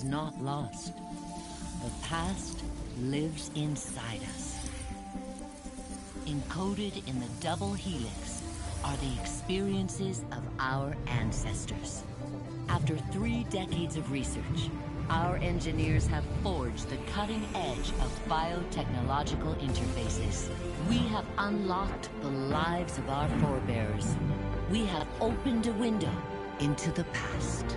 is not lost. The past lives inside us. Encoded in the double helix are the experiences of our ancestors. After three decades of research, our engineers have forged the cutting edge of biotechnological interfaces. We have unlocked the lives of our forebears. We have opened a window into the past.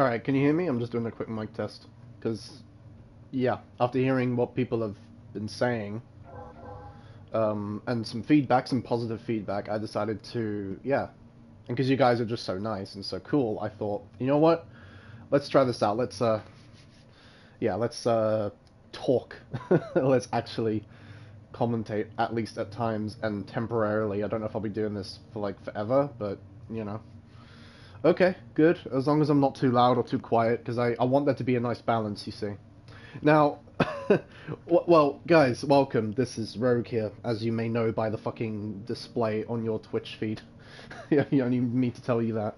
Alright, can you hear me? I'm just doing a quick mic test. Because, yeah, after hearing what people have been saying, um, and some feedback, some positive feedback, I decided to, yeah. And because you guys are just so nice and so cool, I thought, you know what? Let's try this out. Let's, uh, yeah, let's, uh, talk. let's actually commentate, at least at times, and temporarily. I don't know if I'll be doing this for, like, forever, but, you know. Okay, good. As long as I'm not too loud or too quiet, because I, I want there to be a nice balance, you see. Now, well, guys, welcome. This is Rogue here, as you may know by the fucking display on your Twitch feed. you don't need me to tell you that.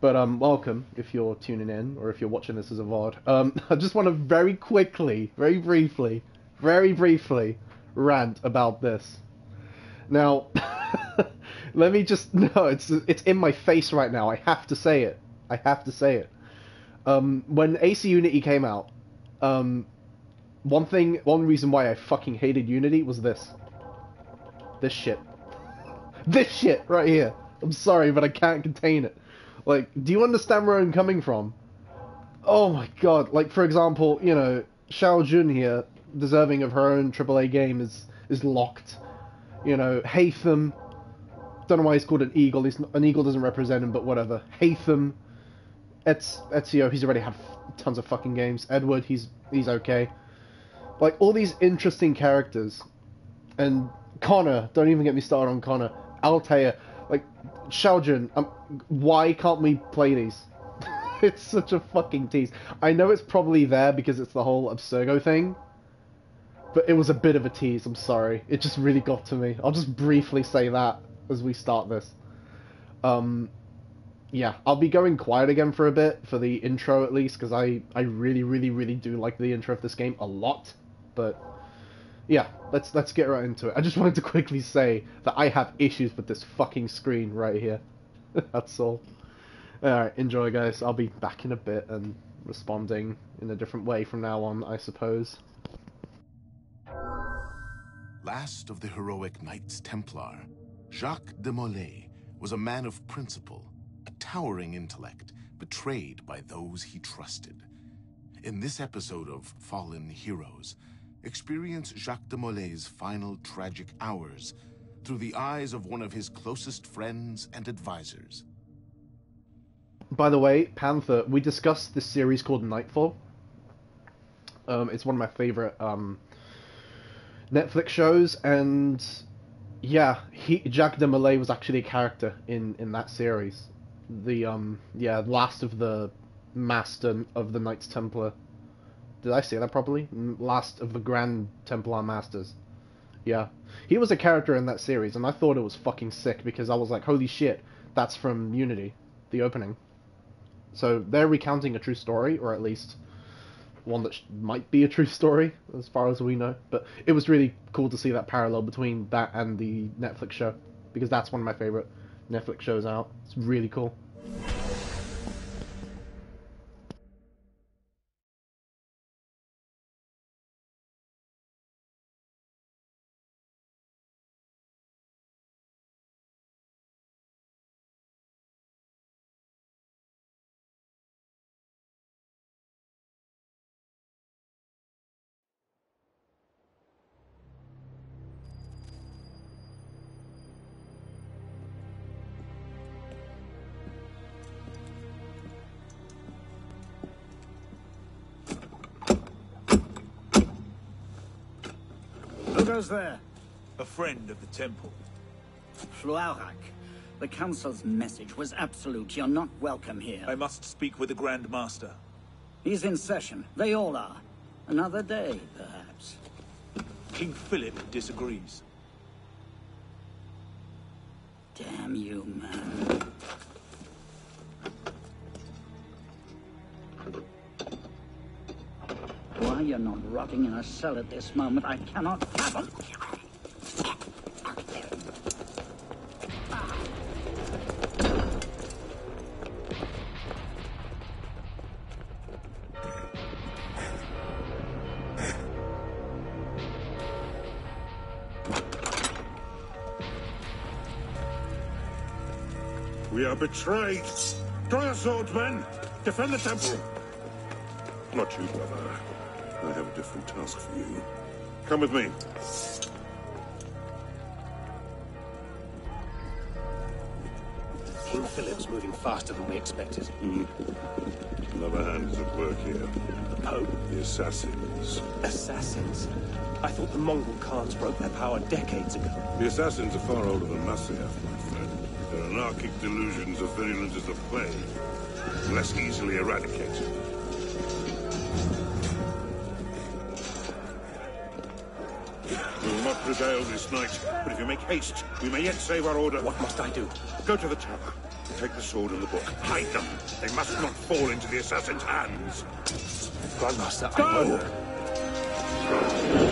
But um, welcome if you're tuning in or if you're watching this as a VOD. Um, I just want to very quickly, very briefly, very briefly rant about this. Now, let me just no, it's it's in my face right now. I have to say it. I have to say it. Um, when AC Unity came out, um, one thing, one reason why I fucking hated Unity was this. This shit. This shit right here. I'm sorry, but I can't contain it. Like, do you understand where I'm coming from? Oh my god. Like, for example, you know, Shao Jun here, deserving of her own AAA game, is is locked. You know, Haytham, don't know why he's called an eagle. He's not, an eagle doesn't represent him, but whatever. Haytham, Ets, Ezio, he's already had tons of fucking games. Edward, he's he's okay. Like all these interesting characters, and Connor. Don't even get me started on Connor. Altair, like Shao Jun. Um, why can't we play these? it's such a fucking tease. I know it's probably there because it's the whole Abstergo thing, but it was a bit of a tease. I'm sorry. It just really got to me. I'll just briefly say that as we start this. Um, yeah, I'll be going quiet again for a bit for the intro at least because I I really really really do like the intro of this game a lot. But yeah, let's let's get right into it. I just wanted to quickly say that I have issues with this fucking screen right here. That's all. Alright, enjoy guys. I'll be back in a bit and responding in a different way from now on, I suppose. Last of the heroic Knights Templar, Jacques de Molay was a man of principle, a towering intellect, betrayed by those he trusted. In this episode of Fallen Heroes, experience Jacques de Molay's final tragic hours through the eyes of one of his closest friends and advisors. By the way, Panther, we discussed this series called Knightfall. Um, it's one of my favorite um, Netflix shows, and yeah, he Jacques de Molay was actually a character in in that series. The um yeah last of the master of the Knights Templar. Did I say that properly? Last of the Grand Templar Masters. Yeah, he was a character in that series, and I thought it was fucking sick because I was like, holy shit, that's from Unity, the opening. So they're recounting a true story, or at least one that might be a true story, as far as we know. But it was really cool to see that parallel between that and the Netflix show, because that's one of my favorite Netflix shows out. It's really cool. Goes there? A friend of the temple. Fluaurak. The Council's message was absolute. You're not welcome here. I must speak with the Grand Master. He's in session. They all are. Another day, perhaps. King Philip disagrees. Rotting in a cell at this moment, I cannot fathom. We are betrayed. Draw your swords, men. Defend the temple. Not you, brother. I have a different task for you. Come with me. King Philip's moving faster than we expected. Hmm. Another hand is at work here. The Pope? The assassins. Assassins? I thought the Mongol Khans broke their power decades ago. The assassins are far older than Masyaf, my friend. Their anarchic delusions are virulent as the plague. Less easily eradicated. Prevail this night, but if you make haste, we may yet save our order. What must I do? Go to the tower. Take the sword and the book. Hide them. They must not fall into the assassin's hands. Grandmaster, Go! I will.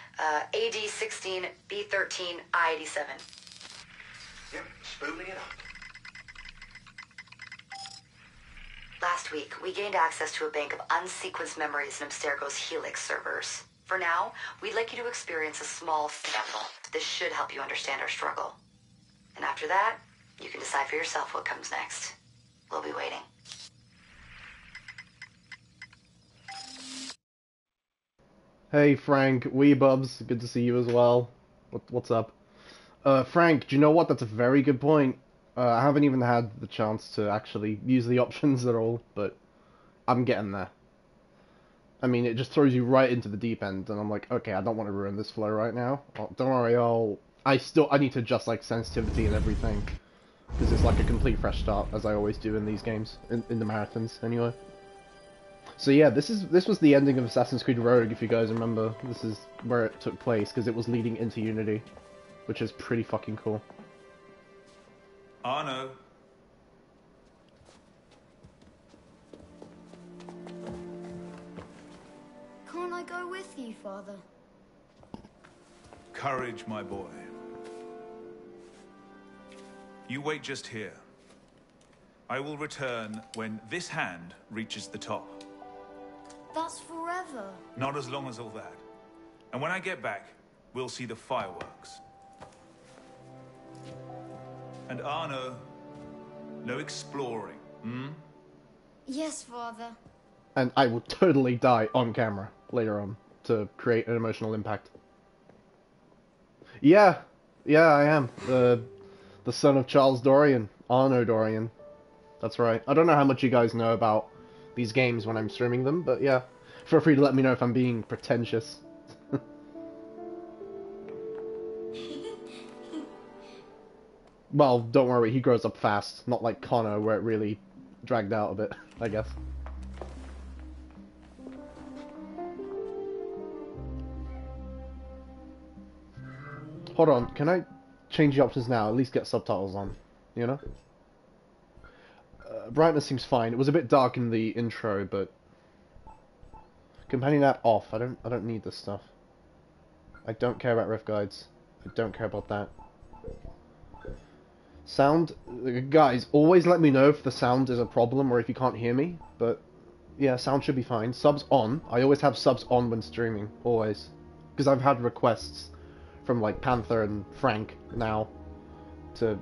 uh, AD16, B13, I87. Yep, spooling it up. Last week, we gained access to a bank of unsequenced memories in Abstergo's Helix servers. For now, we'd like you to experience a small sample. This should help you understand our struggle. And after that, you can decide for yourself what comes next. We'll be waiting. Hey Frank, Weebubs, good to see you as well. What, what's up? Uh, Frank, do you know what? That's a very good point. Uh, I haven't even had the chance to actually use the options at all, but I'm getting there. I mean, it just throws you right into the deep end, and I'm like, okay, I don't want to ruin this flow right now. Oh, don't worry, I'll. I still I need to adjust like sensitivity and everything, because it's like a complete fresh start, as I always do in these games, in, in the marathons anyway. So yeah, this is this was the ending of Assassin's Creed Rogue, if you guys remember. This is where it took place because it was leading into Unity, which is pretty fucking cool. Arno, Can't I go with you, Father? courage, my boy. You wait just here. I will return when this hand reaches the top. That's forever. Not as long as all that. And when I get back, we'll see the fireworks. And Arno, no exploring, hmm? Yes, Father. And I will totally die on camera later on to create an emotional impact. Yeah, yeah, I am the the son of Charles Dorian, Arno Dorian. That's right. I don't know how much you guys know about these games when I'm streaming them, but yeah, feel free to let me know if I'm being pretentious. well, don't worry, he grows up fast, not like Connor, where it really dragged out a bit, I guess. Hold on, can I change the options now? At least get subtitles on, you know? Uh, brightness seems fine. It was a bit dark in the intro, but companion app off. I don't. I don't need this stuff. I don't care about ref guides. I don't care about that. Sound, uh, guys, always let me know if the sound is a problem or if you can't hear me. But yeah, sound should be fine. Subs on. I always have subs on when streaming, always, because I've had requests from like Panther and Frank now to.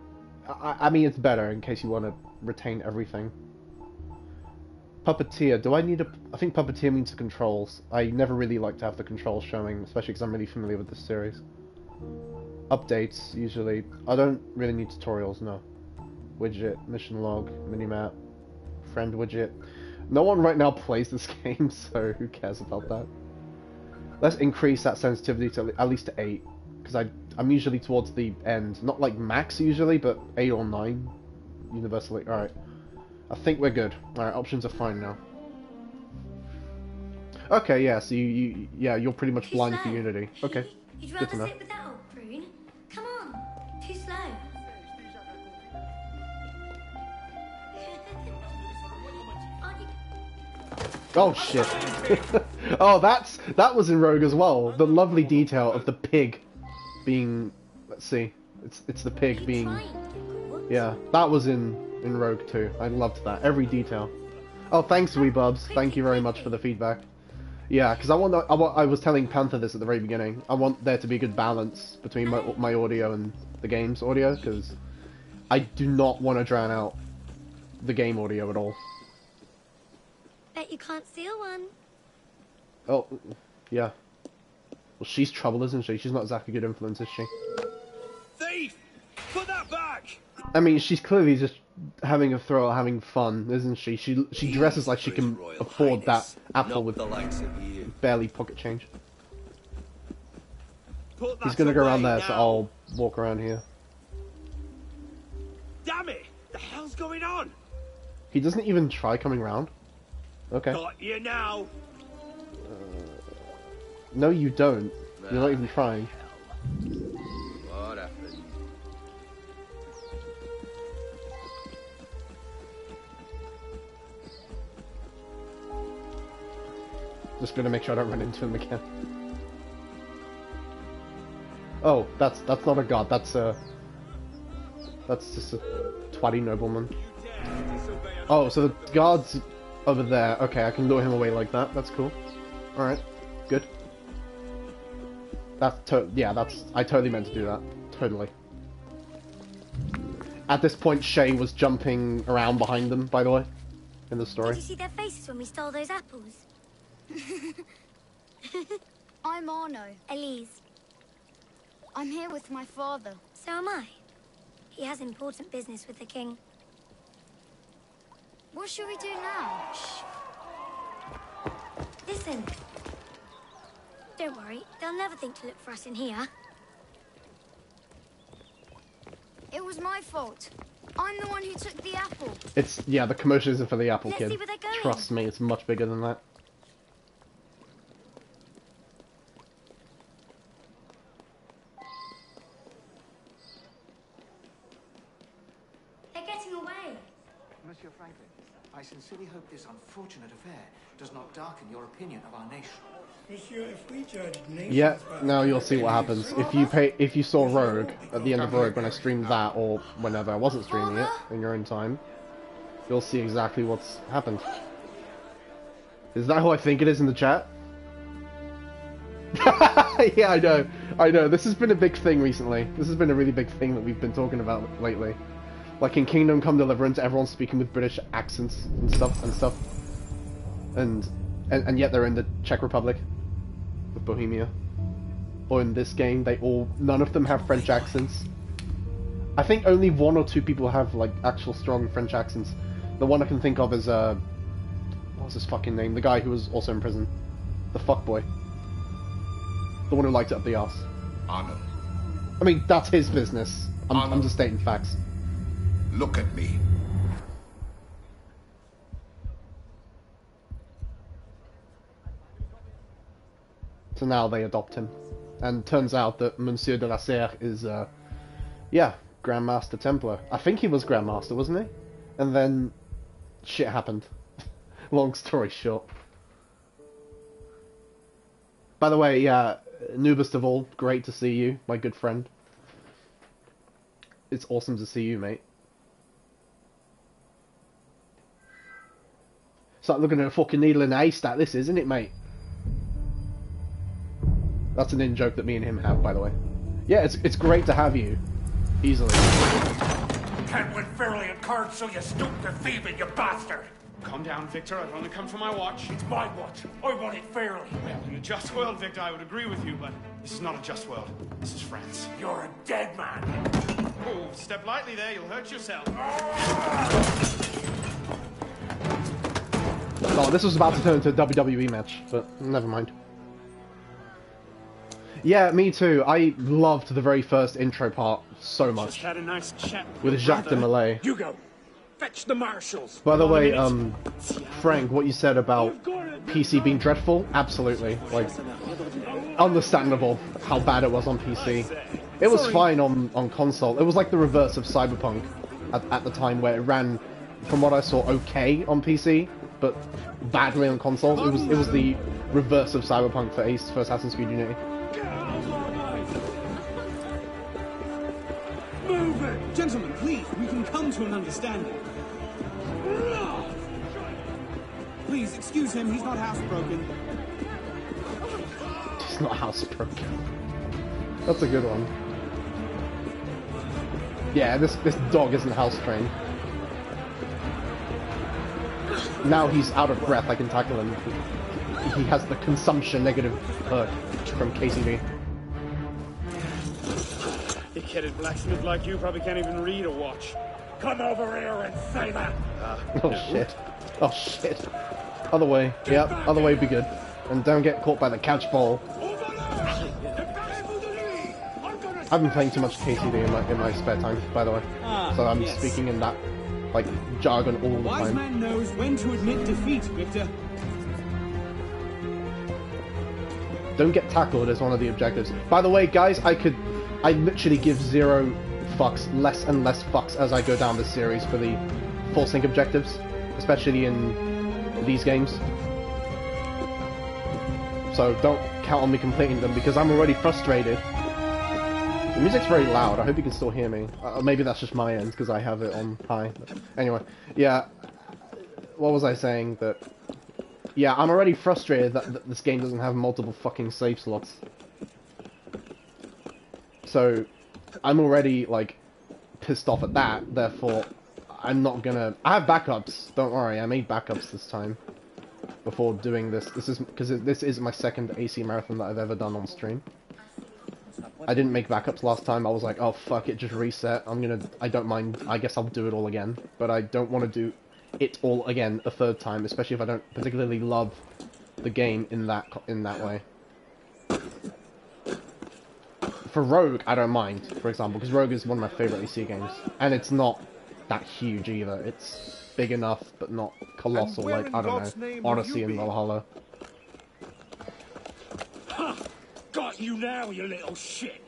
I, I mean, it's better in case you want to retain everything. Puppeteer. Do I need a? I think Puppeteer means the controls. I never really like to have the controls showing, especially because I'm really familiar with this series. Updates usually. I don't really need tutorials. No. Widget, mission log, minimap, friend widget. No one right now plays this game, so who cares about that? Let's increase that sensitivity to at least to eight, because I I'm usually towards the end, not like max usually, but eight or nine, universally. All right. I think we're good. Alright, options are fine now. Okay, yeah, so you, you yeah, you're pretty much Too blind slow. for Unity. Okay, You'd good rather to know. sit with that old prune? Come on. Too slow. Oh shit. oh, that's that was in Rogue as well. The lovely detail of the pig being let's see. It's it's the pig being Yeah, that was in in Rogue too. I loved that. Every detail. Oh, thanks Weebubs. Thank you very much for the feedback. Yeah, because I want, I want I was telling Panther this at the very beginning. I want there to be a good balance between my, my audio and the game's audio because I do not want to drown out the game audio at all. Bet you can't steal one. Oh, yeah. Well, she's trouble, isn't she? She's not exactly a good influence, is she? Thief! Put that back! I mean, she's clearly just having a throw, having fun, isn't she? She she dresses like she can afford that apple with the likes of you. barely pocket change. He's gonna go around there, so. I'll walk around here. Damn it! The hell's going on? He doesn't even try coming round. Okay. Got you now. No, you don't. You're not even trying. Just gonna make sure I don't run into him again. Oh, that's that's not a god. That's a that's just a twatty nobleman. Oh, so the guard's over there. Okay, I can lure him away like that. That's cool. All right, good. That's to yeah. That's I totally meant to do that. Totally. At this point, Shay was jumping around behind them. By the way, in the Did story. you see their faces when we stole those apples? I'm Arno. Elise. I'm here with my father. So am I. He has important business with the king. What should we do now? Shh. Listen. Don't worry, they'll never think to look for us in here. It was my fault. I'm the one who took the apple. It's yeah. The commotion isn't for the apple Let's kid. see where they're going. Trust me, it's much bigger than that. They're getting away. Monsieur Franklin, I sincerely hope this unfortunate affair does not darken your opinion of our nation. Monsieur, if we judge nations Yeah, now you'll see what happens. If you pay, if you saw Rogue at the end of Rogue when I streamed that, or whenever I wasn't streaming it in your own time, you'll see exactly what's happened. Is that who I think it is in the chat? yeah, I know, I know. This has been a big thing recently. This has been a really big thing that we've been talking about lately. Like in Kingdom Come Deliverance, everyone's speaking with British accents and stuff and stuff, and and, and yet they're in the Czech Republic with Bohemia. Or in this game, they all none of them have French accents. I think only one or two people have like actual strong French accents. The one I can think of is uh, what's his fucking name? The guy who was also in prison, the fuck boy, the one who liked it up the arse. Arno, I mean, that's his business. I'm, I'm just stating facts. Look at me. So now they adopt him, and turns out that Monsieur de la Serre is, uh, yeah, Grandmaster Templar. I think he was Grandmaster, wasn't he? And then shit happened. Long story short. By the way, yeah, Nubus Devol, great to see you, my good friend. It's awesome to see you, mate. It's like looking at a fucking needle in a haystack, this, isn't it, mate? That's an in joke that me and him have, by the way. Yeah, it's it's great to have you. Easily. Can't win fairly at cards, so you stoop to thieving, you bastard! Calm down, Victor. I've only come for my watch. It's my watch. I want it fairly. Well, in a just world, Victor, I would agree with you, but this is not a just world. This is France. You're a dead man. Oh, step lightly there. You'll hurt yourself. Ah! Oh, this was about to turn into a WWE match, but never mind. Yeah, me too. I loved the very first intro part so Just much. had a nice chat With your Jacques de brother. Molay. You go. Fetch the marshals. By the way, um, Frank, what you said about PC being dreadful, absolutely. Like, understandable how bad it was on PC. It was fine on, on console. It was like the reverse of Cyberpunk at, at the time, where it ran, from what I saw, okay on PC, but badly on consoles. It was it was the reverse of Cyberpunk for Ace for Assassin's Creed Unity. Move it! Gentlemen, please, we can come to an understanding. Please, excuse him, he's not housebroken. He's not housebroken. That's a good one. Yeah, this this dog isn't house trained. Now he's out of breath. I can tackle him. He has the consumption negative perk from KCD. A kid blacksmith like you probably can't even read or watch. Come over here and say that. Oh shit. Oh shit. Other way. Yep, other way would be good. And don't get caught by the couch ball. I've been playing too much KCD in my in my spare time, by the way. Ah, so I'm yes. speaking in that like jargon all the Wise time. man knows when to admit defeat, Victor. Don't get tackled is one of the objectives. By the way, guys, I could, I literally give zero fucks, less and less fucks as I go down this series for the full sync objectives, especially in these games. So don't count on me completing them because I'm already frustrated. The music's very loud. I hope you can still hear me. Uh, maybe that's just my end because I have it on high. But anyway, yeah. What was I saying? That yeah, I'm already frustrated that, that this game doesn't have multiple fucking save slots. So, I'm already, like, pissed off at that, therefore, I'm not gonna... I have backups, don't worry, I made backups this time. Before doing this. This is... Because this is my second AC marathon that I've ever done on stream. I didn't make backups last time, I was like, oh fuck it, just reset, I'm gonna... I don't mind, I guess I'll do it all again. But I don't want to do it all again a third time, especially if I don't particularly love the game in that in that way. For Rogue, I don't mind, for example, because Rogue is one of my favorite AC games, and it's not that huge either. It's big enough, but not colossal like I don't know Odyssey and? Valhalla. Got you now, you little shit.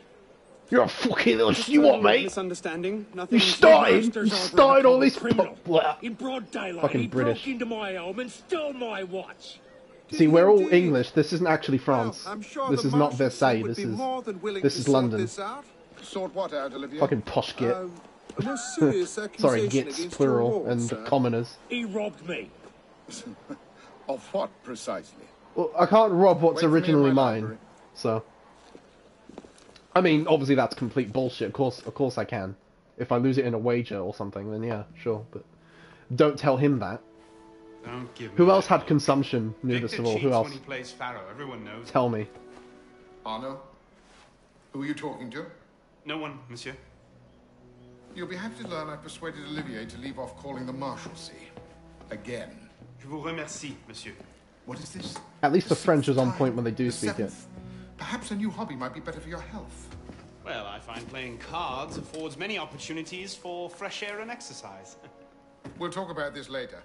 You're a fucking little Just you a what, mate? Misunderstanding. Nothing. You started, you started all this. criminal. In broad daylight, Fucking he British. broke into my home and stole my watch. See, we're all English. This isn't actually France. I'm sure this the is not Versailles. would This be is more than willing this to is sort London. This out. Sort what out, Olivier? Fucking posh git. Uh, a most serious Sorry, gits plural your and sir. commoners. He robbed me. Of what precisely? Well, I can't rob what's Wait for me in originally mine, library. So. I mean, obviously that's complete bullshit. Of course, of course I can. If I lose it in a wager or something, then yeah, sure. But don't tell him that. Don't give me Who else that had consumption? Victor Newbest of all. Who else? when he plays Pharaoh. Everyone knows. Tell me. Arno? Who are you talking to? No one, monsieur. You'll be happy to learn I persuaded Olivier to leave off calling the Maréchaussée. Again. Je vous remercie, monsieur. What is this? At least the French is on time, point when they do the speak it. Perhaps a new hobby might be better for your health. Well, I find playing cards affords many opportunities for fresh air and exercise. We'll talk about this later.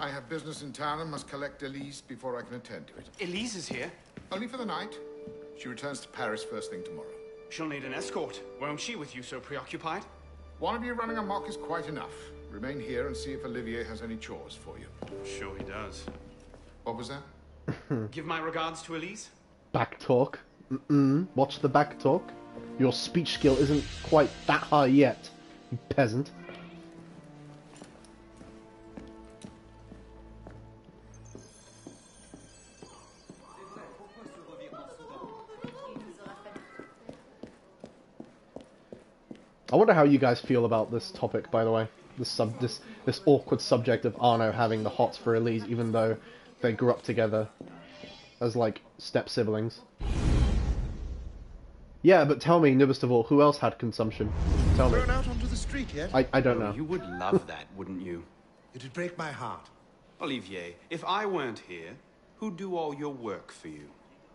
I have business in town and must collect Elise before I can attend to it. Elise is here. Only for the night. She returns to Paris first thing tomorrow. She'll need an escort. Won't she with you so preoccupied? One of you running amok is quite enough. Remain here and see if Olivier has any chores for you. Sure he does. What was that? Give my regards to Elise. Back talk. Mm-mm. Watch the back talk. Your speech skill isn't quite that high yet, you peasant. I wonder how you guys feel about this topic, by the way. This sub, this this awkward subject of Arno having the hots for Elise, even though they grew up together as like step siblings. Yeah, but tell me, newest of all, who else had consumption? Tell me. Thrown out onto the street yet? I, I don't Oh, know. You would love that, wouldn't you? It'd break my heart. Olivier, if I weren't here, who'd do all your work for you?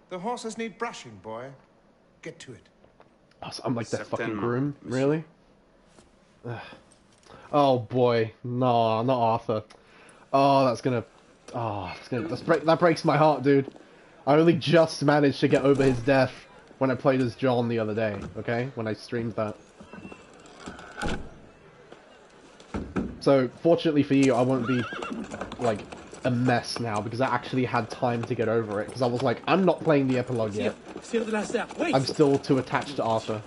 The horses need brushing, boy. Get to it. Oh, so I'm like that fucking September, groom, really? Ugh. Oh boy, no, not Arthur. Oh, that's gonna, oh, that's gonna, that's break, that breaks my heart, dude. I only just managed to get over his death when I played as John the other day. Okay, when I streamed that. So, fortunately for you, I won't be, like, a mess now, because I actually had time to get over it, because I was like, I'm not playing the epilogue yet. Sire de la Serre, wait! I'm still too attached to Arthur.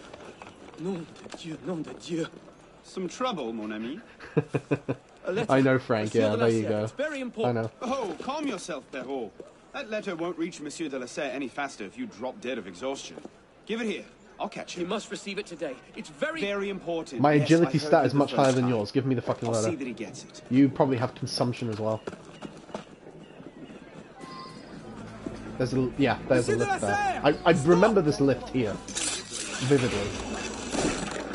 Nom de Dieu, nom de Dieu. Some trouble, mon ami. I know, Frank, yeah, there you go. It's very important. I know. Oh, calm yourself, Perrault. That letter won't reach Monsieur de la Serre any faster if you drop dead of exhaustion. Give it here. I'll catch He You must receive it today. It's very... Very important. My Yes, agility I stat is much higher than time. yours. Give me the fucking I'll letter. see that he gets it. You probably have consumption as well. There's a yeah, there's a Monsieur de lift la there. Serre! I, I remember this lift here vividly.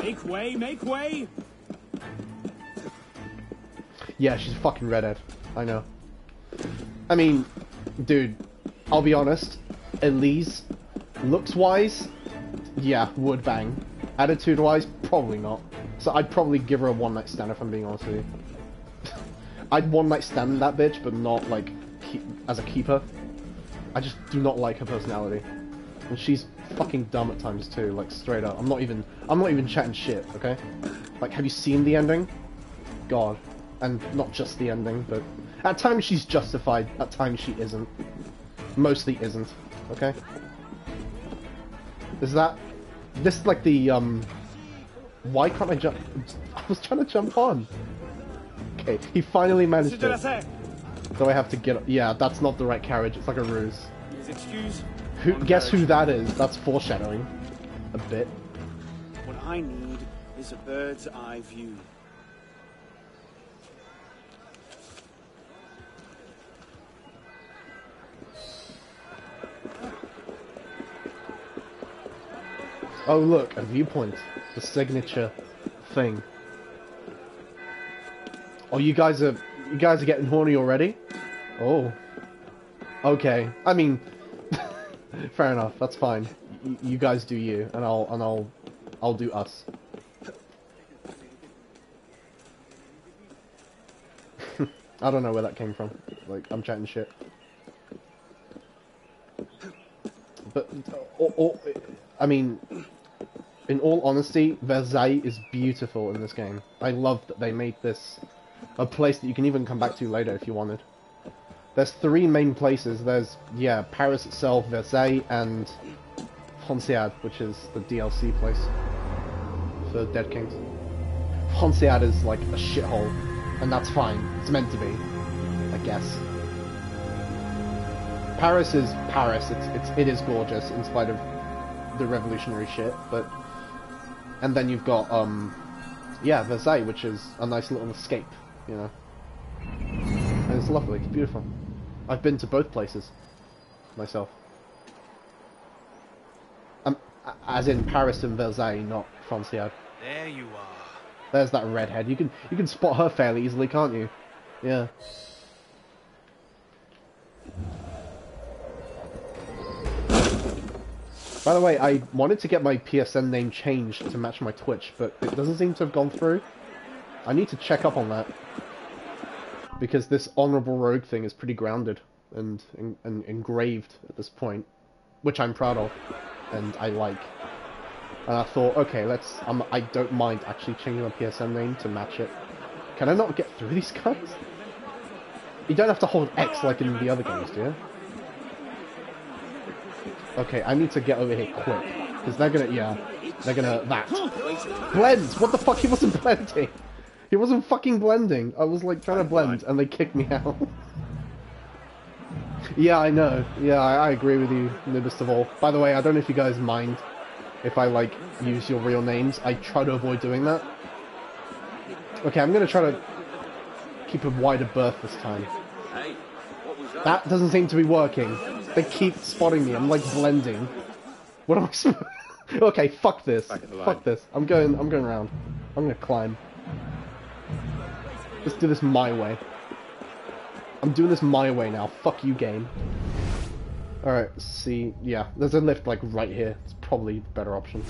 Make way, make way! Yeah, she's a fucking redhead. I know. I mean, dude, I'll be honest. Elise, looks wise, yeah, would bang. Attitude wise, probably not. So I'd probably give her a one night stand if I'm being honest with you. I'd one night stand that bitch, but not like keep, as a keeper. I just do not like her personality, and she's fucking dumb at times too. Like straight up, I'm not even I'm not even chatting shit. Okay, like have you seen the ending? God, and not just the ending, but at times she's justified. At times she isn't. Mostly isn't. Okay. Is that this like the um? Why can't I jump? I was trying to jump on. Okay, he finally managed Monsieur de la it. So I have to get. Yeah, that's not the right carriage. It's like a ruse. Excuse. Who? Guess who that is? That's foreshadowing. A bit. What I need is a bird's eye view. Oh look, a viewpoint. The signature thing. Oh, you guys are you guys are getting horny already? Oh. Okay. I mean, fair enough. That's fine. Y- you guys do you, and I'll and I'll I'll do us. I don't know where that came from. Like I'm chatting shit. But, or, or, I mean, in all honesty, Versailles is beautiful in this game. I love that they made this a place that you can even come back to later if you wanted. There's three main places. There's, yeah, Paris itself, Versailles, and Franciade, which is the DLC place for Dead Kings. Franciade is like a shithole, and that's fine. It's meant to be, I guess. Paris is Paris. It's it's it is gorgeous in spite of the revolutionary shit, but and then you've got um yeah Versailles, which is a nice little escape, you know. And it's lovely. It's beautiful. I've been to both places myself. Um, as in Paris and Versailles, not Franciade. There you are. There's that redhead. You can you can spot her fairly easily, can't you? Yeah. By the way, I wanted to get my PSN name changed to match my Twitch, but it doesn't seem to have gone through. I need to check up on that. Because this Honourable Rogue thing is pretty grounded and, and, and engraved at this point, which I'm proud of, and I like. And I thought, okay, let's. I don't mind actually changing my PSN name to match it. Can I not get through these guys? You don't have to hold X like in the other games, do you? Okay, I need to get over here quick. Because they're gonna, yeah, they're gonna, that. Blend! What the fuck? He wasn't blending! He wasn't fucking blending! I was like trying to blend and they kicked me out. yeah, I know. Yeah, I, I agree with you, Nibist of all. By the way, I don't know if you guys mind if I, like, use your real names. I try to avoid doing that. Okay, I'm gonna try to keep a wider berth this time. Hey, what was that? That doesn't seem to be working. They keep spotting me. I'm like blending. What am I supposed? okay, fuck this. Back at the line. Fuck this. I'm going. I'm going around. I'm gonna climb. Let's do this my way. I'm doing this my way now. Fuck you, game. All right. See, yeah, there's a lift like right here. It's probably a better option.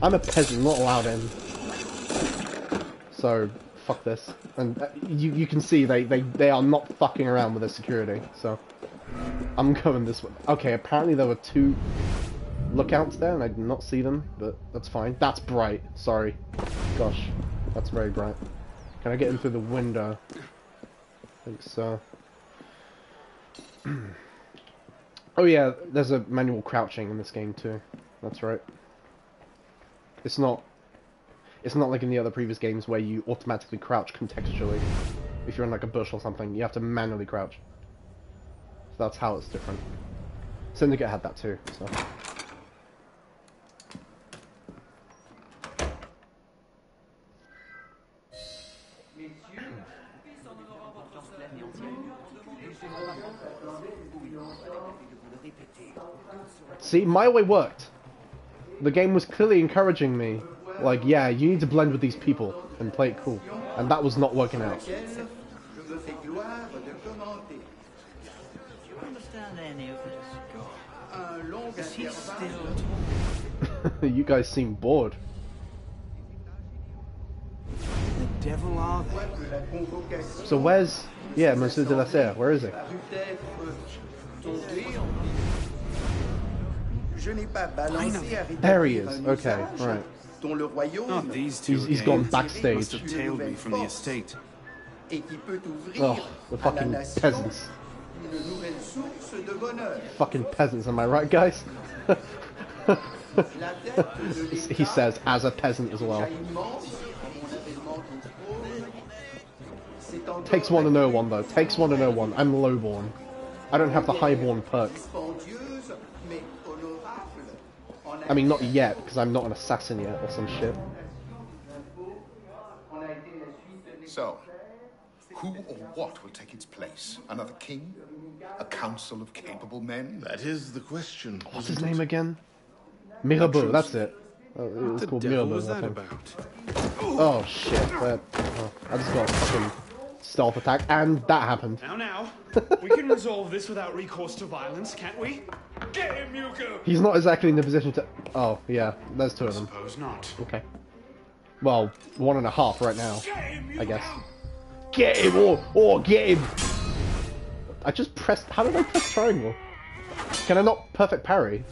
I'm a peasant, not allowed in. So fuck this. And uh, you you can see they they they are not fucking around with their security. So I'm going this way. Okay, apparently there were two lookouts there, and I did not see them, but that's fine. That's bright. Sorry. Gosh, that's very bright. Can I get in through the window? I think so. oh yeah, there's a manual crouching in this game too. That's right. It's not. It's not like in the other previous games where you automatically crouch contextually. If you're in like a bush or something, you have to manually crouch. That's how it's different. Syndicate had that too, so. See, my way worked. The game was clearly encouraging me. Like, yeah, you need to blend with these people and play it cool. And that was not working out. you guys seem bored. The devil are they? So where's... Yeah, Monsieur de la Serre, where is he? peut-être tombée en Je n'ai pas balancé à There he is, okay, right. dont Not these two He's- he's gone backstage. Must have tailed me from the estate. et qui peut ouvrir Oh, the fucking peasants. une nouvelle source de bonheur. Fucking peasants, am I right, guys? La dette de he says, as a peasant as well. immense à mon avènement au trône, c'est encore Takes one to know one, though. Takes one to know one. I'm lowborn. I don't have the highborn perk. dispendieuse mais honorable. En I mean, not yet, because I'm not an assassin yet, or some shit. On a été la Suisse So, who or what will take its place? Another king? A council of capable men? That is the question. What's his name again? Mirabeau, that's it. Oh, it was called Mirabeau, was I think. about? Oh shit, that, oh, I just got a fucking stealth attack, and that happened. Now, now, we can resolve this without recourse to violence, can't we? Get him, Yuko! He's not exactly in the position to... Oh, yeah, there's two of them. Suppose not. Okay. Well, one and a half right now, I guess. Get him, or, or get him! I just pressed... How did I press triangle? Can I not perfect parry?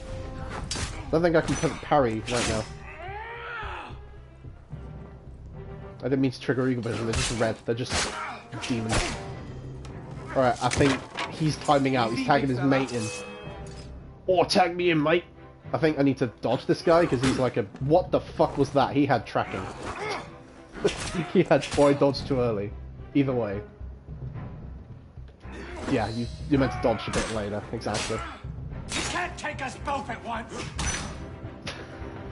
I don't think I can parry right now. I didn't mean to trigger Eagle Vision, they're just red. They're just demons. Alright, I think he's timing out. He's tagging his mate in. Or tag me in, mate! I think I need to dodge this guy because he's like a. What the fuck was that? He had tracking. he had. Or I dodged too early. Either way. Yeah, you you meant to dodge a bit later. Exactly. You can't take us both at once.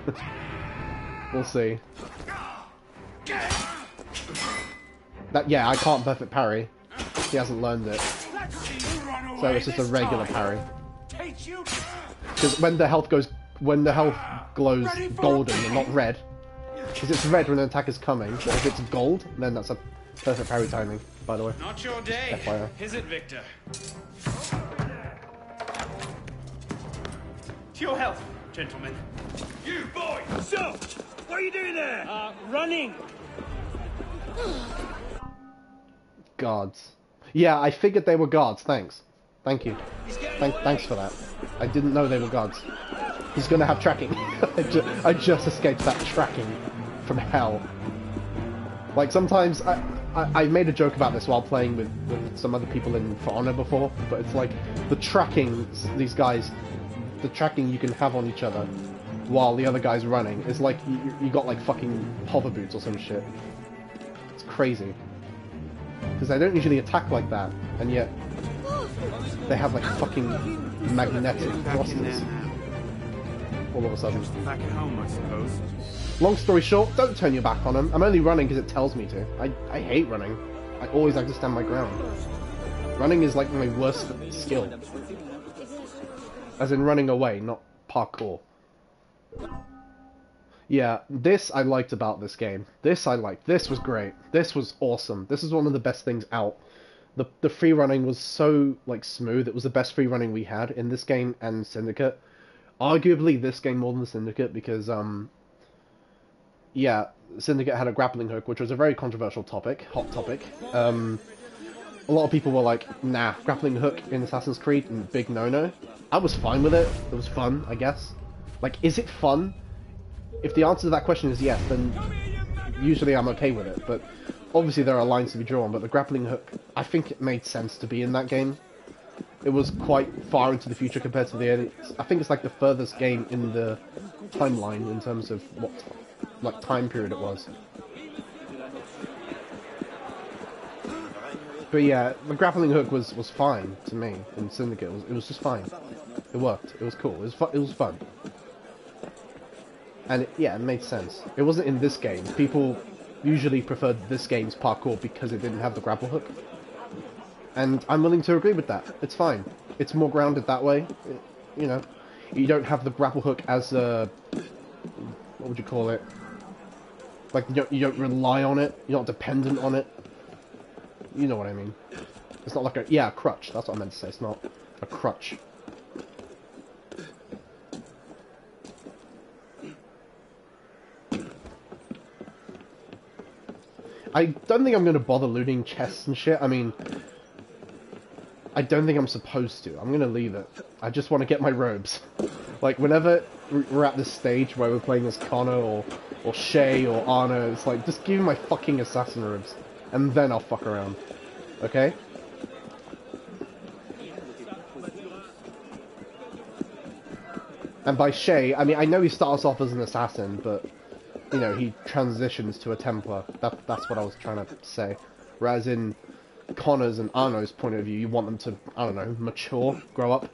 We'll see. That yeah, I can't perfect parry. He hasn't learned it, Let's see you run away so it's just a regular time. parry. Because when the health goes, when the health glows golden and not red, because it's red when an attack is coming, but if it's gold, then that's a perfect parry timing. By the way. Not your day, FYI. is it, Victor? To your health, gentlemen. You boy! So, what are you doing there? Uh, running. Guards. Yeah, I figured they were guards. Thanks. Thank you. Thank, thanks for that. I didn't know they were guards. He's gonna have tracking. I, ju- I just escaped that tracking from hell. Like sometimes I, I I made a joke about this while playing with, with some other people in For Honor before, but it's like the tracking these guys, the tracking you can have on each other while the other guy's running is like you, you got like fucking hover boots or some shit. It's crazy because they don't usually attack like that, and yet they have like fucking magnetic thrusters all of a sudden. Back at home, I suppose. Long story short, don't turn your back on them. I'm only running because it tells me to. I, I hate running. I always like to stand my ground. Running is like my worst skill. As in running away, not parkour. Yeah, this I liked about this game. This I liked. This was great. This was awesome. This is one of the best things out. The the free running was so like smooth. It was the best free running we had in this game and Syndicate. Arguably this game more than Syndicate because um yeah, Syndicate had a grappling hook, which was a very controversial topic, hot topic. Um, a lot of people were like, nah, grappling hook in Assassin's Creed, big no-no. I was fine with it. It was fun, I guess. Like, is it fun? If the answer to that question is yes, then usually I'm okay with it. But obviously there are lines to be drawn. But the grappling hook, I think it made sense to be in that game. It was quite far into the future compared to the. I think it's like the furthest game in the timeline in terms of what like time period it was. But yeah, the grappling hook was was fine to me in Syndicate. It was, it was just fine. It worked. It was cool. It was fu- it was fun. And it, yeah, it made sense. It wasn't in this game. People usually preferred this game's parkour because it didn't have the grapple hook. And I'm willing to agree with that. It's fine. It's more grounded that way. It, you know, you don't have the grapple hook as a what would you call it? Like you don't, you don't rely on it. You're not dependent on it. You know what I mean. It's not like a yeah a crutch. That's what I meant to say. It's not a crutch. I don't think I'm going to bother looting chests and shit. I mean, I don't think I'm supposed to. I'm going to leave it. I just want to get my robes. Like, whenever we're at this stage where we're playing as Connor or, or Shay or Arno, it's like, just give me my fucking assassin robes. And then I'll fuck around. Okay? And by Shay, I mean, I know he starts off as an assassin, but you know, he transitions to a Templar. That, that's what I was trying to say. Whereas in Connor's and Arno's point of view, you want them to, I don't know, mature, grow up.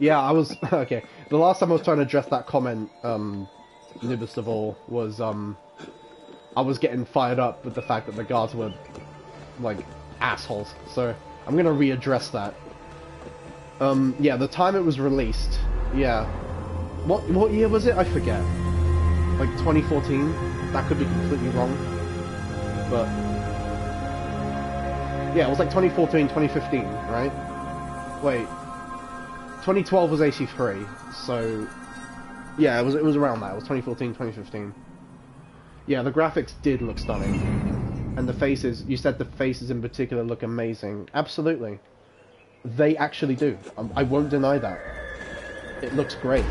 Yeah, I was, okay, the last time I was trying to address that comment, um, of all, was, um, I was getting fired up with the fact that the guards were like assholes. So I'm gonna readdress that. Um, yeah, the time it was released. Yeah. What what year was it? I forget. Like 2014. That could be completely wrong. But yeah, it was like 2014, 2015, right? Wait. 2012 was AC3, so yeah, it was it was around that. It was 2014, 2015. Yeah, the graphics did look stunning. And the faces, you said the faces in particular look amazing. Absolutely. They actually do. Um, I won't deny that. It looks great.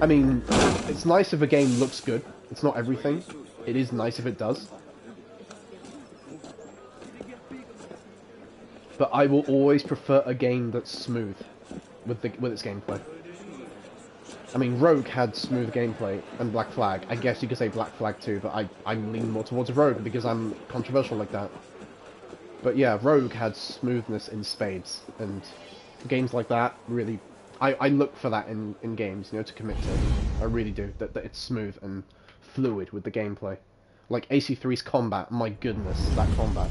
I mean, it's nice if a game looks good. It's not everything. It is nice if it does. But I will always prefer a game that's smooth with the with its gameplay. I mean, Rogue had smooth gameplay, and Black Flag. I guess you could say Black Flag too, but I, I lean more towards Rogue because I'm controversial like that. But yeah, Rogue had smoothness in spades, and games like that really... I, I look for that in, in games, you know, to commit to. I really do, that, that it's smooth and fluid with the gameplay. Like AC3's combat, my goodness, that combat.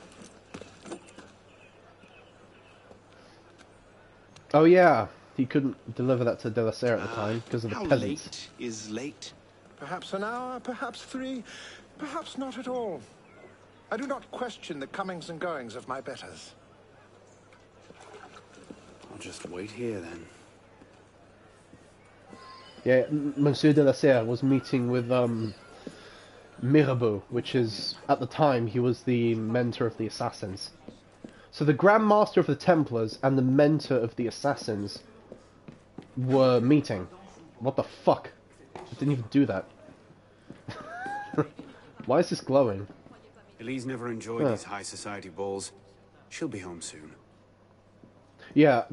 Oh yeah, he couldn't deliver that to De La Serre at the time because of the How peasants. late is late? Perhaps an hour, perhaps three, perhaps not at all. I do not question the comings and goings of my betters. I'll just wait here then. Yeah, Monsieur de la Serre was meeting with um, Mirabeau, which is, at the time, he was the mentor of the assassins. So the Grand Master of the Templars and the mentor of the assassins were meeting. What the fuck? I didn't even do that. Why is this glowing? Elise never enjoyed Huh. these high society balls. She'll be home soon. Yeah,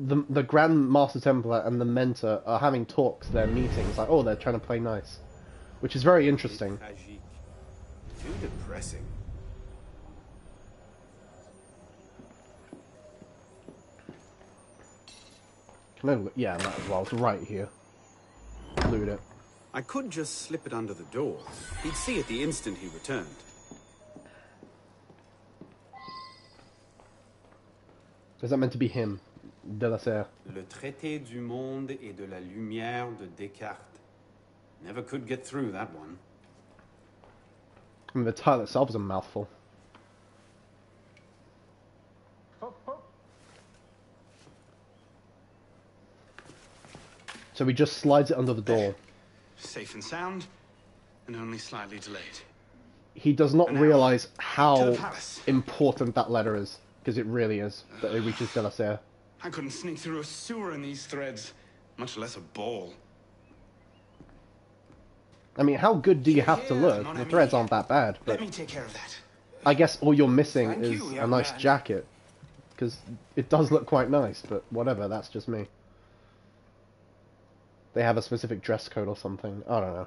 the the Grand Master Templar and the mentor are having talks. They're meeting. It's like, oh, they're trying to play nice, which is very interesting. Too depressing. Loot? Yeah, might as well. It's right here. Loot it. I could just slip it under the door. He'd see it the instant he returned. Is that meant to be him? De la Serre. Le traité du monde et de la lumière de Descartes. Never could get through that one. I mean, the title itself is a mouthful. So he just slides it under the door. Safe and sound, and only slightly delayed. He does not realize how important that letter is, because it really is, that it reaches De La Serre. I couldn't sneak through a sewer in these threads, much less a ball. I mean, how good do you have to look? The threads aren't that bad, Let but me take care of that. I guess all you're missing Thank is you, a nice man. jacket. Because it does look quite nice, but whatever, that's just me. They have a specific dress code or something. I don't know.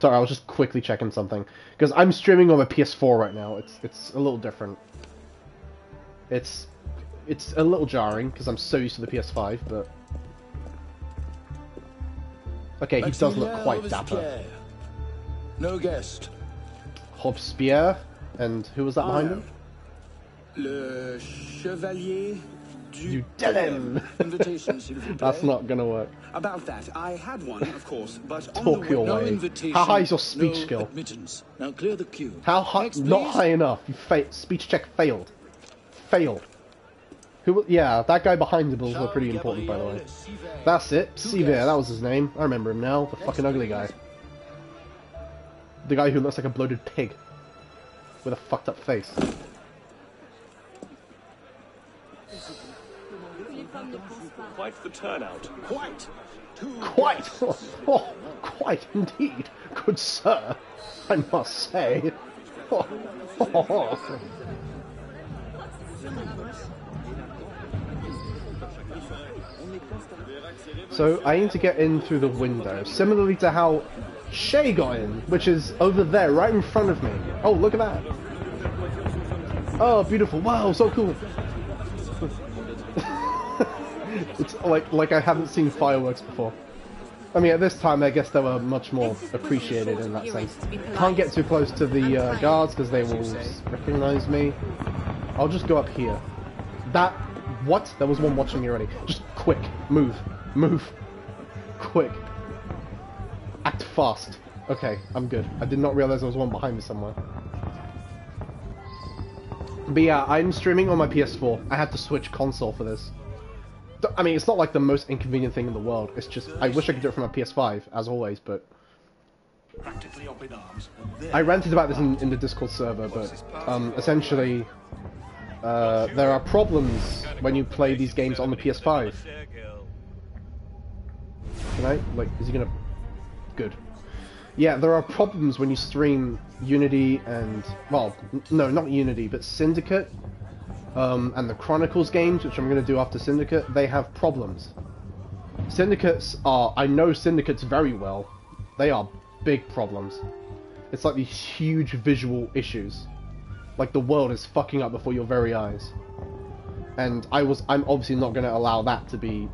Sorry, I was just quickly checking something. Because I'm streaming on my PS4 right now. It's it's a little different. It's it's a little jarring because I'm so used to the PS5, but okay, he does look quite dapper. No guest. Robespierre, and who was that behind him? Le Chevalier du, You Delem. Invitation, s'il vous plaît. That's not gonna work. About that, I had one, of course, but on Talk the your way... No way. invitation. How high is your speech no skill? admittance. Now clear the queue. How high? Next, Not please. high enough. You fa- speech check failed. Failed. Who? Yeah, that guy behind him was Charles pretty important, by the way. That's it. Guests. that was his name. I remember him now. The fucking ugly guy. The guy who looks like a bloated pig. With a fucked up face. Quite the turnout. Quite. Two Quite! Oh, quite indeed, good sir, I must say. So I need to get in through the window, similarly to how Shay got in, which is over there, right in front of me. Oh, look at that! Oh, beautiful! Wow, so cool! It's like like I haven't seen fireworks before. I mean, at this time, I guess they were much more appreciated in that sense. Can't get too close to the uh, guards because they will recognize me. I'll just go up here. That what? There was one watching me already. Just quick, move, move, quick. Act fast. Okay, I'm good. I did not realize there was one behind me somewhere. But yeah, I'm streaming on my PS4. I had to switch console for this. I mean, it's not like the most inconvenient thing in the world. It's just, I wish I could do it from a PS5, as always, but... Practically up in arms. I ranted about this in, in the Discord server, but um, essentially, uh, there are problems when you play these games on the PS5. Can I? Like, is he gonna... Good. Yeah, there are problems when you stream Unity and... Well, no, not Unity, but Syndicate um, and the Chronicles games, which I'm going to do after Syndicate, they have problems. Syndicates are... I know Syndicates very well. They are big problems. It's like these huge visual issues. Like the world is fucking up before your very eyes. And I was... I'm obviously not going to allow that to be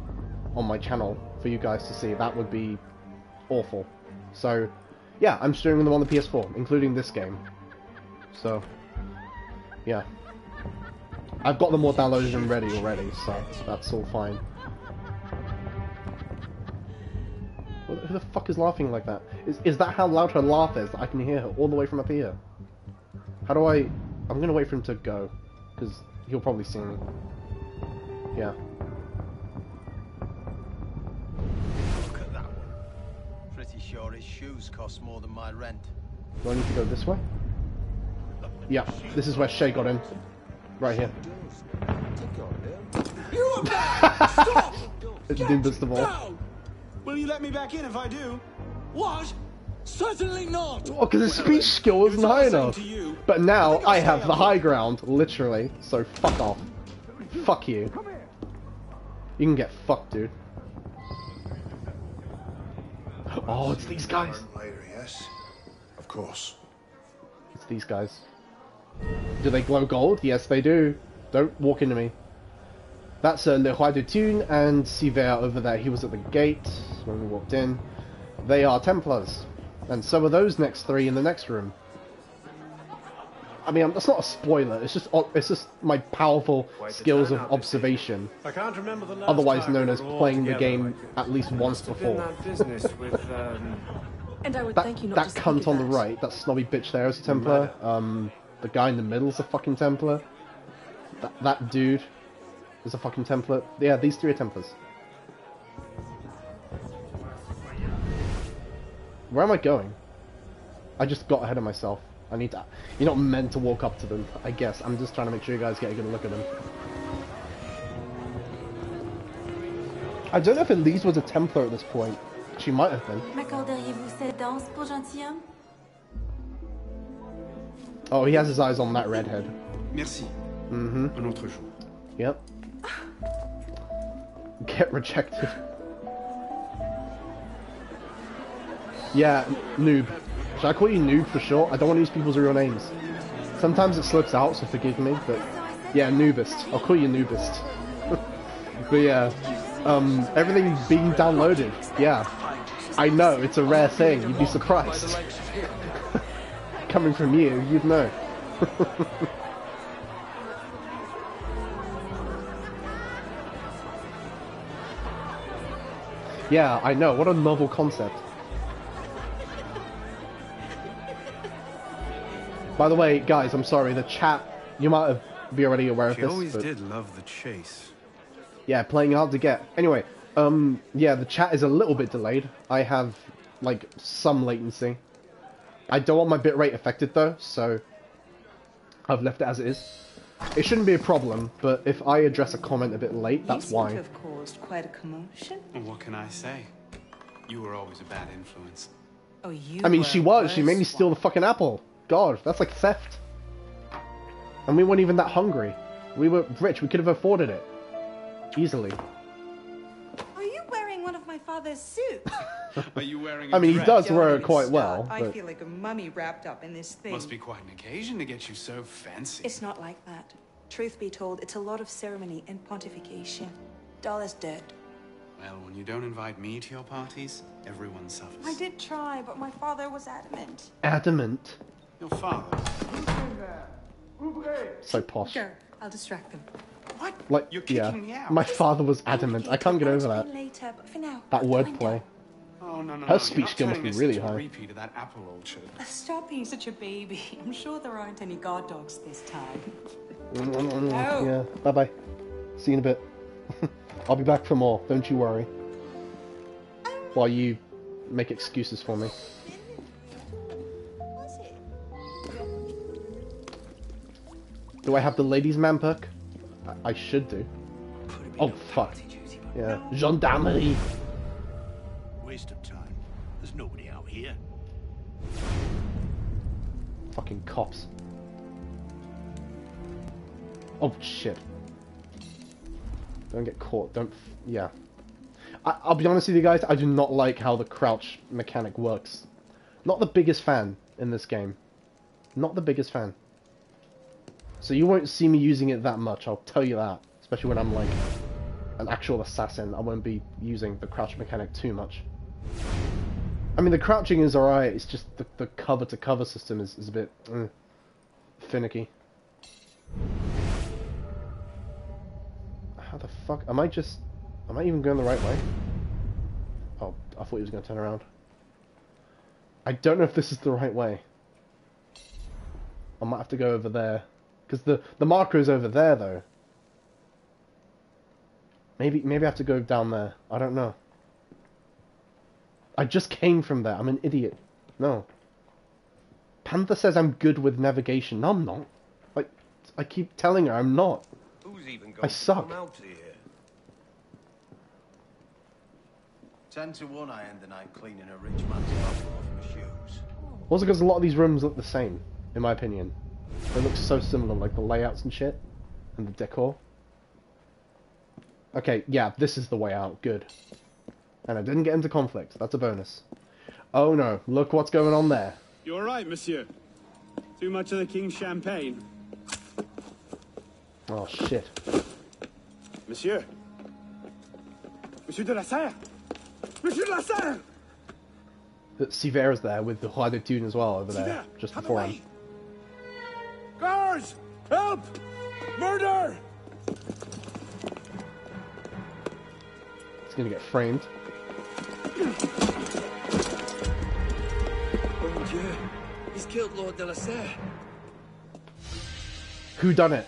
on my channel for you guys to see. That would be awful. So, yeah, I'm streaming them on the PS4, including this game. So, yeah. I've got them all downloaded and ready already, so that's all fine. Who the fuck is laughing like that? Is, is that how loud her laugh is? I can hear her all the way from up here. How do I... I'm gonna wait for him to go, because he'll probably see me. Yeah. Look at that one. Pretty sure his shoes cost more than my rent. Do I need to go this way? Yeah, this is where Shay got in. Right here. You Stop! It's the! Will you let me back in if I do? What? Certainly not! Oh, because his speech skill wasn't high enough. But now I have the high ground, literally. So fuck off. Fuck you. You can get fucked, dude. Oh, it's these guys. Later, yes? Of course. It's these guys. Do they glow gold? Yes, they do. Don't walk into me. That's uh, Le Roi de Thune and Sivert over there. He was at the gate when we walked in. They are Templars. And so are those next three in the next room. I mean, that's not a spoiler. It's just it's just my powerful Quite the skills of observation. I can't remember the last Otherwise time known as playing the game like at least once Must have been before. that business with, um... And I would That, thank you not that to speak cunt of on the right, that snobby bitch there is a Templar. Um, the guy in the middle's a fucking Templar. That, that dude is a fucking Templar. Yeah, these three are Templars. Where am I going? I just got ahead of myself. I need to... You're not meant to walk up to them, I guess. I'm just trying to make sure you guys get a good look at them. I don't know if Elise was a Templar at this point. She might have been. Oh, he has his eyes on that redhead. Merci. Mm-hmm. Un autre jour. Yep. Get rejected. Yeah, noob. Should I call you noob for short? I don't want to use people's real names. Sometimes it slips out, so forgive me, but yeah, noobist. I'll call you noobist. but yeah, um, everything being downloaded. Yeah, I know it's a rare thing. You'd be surprised. Coming from you, you'd know. yeah, I know. What a novel concept. By the way, guys, I'm sorry. The chat, you might have be already aware of She this. always but- did love the chase. yeah, playing hard to get. Anyway, um, yeah, the chat is a little bit delayed. I have like some latency. I don't want my bitrate affected though, so I've left it as it is. It shouldn't be a problem, but if I address a comment a bit late, that's you seem why. to have caused quite a commotion. Well, what can I say? You were always a bad influence. Oh, you. I mean, were she was. She made me steal the fucking apple. God, that's like theft. And we weren't even that hungry. We were rich. We could have afforded it easily. Are you wearing one of my father's suits? Are you wearing? I mean, he dress? does wear it quite well. start. I but- feel like a mummy wrapped up in this thing. Must be quite an occasion to get you so fancy. It's not like that. Truth be told, it's a lot of ceremony and pontification. Dull as dirt. Well, when you don't invite me to your parties, everyone suffers. I did try, but my father was adamant. Adamant. Your father. So posh. Sure, I'll distract them. What? Like, You're yeah. me out. My father was adamant. I can't get over that. Later, but for now. That wordplay. Oh no no. Her no. speech You're skill must be really into a high. repeat of that apple orchard. Stop being such a baby. I'm sure there aren't any guard dogs this time. Oh. Oh. Yeah. Bye bye. See you in a bit. I'll be back for more. Don't you worry. While you make excuses for me. Do I have the ladies' man perk? I, I should do. Oh fuck. Yeah. Gendarmerie. Fucking cops. Oh shit. Don't get caught. Don't. Yeah. I, I'll be honest with you guys. I do not like how the crouch mechanic works. Not the biggest fan in this game. Not the biggest fan. So you won't see me using it that much. I'll tell you that. Especially when I'm like an actual assassin. I won't be using the crouch mechanic too much. I mean, the crouching is alright. It's just the, the cover to cover system is, is a bit mm, finicky. How the fuck am I just? Am I even going the right way? Oh, I thought he was going to turn around. I don't know if this is the right way. I might have to go over there because the the marker is over there though. Maybe maybe I have to go down there. I don't know. I just came from there. I'm an idiot. No. Panther says I'm good with navigation. No, I'm not. Like, I keep telling her I'm not. Who's even I going to suck. come out here? Ten to one, I end the night cleaning a rich man's off my shoes. Also, because a lot of these rooms look the same, in my opinion. They look so similar, like the layouts and shit, and the decor. Okay, yeah, this is the way out. Good. And I didn't get into conflict. That's a bonus. Oh no, look what's going on there. You're right, monsieur? Too much of the king's champagne. Oh shit. Monsieur. Monsieur de la Serre! Monsieur de la Serre! Sivera's there with the Roi de Thun as well over there, just before him. Guards! Help! Murder! He's gonna get framed. Oh, mon Dieu, he's killed Lord de la. Who done it?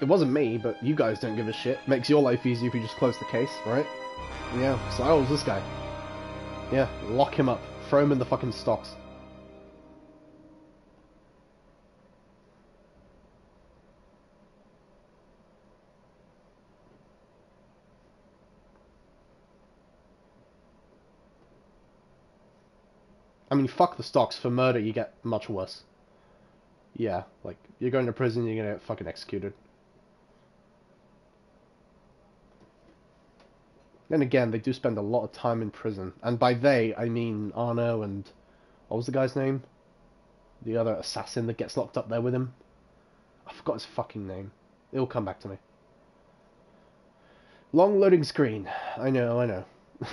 It wasn't me, but you guys don't give a shit. Makes your life easier if you just close the case, right? Yeah, so I was this guy. Yeah, lock him up. Throw him in the fucking stocks. Mean, fuck the stocks. For murder, you get much worse. Yeah, like, you're going to prison, you're gonna get fucking executed. Then again, they do spend a lot of time in prison. And by they, I mean Arno and... What was the guy's name? The other assassin that gets locked up there with him? I forgot his fucking name. It'll come back to me. Long loading screen. I know, I know.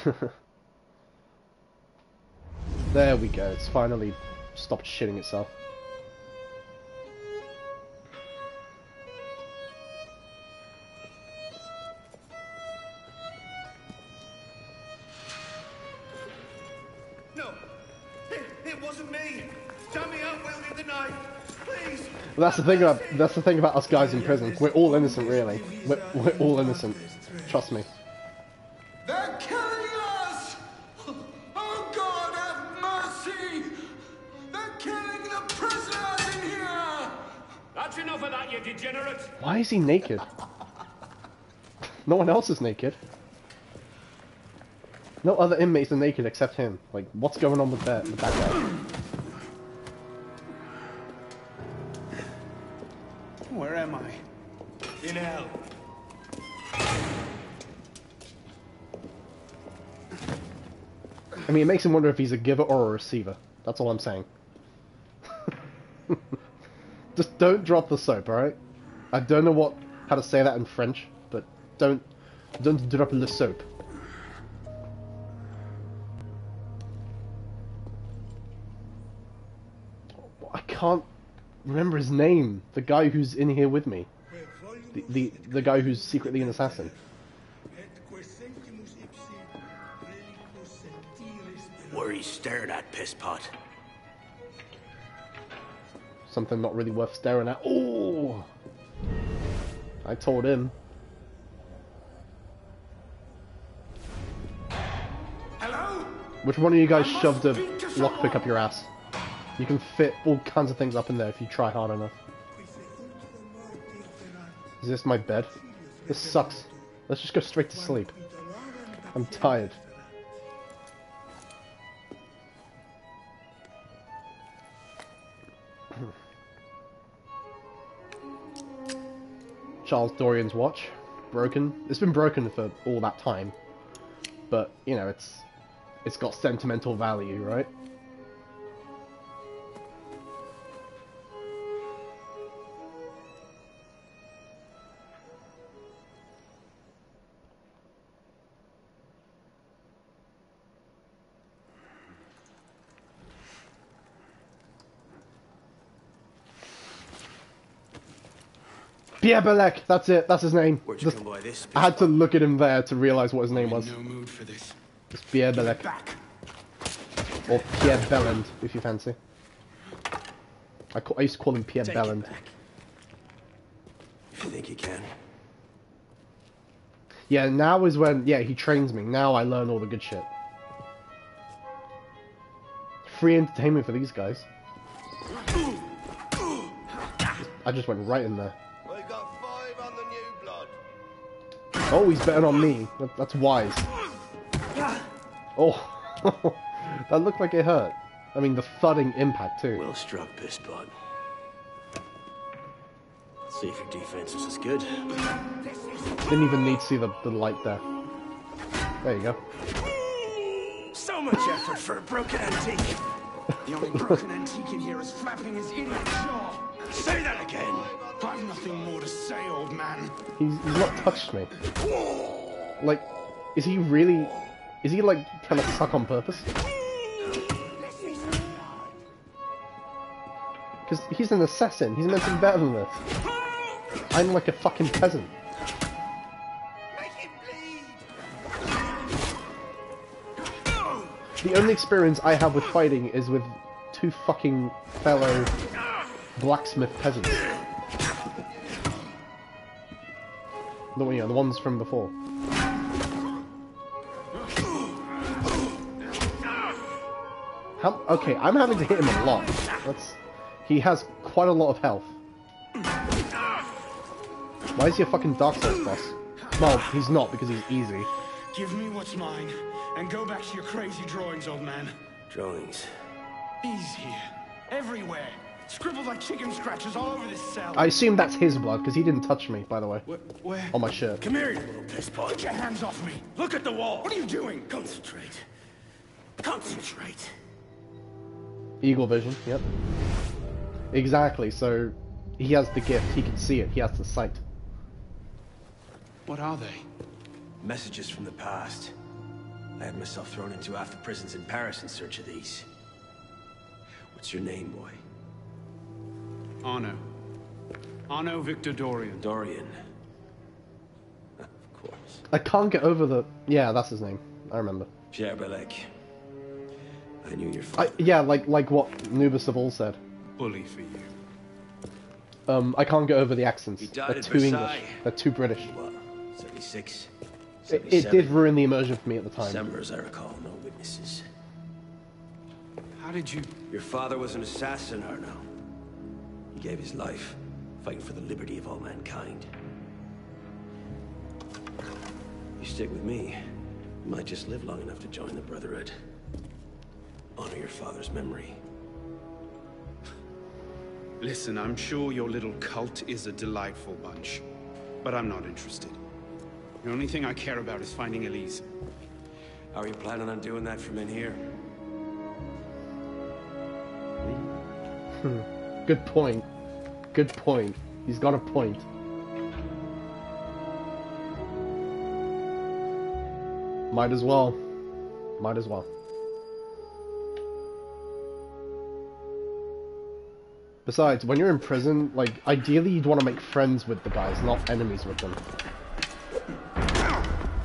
there we go. It's finally stopped shitting itself. No, it, it wasn't me. Dummy up wielding the knife. Please. Well, that's the thing about that's the thing about us guys in prison. We're all innocent, really. We're, we're all innocent. Trust me. He naked? No one else is naked. No other inmates are naked except him. Like, what's going on with that with that guy? Where am I? In hell. I mean, it makes him wonder if he's a giver or a receiver. That's all I'm saying. Just don't drop the soap, alright? I don't know what how to say that in French, but don't don't drop in the soap. I can't remember his name. The guy who's in here with me. The the, the guy who's secretly an assassin. Where he stared at, pisspot. Something not really worth staring at. Oh! I told him. Hello? Which one of you guys shoved a lockpick up your ass? You can fit all kinds of things up in there if you try hard enough. Is this my bed? This sucks. Let's just go straight to sleep. I'm tired. Charles Dorian's watch. Broken. It's been broken for all that time. But, you know, it's it's got sentimental value, right? Pierre Bellec, that's it, that's his name. Where'd you Just- come by this, I had to look at him there to realise what his name was. No mood for this. It's Pierre Bellec. Or Pierre Belland, if you fancy. I, I used to call him Pierre Take Belland. If you think you can. Yeah, now is when, yeah, he trains me. Now I learn all the good shit. Free entertainment for these guys. I just went right in there. Oh, he's betting on me. That, that's wise. Oh, that looked like it hurt. I mean, the thudding impact too. Well struck, pisspot. See if your defense is as good. Didn't even need to see the, the light there. There you go. So much effort for a broken antique. The only broken antique in here is flapping his idiot jaw. Say that again. I've nothing more to say, old man. He's, he's not touched me. Like, is he really... Is he, like, trying to suck on purpose? Because he's an assassin. He's meant to be better than this. I'm like a fucking peasant. The only experience I have with fighting is with two fucking fellow blacksmith peasants. The, you know, the ones from before. How, okay, I'm having to hit him a lot. That's, he has quite a lot of health. Why is he a fucking Dark Souls boss? Well, he's not because he's easy. Give me what's mine, and go back to your crazy drawings, old man. Drawings. These here. Everywhere. Scribbled like chicken scratches all over this cell. I assume that's his blood because he didn't touch me, by the way. Where? where? On my shirt. Come here, you little piss pot. Get your hands off me. Look at the wall. What are you doing? Concentrate. Concentrate. Eagle vision, yep. Exactly, so he has the gift, he can see it, he has the sight. What are they? Messages from the past. I had myself thrown into half the prisons in Paris in search of these. What's your name, boy? Arno. Arno Victor Dorian. Dorian. of course. I can't get over the... Yeah, that's his name. I remember. Pierre Bellec. I knew your I, yeah, like like what Nubis of all said. Bully for you. Um, I can't get over the accents. He died They're at too English. They're too British. What? 76? It, it did ruin the immersion for me at the time. December, as I recall. No witnesses. How did you... Your father was an assassin, Arno. He gave his life, fighting for the liberty of all mankind. You stick with me, you might just live long enough to join the Brotherhood. Honor your father's memory. Listen, I'm sure your little cult is a delightful bunch, but I'm not interested. The only thing I care about is finding Elise. How are you planning on doing that from in here? Hmm. Good point. Good point. He's got a point. Might as well. Might as well. Besides, when you're in prison, like, ideally you'd want to make friends with the guys, not enemies with them.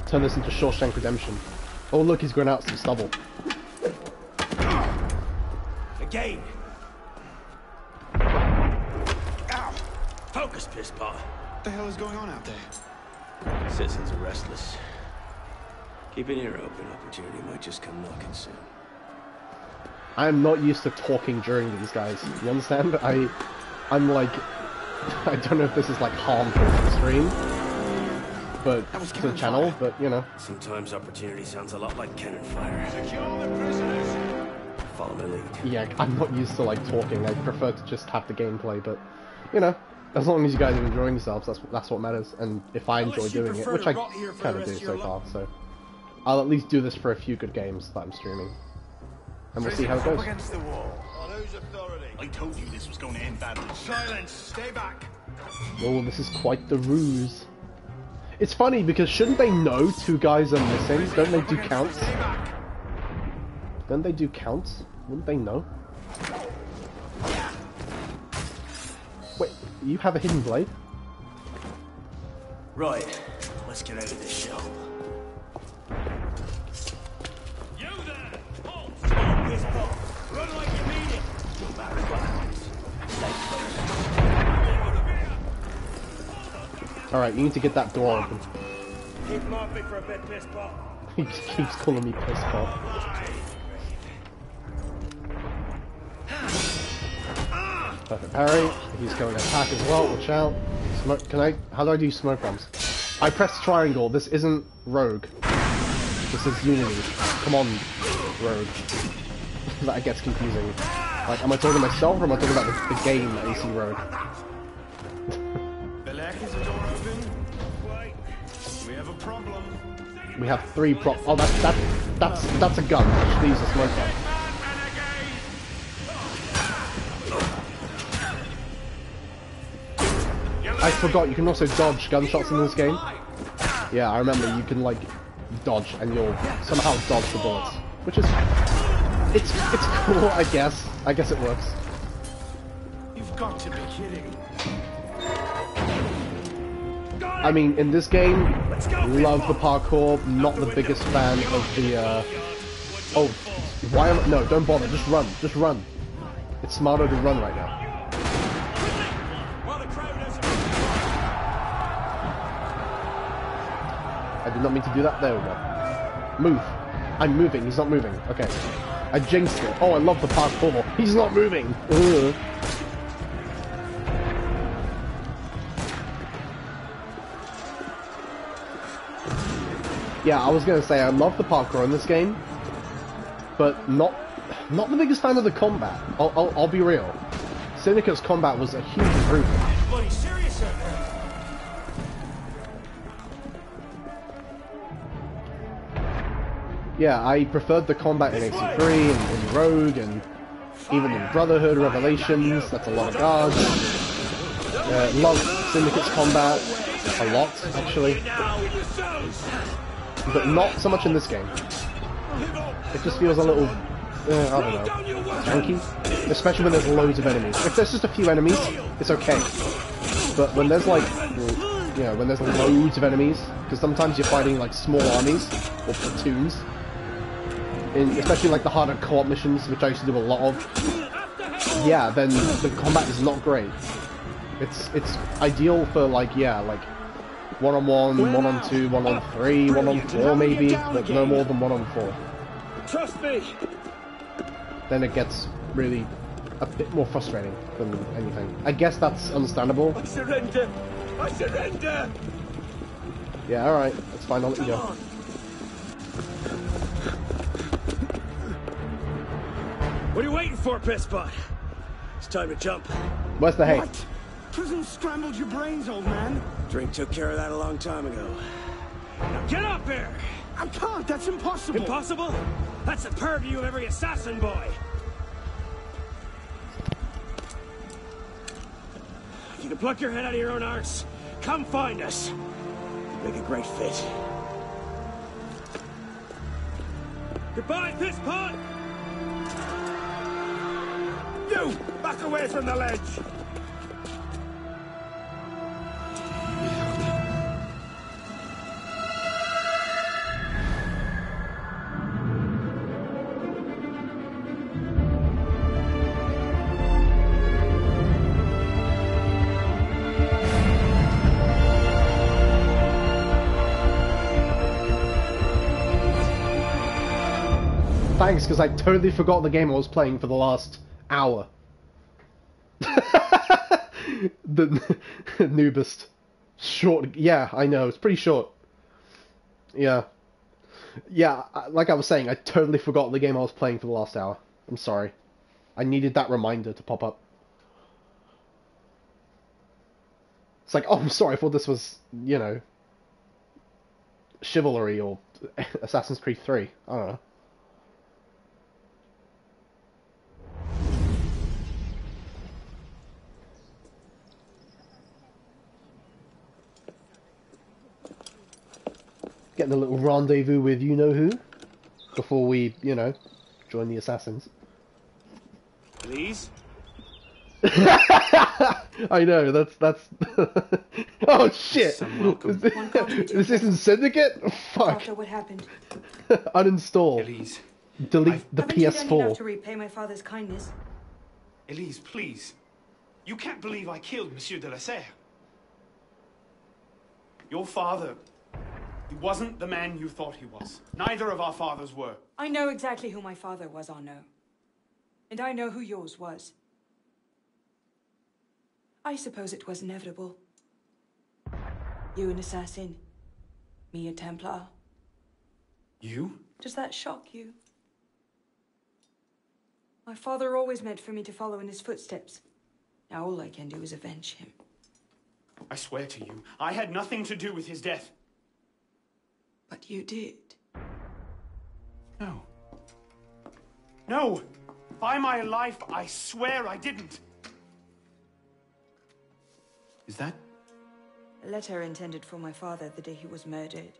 Turn this into Shawshank Redemption. Oh look, he's grown out some stubble. Again! Focus, piss pot. What the hell is going on out there? Citizens are restless. Keep an ear open. Opportunity might just come knocking soon. I am not used to talking during these guys. You understand? I, I'm like, I don't know if this is like harmful to the stream, but to the channel. But you know, Sometimes opportunity sounds a lot like cannon fire. Secure the prisoners. Follow my lead. yeah, I'm not used to like talking. I prefer to just have the gameplay. But you know, as long as you guys are enjoying yourselves, that's that's what matters. And if I enjoy doing it, which I rot here for the kind of rest do of your so far, so I'll at least do this for a few good games that I'm streaming, and we'll see how it goes. against the wall. Oh, On whose authority? I told you this was going to end badly. Silence! Stay back! Oh, this is quite the ruse. It's funny because shouldn't they know two guys are missing? Don't they do counts? Don't they do counts? Wouldn't they know? Wait, you have a hidden blade? Right. Let's get out of this shell. You there! Halt! Run like you mean it. No matter what happens. Stay close. Alright, you need to get that door open. Keep mopping for a bit, piss. He just keeps calling me piss pot. Perfect parry. He's going to attack as well. Watch out. Smoke. Can I? How do I do smoke bombs? I press triangle. This isn't Rogue. This is Unity. Come on, Rogue. that gets confusing. Like, am I talking to myself or am I talking about the, the game AC Rogue? Bellec, is the door open? We have a problem. We have three prop. Oh, that's that. That's that's a gun. I should use a smoke bomb. I forgot you can also dodge gunshots in this game. Yeah, I remember you can like dodge and you'll somehow dodge the bullets, which is it's it's cool, I guess. I guess it works. You've got to be kidding. I mean, in this game, love the parkour. Not the biggest fan of the. Uh... Oh, why am I... No, don't bother. Just run. Just run. It's smarter to run right now. I did not mean to do that. There we go. Move. I'm moving. He's not moving. Okay. I jinxed it. Oh, I love the parkour. He's not moving. Ugh. Yeah, I was gonna say I love the parkour in this game, but not not the biggest fan of the combat. I'll, I'll, I'll be real. Syndicate's combat was a huge improvement. Yeah, I preferred the combat in AC3 and in Rogue and even in Brotherhood Revelations. That's a lot of guards. Uh, love Syndicate's combat a lot, actually, but not so much in this game. It just feels a little, uh, I don't know, tanky, especially when there's loads of enemies. If there's just a few enemies, it's okay. But when there's like, you know, when there's loads of enemies, because sometimes you're fighting like small armies or platoons, in, especially like the harder co-op missions, which I used to do a lot of. Yeah, then the combat is not great. It's it's ideal for like yeah like one on one, one on two, one on three, one on four maybe, but no more than one on four. Trust me. Then it gets really a bit more frustrating than anything. I guess that's understandable. I surrender. I surrender. Yeah, all right, that's fine. I'll let you go. What are you waiting for, Pisspot? It's time to jump. What's the hay? What? Prison scrambled your brains, old man. Drink took care of that a long time ago. Now get up here! I can't, that's impossible. Impossible? That's the purview of every assassin boy. If you can pluck your head out of your own arse, come find us. You'd Make a great fit. Goodbye, Pisspot! You! Back away from the ledge! Thanks, because I totally forgot the game I was playing for the last hour. the Nubist. Short. Yeah, I know. It's pretty short. Yeah. Yeah, like I was saying, I totally forgot the game I was playing for the last hour. I'm sorry. I needed that reminder to pop up. It's like, oh, I'm sorry, I thought this was, you know, Chivalry or Assassin's Creed 3. I don't know. Getting a little rendezvous with you know who before we, you know, join the assassins. Please? I know that's that's. oh shit! Is this, is this in Syndicate? Fuck! After what happened, Uninstall. Elise. Delete the haven't you done PS4. to repay my father's kindness? Elise, please. You can't believe I killed Monsieur de la Serre. Your father. He wasn't the man you thought he was. Neither of our fathers were. I know exactly who my father was, Arno. And I know who yours was. I suppose it was inevitable. You an assassin, me a Templar. You? Does that shock you? My father always meant for me to follow in his footsteps. Now all I can do is avenge him. I swear to you, I had nothing to do with his death. But you did. No. No! By my life, I swear I didn't. Is that A letter intended for my father the day he was murdered.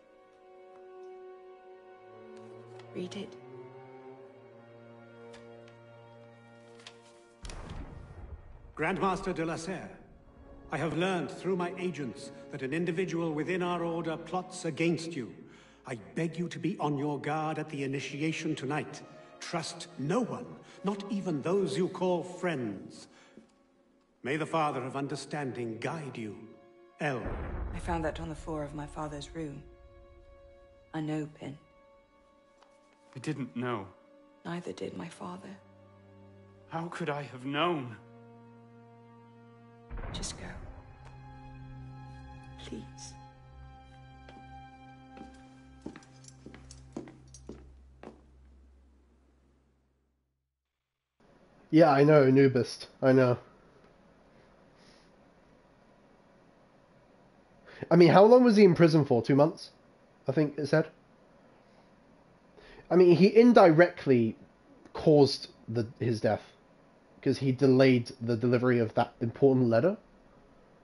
Read it. Grandmaster de la Serre, I have learned through my agents that an individual within our order plots against you. I beg you to be on your guard at the initiation tonight. Trust no one, not even those you call friends. May the Father of Understanding guide you. L. I found that on the floor of my father's room. Unopened. I didn't know. Neither did my father. How could I have known? Just go. Please. Yeah, I know, Nubist. I know. I mean, how long was he in prison for? Two months? I think it said. I mean, he indirectly caused the his death because he delayed the delivery of that important letter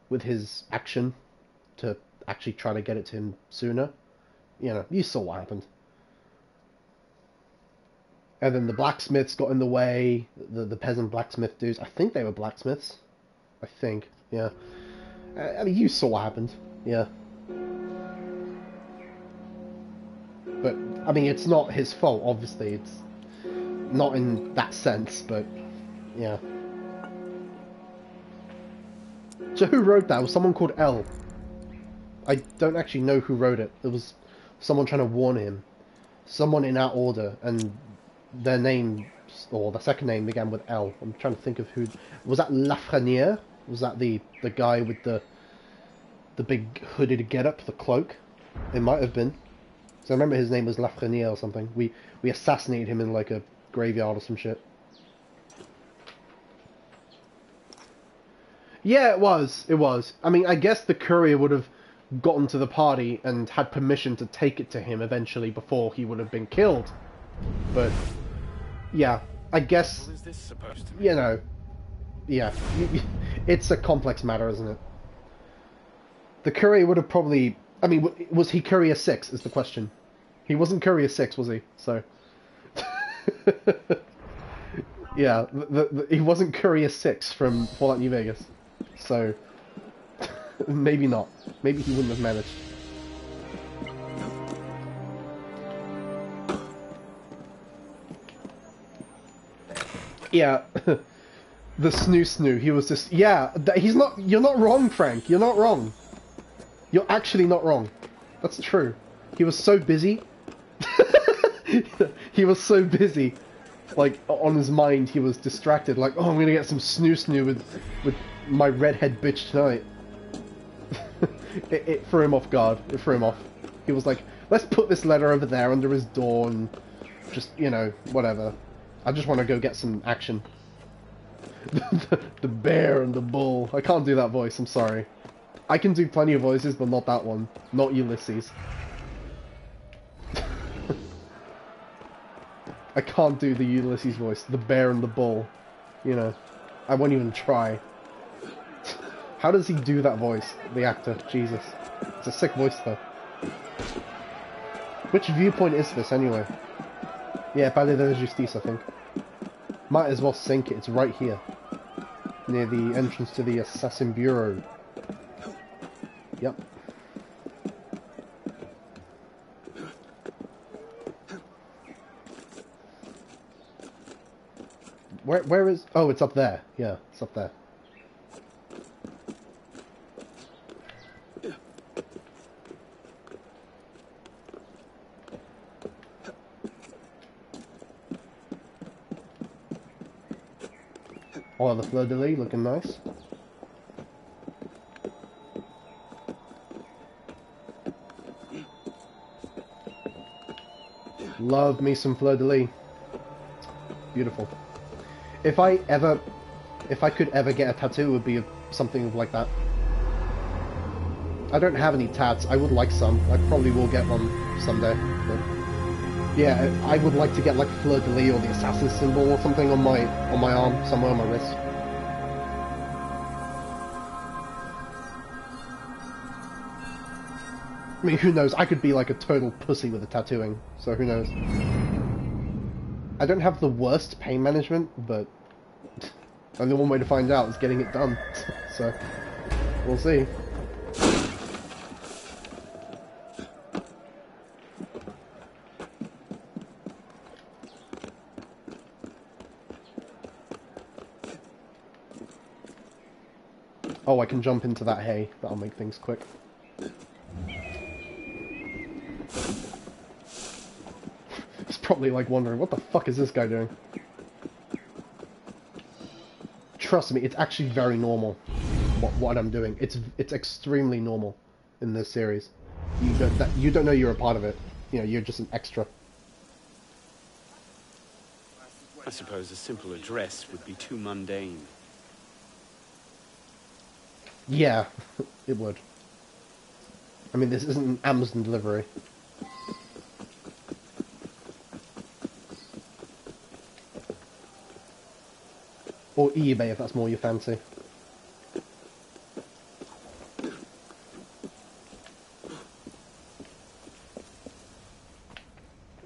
with his action to actually try to get it to him sooner. You know, you saw what happened. And then the blacksmiths got in the way, the, the peasant blacksmith dudes. I think they were blacksmiths. I think, yeah. Uh, I mean, you saw what happened, yeah. But, I mean, it's not his fault, obviously. It's not in that sense, but, yeah. So who wrote that? It was someone called L. I don't actually know who wrote it. It was someone trying to warn him. Someone in our order, and their name, or the second name began with L. I'm trying to think of who... Was that Lafreniere? Was that the, the guy with the the big hooded getup, the cloak? It might have been. So I remember his name was Lafreniere or something. We, we assassinated him in like a graveyard or some shit. Yeah, it was. It was. I mean, I guess the courier would have gotten to the party and had permission to take it to him eventually before he would have been killed. But, yeah, I guess, you know, yeah, it's a complex matter, isn't it? The courier would have probably, I mean, was he courier 6 is the question. He wasn't courier 6, was he? So, yeah, the, the, he wasn't courier 6 from Fallout New Vegas. So, maybe not. Maybe he wouldn't have managed. Yeah, the snoo snoo. He was just yeah. He's not. You're not wrong, Frank. You're not wrong. You're actually not wrong. That's true. He was so busy. he was so busy. Like on his mind, he was distracted. Like, oh, I'm gonna get some snoo snoo with with my redhead bitch tonight. it, it threw him off guard. It threw him off. He was like, let's put this letter over there under his door and just, you know, whatever. I just want to go get some action. the, bear and the bull. I can't do that voice, I'm sorry. I can do plenty of voices, but not that one. Not Ulysses. I can't do the Ulysses voice. The bear and the bull. You know. I won't even try. How does he do that voice, the actor? Jesus. It's a sick voice, though. Which viewpoint is this, anyway? Yeah, Palais de la Justice, I think. Might as well sink it, it's right here. Near the entrance to the Assassin Bureau. Yep. Where, where is... Oh, it's up there. Yeah, it's up there. Oh, the fleur de lis looking nice. Love me some fleur de lis. Beautiful. If I ever, if I could ever get a tattoo, it would be something like that. I don't have any tats. I would like some. I probably will get one someday. But yeah, I would like to get like fleur de lis or the assassin symbol or something on my on my arm, somewhere on my wrist. I mean, who knows? I could be like a total pussy with the tattooing, so who knows? I don't have the worst pain management, but only one way to find out is getting it done. so, we'll see. Oh, I can jump into that hay. That'll make things quick. It's probably like wondering, what the fuck is this guy doing? Trust me, it's actually very normal what, what I'm doing. It's it's extremely normal in this series. You don't that, you don't know you're a part of it. You know, you're just an extra. I suppose a simple address would be too mundane. Yeah, it would. I mean, this isn't an Amazon delivery. Or eBay if that's more your fancy.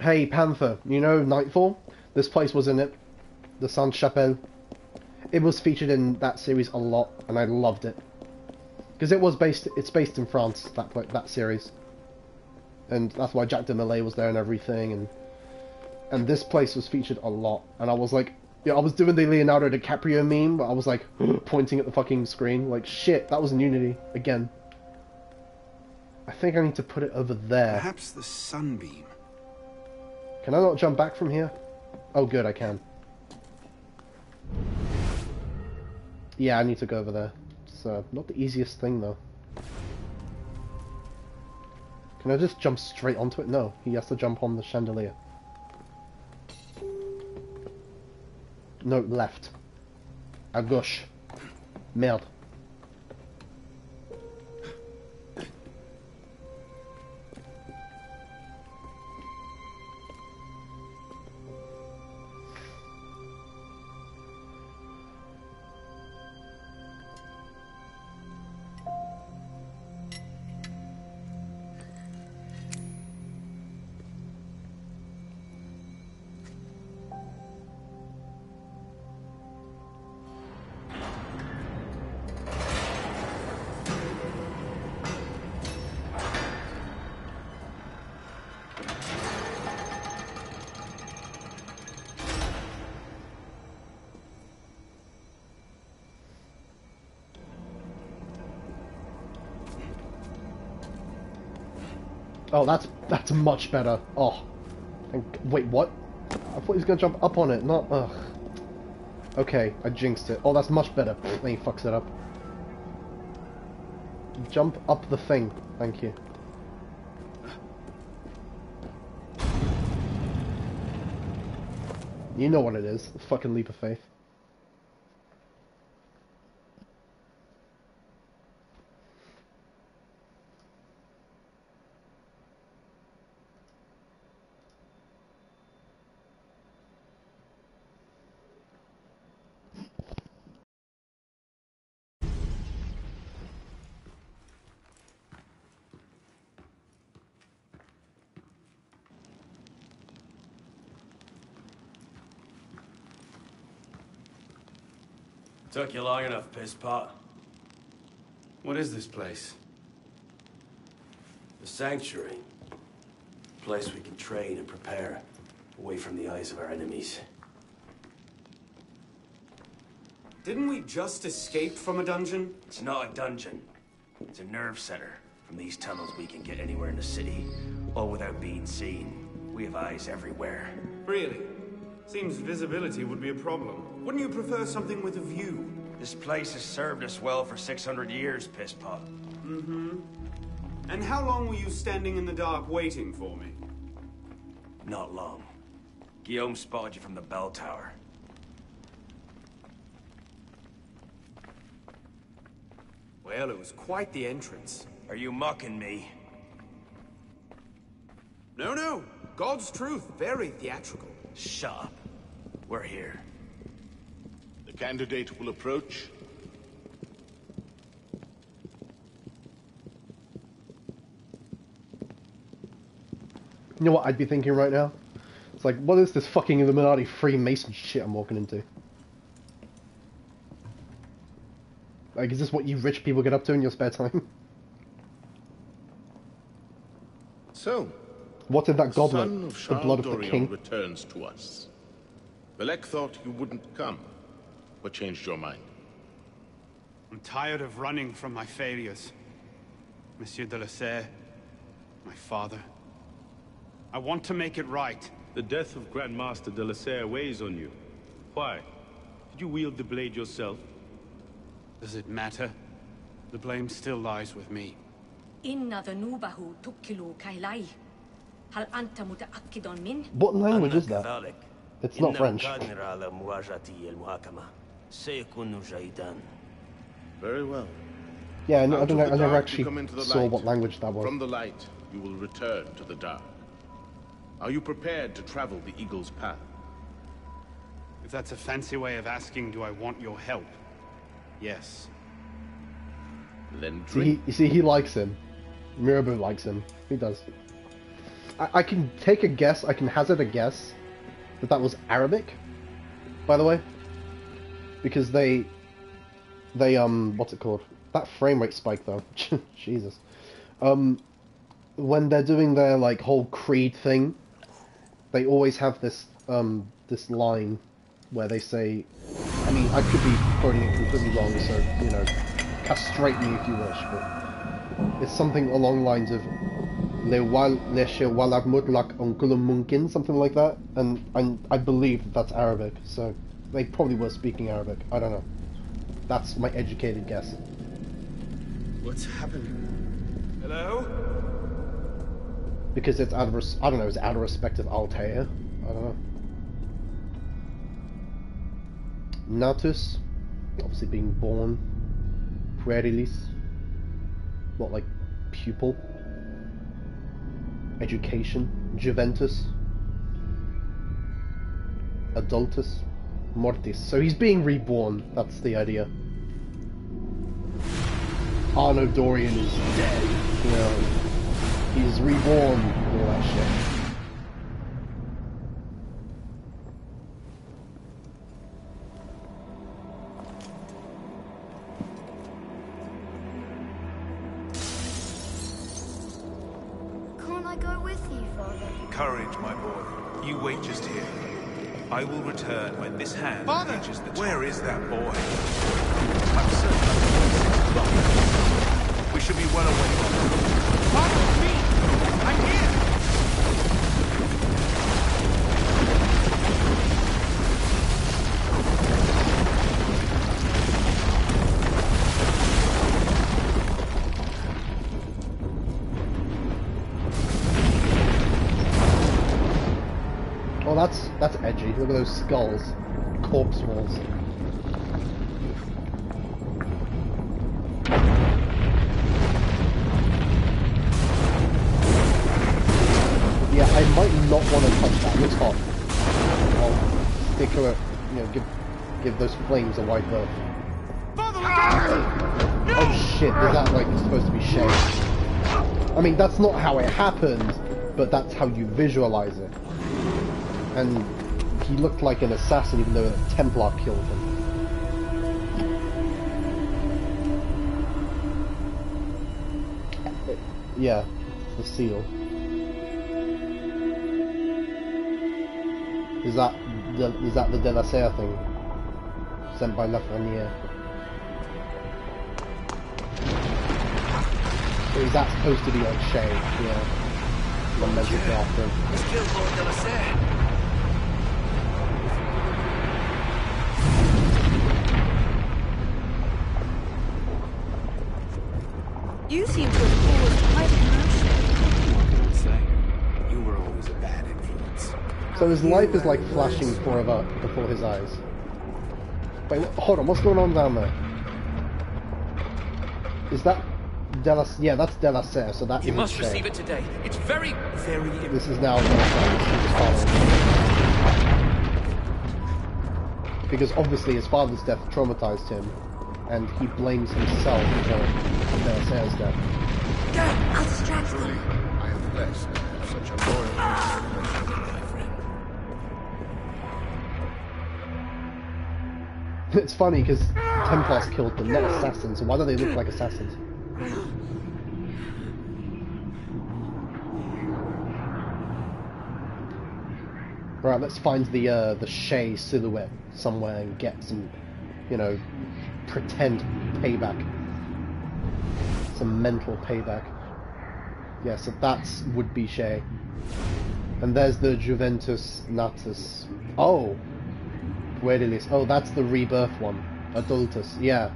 Hey Panther, you know Knightfall? This place was in it. The Sainte Chapelle. It was featured in that series a lot, and I loved it. Because it was based, it's based in France, that that series. And that's why Jack de Molay was there and everything, and and this place was featured a lot. And I was like, yeah, I was doing the Leonardo DiCaprio meme, but I was like pointing at the fucking screen, like shit, that was in Unity again. I think I need to put it over there. Perhaps the sunbeam. Can I not jump back from here? Oh, good, I can. Yeah, I need to go over there. It's uh, not the easiest thing, though. Can I just jump straight onto it? No, he has to jump on the chandelier. No, left. À gauche. Merde. Much better. Oh, and, wait, what? I thought he was gonna jump up on it, not. Ugh. Okay, I jinxed it. Oh, that's much better. Then he fucks it up. Jump up the thing. Thank you. You know what it is. Fucking leap of faith. Took you long enough, piss pot. What is this place? The Sanctuary. A place we can train and prepare, away from the eyes of our enemies. Didn't we just escape from a dungeon? It's not a dungeon. It's a nerve center. From these tunnels, we can get anywhere in the city, all without being seen. We have eyes everywhere. Really? Seems visibility would be a problem. Wouldn't you prefer something with a view? This place has served us well for 600 years, pisspot. Mm-hmm. And how long were you standing in the dark waiting for me? Not long. Guillaume spotted you from the bell tower. Well, it was quite the entrance. Are you mocking me? No, no. God's truth. Very theatrical. Shut up. We're here. The candidate will approach. You know what I'd be thinking right now? It's like, what is this fucking Illuminati Freemason shit I'm walking into? Like, is this what you rich people get up to in your spare time? So, what in that goblin, The blood of the king? returns to us. Bellec thought you wouldn't come. What changed your mind? I'm tired of running from my failures. Monsieur de la Serre, my father. I want to make it right. The death of Grandmaster de la Serre weighs on you. Why? Did you wield the blade yourself? Does it matter? The blame still lies with me. إن ذنوبه تكل كيلي هل What language is that? It's not French. Very well. Yeah, no, I don't know. I never actually saw what language that was. From the light, you will return to the dark. Are you prepared to travel the Eagle's path? If that's a fancy way of asking, do I want your help? Yes. Then drink. He, you see, he likes him. Mirabeau likes him. He does. I, I can take a guess. I can hazard a guess that that was Arabic, by the way. Because they, they, um, what's it called? That frame rate spike, though. Jesus. Um, when they're doing their, like, whole creed thing, they always have this, um, this line where they say, I mean, I could be quoting it completely wrong, so, you know, castrate me if you wish, but it's something along the lines of Le wal leshe walak mutlak unkulum munkin, something like that, and, and I believe that that's Arabic, so they probably were speaking Arabic, I don't know. That's my educated guess. What's happening? Hello? Because it's out of, res- I don't know, it's out of respect of Altair, I don't know. Natus, obviously being born. Puerilis, what, like, pupil? Education? Juventus? Adultus? Mortis. So he's being reborn, that's the idea. Arno Dorian is dead, you. He's reborn, all that shit. Return when this hand Father! reaches the top. Where is that boy? I'm certain we should be well away from him. Father, me! I'm here! Oh, that's that's edgy. Look at those skulls, corpse walls. Yeah, I might not want to touch that. Looks hot. I'll stick to. You know, give give those flames a wide berth. Oh shit! Is that like supposed to be shaved? I mean, that's not how it happened, but that's how you visualize it. And he looked like an assassin even though a Templar killed him. Yeah, the seal. Is that the, is that the De La Serre thing? Sent by Lafreniere. So is that supposed to be like shaved? Yeah. The mental after. You seem to have caused quite a commotion. Say, you were always a bad influence. So his life is like flashing forever before his eyes. Wait, wh- hold on, what's going on down there? Is that Della? Yeah, that's de la Serre, so that You must Shay. receive it today. It's very, very This is now de la Serre, this is his father. Because obviously his father's death traumatized him, and he blames himself for de la Serre's death. Go, I'll distract them. I am blessed. such a loyal my friend. It's funny because Templars killed them, not assassins. So why do they look like assassins? Right, let's find the uh, the Shay silhouette somewhere and get some, you know, pretend payback. Some mental payback. Yeah, so that's would be Shay. And there's the Juventus Natus. Oh! Verilis. Oh, that's the rebirth one. Adultus. Yeah.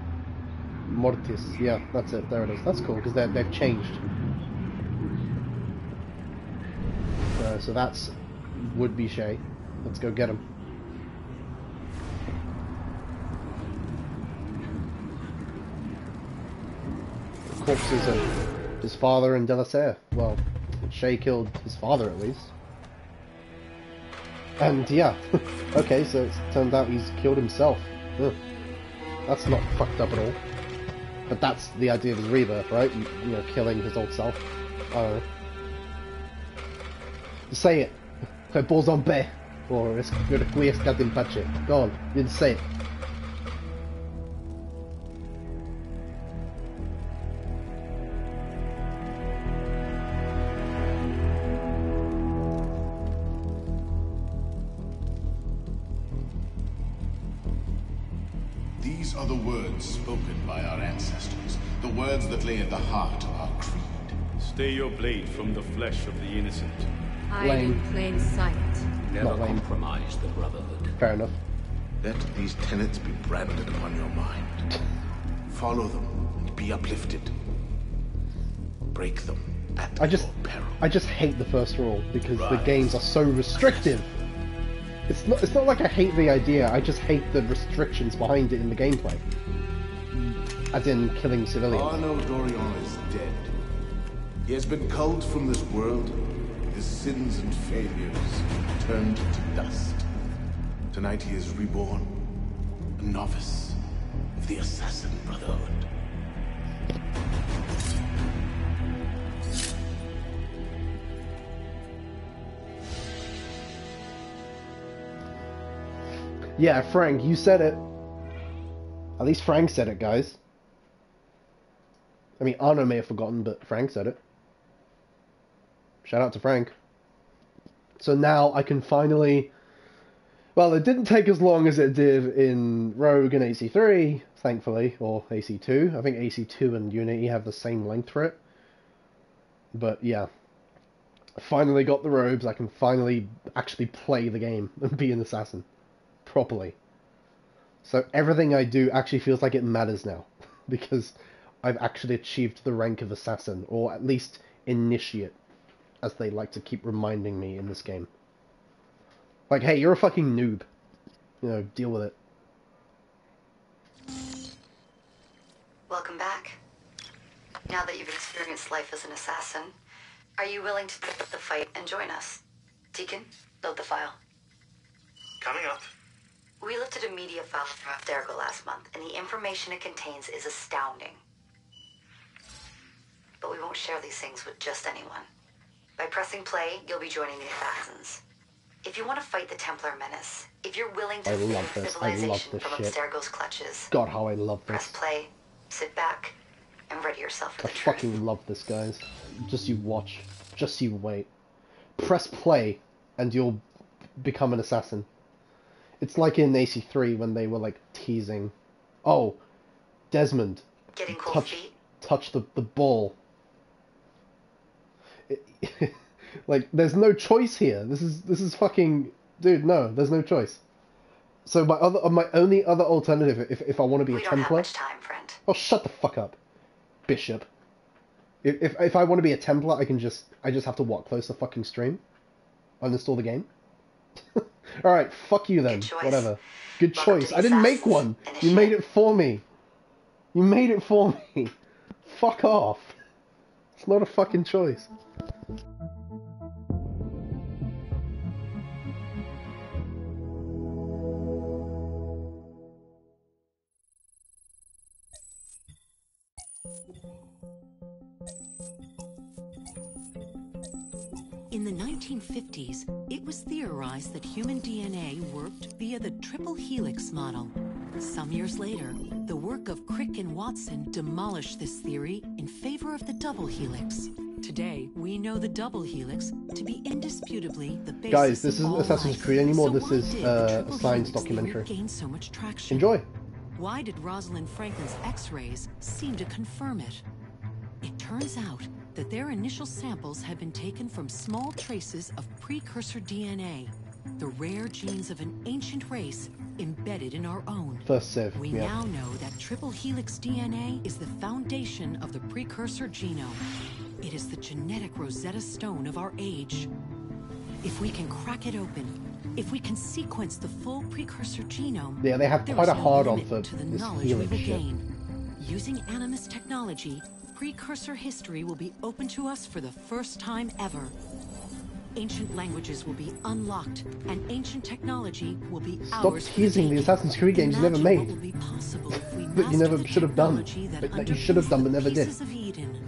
Mortis. Yeah, that's it. There it is. That's cool because they've changed. Uh, so that's would be Shay. Let's go get him. Corpses of his father and de la Serre. Well, Shay killed his father at least. And yeah, okay, so it turns out he's killed himself. Ugh. That's not fucked up at all. But that's the idea of his rebirth, right? You, you know, killing his old self. Know. Say it. Repose en paix. Or requiescat in pace. Go on, you say it. Words spoken by our ancestors, the words that lay at the heart of our creed. Stay your blade from the flesh of the innocent. Hide in plain sight. Never Not lame. compromise the Brotherhood. Fair enough. Let these tenets be branded upon your mind. Follow them and be uplifted. Break them at I just, your peril. I just hate the first rule because the games are so restrictive. It's not, it's not like I hate the idea. I just hate the restrictions behind it in the gameplay. As in killing civilians. Arno Dorian is dead. He has been culled from this world. His sins and failures turned to dust. Tonight he is reborn, a novice of the Assassin Brotherhood. Yeah, Frank, you said it. At least Frank said it, guys. I mean, Arno may have forgotten, but Frank said it. Shout out to Frank. So now I can finally. Well, it didn't take as long as it did in Rogue and AC3, thankfully, or AC2. I think AC2 and Unity have the same length for it. But yeah. Finally got the robes. I can finally actually play the game and be an assassin properly. So everything I do actually feels like it matters now because I've actually achieved the rank of assassin or at least initiate as they like to keep reminding me in this game. Like, hey, you're a fucking noob. You know, deal with it. Welcome back. Now that you've experienced life as an assassin, are you willing to take up the fight and join us? Deacon, load the file. Coming up. We lifted a media file from Abstergo last month, and the information it contains is astounding. But we won't share these things with just anyone. By pressing play, you'll be joining the assassins. If you want to fight the Templar menace, if you're willing to I. I love civilization this from shit. Abstergo's clutches, God, how I love press play, sit back, and ready yourself for I the truth. fucking love this, guys. Just you watch. Just you wait. Press play, and you'll become an assassin. It's like in AC3 when they were like teasing. Oh, Desmond, Getting cold touch, feet? touch the the ball. Like, there's no choice here. This is this is fucking dude. No, there's no choice. So my other uh, my only other alternative, if if I want to be We a don't have Templar. much time, friend. Oh, shut the fuck up, Bishop. If, if if I want to be a Templar, I can just I just have to what close the fucking stream, uninstall the game. All right, fuck you then. choice. Whatever. Good Welcome choice. I didn't make one. You made it for me. You made it for me. Fuck off. It's not a fucking choice. That human DNA worked via the triple helix model. Some years later, the work of Crick and Watson demolished this theory in favor of the double helix. Today, we know the double helix to be indisputably the basis Guys, this isn't Assassin's. Creed anymore. So This is uh, a science helix documentary. gain so much traction? Enjoy. Why did Rosalind Franklin's X-rays seem to confirm it? It turns out that their initial samples had been taken from small traces of precursor DNA, the rare genes of an ancient race embedded in our own. First We yeah. now know that triple helix DNA is the foundation of the precursor genome. It is the genetic Rosetta Stone of our age. If we can crack it open, if we can sequence the full precursor genome, Yeah, they have quite a no hard-on for to the this knowledge we will shit. gain. Using Animus technology, precursor history will be open to us for the first time ever. Ancient languages will be unlocked, and ancient technology will be Stop ours teasing the Assassin's Creed games you never made. will be possible if we That you never should have done. That, that that you should have done but never did. pieces of Eden.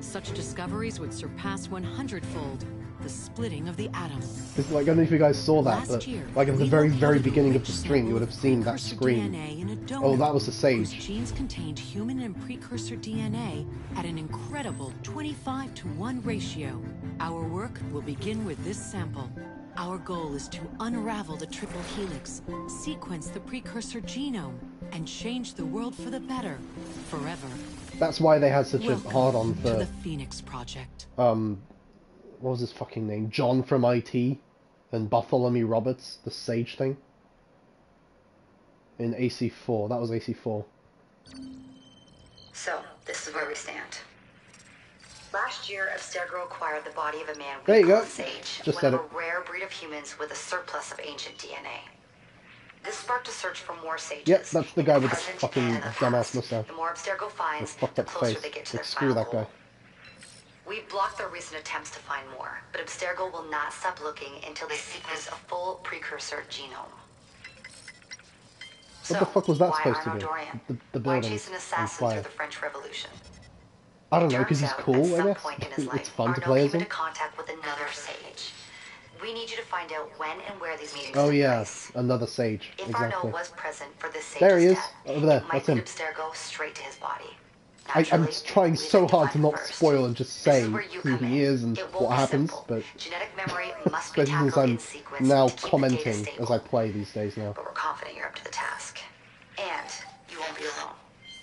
Such discoveries would surpass 100-fold the splitting of the atom. It's like I don't know if you guys saw that, but like at the very, very beginning of the stream, you would have seen that screen. DNA in a donor Oh, that was the sage. genes contained human and precursor DNA at an incredible 25 to 1 ratio. Our work will begin with this sample. Our goal is to unravel the triple helix, sequence the precursor genome, and change the world for the better, forever. That's why they had such a hard on for the Phoenix Project. um, what was his fucking name? John from IT and Bartholomew Roberts, the Sage thing. In AC4, that was AC4. So, this is where we stand. Last year, Abstergo acquired the body of a man we There you call go. Sage, Just one of it. a rare breed of humans with a surplus of ancient DNA. This sparked a search for more sages. Yep, that's the guy with the fucking the dumbass mustache. The more Abstergo The finds, the up closer face. they get to Like, their screw final that goal. We've blocked their recent attempts to find more, but Abstergo will not stop looking until they sequence a full precursor genome. What the fuck was that supposed to be? The, the Why building chase an assassin through the French Revolution? I don't know, because he's cool, I guess. point in his It's fun to play as him. contact with another sage. We need you to find out when and where these meetings Oh yes, yeah, another sage. If exactly. Arno was present for this sage's There he is, death, over there. That's him. Abstergo straight to his body. I, I'm trying so hard to not spoil and just say who he is and what happens, simple. but Genetic memory must be especially since I'm now to keep the data commenting as I play these days now. But we're confident you're up to the task. And you won't be alone.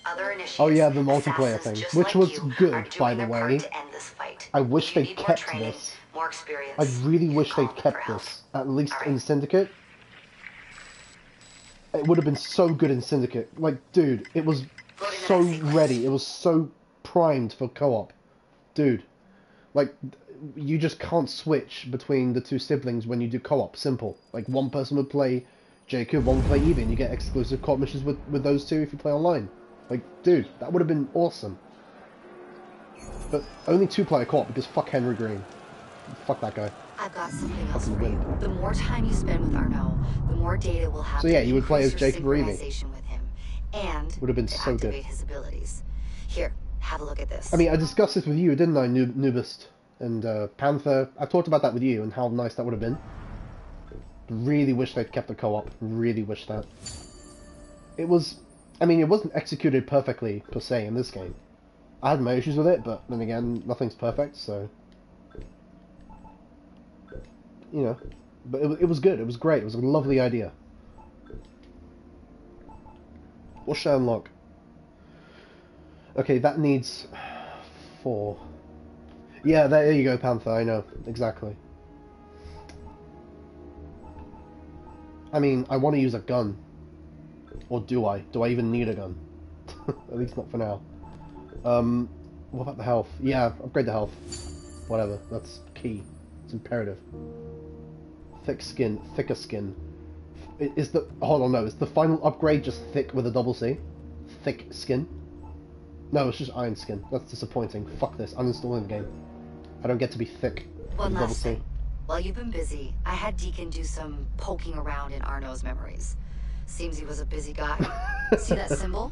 Other Oh yeah, the multiplayer thing, which like was good, by the way. to end this fight. I wish they kept training, this. I really wish they'd kept this, at least in Syndicate. It would have been so good in Syndicate. Like, dude, it was so ready. It was so primed for co-op. Dude, like, you just can't switch between the two siblings when you do co-op. Simple. Like, one person would play Jacob, one would play Evie, and you get exclusive co-op missions with, with those two if you play online. Like, dude, that would have been awesome. But only two-player co-op because fuck Henry Green. Fuck that guy. I've got something else for you. The more time you spend with Arno, the more data we'll have So yeah, you would play as Jacob or Evie. Synchronization with him, and Would have been so good. his abilities. Here, have a look at this. I mean, I discussed this with you, didn't I, Nub- Nubist and uh, Panther? I talked about that with you and how nice that would have been. Really wish they'd kept the co-op. Really wish that. It was, I mean, it wasn't executed perfectly per se in this game. I had my issues with it, but then again, nothing's perfect, so you know. But it, it was good. It was great. It was a lovely idea. I unlock? Okay, that needs four. Yeah, there you go, Panther. I know exactly. I mean, I want to use a gun, or do I? Do I even need a gun? At least not for now. Um, what about the health? Yeah, upgrade the health. Whatever. That's key. It's imperative. Thick skin, thicker skin. Is the hold on? No, is the final upgrade just thick with a double C? Thick skin? No, it's just iron skin. That's disappointing. Fuck this. Uninstalling the game. I don't get to be thick One with a double last C. thing. While you've been busy, I had Deacon do some poking around in Arno's memories. Seems he was a busy guy. See that symbol?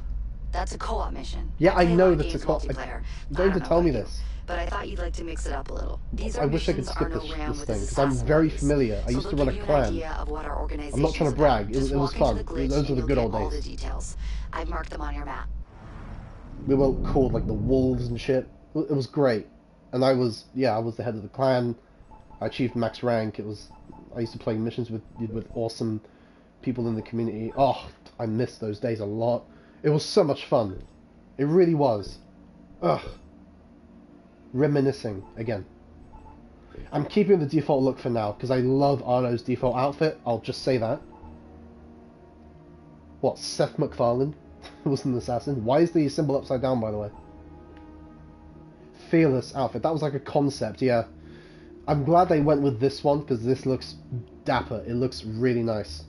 That's a co-op mission. Yeah, I a know that's a games co- I- multiplayer. You don't I to tell me you, this. But I thought you'd like to mix it up a little. These I wish I could skip no this, thing because I'm very familiar. I So used to run a give you an clan. idea of what our I'm not trying to brag. It, was- it was fun. Those were the good old all days. the details. I've marked them on your map. we were called like the wolves and shit. It was great, and I was yeah I was the head of the clan. I achieved max rank. It was I used to play missions with with awesome people in the community. Oh, I miss those days a lot. It was so much fun. It really was. Ugh. Reminiscing again. I'm keeping the default look for now because I love Arno's default outfit. I'll just say that. What Seth MacFarlane was an assassin? Why is the symbol upside down, by the way? Fearless outfit. That was like a concept, yeah. I'm glad they went with this one because this looks dapper. It looks really nice.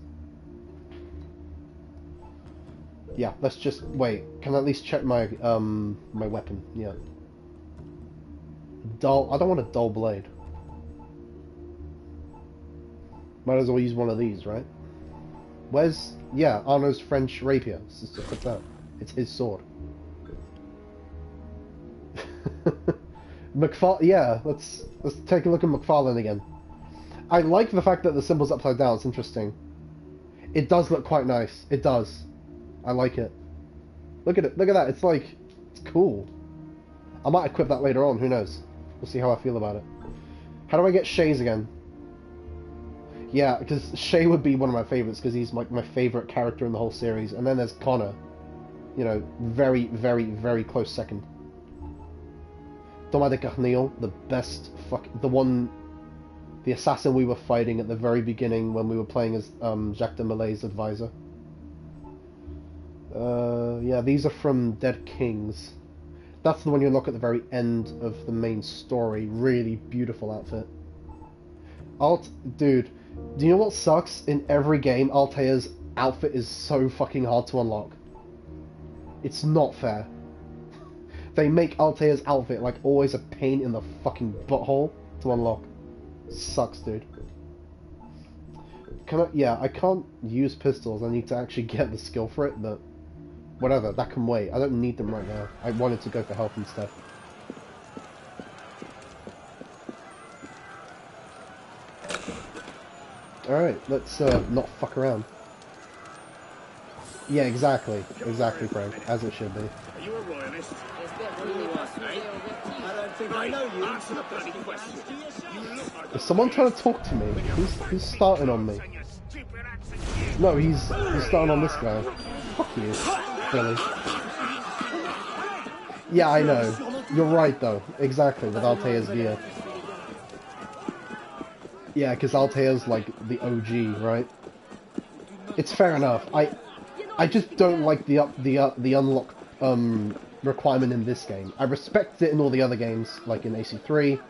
Yeah, let's just wait. Can I at least check my um my weapon? Yeah. Dull. I don't want a dull blade. Might as well use one of these, right? Where's yeah Arno's French rapier? What's that? It's his sword. McFar yeah, let's let's take a look at McFarlane again. I like the fact that the symbol's upside down. It's interesting. It does look quite nice. It does. I like it. Look at it. Look at that. It's like it's cool. I might equip that later on. Who knows? We'll see how I feel about it. How do I get Shays again? Yeah, because Shay would be one of my favorites because he's like my favorite character in the whole series. And then there's Connor. You know, very, very, very close second. Thomas de the best fuck, the one, the assassin we were fighting at the very beginning when we were playing as um, Jacques de Molay's advisor. Uh, yeah, these are from Dead Kings. That's the one you unlock at the very end of the main story. Really beautiful outfit. Alt, dude, do you know what sucks? In every game, Altair's outfit is so fucking hard to unlock. It's not fair. They make Altair's outfit like always a pain in the fucking butthole to unlock. Sucks, dude. Can I? Yeah, I can't use pistols. I need to actually get the skill for it, but whatever. That can wait. I don't need them right now. I wanted to go for health and stuff. Alright, let's uh, not fuck around. Yeah, exactly. Exactly, Frank. As it should be. Are you a royalist? I don't think I know you. Answer the bloody question. You look like Is someone trying to talk to me? Who's, who's starting on me? No, he's he's starting on this guy. Fuck you, Billy. Yeah, I know. You're right, though. Exactly, with Altair's gear. Yeah, because Altair's like the OG, right? It's fair enough. I I just don't like the up the uh, the unlock um requirement in this game. I respect it in all the other games, like in AC3.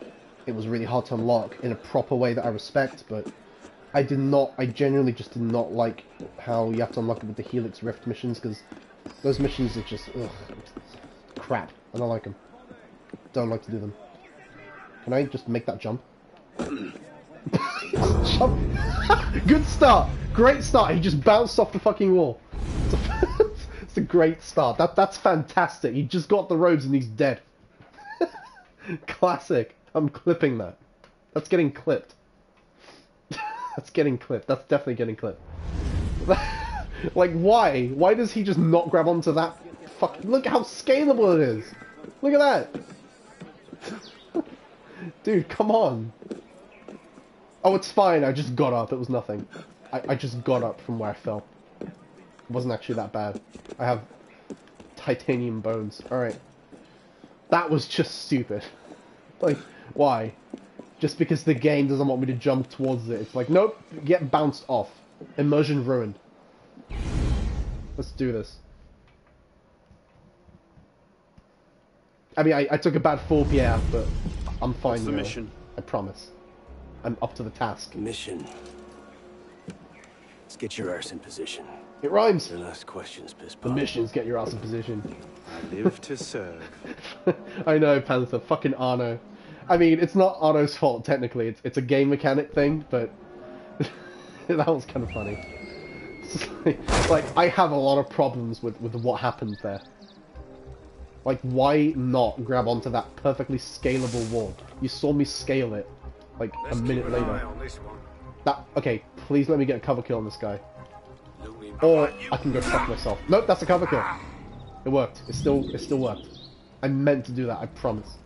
It was really hard to unlock in a proper way that I respect, but I did not. I genuinely just did not like how you have to unlock it with the Helix Rift missions because those missions are just ugh, crap. I don't like them. Don't like to do them. Can I just make that jump? jump. Good start. Great start. He just bounced off the fucking wall. It's a, it's a great start. That that's fantastic. He just got the roads and he's dead. Classic. I'm clipping that. That's getting clipped. That's getting clipped. That's definitely getting clipped. like, why? Why does he just not grab onto that? Fuck! Look how scalable it is. Look at that. Dude, come on. Oh, it's fine. I just got up. It was nothing. I, I just got up from where I fell. It wasn't actually that bad. I have titanium bones. Alright. That was just stupid. Like, why? Just because the game doesn't want me to jump towards it. It's like, nope, get bounced off. Immersion ruined. Let's do this. I mean, I, I took a bad fall, yeah, but I'm fine What's the now. mission? I promise. I'm up to the task. Mission. Let's get your arse in position. It rhymes. Your last questions, piss The missions get your ass in position. I live to serve. I know, Panther. Fucking Arno. I mean, it's not Otto's fault, technically. It's, it's a game mechanic thing, but... that was kind of funny. Like, like, I have a lot of problems with, with what happened there. Like, why not grab onto that perfectly scalable wall? You saw me scale it, like, a minute later. That, okay, please let me get a cover kill on this guy. Or I can go fuck myself. Nope, that's a cover kill. It worked. It still, it still worked. I meant to do that, I promise.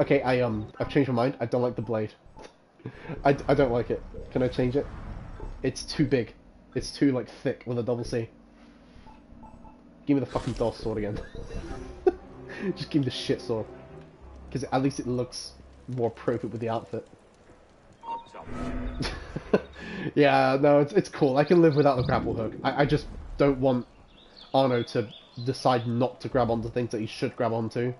Okay, I, um, I've changed my mind. I don't like the blade. I, I don't like it. Can I change it? It's too big. It's too, like, thick with a double C. Give me the fucking DOS sword again. Just give me the shit sword. Because at least it looks more appropriate with the outfit. yeah, no, it's, it's cool. I can live without the grapple hook. I, I just don't want Arno to decide not to grab onto things that he should grab onto.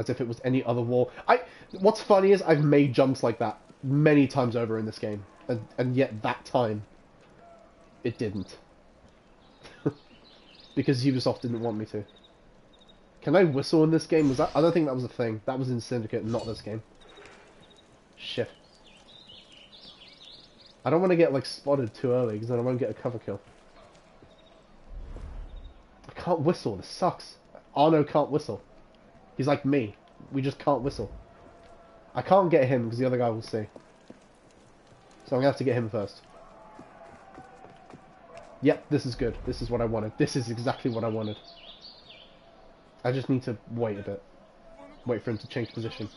As if it was any other wall. I. What's funny is I've made jumps like that many times over in this game. And, and yet that time, it didn't. because Ubisoft didn't want me to. Can I whistle in this game? Was that? I don't think that was a thing. That was in Syndicate, not this game. Shit. I don't want to get like spotted too early because then I won't get a cover kill. I can't whistle. This sucks. Arno can't whistle. He's like me. We just can't whistle. I can't get him because the other guy will see. So I'm going to have to get him first. Yep, this is good. This is what I wanted. This is exactly what I wanted. I just need to wait a bit. Wait for him to change position.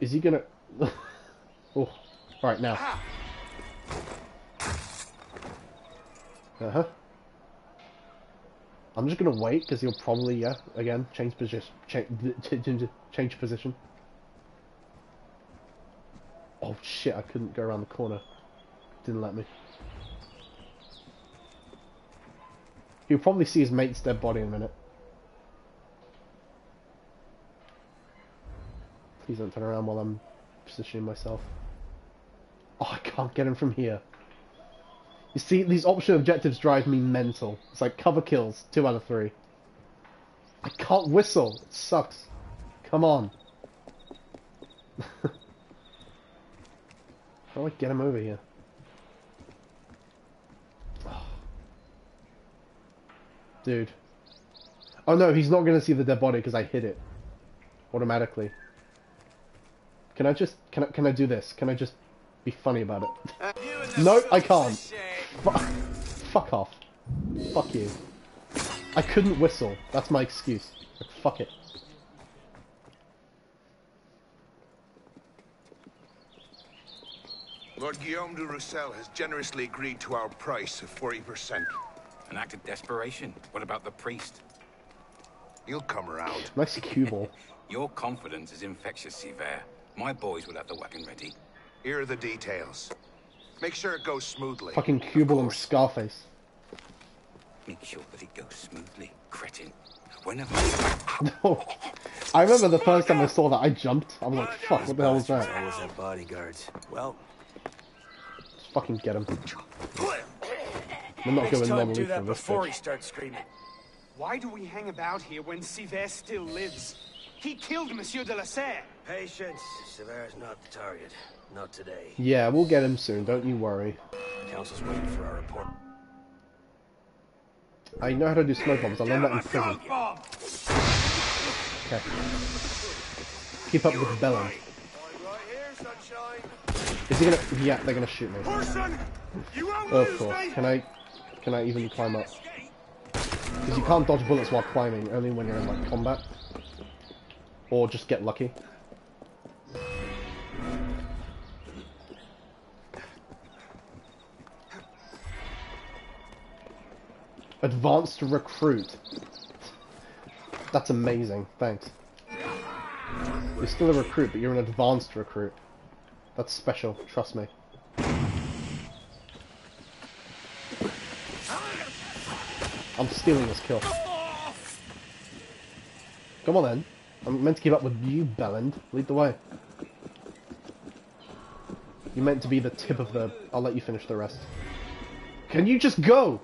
Is he gonna... oh, alright, now. Uh-huh. I'm just gonna wait, because he'll probably, yeah, again, change position. Change, change position. Oh shit, I couldn't go around the corner. Didn't let me. He'll probably see his mate's dead body in a minute. Please don't turn around while I'm positioning myself. Oh, I can't get him from here. You see, these option objectives drive me mental. It's like cover kills, two out of three. I can't whistle. It sucks. Come on. How do I get him over here? Dude. Oh no, he's not going to see the dead body because I hit it. Automatically. Can I just... Can I, can I do this? Can I just be funny about it? no, I can't. Fuck, fuck off. Fuck you. I couldn't whistle. That's my excuse. Like, fuck it. Lord Guillaume de Roussel has generously agreed to our price of 40%. An act of desperation. What about the priest? He'll come around. Nice cue ball. Your confidence is infectious, Sivert. My boys will have the wagon ready. Here are the details. Make sure it goes smoothly. Fucking cue ball and Scarface. Make sure that it goes smoothly, cretin. Whenever I... No. I remember the first time I saw that, I jumped. I was like, fuck, what the hell was that? Always have bodyguards. Well, Just fucking get him. I'm not going time, non do lethal that this before bitch. he starts screaming. Why do we hang about here when Sivert still lives? He killed Monsieur de la Serre. patience. Sivert's not the target. Not today. Yeah, we'll get him soon, don't you worry. Council's waiting for our report. I know how to do smoke bombs, I learned that in prison. Okay. Keep up with Bellum. Is he gonna... Yeah, they're gonna shoot me. Of course. Oh, can I... Can I even climb up? Because you can't dodge bullets while climbing, only when you're in, like, combat. Or just get lucky. Advanced recruit. That's amazing. Thanks. You're still a recruit, but you're an advanced recruit. That's special. Trust me. I'm stealing this kill. Come on then. I'm meant to keep up with you, Belland. Lead the way. You're meant to be the tip of the... I'll let you finish the rest. Can you just go?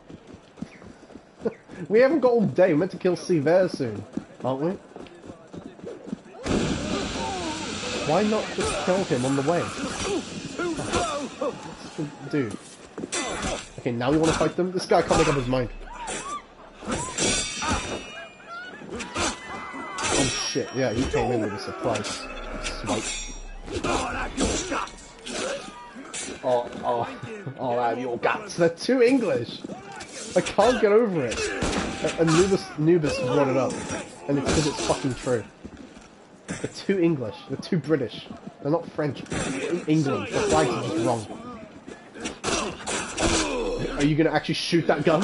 we haven't got all day. We're meant to kill Sivert soon, aren't we? Why not just kill him on the way? Dude. Okay, now we want to fight them? This guy can't make up his mind. Oh shit, yeah, he came in with a surprise. Swipe. Oh, oh, oh, out of your guts. They're too English. I can't get over it. And Nubis, Nubis brought it up. And it's because it's fucking true. They're too English. They're too British. They're not French. England. The flags are just wrong. Are you gonna actually shoot that gun?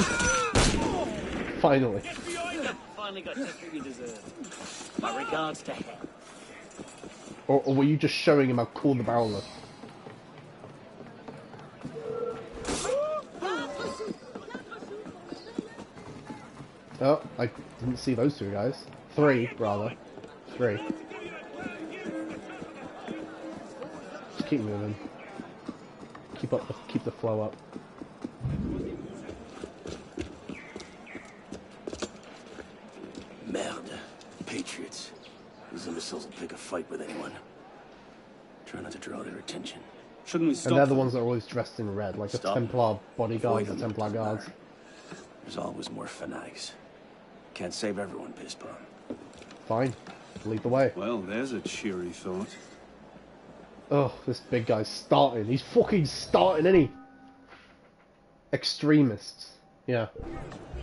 Finally. Finally got just you deserve. My regards to him. Or, or were you just showing him how cool the barrel looked? Oh, I didn't see those two guys. Three, rather. Three. Just keep moving. Keep up the keep the flow up. Merde. Patriots. These imbeciles will pick a fight with anyone. Try not to draw their attention. Shouldn't we And they're the ones that are always dressed in red, like the Stop. Templar bodyguards, the Templar guards. There's always more fanatics. Can't save everyone, Pispon. Fine. Lead the way. Well, there's a cheery thought. Oh, this big guy's starting. He's fucking starting, isn't he? Extremists. Yeah.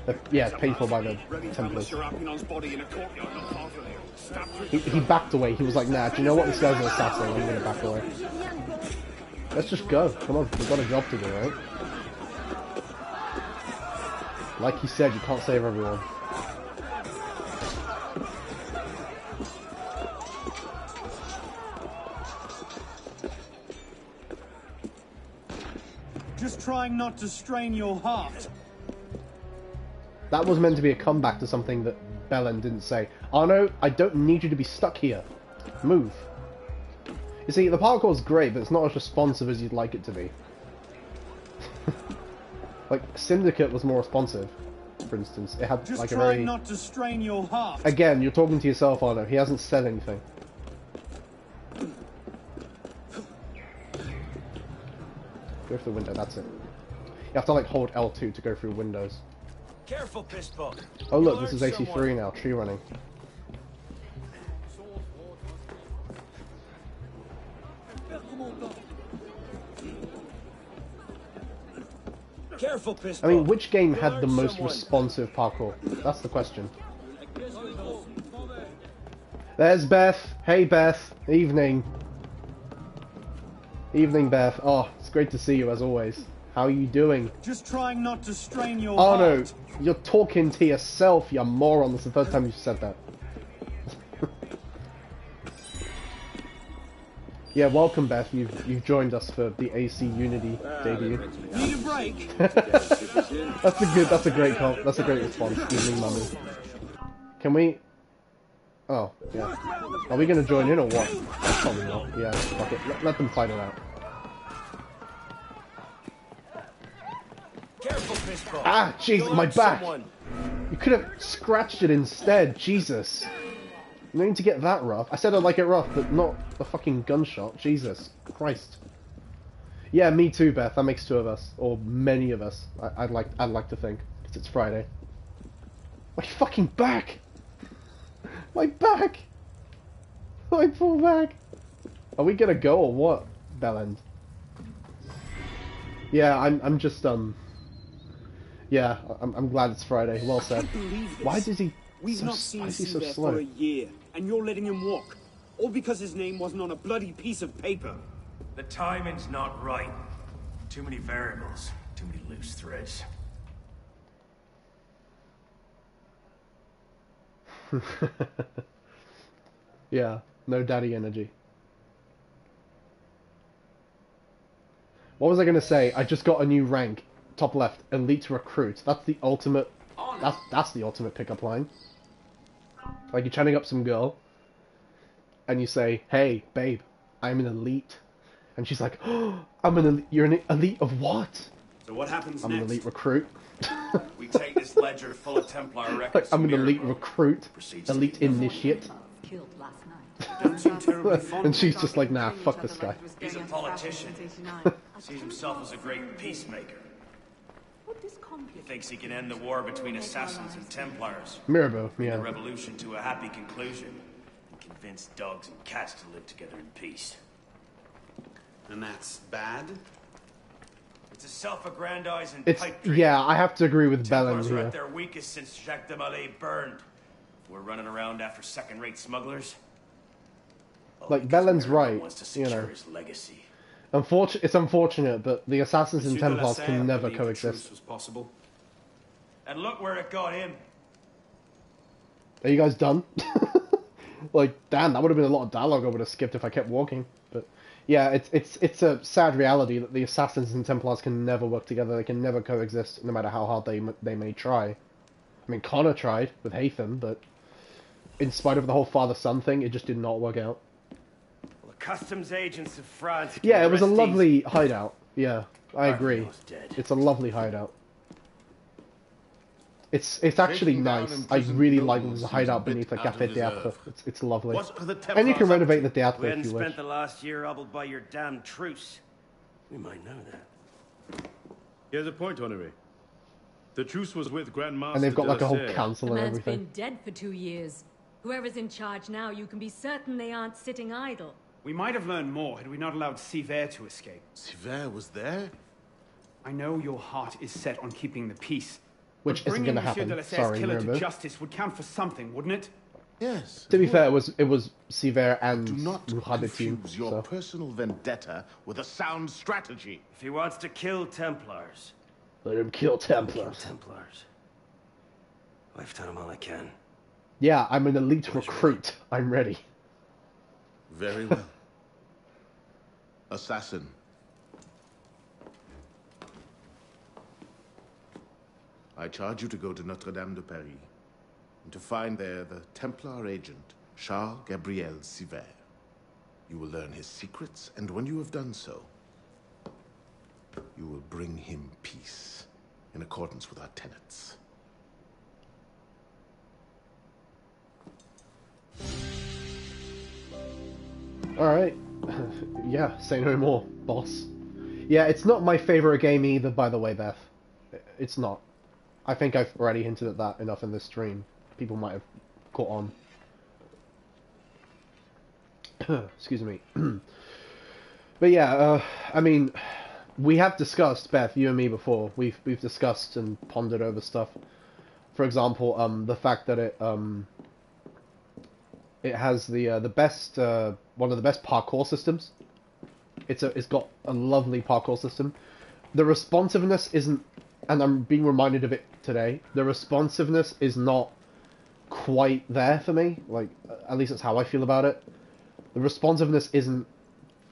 They're- yeah, it's paid by the Templars. Serapion's body in a courtyard not far from here. Stabbed through He, he backed away. He was like, nah, do you know what? This guy's an assassin. I'm gonna back away. Let's just go. Come on, we've got a job to do, right? Like he said, you can't save everyone. Just trying not to strain your heart. That was meant to be a comeback to something that Belen didn't say. Arno, I don't need you to be stuck here. Move. You see, the parkour's great, but it's not as responsive as you'd like it to be. like, Syndicate was more responsive, for instance. It had, Just like, a trying very... not to strain your heart. Again, you're talking to yourself, Arno. He hasn't said anything. Go through the window, that's it. You have to, like, hold L2 to go through windows. Careful, Pispon. Oh, oh look, this is AC3 now, tree running. Careful, Pispon. I mean, which game had the most someone. responsive parkour? That's the question. There's Beth. Hey Beth. Evening. Evening Beth. Oh, it's great to see you as always. How are you doing? Just trying not to strain your Oh no, heart. you're talking to yourself, you moron. That's the first time you've said that. yeah, welcome Beth. You've you've joined us for the AC Unity debut. Need a break? that's a good. That's a great call. That's a great response. Evening, mummy. Can we? Oh, yeah. Are we gonna join in or what? Probably not. Yeah, fuck it. Let, let them fight it out. Careful. Ah, jeez, my back. someone. You could have scratched it instead. Jesus. No need to get that rough. I said I'd like it rough, but not a fucking gunshot. Jesus Christ. Yeah, me too, Beth. That makes two of us, or many of us. I, I'd like. I'd like to think, because it's Friday. My fucking back. My back. My poor back. Are we gonna go or what, Bellend? Yeah, I'm. I'm just um. Yeah, I'm. I'm glad it's Friday. Well said. Why does he? We've so, not why seen is he so slow? for a year, and you're letting him walk. All because his name wasn't on a bloody piece of paper. The timing's not right. Too many variables. Too many loose threads. yeah, no daddy energy. What was I gonna say? I just got a new rank. Top left, elite recruit. That's the ultimate. That's that's the ultimate pickup line. Like you're chatting up some girl, and you say, "Hey, babe, I'm an elite," and she's like, oh, "I'm an elite. You're an elite of what?" So what happens I'm an elite recruit. We take this ledger full of Templar Like, records. I'm an elite recruit, elite initiate. Killed last night. Don't seem terribly and she's just like, nah, fuck this guy. He's a politician. Sees himself as a great peacemaker. He thinks he can end the war between assassins and Templars. Mirabeau, Bring yeah. the revolution to a happy conclusion. And convince dogs and cats to live together in peace. And that's bad? It's a self-aggrandizing It's pipe dream. yeah, I have to agree with Belen Templars are at their weakest since Jacques de Molay burned. We're running around after second-rate smugglers. Like Belen's right, Wants to you know. his legacy. Unfortunate, it's unfortunate, but the assassins and Templars can never coexist. was possible. And look where it got him. Are you guys done? like, damn, that would have been a lot of dialogue I would have skipped if I kept walking. Yeah, it's it's it's a sad reality that the assassins and Templars can never work together. They can never coexist, no matter how hard they they may try. I mean, Connor tried with Haytham, but in spite of the whole father-son thing, it just did not work out. The customs agents of France. Yeah, it was a lovely hideout. Yeah, I agree. It's a lovely hideout. It's it's actually nice. I really like nobles the seems hideout a beneath the Café his Théâtre. earth. It's it's lovely. What are the And you can Templars renovate the We Théâtre hadn't if you wish. spent the last year hobbled by your damn truce. We might know that. Here's a point, Honoré. The truce was with Grandmaster And they've got like a whole la Serre. council The and man's everything. been dead for two years. Whoever's in charge now, you can be certain they aren't sitting idle. We might have learned more had we not allowed Sivert to escape. Sivert was there? I know your heart is set on keeping the peace. Which isn't bringing gonna Monsieur happen. de la Serre's Sorry, killer Mirabeau. to justice would count for something, wouldn't it? Yes. To be fair, it was it was Sivert and Do not Muhadetin. confuse your So. personal vendetta with a sound strategy. If he wants to kill Templars, Let him kill Templars. kill Templars. Templars. I've done him all I can. Yeah, I'm an elite recruit. I'm ready. Very well. Assassin. I charge you to go to Notre Dame de Paris and to find there the Templar agent, Charles Gabriel Sivert. You will learn his secrets, and when you have done so, you will bring him peace in accordance with our tenets. Alright. yeah, say no more, boss. Yeah, it's not my favorite game either, by the way, Beth. It's not. I think I've already hinted at that enough in this stream. People might have caught on. Excuse me. but yeah, uh, I mean, we have discussed, Beth, you and me before. We've we've discussed and pondered over stuff. For example, um, the fact that it um, it has the uh, the best uh, one of the best parkour systems. It's a it's got a lovely parkour system. The responsiveness isn't, and I'm being reminded of it today. The responsiveness is not quite there for me. Like at least that's how I feel about it. The responsiveness isn't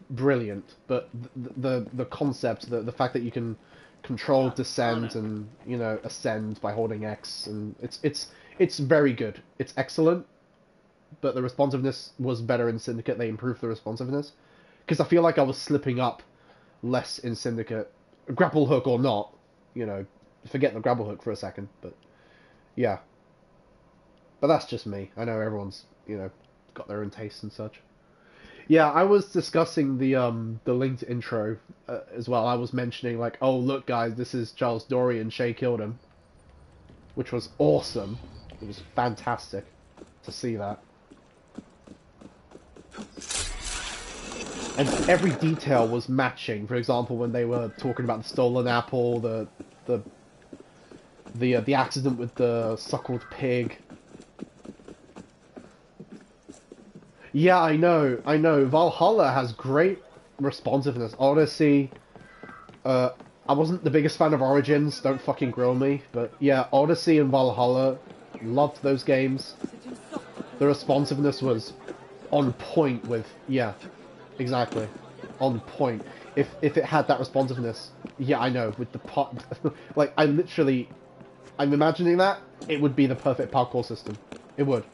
brilliant, but the the, the concept, the the fact that you can control descent and you know ascend by holding X, and it's it's it's very good. It's excellent but the responsiveness was better in Syndicate. They improved the responsiveness because I feel like I was slipping up less in Syndicate, grapple hook or not. You know, forget the grapple hook for a second, but yeah. But that's just me. I know everyone's you know got their own tastes and such. Yeah, I was discussing the um the linked intro uh, as well. I was mentioning like, oh look guys, this is Charles Dorian. Shay killed him, which was awesome. It was fantastic to see that. and every detail was matching. For example, when they were talking about the stolen apple, the the the uh, the accident with the suckled pig. Yeah, I know, I know. Valhalla has great responsiveness. Odyssey. Uh, I wasn't the biggest fan of Origins. Don't fucking grill me. But yeah, Odyssey and Valhalla, loved those games. The responsiveness was on point with yeah, exactly, on point. If if it had that responsiveness, yeah, I know with the pot, like I literally, I'm imagining that it would be the perfect parkour system. It would.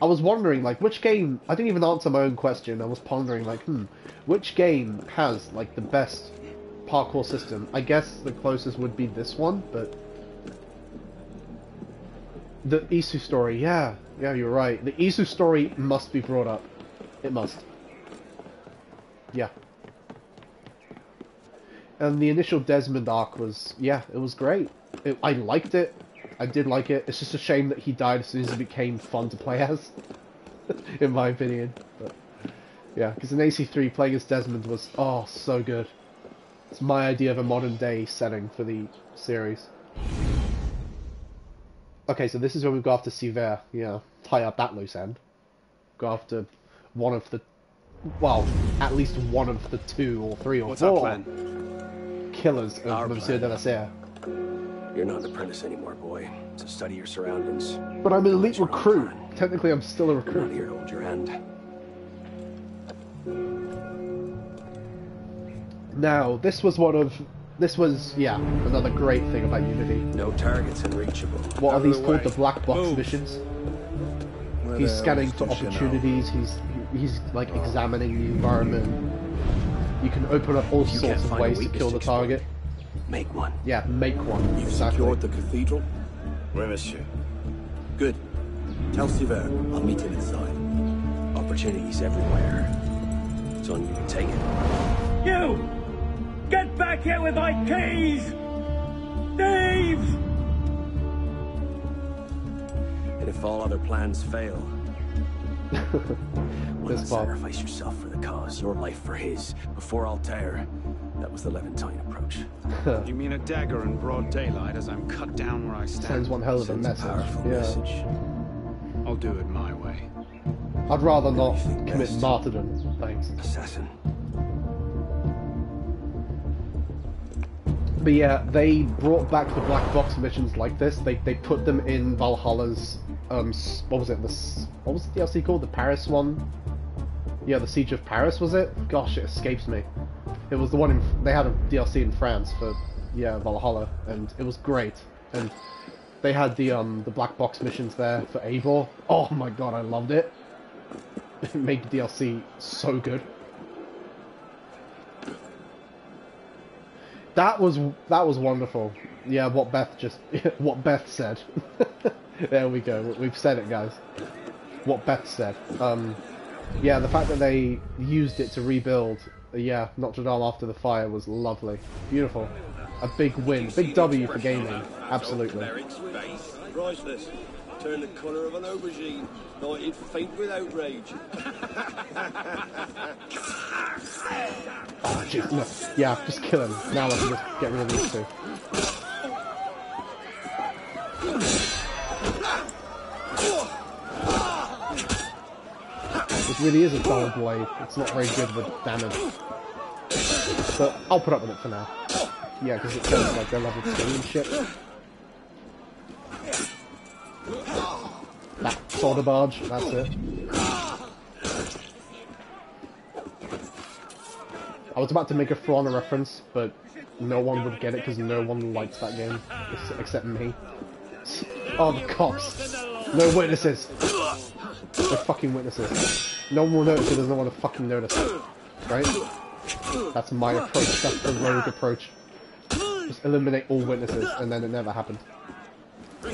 I was wondering, like, which game? I didn't even answer my own question. I was pondering, like, hmm, which game has like the best parkour system? I guess the closest would be this one, but The Isu story, yeah. Yeah, you're right. The Isu story must be brought up. It must. Yeah. And the initial Desmond arc was, yeah, it was great. It, I liked it. I did like it. It's just a shame that he died as soon as it became fun to play as, in my opinion. But yeah, because in AC3 playing as Desmond was, oh, so good. It's my idea of a modern day setting for the series. Okay, so this is where we go after Sivert, yeah, tie up that loose end. Go after one of the, well, at least one of the two or three or What's our four plan? Killers of Our Monsieur plan. de la Serre. You're not an apprentice anymore, boy. To study your surroundings. But I'm an elite recruit. Technically, I'm still a I'm not recruit. here to hold your hand. Now, this was one of, this was, yeah, another great thing about Unity. No targets unreachable. What are Out of these the called? way. The black box Move. missions. Where he's scanning for opportunities. He's he's like examining the environment. You can open up all You sorts of ways to kill the target. Make one. Yeah, make one. You've exactly. secured the cathedral? Oui, monsieur. Good. Tell Sivert I'll meet him inside. Opportunities everywhere. It's on you to take it. You! Get back here with my keys! Thieves! And if all other plans fail, why This sacrifice yourself for the cause, your life for his? Before Altair, that was the Levantine approach. You mean a dagger in broad daylight as I'm cut down where I stand? Sends one hell of a Sends message. powerful yeah. message. I'll do it my way. I'd rather not commit martyrdom. Thanks. Assassin. But yeah, they brought back the black box missions like this. They they put them in Valhalla's um what was it the what was the DLC called the Paris one? Yeah, the Siege of Paris was it? Gosh, it escapes me. It was the one in they had a DLC in France for yeah Valhalla, and it was great. And they had the um the black box missions there for Eivor. Oh my god, I loved it. It made the DLC so good. That was that was wonderful. Yeah, what Beth just what Beth said. there we go. We've said it, guys. What Beth said. Um, yeah, the fact that they used it to rebuild. Yeah, Notre Dame after the fire was lovely, beautiful. A big win, big W for gaming. Absolutely. Priceless. Turn the colour of an aubergine. Thought he'd faint with outrage. Oh, jeez, no. Yeah, just kill him. Now I can just get rid of these two. This really is a dull blade. It's not very good with damage. But I'll put up with it for now. Yeah, because it shows like they're level 2 and shit. That soda barge, that's it. I was about to make a Honor reference, but no one would get it because no one likes that game except me. Oh, the cops! No witnesses! No fucking witnesses. No one will notice there's no one to fucking notice. it. Right? That's my approach. That's the rogue approach. Just eliminate all witnesses, and then it never happened. I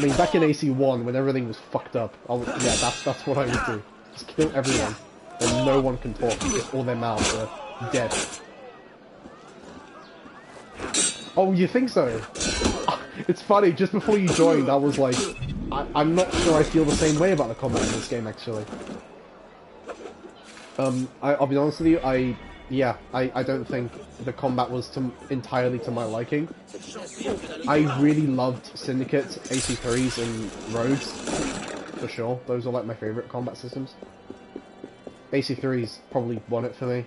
mean, back in AC1, when everything was fucked up, I would, yeah, that's that's what I would do. Just kill everyone, and no one can talk because all their mouths are dead. Oh, you think so? It's funny. Just before you joined, I was like, I, I'm not sure I feel the same way about the combat in this game, actually. Um, I, I'll be honest with you. I, yeah, I, I don't think the combat was to, entirely to my liking. I really loved Syndicate, AC3s, and Roads, for sure. Those are like my favorite combat systems. AC3s probably won it for me.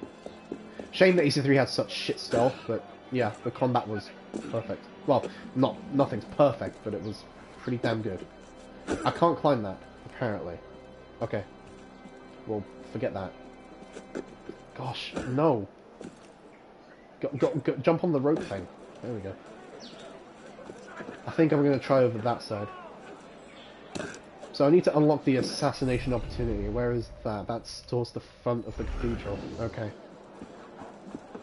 Shame that AC3 had such shit stealth, but yeah, the combat was perfect. Well, not nothing's perfect, but it was pretty damn good. I can't climb that, apparently. Okay. Well, forget that. Gosh, no. Go, go, go, jump on the rope thing. There we go. I think I'm going to try over that side. So I need to unlock the assassination opportunity. Where is that? That's towards the front of the cathedral. Okay.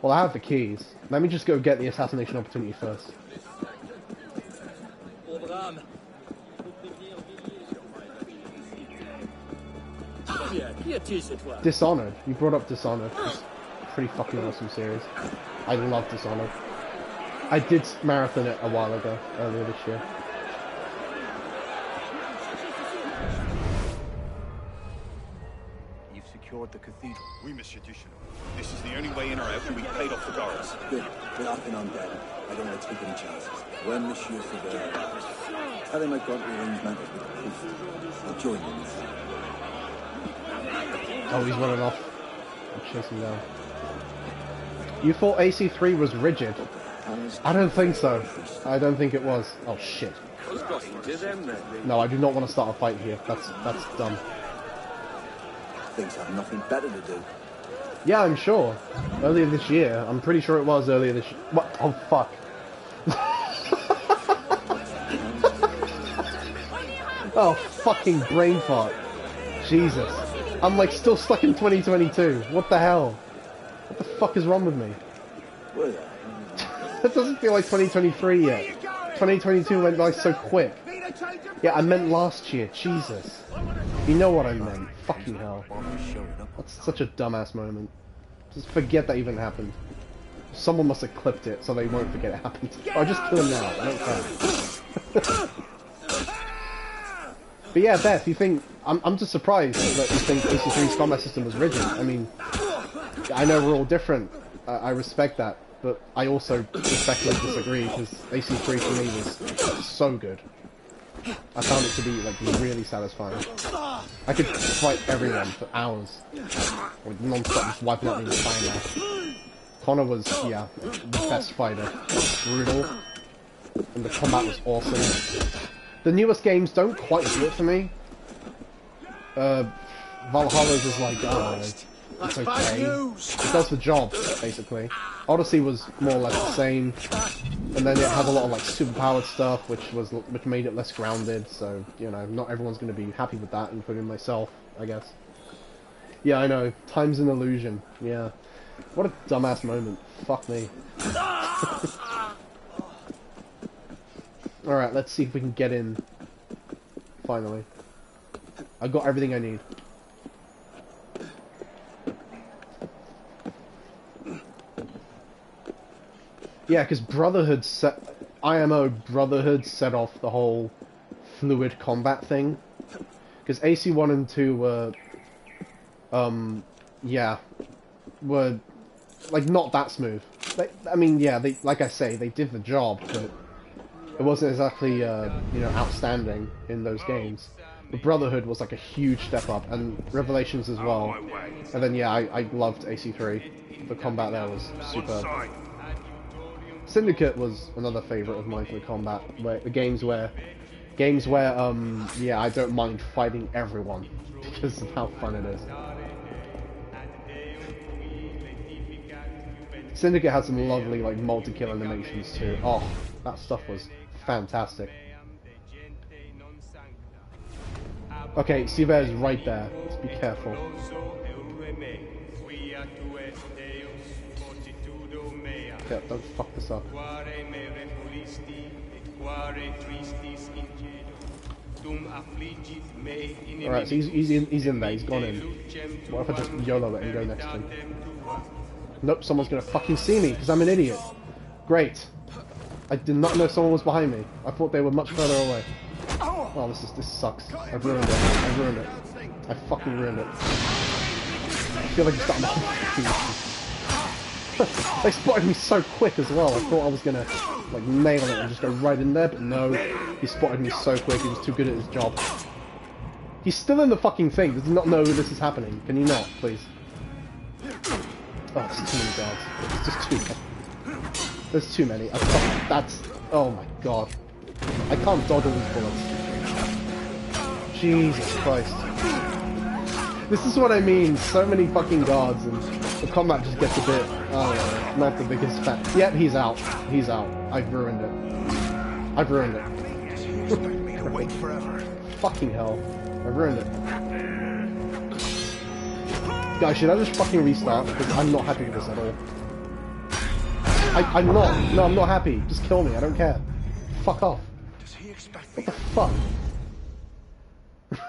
Well, I have the keys. Let me just go get the assassination opportunity first. Madame. Dishonored. You brought up Dishonored. It's pretty fucking awesome series. I love Dishonored. I did marathon it a while ago, earlier this year. You've secured the cathedral. We, miss tradition This is the only way in or out, and we paid off the guards. Good. But I've been on dead. I don't want to take any chances. When Sivert arrives, tell him I've got to arrange with the. I'll join this. Oh, he's running off. I'm chasing down. You thought AC3 was rigid? I don't think so. I don't think it was. Oh shit. No, I do not want to start a fight here. That's that's dumb. Things have nothing better to do. Yeah, I'm sure. Earlier this year. I'm pretty sure it was earlier this year. What? Oh fuck. Oh fucking brain fart. Jesus. I'm like still stuck in 2022. What the hell? What the fuck is wrong with me? that doesn't feel like 2023 yet. 2022 went by so quick. Yeah, I meant last year. Jesus. You know what I meant. Fucking hell. That's such a dumbass moment. Just forget that even happened. Someone must have clipped it so they won't forget it happened. Oh, or just kill him now. I don't care. but yeah, Beth, you think... I'm, I'm just surprised that you think AC3's combat system was rigid. I mean, I know we're all different. I, respect that. But I also respectfully disagree because AC3 for me was so good. I found it to be like really satisfying. I could fight everyone for hours, with non-stop, just wiping out the entire. Connor was, yeah, the best fighter. Brutal, and the combat was awesome. The newest games don't quite do it for me. Uh, Valhalla's is like, uh, it's okay. It does the job, basically. Odyssey was more or less the same, and then it had a lot of like superpowered stuff, which was which made it less grounded. So you know, not everyone's going to be happy with that, including myself, I guess. Yeah, I know. Time's an illusion. Yeah. What a dumbass moment. Fuck me. Alright, let's see if we can get in. Finally. I got everything I need. Yeah, because Brotherhood set... IMO Brotherhood set off the whole fluid combat thing. Because AC1 and 2 were... Um... Yeah. Were... Like, not that smooth. They, I mean, yeah, they, like I say, they did the job, but... It wasn't exactly, uh, you know, outstanding in those games. But Brotherhood was like a huge step up, and Revelations as well. And then, yeah, I, I loved AC3. The combat there was superb. Syndicate was another favourite of mine for the combat, where the games where, games where, um, yeah, I don't mind fighting everyone because of how fun it is. Syndicate had some lovely like multi-kill animations too. Oh, that stuff was fantastic. Okay, Sivert's right there. Let's be careful. Yeah, don't fuck this up. Alright, so he's, he's, in, he's in there, he's gone in. What if I just YOLO it and go next to him? Nope, someone's gonna fucking see me, because I'm an idiot. Great. I did not know someone was behind me. I thought they were much further away. Oh, this is this sucks. I've ruined it. I've ruined it. I fucking ruined it. I feel like it's got my They spotted me so quick as well. I thought I was gonna like nail it and just go right in there, but no. He spotted me so quick. He was too good at his job. He's still in the fucking thing. Does he not know this is happening? Can you not, please? Oh, it's too many guards. It's just too many. There's too many. I fucking, that's... Oh my god. I can't dodge all these bullets. Jesus Christ. This is what I mean. So many fucking guards and the combat just gets a bit, oh, I don't the biggest fan. Yep, he's out. He's out. I've ruined it. I've ruined it. Fucking hell. I've ruined it. Guys, should I just fucking restart? Because I'm not happy with this at all. I, I'm not. No, I'm not happy. Just kill me. I don't care. Fuck off. Does he expect What the fuck?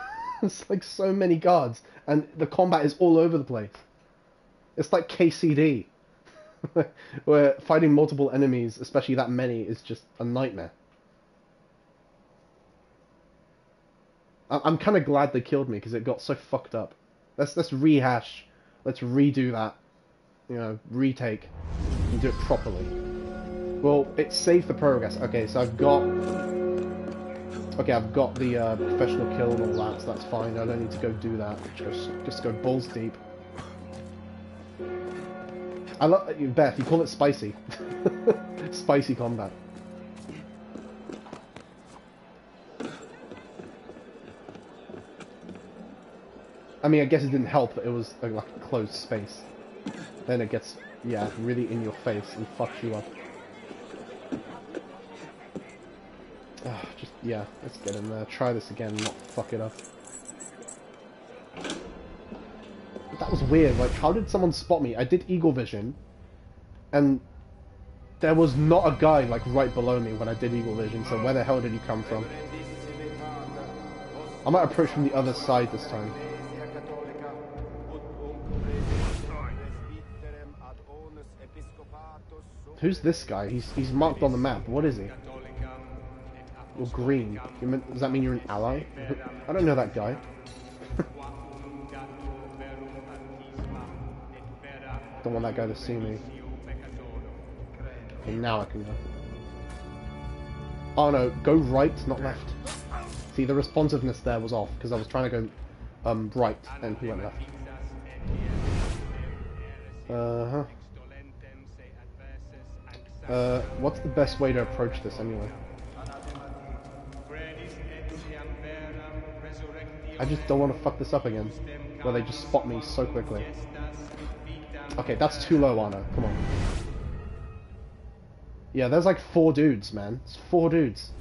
It's like so many guards. and the combat is all over the place. It's like KCD, where fighting multiple enemies, especially that many, is just a nightmare. I- I'm kind of glad they killed me because it got so fucked up. Let's let's rehash. Let's redo that. You know, retake and do it properly. Well, it saved the progress. Okay, so I've got. Okay, I've got the uh, professional kill and all that, so that's fine. I don't need to go do that. Just just go balls deep. I love you, Beth. You call it spicy. spicy combat. I mean, I guess it didn't help that it was like a closed space. Then it gets, yeah, really in your face and fucks you up. Ah, just, yeah, let's get in there. Try this again, not fuck it up. That was weird, like, how did someone spot me? I did Eagle Vision, and there was not a guy, like, right below me when I did Eagle Vision, so where the hell did he come from? I might approach from the other side this time. Who's this guy? He's he's marked on the map. What is he? You're green. Does that mean you're an ally? I don't know that guy. don't want that guy to see me. Okay, now I can go. Oh no, go right, not left. See, the responsiveness there was off, because I was trying to go um, right, and he went left. Uh-huh. Uh, what's the best way to approach this anyway? I just don't want to fuck this up again, where they just spot me so quickly. Okay, that's too low, Anna. Come on. Yeah, there's like four dudes, man. It's four dudes.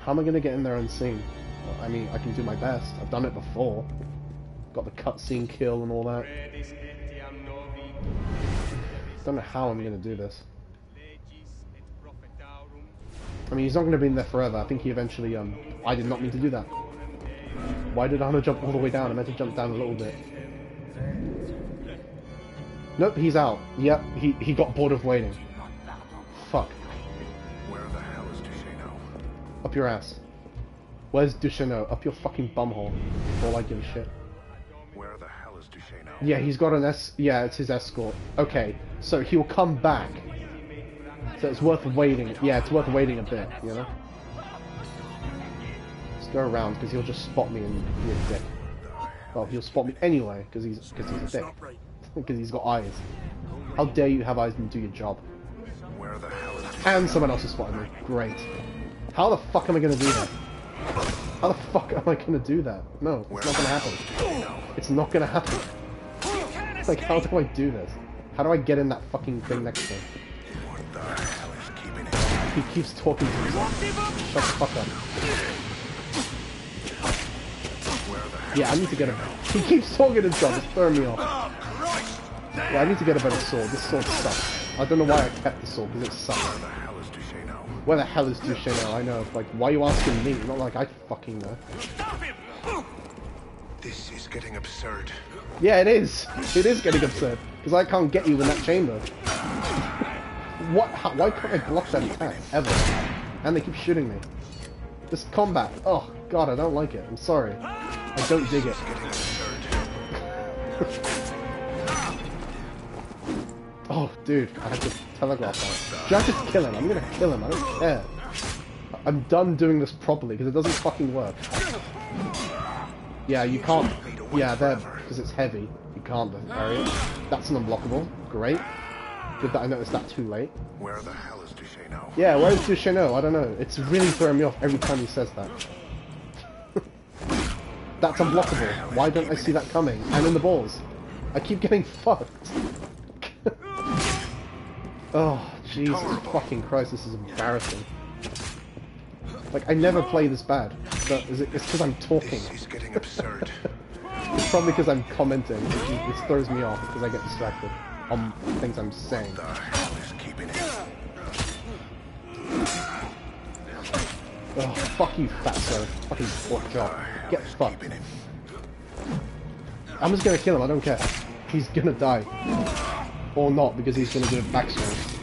How am I gonna get in there unseen? Well, I mean, I can do my best. I've done it before. Got the cutscene kill and all that. I don't know how I'm gonna do this. I mean, he's not gonna be in there forever. I think he eventually, um... I did not mean to do that. Why did Anna jump all the way down? I meant to jump down a little bit. Nope, he's out. Yep, he, he got bored of waiting. Fuck. Where the hell is? Up your ass. Where's Duchesneau? Up your fucking bumhole. All I give a shit. Yeah, he's got an S. Yeah, it's his escort. Okay, so he'll come back. So it's worth waiting. Yeah, it's worth waiting a bit, you know? Just go around, because he'll just spot me and be a dick. Well, he'll spot me anyway, because he's, cause he's a dick. Because he's got eyes. How dare you have eyes and do your job? And someone else has spotted me. Great. How the fuck am I going to do that? How the fuck am I going to do that? No, it's not going to happen. It's not going to happen. Like, how do I do this? How do I get in that fucking thing next to him? What the hell is keeping it? He keeps talking to himself. Shut the fuck up. Yeah, I need to get a... He keeps talking to himself, it's throwing me off. Yeah, I need to get a better sword. This sword sucks. I don't know why I kept the sword, because it sucks. Where the hell is Duchesneau? Where the hell is Duchesneau? I know. Like, why are you asking me? Not like I fucking know. This is getting absurd. Yeah, it is. It is getting absurd. Because I can't get you in that chamber. What? How, why can't I block that attack? Ever. And they keep shooting me. This combat. Oh, God, I don't like it. I'm sorry. I don't dig it. oh, dude. I have to telegraph that. Should I just kill him? I'm gonna kill him. I don't care. I'm done doing this properly because it doesn't fucking work. Yeah, you can't. Yeah, there because it's heavy. You can't parry it. That's an unblockable. Great. Good that I noticed that too late. Where the hell is Duchesneau? Yeah, where's Duchesneau? I don't know. It's really throwing me off every time he says that. That's unblockable. Why don't I see that coming? And in the balls. I keep getting fucked. oh, Jesus fucking Christ, this is embarrassing. Like, I never play this bad. But is it, it's because I'm talking. This is getting absurd. It's probably because I'm commenting, which, throws me off because I get distracted on things I'm saying. the hell is keeping it? Oh, fuck you, fatso. Fucking pork chop. Get fucked. I'm just gonna kill him, I don't care. He's gonna die. Or not, because he's gonna do a backswing.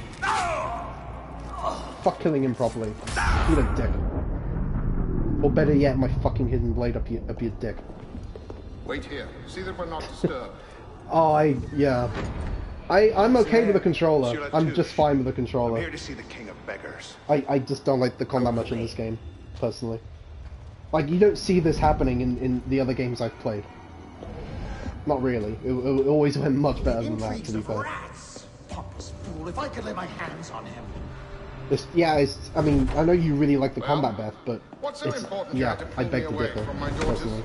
Fuck killing him properly. Eat a dick. Or better yet, my fucking hidden blade up your, up your dick. Wait here. See that we're not disturbed. Oh, I, yeah. I, I'm okay with the controller. I'm just fine with the I'm controller. here to see the king of beggars. I, I just don't like the combat much in this game, personally. Like, you don't see this happening in, in the other games I've played. Not really. It, it always went much better than that, to be fair. Rats! Pompous fool, if I could lay my hands on him. It's, yeah, it's, I mean, I know you really like the combat, Beth, but what's so it's, important yeah, to I beg to differ, my daughters? personally.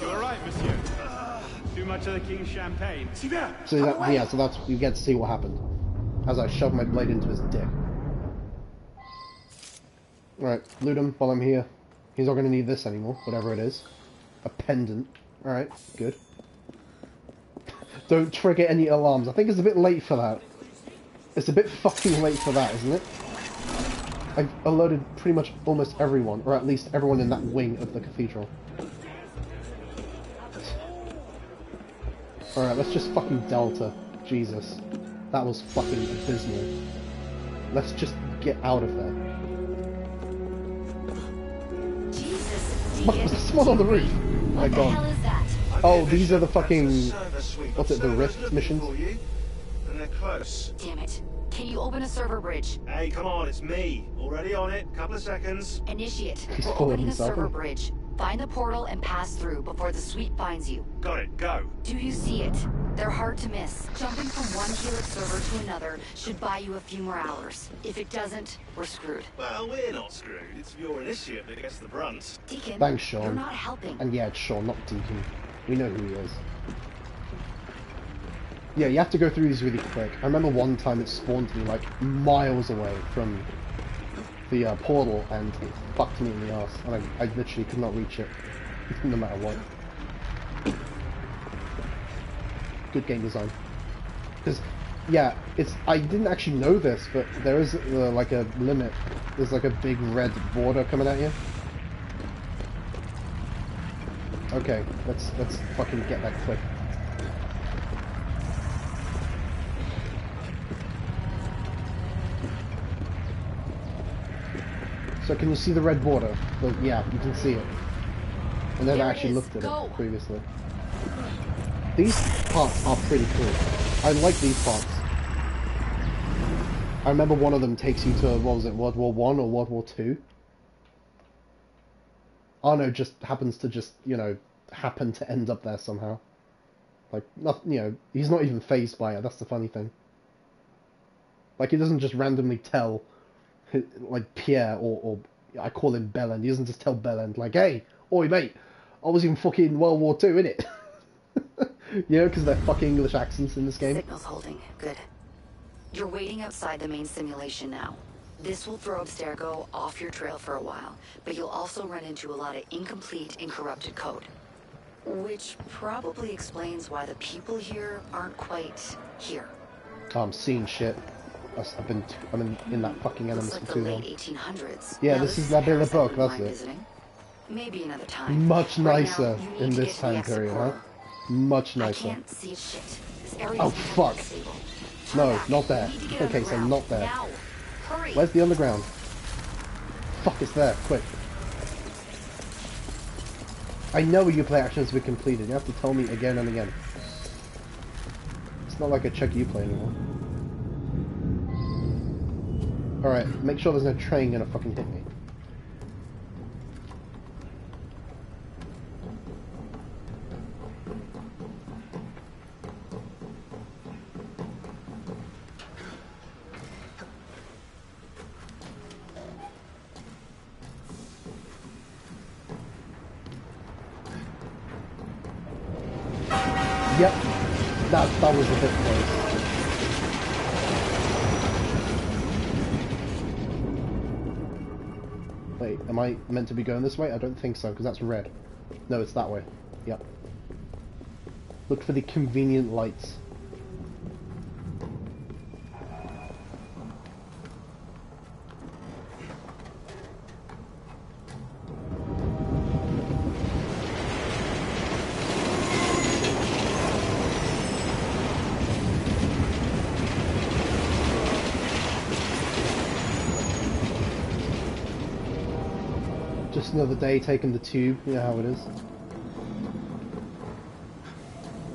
You all right, monsieur? Too much of the king's champagne? So that, yeah, so that's, you get to see what happened. As I shoved my blade into his dick. Alright, loot him while I'm here. He's not gonna need this anymore, whatever it is. A pendant. Alright, good. Don't trigger any alarms. I think it's a bit late for that. It's a bit fucking late for that, isn't it? I've alerted pretty much almost everyone, or at least everyone in that wing of the cathedral. Alright, let's just fucking Delta. Jesus. That was fucking abysmal. Let's just get out of there. What was someone on the roof? My god. Oh, these are the fucking... What's it, the Rift missions? And they're close. Damn it. Can you open a server bridge? Hey, come on, it's me. Already on it. Couple of seconds. Initiate. He's We're full of opening a server bridge. Find the portal and pass through before the suite finds you. Got it. Go. Do you see it? They're hard to miss. Jumping from one Helix server to another should buy you a few more hours. If it doesn't, we're screwed. Well, we're not screwed. It's your initiate that gets the brunt. Deacon, Thanks, you're not helping. And yeah, it's Sean, not Deacon. We know who he is. Yeah, you have to go through these really quick. I remember one time it spawned me like miles away from the uh, portal and it fucked me in the ass. And I, I literally could not reach it, no matter what. Good game design. Because, yeah, it's I didn't actually know this, but there is uh, like a limit. There's like a big red border coming at you. Okay, let's let's fucking get that quick. So can you see the red border? The, yeah, you can see it. I never There actually looked at Go. it previously. These parts are pretty cool. I like these parts. I remember one of them takes you to, what was it, World War One or World War Two? Oh, Arno just happens to just, you know, happen to end up there somehow. Like, not, you know, he's not even phased by it, that's the funny thing. Like, he doesn't just randomly tell, like, Pierre, or, or I call him Bellend, he doesn't just tell Bellend, like, hey, oi mate, I was in fucking World War Two, innit? you know, because they're fucking English accents in this game. Signal's holding. Good. You're waiting outside the main simulation now. This will throw Abstergo off your trail for a while, but you'll also run into a lot of incomplete and corrupted code. Which probably explains why the people here aren't quite here. Oh, I'm seeing shit. I've been, I've been in that fucking Animus like for the too late long. 1800s. Yeah, Now, this is Belle Paris I Époque, that's it. visiting. Maybe another time. Much Right now, nicer in this the time period, huh? Much I nicer. can't see a shit. This Oh fuck! No, not there. need to get Okay, so not there. Now. Hurry. Where's the underground? Fuck, it's there. Quick. I know your play actions been completed. You have to tell me again and again. It's not like I check you play anymore. Alright, make sure there's no train gonna fucking hit me. Yep. That that was a bit close. Wait, am I meant to be going this way? I don't think so, because that's red. No, it's that way. Yep. Look for the convenient lights. Another day taking the tube, you know how it is.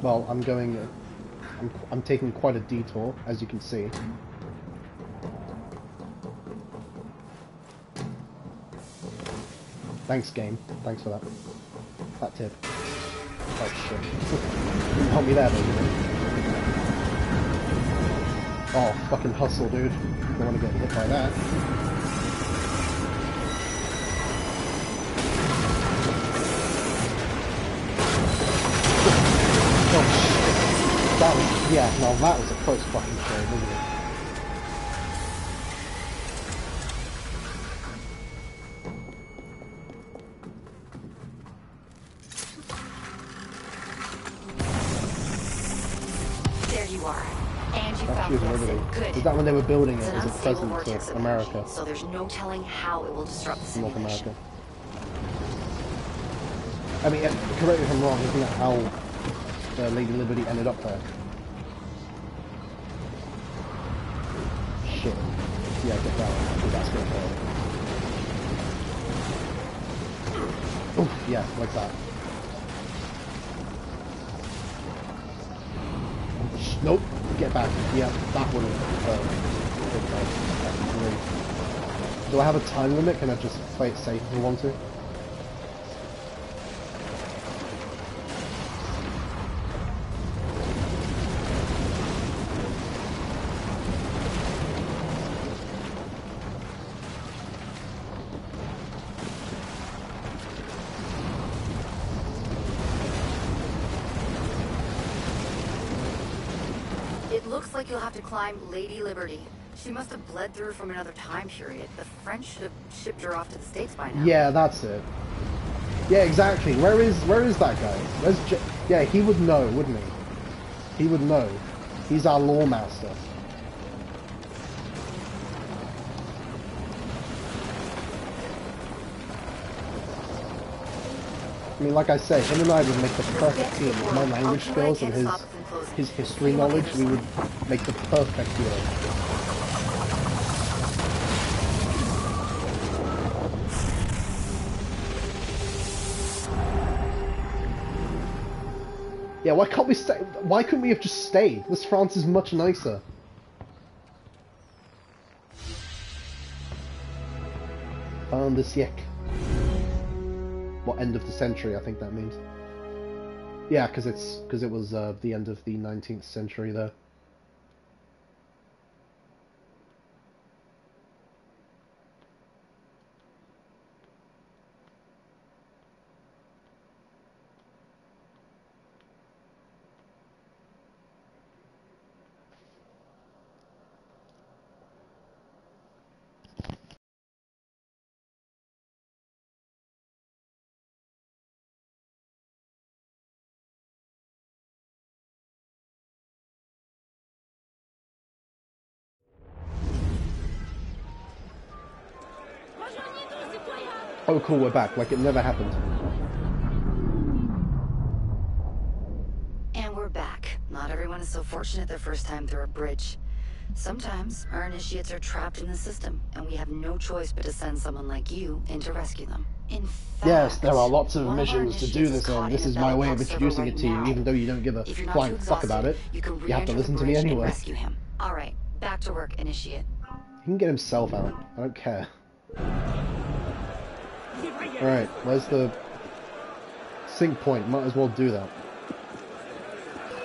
Well, I'm going, I'm, I'm taking quite a detour, as you can see. Thanks, game. Thanks for that. That tip. Oh shit. Help me there, baby. Oh, fucking hustle, dude. Don't want to get hit by that. Yeah, no, that was a close fucking shave, wasn't it? There you are. And you That found was Wilson. Good. Is that when they were building it as a unstable present vortex to of America? so there's no telling how it will disrupt the North. America. I mean, correct me if I'm wrong, isn't that how uh, Lady Liberty ended up there? Shit. Yeah, get that. Think that's gonna hurt. Oof, yeah, like that. Nope, get back. Yeah, that would have uh, great. Do I have a time limit? Can I just play it safe if I want to? Climb Lady Liberty. She must have bled through from another time period. The French should have shipped her off to the States by now. Yeah, that's it. Yeah, exactly. Where is where is that guy? Where's J yeah, he would know, wouldn't he? He would know. He's our loremaster. I mean, like I say, him and I would make the perfect team. With my language skills and his his history knowledge, we would make the perfect duo. Yeah, why can't we stay? Why couldn't we have just stayed? This France is much nicer. Fin de siècle. What end of the century? I think that means. Yeah, because it's because it was uh, the end of the 19th century there. Oh, cool, we're back. Like it never happened. And we're back. Not everyone is so fortunate their first time through a bridge. Sometimes our initiates are trapped in the system, and we have no choice but to send someone like you in to rescue them. In fact, Yes, there are lots of missions to do this on. This is my way of introducing right it to you, even though you don't give a If you're not flying fuck about it. You, You have to listen to me anyway. rescue him. All right, back to work, initiate. He can get himself out. I don't care. Alright, where's the sync point? Might as well do that.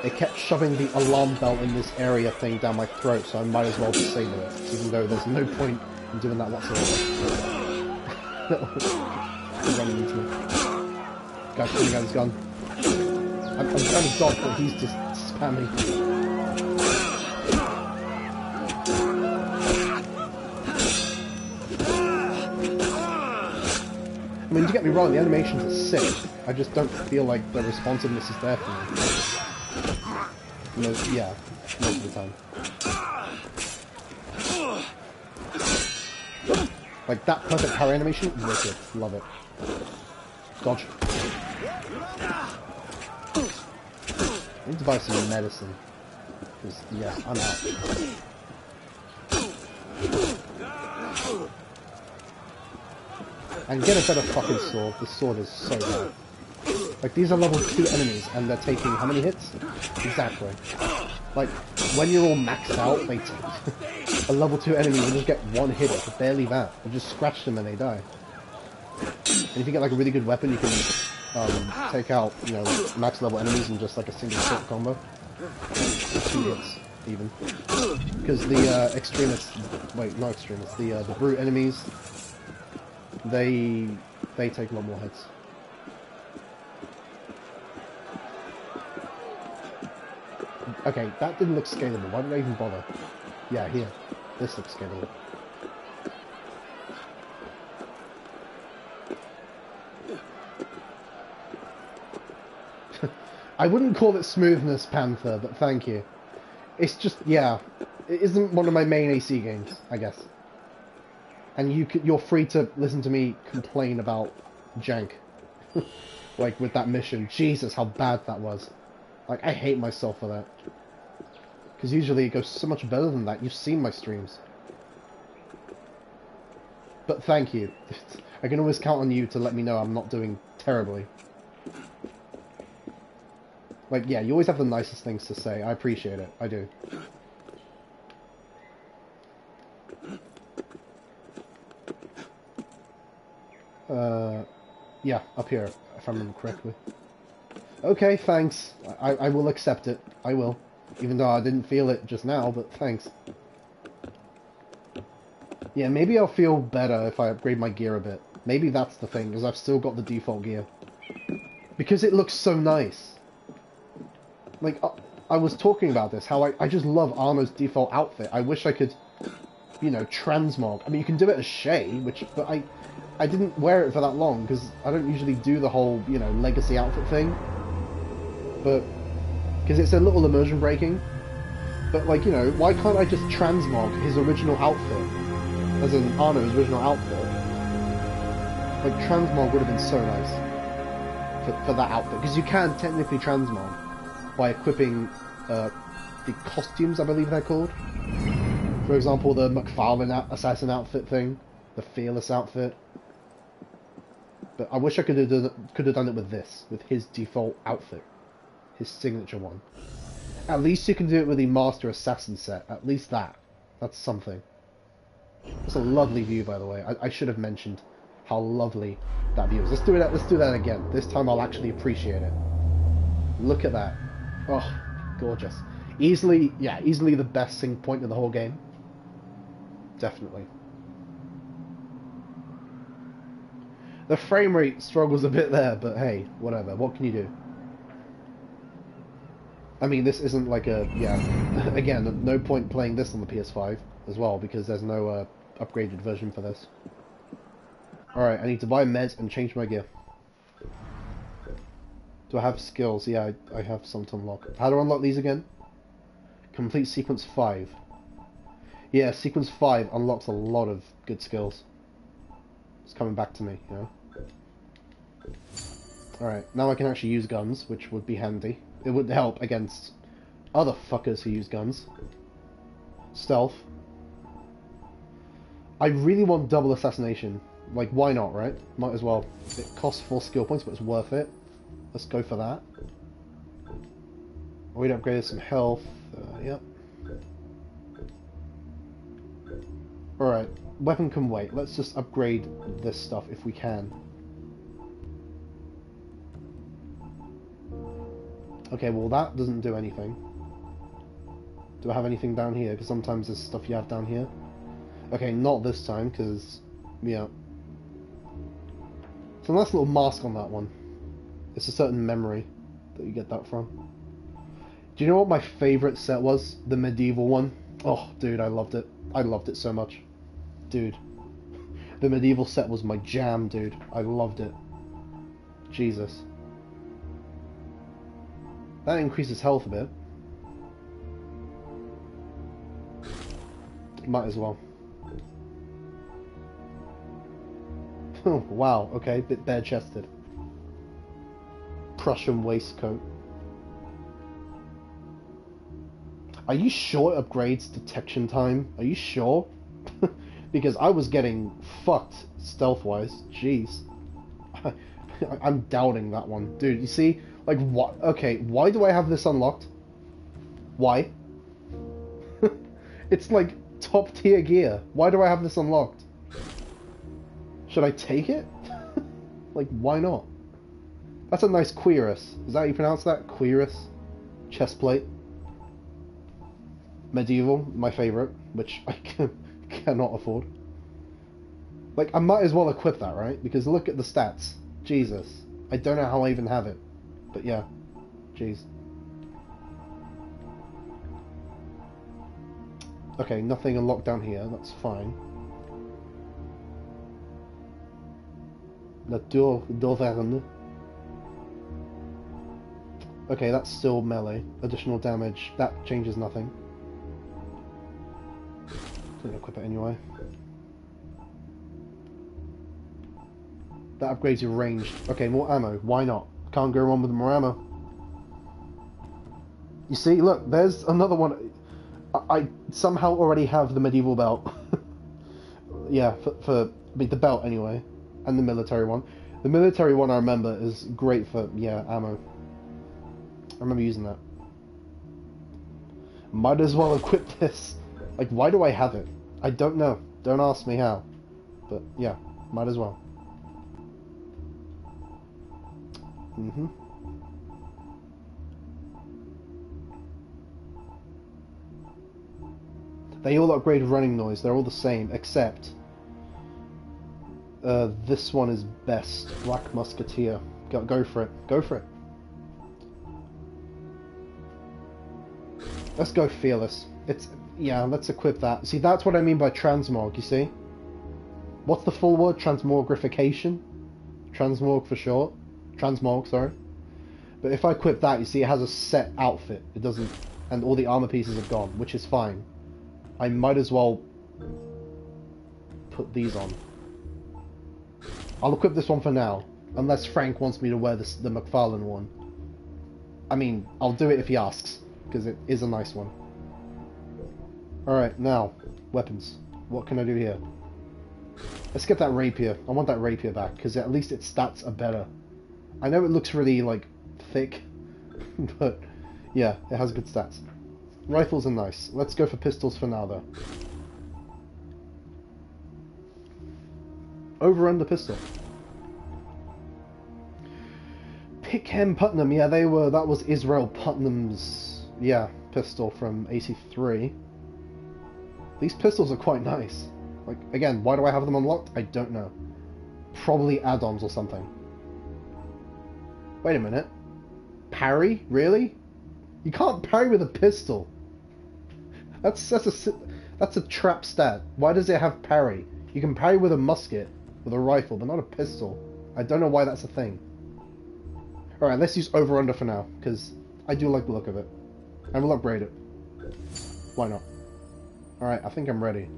They kept shoving the alarm bell in this area thing down my throat, so I might as well disable it, even though there's no point in doing that whatsoever. Running into me. Guy's pulling out his gun. I'm, I'm trying to dodge, but he's just spamming. I mean, don't get me wrong, the animations are sick. I just don't feel like the responsiveness is there for me. Most, yeah, most of the time. Like that perfect power animation, wicked. Love it. Dodge. I need to buy some medicine. 'Cause, yeah, I'm out. And get a better fucking sword. The sword is so bad. Like, these are level 2 enemies, and they're taking how many hits? Exactly. Like, when you're all maxed out, they take... a level 2 enemy will just get one hit, it's barely that. You just scratch them and they die. And if you get like a really good weapon, you can um, take out, you know, max level enemies in just like a single shot combo. Two hits, even. Because the uh, extremists, wait, not extremists, the uh, the brute enemies, they they take a lot more hits. Okay, that didn't look scalable. Why did I even bother? Yeah, here. This looks scalable. I wouldn't call it smoothness, Panther, but thank you. It's just, yeah, it isn't one of my main AC games, I guess. And you you're free to listen to me complain about jank. like with that mission. Jesus, how bad that was. Like, I hate myself for that. Because usually it goes so much better than that. You've seen my streams. But thank you. I can always count on you to let me know I'm not doing terribly. Like, yeah, you always have the nicest things to say. I appreciate it. I do. Uh, yeah, up here, if I remember correctly. Okay, thanks. I, I will accept it. I will. Even though I didn't feel it just now, but thanks. Yeah, maybe I'll feel better if I upgrade my gear a bit. Maybe that's the thing, because I've still got the default gear. Because it looks so nice. Like, I, I was talking about this, how I, I just love Arno's default outfit. I wish I could, you know, transmog. I mean, you can do it as Shay, which, but I, I didn't wear it for that long, because I don't usually do the whole, you know, legacy outfit thing. But, because it's a little immersion breaking. But, like, you know, why can't I just transmog his original outfit? As in Arno's original outfit. Like, transmog would have been so nice. For, for that outfit. Because you can technically transmog by equipping uh, the costumes, I believe they're called. For example, the McFarlane assassin outfit thing, the Fearless outfit. But I wish I could have done, could have done it with this, with his default outfit, his signature one. At least you can do it with the Master Assassin set. At least that. That's something. It's a lovely view, by the way. I, I should have mentioned how lovely that view is. Let's do that. Let's do that again. This time I'll actually appreciate it. Look at that. Oh, gorgeous. Easily, yeah, easily the best sync point in the whole game. Definitely. The frame rate struggles a bit there, but hey, whatever. What can you do? I mean, this isn't like a, yeah, again, no point playing this on the PS5 as well, because there's no uh, upgraded version for this. Alright, I need to buy meds and change my gear. Do I have skills? Yeah, I, I have some to unlock. How do I unlock these again? Complete sequence 5. Yeah, sequence 5 unlocks a lot of good skills. It's coming back to me, you know? Alright, now I can actually use guns, which would be handy. It would help against other fuckers who use guns. Stealth. I really want double assassination. Like, why not, right? Might as well. It costs 4 skill points, but it's worth it. Let's go for that. We'd upgraded some health. Uh, yep. Alright, weapon can wait. Let's just upgrade this stuff if we can. Okay, well that doesn't do anything. Do I have anything down here? Because sometimes there's stuff you have down here. Okay, not this time, because, yeah. It's a nice little mask on that one. It's a certain memory that you get that from. Do you know what my favourite set was? The medieval one? Oh, dude, I loved it. I loved it so much. Dude. The medieval set was my jam, dude. I loved it. Jesus. That increases health a bit. Might as well. wow, okay, bit bare-chested. Prussian waistcoat. Are you sure it upgrades detection time? Are you sure? because I was getting fucked stealth-wise. Jeez. I'm doubting that one. Dude, you see? Like, what? Okay, why do I have this unlocked? Why? it's like top tier gear. Why do I have this unlocked? Should I take it? like, why not? That's a nice cuirass. Is that how you pronounce that? Cuirass? Chestplate? Medieval, my favourite, which I can, cannot afford. Like, I might as well equip that, right? Because look at the stats. Jesus. I don't know how I even have it. But yeah. Jeez. Okay, nothing unlocked down here. That's fine. La Tour d'Auvergne. Okay, that's still melee. Additional damage. That changes nothing. Didn't equip it anyway. That upgrades your range. Okay, more ammo. Why not? Can't go wrong with more ammo. You see, look, there's another one. I, I somehow already have the medieval belt. yeah, for, for I mean, the belt anyway, and the military one. The military one I remember is great for yeah ammo. I remember using that. Might as well equip this. Like, why do I have it? I don't know. Don't ask me how. But yeah, might as well. Mm-hmm. They all upgrade running noise. They're all the same, except uh, this one is best. Black Musketeer. Go, go for it. Go for it. Let's go Fearless. It's yeah. Let's equip that. See, that's what I mean by transmog. You see? What's the full word? Transmogrification. Transmog for short. Transmog, sorry. But if I equip that, you see it has a set outfit. It doesn't... And all the armor pieces are gone, which is fine. I might as well put these on. I'll equip this one for now. Unless Frank wants me to wear this, the McFarlane one. I mean, I'll do it if he asks. Because it is a nice one. Alright, now. Weapons. What can I do here? Let's get that rapier. I want that rapier back, because at least its stats are better. I know it looks really, like, thick, but yeah, it has good stats. Rifles are nice. Let's go for pistols for now, though. Over under pistol. Pickham Putnam, yeah, they were, that was Israel Putnam's, yeah, pistol from 83. These pistols are quite nice. Like, again, why do I have them unlocked? I don't know. Probably add-ons or something. Wait a minute. Parry? Really? You can't parry with a pistol. That's that's a that's a trap stat. Why does it have parry? You can parry with a musket, with a rifle, but not a pistol. I don't know why that's a thing. Alright, let's use over under for now, because I do like the look of it. And we'll upgrade it. Why not? Alright, I think I'm ready.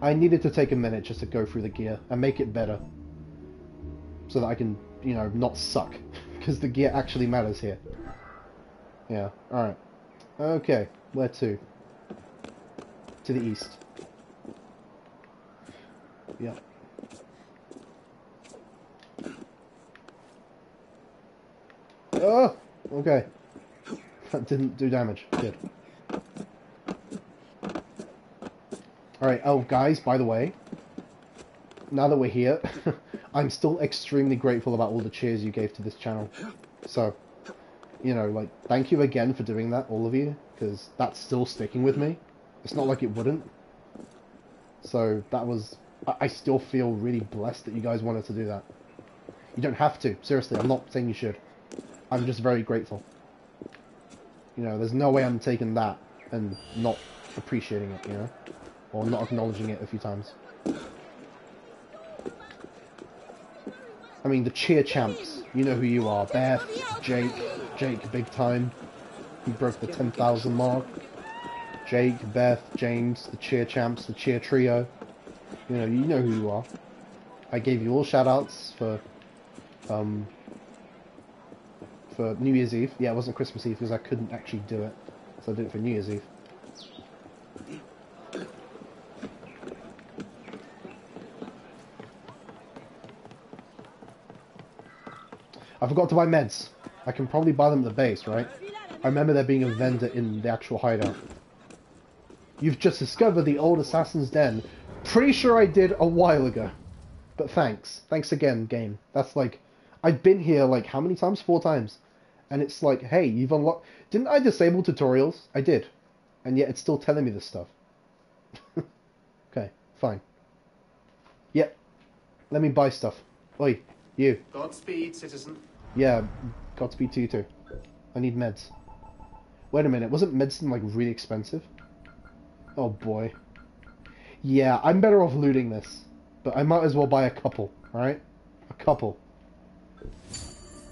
I needed to take a minute just to go through the gear and make it better. So that I can, you know, not suck. Because the gear actually matters here. Yeah, alright. Okay, where to? To the east. Yeah. Oh! Okay. That didn't do damage. Good. Alright, oh guys, by the way, now that we're here, I'm still extremely grateful about all the cheers you gave to this channel. So, you know, like, thank you again for doing that, all of you, because that's still sticking with me. It's not like it wouldn't. So, that was... I, I still feel really blessed that you guys wanted to do that. You don't have to, seriously, I'm not saying you should. I'm just very grateful. You know, there's no way I'm taking that and not appreciating it, you know? Or not acknowledging it a few times. I mean, the cheer champs, you know who you are. Beth, Jake, Jake big time. He broke the 10,000 mark. Jake, Beth, James, the cheer champs, the cheer trio. You know, you know who you are. I gave you all shoutouts for, um, for New Year's Eve. Yeah, it wasn't Christmas Eve because I couldn't actually do it. So I did it for New Year's Eve. I forgot to buy meds. I can probably buy them at the base, right? I remember there being a vendor in the actual hideout. You've just discovered the old assassin's den. Pretty sure I did a while ago. But thanks. Thanks again, game. That's like... I've been here like how many times? Four times. And it's like, hey, you've unlocked... Didn't I disable tutorials? I did. And yet it's still telling me this stuff. okay, fine. Yep. Let me buy stuff. Oi, you. Godspeed, citizen. Yeah, Godspeed to you too. I need meds. Wait a minute, wasn't medicine like really expensive? Oh boy. Yeah, I'm better off looting this. But I might as well buy a couple, alright? A couple.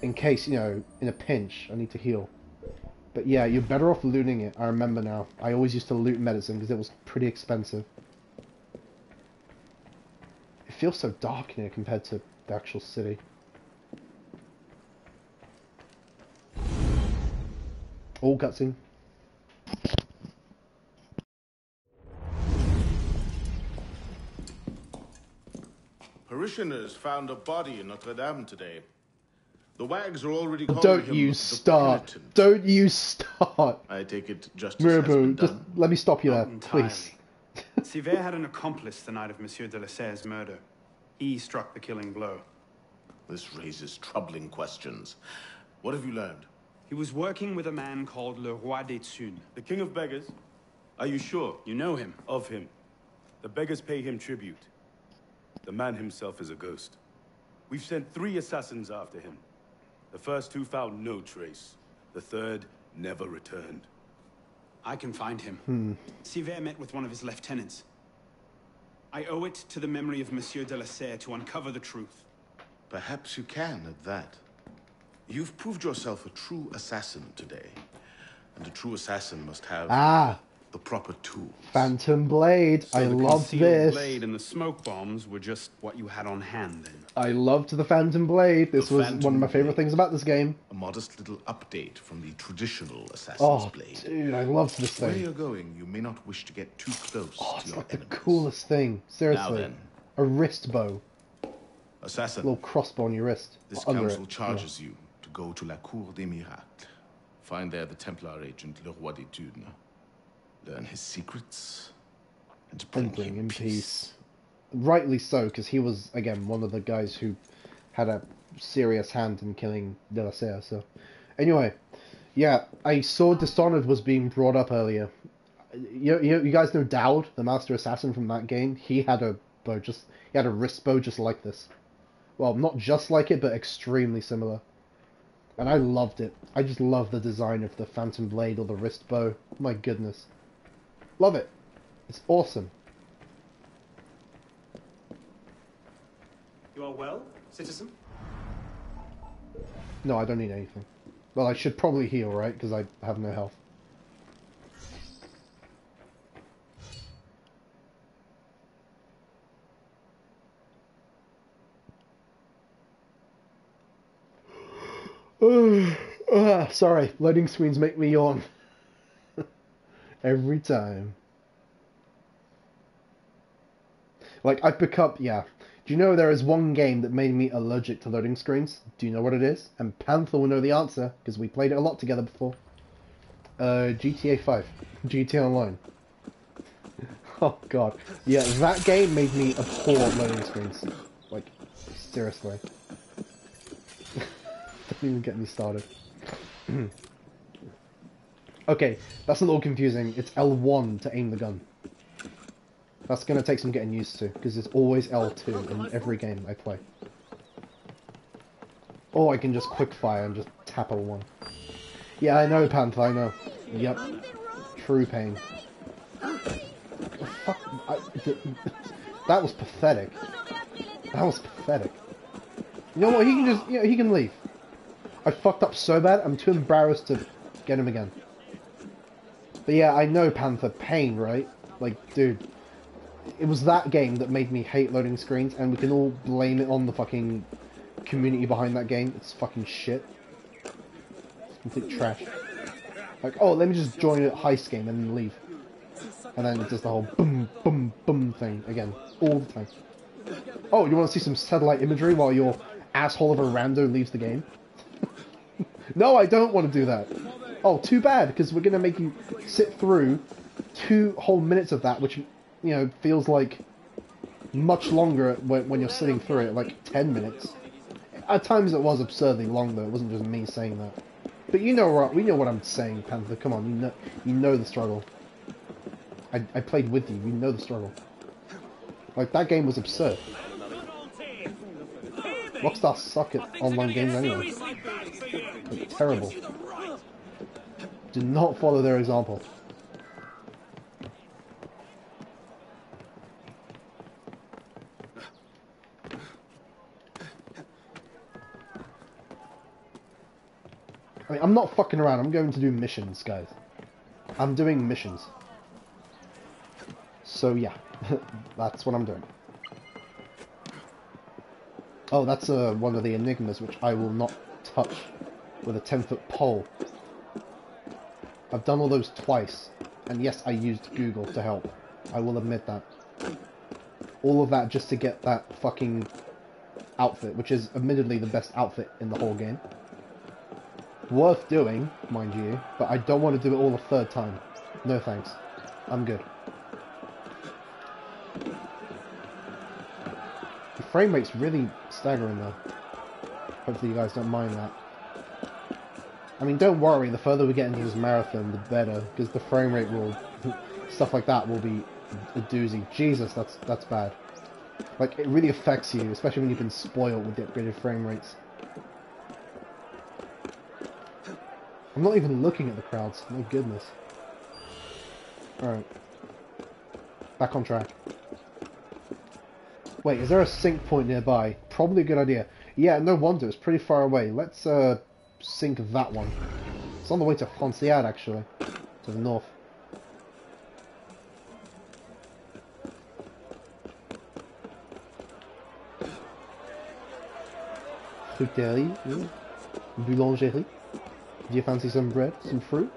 In case, you know, in a pinch, I need to heal. But yeah, you're better off looting it, I remember now. I always used to loot medicine because it was pretty expensive. It feels so dark in here compared to the actual city. All cutscene. Parishioners found a body in Notre Dame today. The wags are already calling Don't him you the start. penitent. Don't you start. I take it justice has Mirabeau, been just let me stop you there, entirely. please. Sivert had an accomplice the night of Monsieur de la Serre's murder. He struck the killing blow. This raises troubling questions. What have you learned? He was working with a man called Le Roi des Thunes. The king of beggars? Are you sure? You know him? Of him. The beggars pay him tribute. The man himself is a ghost. We've sent three assassins after him. The first two found no trace. The third never returned. I can find him. Hmm. Sivert met with one of his lieutenants. I owe it to the memory of Monsieur de la Serre to uncover the truth. Perhaps you can at that. You've proved yourself a true assassin today. And a true assassin must have Ah, the proper tools. Phantom Blade. So I the love concealed this. blade and the smoke bombs were just what you had on hand then. I loved the Phantom Blade. This The was Phantom one of my favorite things about this game. A modest little update from the traditional assassin's Oh, blade. dude, I loved this thing. Where thing. you're going, you may not wish to get too close Oh, to it's your like the coolest thing. Seriously. Now then. A wrist bow. Assassin, A little crossbow on your wrist. this council it. charges you to go to La Cour des Miracles. Find there the Templar agent Le Roi des Thunes. Learn his secrets and bring And bring him him peace. peace. Rightly so, because he was, again, one of the guys who had a serious hand in killing De La Serre, so... Anyway, yeah, I saw Dishonored was being brought up earlier. You, you, you guys know Dowd, the master assassin from that game? He had a bow, just... He had a wrist bow just like this. Well, not just like it, but extremely similar. And I loved it. I just love the design of the Phantom Blade or the wrist bow. My goodness. Love it. It's awesome. You are well, citizen? No, I don't need anything. Well, I should probably heal, right? Because I have no health. Ah, sorry, loading screens make me yawn. Every time. Like, I pick up, yeah. Do you know there is one game that made me allergic to loading screens? Do you know what it is? And Panther will know the answer, because we played it a lot together before. Uh, GTA 5. GTA Online. Oh god. Yeah, that game made me abhor loading screens. Like, seriously. Don't even get me started. okay, that's a little confusing. It's L1 to aim the gun. That's gonna take some getting used to, because it's always L2 in every game I play. Or I can just quick fire and just tap L1. Yeah, I know, Panther, I know. Yep. True pain. Fuck, I, that was pathetic. That was pathetic. You know what, he can just, you know, he can leave. I fucked up so bad, I'm too embarrassed to get him again. But yeah, I know Panther, pain, right? Like, dude, it was that game that made me hate loading screens, and we can all blame it on the fucking community behind that game. It's fucking shit. It's complete trash. Like, oh, let me just join a heist game and then leave. And then it does the whole boom, boom, boom thing again, all the time. Oh, you want to see some satellite imagery while your asshole of a rando leaves the game? No, I don't want to do that. Oh, too bad, because we're going to make you sit through two whole minutes of that, which, you know, feels like much longer when, when you're sitting through it, like 10 minutes. At times it was absurdly long, though. It wasn't just me saying that. But you know what we know what I'm saying, Panther. Come on, you know you know the struggle. I I played with you. You know the struggle. Like that game was absurd. Rockstar suck at online games anyway. Terrible. Do not follow their example. I mean, I'm not fucking around. I'm going to do missions, guys. I'm doing missions. So yeah, that's what I'm doing. Oh, that's uh, one of the enigmas which I will not touch with a 10 foot pole. I've done all those twice, and yes, I used Google to help. I will admit that. All of that just to get that fucking outfit, which is admittedly the best outfit in the whole game. Worth doing, mind you, but I don't want to do it all a third time. No thanks. I'm good. Frame rate's really staggering though. Hopefully you guys don't mind that. I mean, don't worry, the further we get into this marathon, the better, because the frame rate will... stuff like that will be a doozy. Jesus, that's that's bad. Like, it really affects you, especially when you've been spoiled with the upgraded frame rates. I'm not even looking at the crowds, my goodness. Alright. Back on track. Wait, is there a sync point nearby? Probably a good idea. Yeah, no wonder, it's pretty far away. Let's uh, sync that one. It's on the way to Franciade, actually. To the north. Fruiterie. Boulangerie. Do you fancy some bread, some fruit?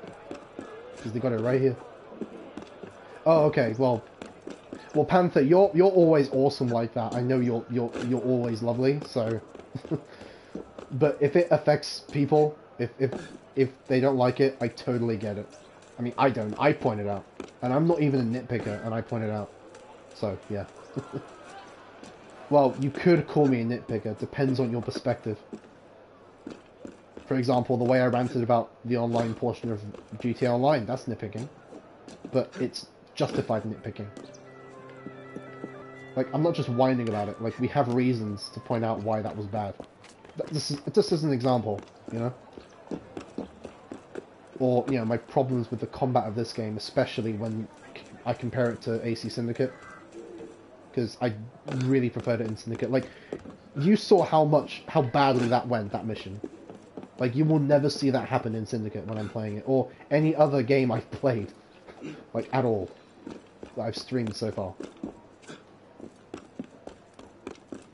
Because they got it right here. Oh, okay. Well, well, Panther, you're you're always awesome like that. I know you're you're you're always lovely. So, but if it affects people, if if if they don't like it, I totally get it. I mean, I don't. I point it out, and I'm not even a nitpicker, and I point it out. So yeah. well, you could call me a nitpicker. Depends on your perspective. For example, the way I ranted about the online portion of GTA Online, that's nitpicking. But it's justified nitpicking. Like, I'm not just whining about it. Like, we have reasons to point out why that was bad. This is, just as an example, you know? Or, you know, my problems with the combat of this game, especially when I compare it to AC Syndicate. Because I really preferred it in Syndicate. Like, you saw how much, how badly that went, that mission. Like, you will never see that happen in Syndicate when I'm playing it, or any other game I've played. Like, at all. That I've streamed so far.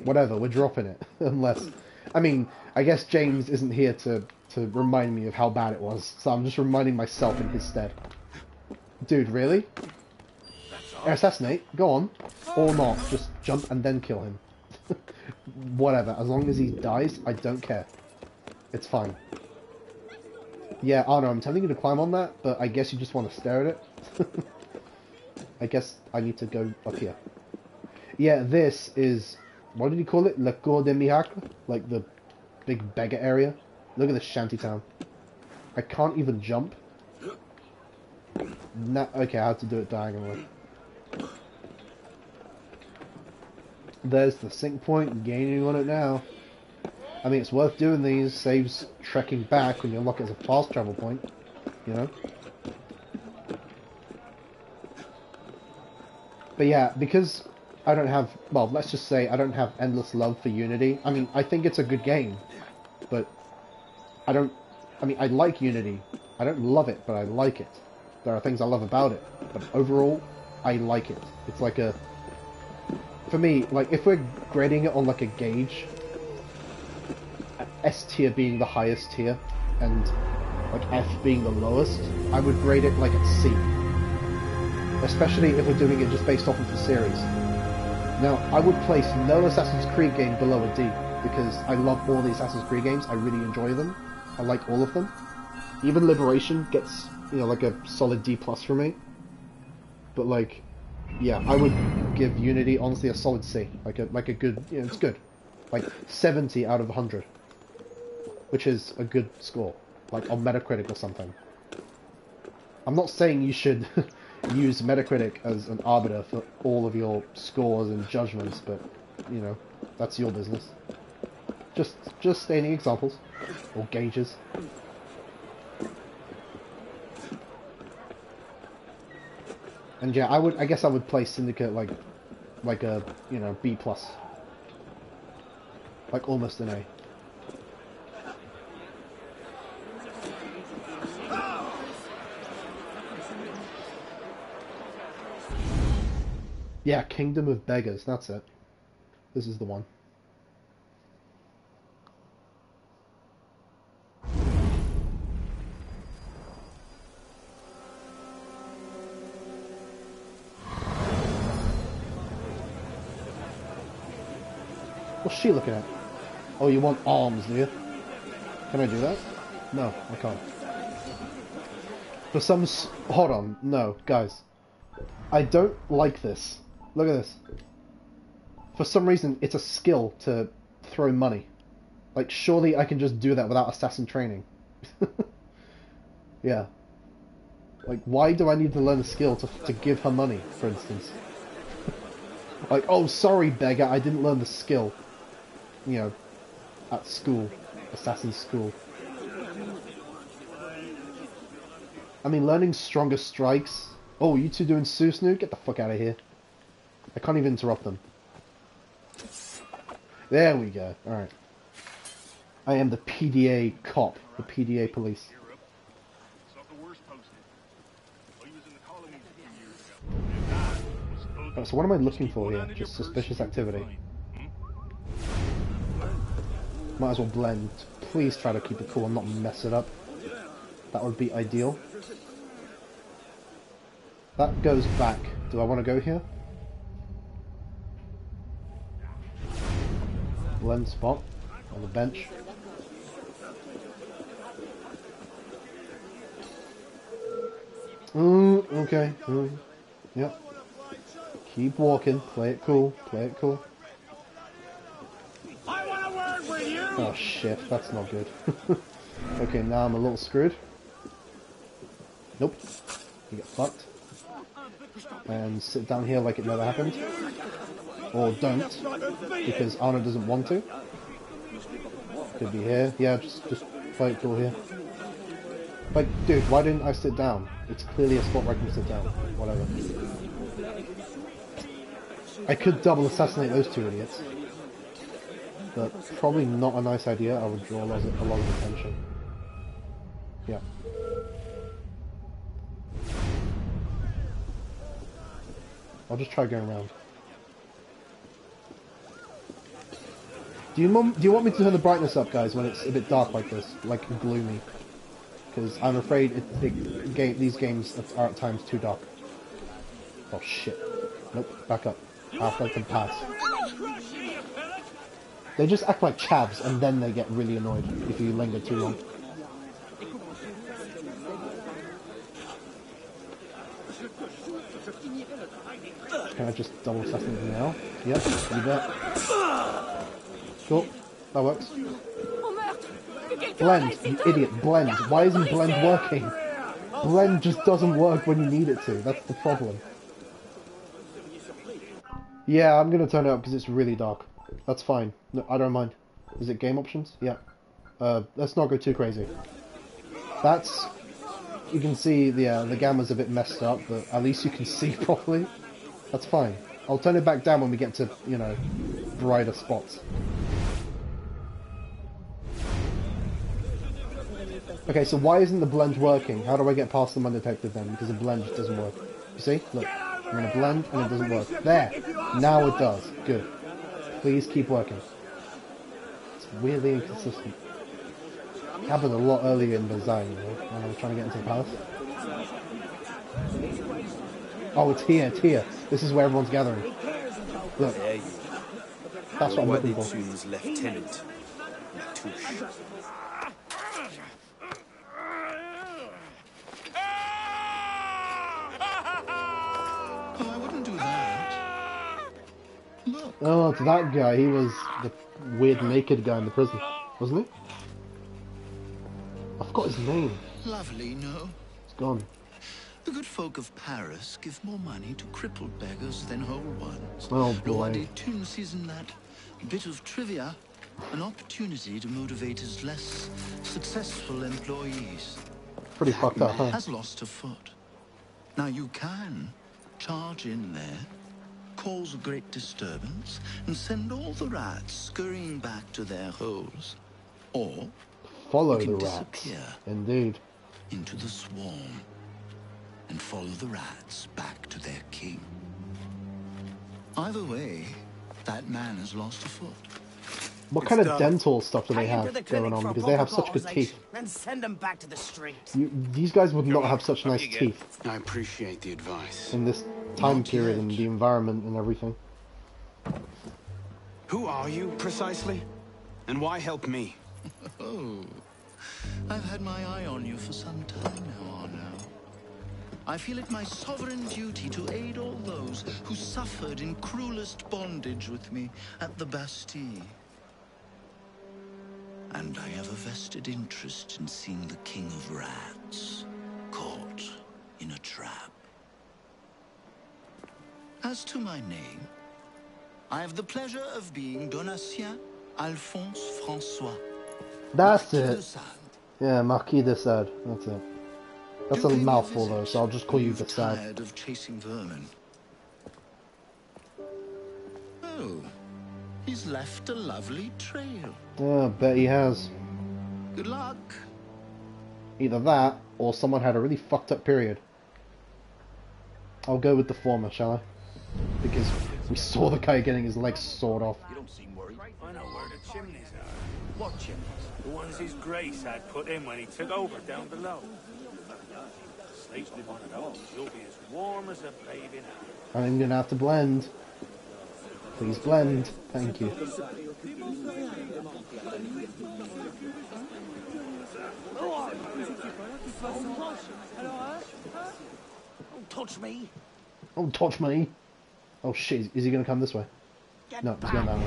Whatever, we're dropping it. Unless... I mean, I guess James isn't here to, to remind me of how bad it was, so I'm just reminding myself in his stead. Dude, really? Assassinate? Go on. Or not. Just jump and then kill him. Whatever. As long as he dies, I don't care. It's fine. Yeah, Arno, I'm telling you to climb on that, but I guess you just want to stare at it. I guess I need to go up here. Yeah, this is... What did he call it? Le Cour des Miracles? Like the big beggar area? Look at this shanty town. I can't even jump. Nah, okay, I have to do it diagonally. There's the sync point, gaining on it now. I mean, it's worth doing these, saves trekking back when you unlock it as a fast travel point, you know? But yeah, because I don't have, well, let's just say I don't have endless love for Unity. I mean, I think it's a good game, but I don't, I mean, I like Unity. I don't love it, but I like it. There are things I love about it, but overall, I like it. It's like a, for me, like, if we're grading it on like a gauge, S tier being the highest tier, and like F being the lowest, I would grade it like at C. Especially if we're doing it just based off of the series. Now, I would place no Assassin's Creed game below a D, because I love all the Assassin's Creed games, I really enjoy them. I like all of them. Even Liberation gets, you know, like a solid D plus for me. But like, yeah, I would give Unity honestly a solid C. Like a like a good, you know, it's good. Like 70 out of 100. Which is a good score. Like on Metacritic or something. I'm not saying you should use Metacritic as an arbiter for all of your scores and judgments, but, you know, that's your business. Just, just stating examples. Or gauges. And yeah, I would, I guess I would play Syndicate like, like a, you know, B plus. Like almost an A. Yeah, Kingdom of Beggars, that's it. This is the one. What's she looking at? Oh, you want arms, do you? Can I do that? No, I can't. For some s- hold on, no, guys. I don't like this. Look at this. For some reason, it's a skill to throw money. Like, surely I can just do that without assassin training. yeah. Like, why do I need to learn a skill to, to give her money, for instance? like, oh, sorry, beggar, I didn't learn the skill. You know, at school. Assassin school. I mean, learning stronger strikes. Oh, you two doing Susnu? Get the fuck out of here. I can't even interrupt them. There we go. Alright. I am the PDA cop. The PDA police. Right, so what am I looking for here? Just suspicious activity. Might as well blend. Please try to keep it cool and not mess it up. That would be ideal. That goes back. Do I want to go here? Blend spot on the bench. Ooh, okay. Ooh. Yep. Keep walking. Play it cool. Play it cool. Oh shit, that's not good. okay, now I'm a little screwed. Nope. You get fucked. And sit down here like it never happened. Or don't, because Anna doesn't want to. Could be here. Yeah, just, just play it here. Like, dude, why didn't I sit down? It's clearly a spot where I can sit down. Whatever. I could double assassinate those two idiots. But probably not a nice idea. I would draw a lot of, a lot of attention. Yeah. I'll just try going around. Do you, do you want me to turn the brightness up, guys, when it's a bit dark like this, like gloomy? Because I'm afraid it, it, game, these games are at times too dark. Oh shit. Nope, back up. Halfway can pass. They just act like chavs, and then they get really annoyed if you linger too long. Can I just double assassinate them now? Yep, you bet. Cool, that works. Blend, you idiot, blend. Why isn't blend working? Blend just doesn't work when you need it to, that's the problem. Yeah, I'm gonna turn it up because it's really dark. That's fine. No, I don't mind. Is it game options? Yeah. Uh, let's not go too crazy. That's... You can see the, uh, the gamma's a bit messed up, but at least you can see properly. That's fine. I'll turn it back down when we get to, you know, brighter spots. Okay, so why isn't the blend working? How do I get past them undetected then? Because the blend just doesn't work. You see? Look. I'm going to blend and it doesn't work. There! Now it does. Good. Please keep working. It's weirdly inconsistent. It happened a lot earlier in the design, you know, when I was trying to get into the palace. Oh, it's here, it's here. This is where everyone's gathering. Look. That's what I'm looking for. Lieutenant. Oh, it's that guy. He was the weird naked guy in the prison, wasn't he? I forgot his name. Lovely, no? It's gone. The good folk of Paris give more money to crippled beggars than whole ones. Oh, boy. Roi des Thunes isn't that bit of trivia an opportunity to motivate his less successful employees. Pretty fucked up, huh? Has lost a foot. Now you can charge in there, cause a great disturbance, and send all the rats scurrying back to their holes. Or Follow you the rats. disappear Indeed. into the swarm and follow the rats back to their king. Either way, that man has lost a foot. What It's kind of done. dental stuff do they Take to have the going on? Because they have such good teeth. Then send them back to the streets. You, these guys would not have such nice teeth I appreciate the advice. in this time period and the environment and everything. Who are you, precisely? And why help me? Oh, I've had my eye on you for some time now, Arno. I feel it my sovereign duty to aid all those who suffered in cruelest bondage with me at the Bastille. And I have a vested interest in seeing the King of Rats caught in a trap. As to my name, I have the pleasure of being Donatien Alphonse Francois. That's Marquis it. Yeah, Marquis de Sade. That's it. That's a mouthful though, so I'll just call you de Sade. Tired of chasing vermin. Oh, he's left a lovely trail. Yeah, I bet he has. Good luck. Either that, or someone had a really fucked up period. I'll go with the former, shall I? Because we saw the guy getting his legs sawed off. You don't seem worried. I know where the chimneys are. What chimneys? The ones his grace had put in when he took over down below. Sleep in one of those, you'll be as warm as a baby now. I'm gonna have to blend. Please blend. Thank you. Don't touch me. Oh, touch me. Oh shit, is he gonna come this way? Get no, he's going that way.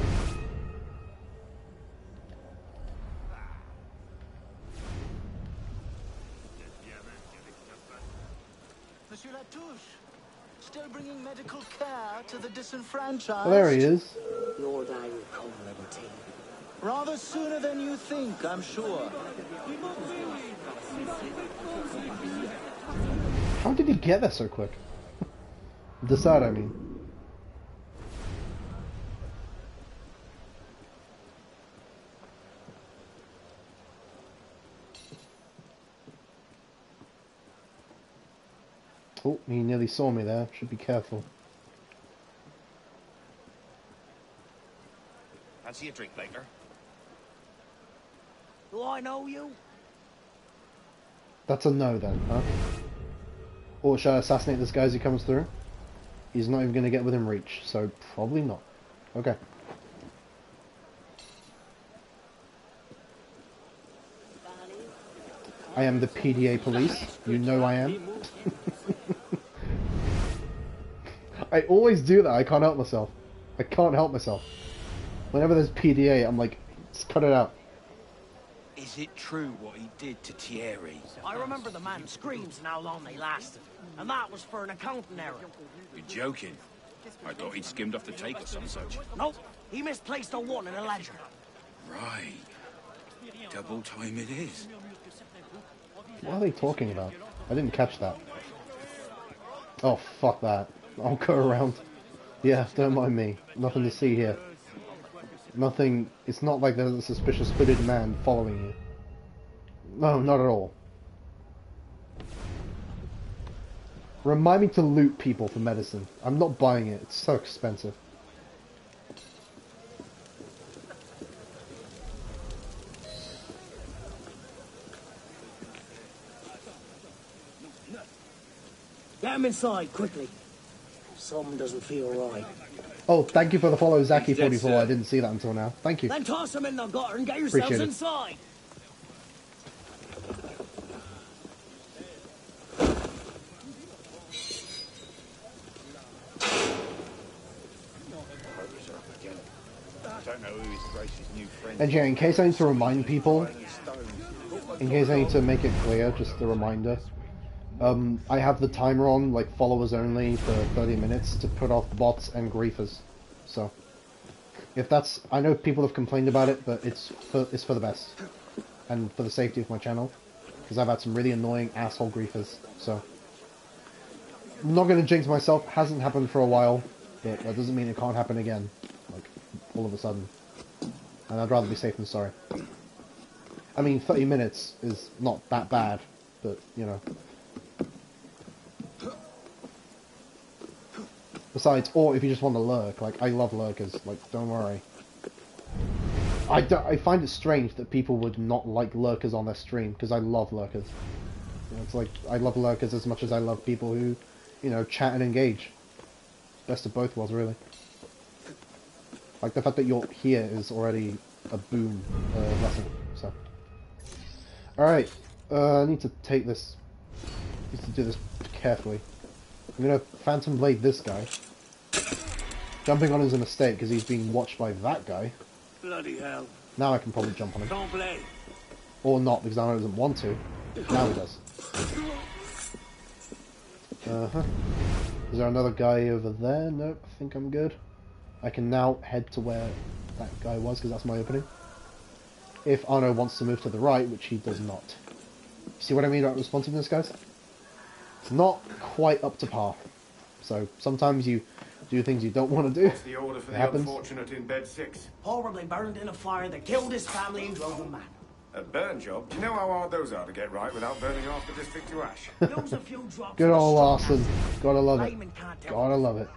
Monsieur Latouche, still bringing medical care to the disenfranchised. Oh, there he is. Your day will come, Liberty. Rather sooner than you think, I'm sure. How did he get there so quick? De Sade, I mean. Oh, he nearly saw me there. Should be careful. Fancy a drink later? Do I know you? That's a no then, huh? Or should I assassinate this guy as he comes through? He's not even going to get within reach, so probably not. Okay. I am the PDA police. You know I am. I always do that. I can't help myself. I can't help myself. Whenever there's PDA, I'm like, just cut it out. Is it true what he did to Thierry? I remember the man's screams and how long they lasted. And that was for an accounting error. You're joking. I thought he'd skimmed off the take or some such. Nope, he misplaced a one in a ledger. Right. Double time it is. What are they talking about? I didn't catch that. Oh, fuck that. I'll go around. Yeah, don't mind me. Nothing to see here. Nothing... It's not like there's a suspicious hooded man following you. No, not at all. Remind me to loot people for medicine. I'm not buying it. It's so expensive. Get him inside, quickly. Something doesn't feel right. Oh, thank you for the follow, He's dead, Zaki44. I didn't see that until now. Thank you. Then toss them in the gutter and get yourselves Appreciate inside. don't know who his gracious new friend And yeah, in case I need to remind people, in case I need to make it clear, just a reminder. Um, I have the timer on, like followers only, for 30 minutes to put off bots and griefers. So, if that's, I know people have complained about it, but it's for it's for the best, and for the safety of my channel, because I've had some really annoying asshole griefers. So, I'm not going to jinx myself. Hasn't happened for a while, but that doesn't mean it can't happen again, like all of a sudden. And I'd rather be safe than sorry. I mean, 30 minutes is not that bad, but you know. Besides, or if you just want to lurk, like, I love lurkers, like, don't worry. I, do, I find it strange that people would not like lurkers on their stream, because I love lurkers. You know, it's like, I love lurkers as much as I love people who, you know, chat and engage. Best of both worlds, really. Like, the fact that you're here is already a boon uh, lesson, so. Alright, uh, I need to take this, need to do this carefully. I'm gonna Phantom Blade this guy. Jumping on is a mistake because he's being watched by that guy. Bloody hell. Now I can probably jump on him. Don't play. Or not because Arno doesn't want to. Now he does. Uh-huh. Is there another guy over there? Nope, I think I'm good. I can now head to where that guy was because that's my opening. If Arno wants to move to the right, which he does not. See what I mean about responsiveness, guys? It's not quite up to par. So sometimes you do things you don't want to do. What's the order for It the happens. unfortunate in bed six? Horribly burned in a fire that killed his family and drove him mad. A burn job? Do you know how hard those are to get right without burning half the district to ash? Use a few drops Good of old the Larson. Gotta love it. Layman can't tell. Gotta love it.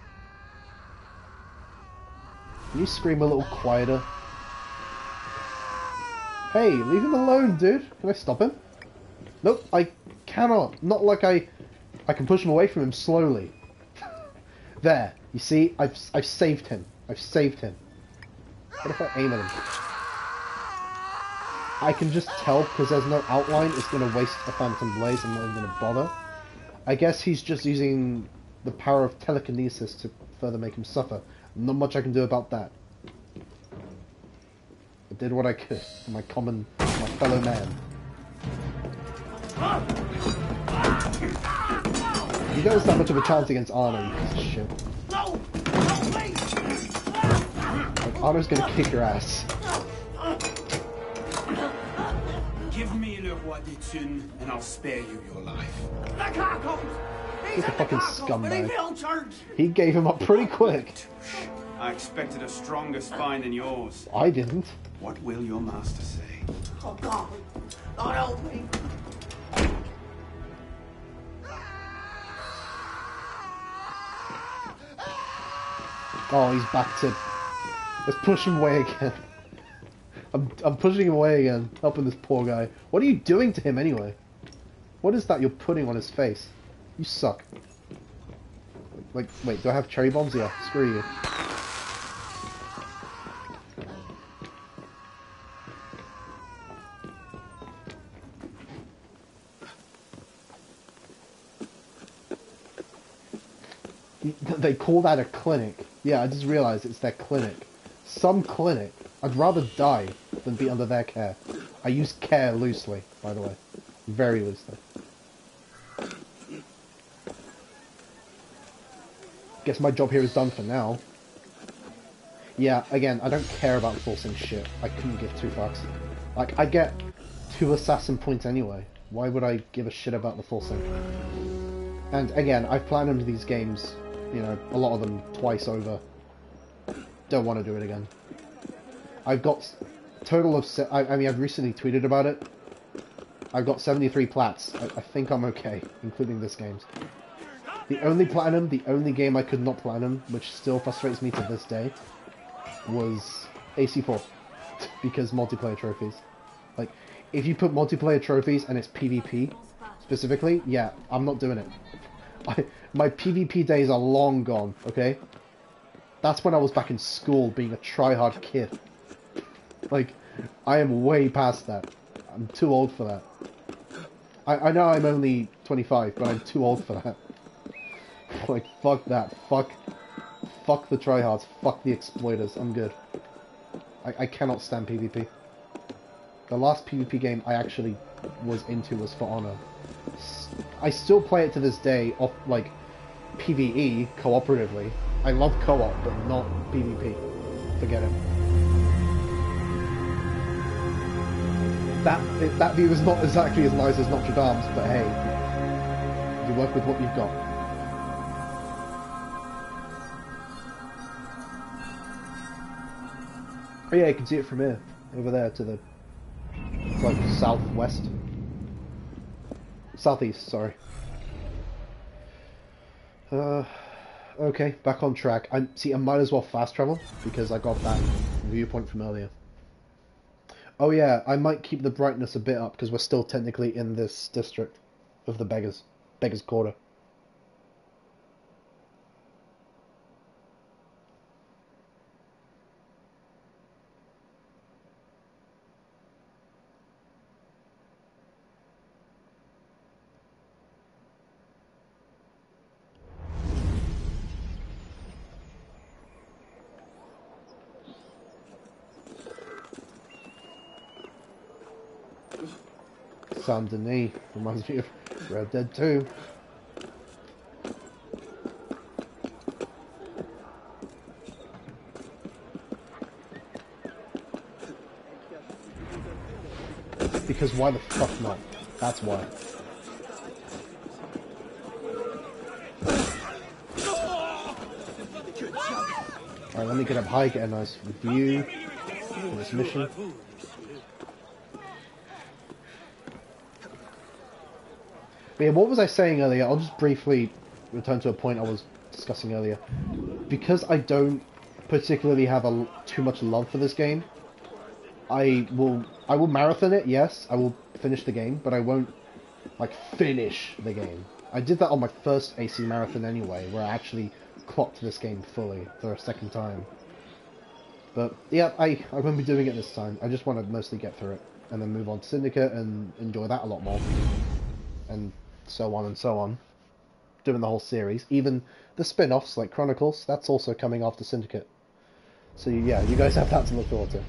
Can you scream a little quieter? Hey, leave him alone, dude. Can I stop him? Nope, I cannot. Not like I... I can push him away from him slowly. there. You see? I've, I've saved him. I've saved him. What if I aim at him? I can just tell because there's no outline it's going to waste a Phantom Blade. I'm not even going to bother. I guess he's just using the power of telekinesis to further make him suffer. Not much I can do about that. I did what I could for my common, my fellow man. You don't stand much of a chance against Arno, you piece of shit. No! No, please! Like, Arno's gonna kick your ass. Give me Le Roi des Thunes, and I'll spare you your life. The car comes! He's a fucking But he scumbag. He gave him up pretty quick. I expected a stronger spine than yours. I didn't. What will your master say? Oh, God. God help me. Oh, he's back to... Let's push him away again. I'm, I'm pushing him away again, helping this poor guy. What are you doing to him anyway? What is that you're putting on his face? You suck. Like, wait, do I have cherry bombs? Yeah, screw you. They call that a clinic. Yeah, I just realized it's their clinic. Some clinic. I'd rather die than be under their care. I use care loosely, by the way. Very loosely. Guess my job here is done for now. Yeah, again, I don't care about forcing shit. I couldn't give two fucks. Like, I get two assassin points anyway. Why would I give a shit about the forcing? And again, I've platinumed these games, you know, a lot of them twice over. Don't want to do it again. I've got total of, I, I mean, I've recently tweeted about it. I've got 73 plats. I, I think I'm okay, including this game's. The only platinum, the only game I could not platinum, which still frustrates me to this day, was AC4. because multiplayer trophies. Like, if you put multiplayer trophies and it's PvP, specifically, yeah, I'm not doing it. I, my PvP days are long gone, okay? That's when I was back in school being a try-hard kid. Like, I am way past that. I'm too old for that. I, I know I'm only 25, but I'm too old for that. like, fuck that. Fuck, fuck the tryhards. Fuck the exploiters. I'm good. I, I cannot stand PvP. The last PvP game I actually was into was For Honor. I still play it to this day, off like PVE cooperatively. I love co-op, but not PvP. Forget it. That it, that view is not exactly as nice as Notre Dame's, but hey, you work with what you've got. Oh yeah, you can see it from here, over there to the like southwest, southeast. Sorry. Uh, okay, back on track. I see. I might as well fast travel because I got that viewpoint from earlier. Oh yeah, I might keep the brightness a bit up because we're still technically in this district of the beggars, beggars quarter. Saint Denis reminds me of Red Dead 2. Because why the fuck not? That's why. Alright, let me get up high, get a nice view of this mission. But yeah, what was I saying earlier? I'll just briefly return to a point I was discussing earlier. Because I don't particularly have a, too much love for this game, I will I will marathon it. Yes, I will finish the game, but I won't like finish the game. I did that on my first AC marathon anyway, where I actually clocked this game fully for a second time. But yeah, I I won't be doing it this time. I just want to mostly get through it and then move on to Syndicate and enjoy that a lot more. And so on and so on. Doing the whole series. Even the spin-offs like Chronicles, that's also coming after Syndicate. So yeah, you guys have that to look forward to.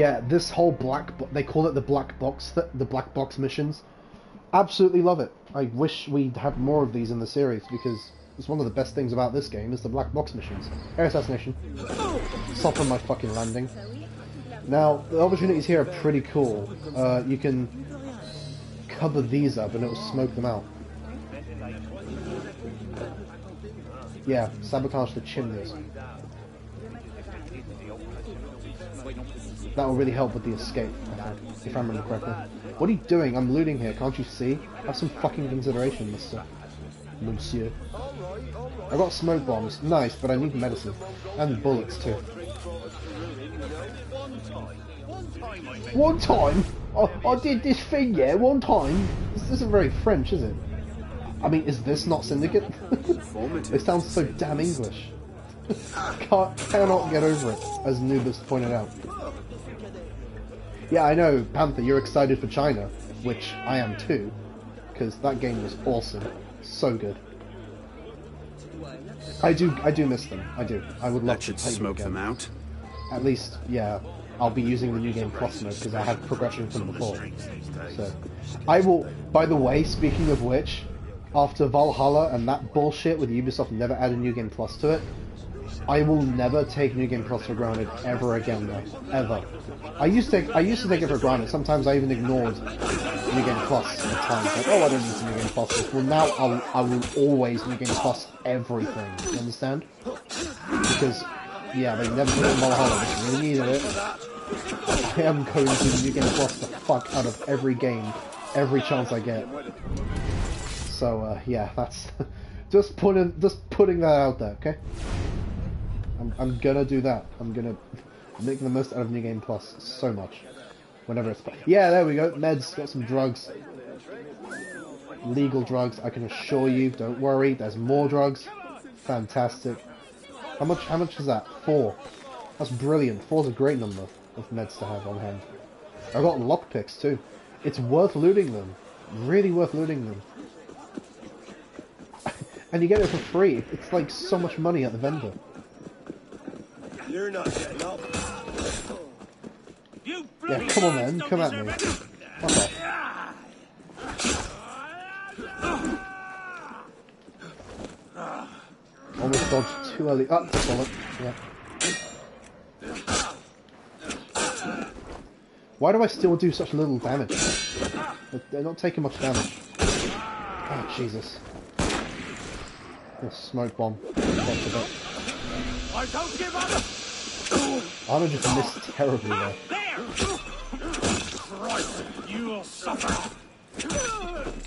Yeah, this whole black bo- they call it the black box th- the black box missions. Absolutely love it. I wish we'd have more of these in the series because it's one of the best things about this game is the black box missions. Air assassination. Soften my fucking landing. Now, the opportunities here are pretty cool. Uh, you can cover these up and it will smoke them out. Yeah, sabotage the chimneys. That will really help with the escape, think, if I remember correctly. What are you doing? I'm looting here, can't you see? Have some fucking consideration, mister. Monsieur. I got smoke bombs. Nice, but I need medicine. And bullets, too. One time? I, I did this thing, yeah, one time. This isn't very French, is it? I mean, is this not Syndicate? it sounds so damn English. Can't, cannot get over it, as Nubis pointed out. Yeah, I know, Panther, you're excited for China, which I am too, because that game was awesome, so good. I do, I do miss them. I do. I would love That should to play smoke them, them out. At least, yeah, I'll be using the new game plus mode because I have progression from before. So, I will. By the way, speaking of which, after Valhalla and that bullshit with Ubisoft never add a new game plus to it, I will never take New Game Plus for granted ever again, though. Ever. I used to I used to take it for granted. Sometimes I even ignored New Game Plus at times. Like, oh, I don't need New Game Plus. Well, now I'll, I will always New Game Plus everything. You understand? Because, yeah, they never put it in Valhalla. Really needed it. I am going to New Game Plus the fuck out of every game, every chance I get. So uh, yeah, that's just putting just putting that out there, okay? I'm I'm gonna do that. I'm gonna make the most out of New Game Plus so much. Whenever it's yeah, there we go. Meds got some drugs, legal drugs. I can assure you. Don't worry. There's more drugs. Fantastic. How much? How much is that? Four. That's brilliant. Four's a great number of meds to have on hand. I got lockpicks too. It's worth looting them. Really worth looting them. and you get it for free. It's like so much money at the vendor. You're not getting up. You Yeah, come on then, come at me. Fuck off. Almost dodged too early. Up, oh, bullet. Yeah. Why do I still do such little damage? They're- They're not taking much damage. Oh, Jesus. A smoke bomb. Dodged a bit. I don't give up! Arno just missed terribly there. Christ, you will suffer!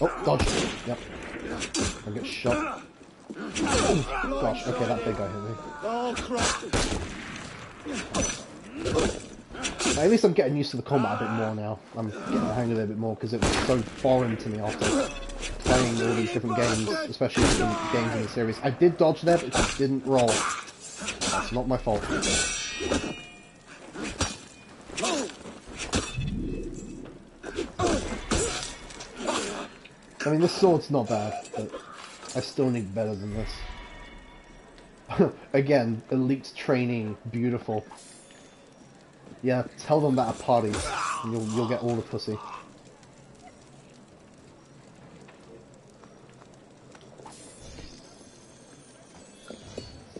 Oh, dodge. Yep. I get shot. Oh, gosh, okay, that big guy hit me. Oh, Christ. At least I'm getting used to the combat a bit more now. I'm getting the hang of it a bit more because it was so foreign to me after playing all these different games, especially different games in the series. I did dodge there, but it didn't roll. That's not my fault. I mean, this sword's not bad, but I still need better than this. Again, elite training, beautiful. Yeah, tell them that at parties, you'll you'll get all the pussy.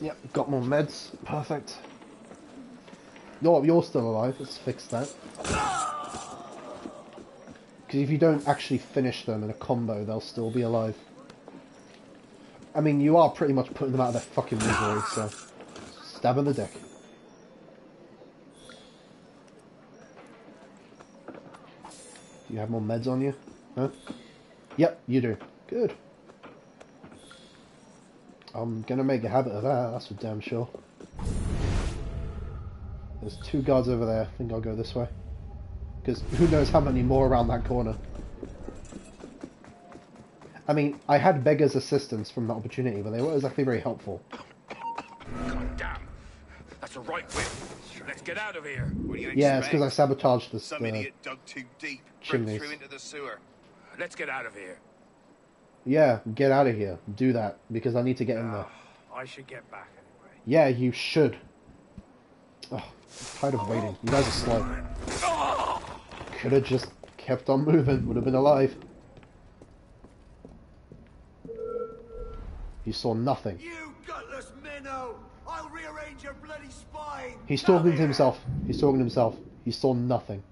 Yep, got more meds. Perfect. You're, you're still alive, let's fix that. Because if you don't actually finish them in a combo, they'll still be alive. I mean, you are pretty much putting them out of their fucking misery, so... Stab in the dick. Do you have more meds on you? Huh? Yep, you do. Good. I'm gonna make a habit of that, that's for damn sure. There's two guards over there. I think I'll go this way. Because who knows how many more around that corner. I mean, I had Beggar's assistance from that opportunity, but they weren't exactly very helpful. God damn! That's a right whip. Let's get out of here. What do you Yeah, it's because I sabotaged the, Some idiot dug too deep, chimneys. through into the sewer. Let's get out of here. Yeah, get out of here. Do that, because I need to get in there. Ah, I should get back anyway. Yeah, you should. Oh, I'm tired of waiting. You guys are slow. Could have just kept on moving. Would have been alive. You saw nothing. You gutless minnow! I'll rearrange your bloody spine! He's talking to himself. He's talking to himself. He saw nothing.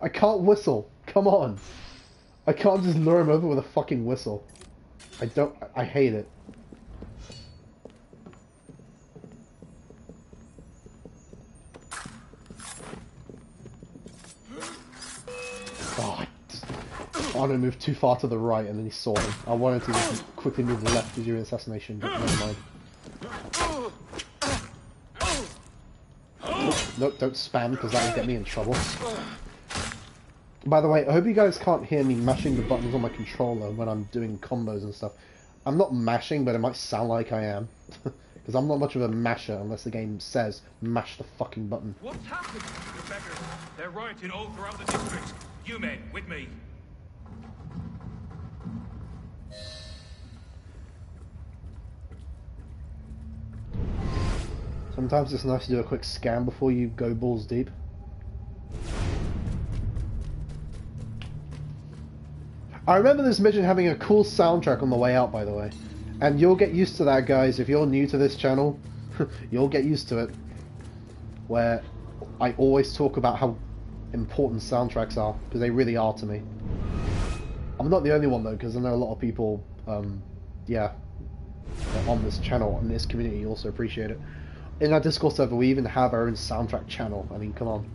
I can't whistle. Come on. I can't just lure him over with a fucking whistle. I don't. I hate it. I wanted to move too far to the right and then he saw him. I wanted to just quickly move the left to do an assassination, but never mind. Nope, don't spam because that will get me in trouble. By the way, I hope you guys can't hear me mashing the buttons on my controller when I'm doing combos and stuff. I'm not mashing, but it might sound like I am. Because I'm not much of a masher unless the game says mash the fucking button. What's happened? The beggars. They're rioting all throughout the district. You men, with me. Sometimes it's nice to do a quick scan before you go balls deep. I remember this mission having a cool soundtrack on the way out, by the way. And you'll get used to that, guys. If you're new to this channel, you'll get used to it. Where I always talk about how important soundtracks are, because they really are to me. I'm not the only one, though, because I know a lot of people, um, yeah, on this channel, in this community, also appreciate it. In our Discord server, we even have our own soundtrack channel. I mean, come on.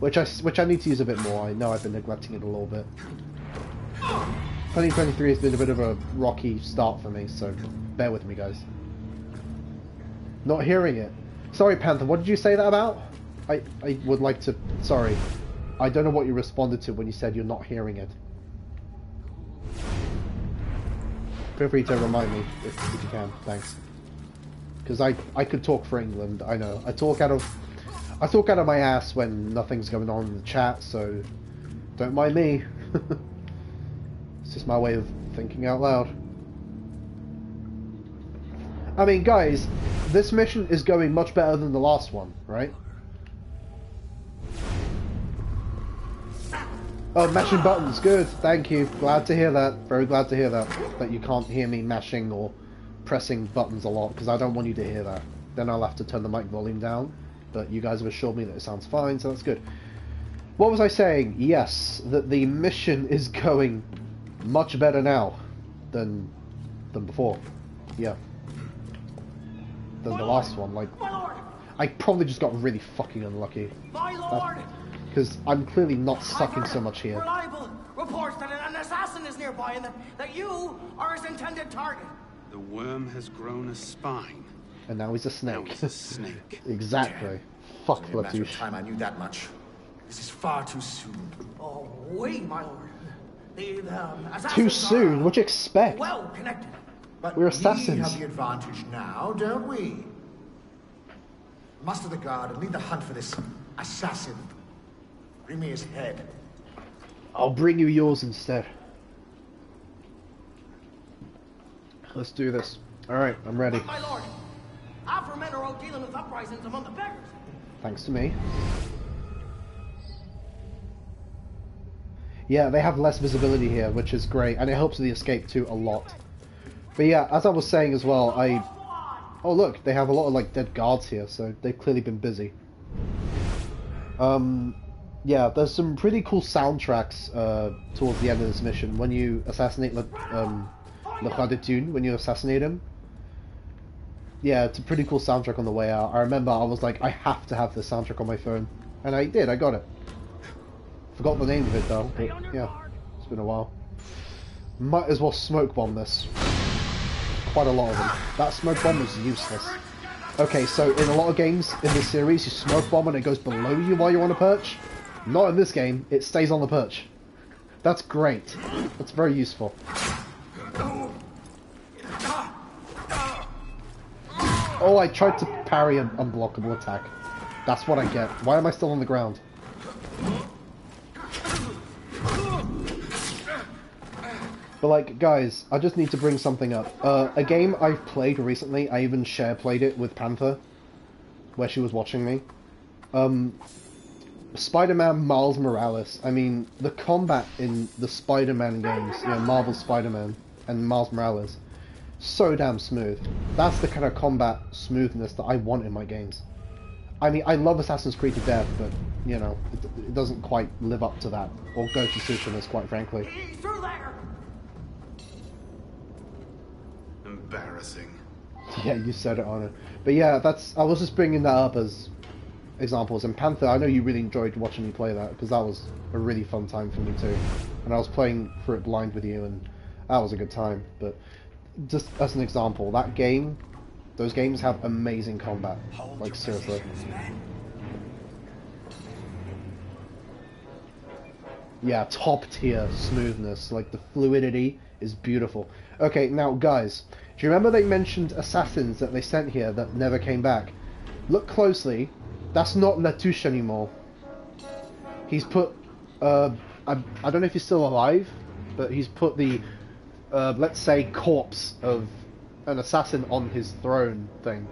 which I, which I need to use a bit more. I know I've been neglecting it a little bit. 2023 has been a bit of a rocky start for me, so bear with me, guys. Not hearing it. Sorry, Panther. What did you say that about? I I would like to. Sorry, I don't know what you responded to when you said you're not hearing it. Feel free to remind me if, if you can. Thanks. Because I I could talk for England. I know. I talk out of I talk out of my ass when nothing's going on in the chat. So don't mind me. it's just my way of thinking out loud. I mean, guys, this mission is going much better than the last one, right? Oh, mashing buttons, good, thank you. Glad to hear that. Very glad to hear that. That you can't hear me mashing or pressing buttons a lot, because I don't want you to hear that. Then I'll have to turn the mic volume down. But you guys have assured me that it sounds fine, so that's good. What was I saying? Yes, that the mission is going much better now than than before. Yeah. Than the last one. Like, I probably just got really fucking unlucky. My lord! Because I'm clearly not sucking so much here. Reliable reports that an assassin is nearby and that, that you are his intended target. The worm has grown a spine. And now he's a snake. he's a snake. exactly. Fuck Only a matter of time I knew that much. This is far too soon. Oh, wait, my lord. The, the um, assassins Too are soon? What do you expect? Well connected. But We're assassins. we have the advantage now, don't we? Muster the guard and lead the hunt for this assassin. Bring me his head. I'll bring you yours instead. Let's do this. Alright, I'm ready. My lord, our men are out dealing with uprisings among the beggars. Thanks to me. Yeah, they have less visibility here, which is great, and it helps the escape too a lot. But yeah, as I was saying as well, I... Oh look, they have a lot of like dead guards here, so they've clearly been busy. Um, yeah, there's some pretty cool soundtracks uh, towards the end of this mission. When you assassinate um, Le Roi de when you assassinate him, yeah, it's a pretty cool soundtrack on the way out. I remember I was like, I have to have this soundtrack on my phone, and I did. I got it. Forgot the name of it though. But yeah, it's been a while. Might as well smoke bomb this. Quite a lot of them. That smoke bomb is useless. Okay, so in a lot of games in this series, you smoke bomb and it goes below you while you're on a perch. Not in this game. It stays on the perch. That's great. That's very useful. Oh, I tried to parry an unblockable attack. That's what I get. Why am I still on the ground? But like, guys, I just need to bring something up. Uh, a game I've played recently, I even share played it with Panther, where she was watching me. Um, Spider-Man Miles Morales. I mean, the combat in the Spider-Man games, you know, Marvel Spider-Man and Miles Morales, so damn smooth. That's the kind of combat smoothness that I want in my games. I mean, I love Assassin's Creed to death, but, you know, it, it doesn't quite live up to that. Or Ghost of Tsushima, quite frankly. Through there. Embarrassing. Yeah, you said it on it. But yeah, that's. I was just bringing that up as examples. And Panther, I know you really enjoyed watching me play that because that was a really fun time for me too. And I was playing for it blind with you, and that was a good time. But just as an example, that game, those games have amazing combat. Like seriously. Yeah, top tier smoothness. Like the fluidity is beautiful. Okay, now guys, do you remember they mentioned assassins that they sent here that never came back? Look closely. That's not Latouche anymore. He's put, uh, I, I don't know if he's still alive, but he's put the, uh, let's say, corpse of an assassin on his throne thing.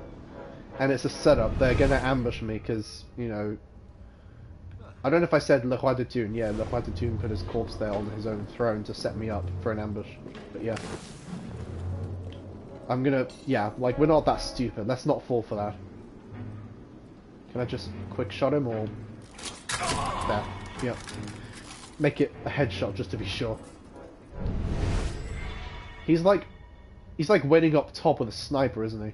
And it's a setup. They're gonna ambush me because, you know, I don't know if I said Le Roi des Thunes. Yeah, Le Roi des Thunes put his corpse there on his own throne to set me up for an ambush. But yeah. I'm gonna, yeah, like, we're not that stupid. Let's not fall for that. Can I just quick shot him or... There. Yep. Make it a headshot just to be sure. He's like... He's like waiting up top with a sniper, isn't he?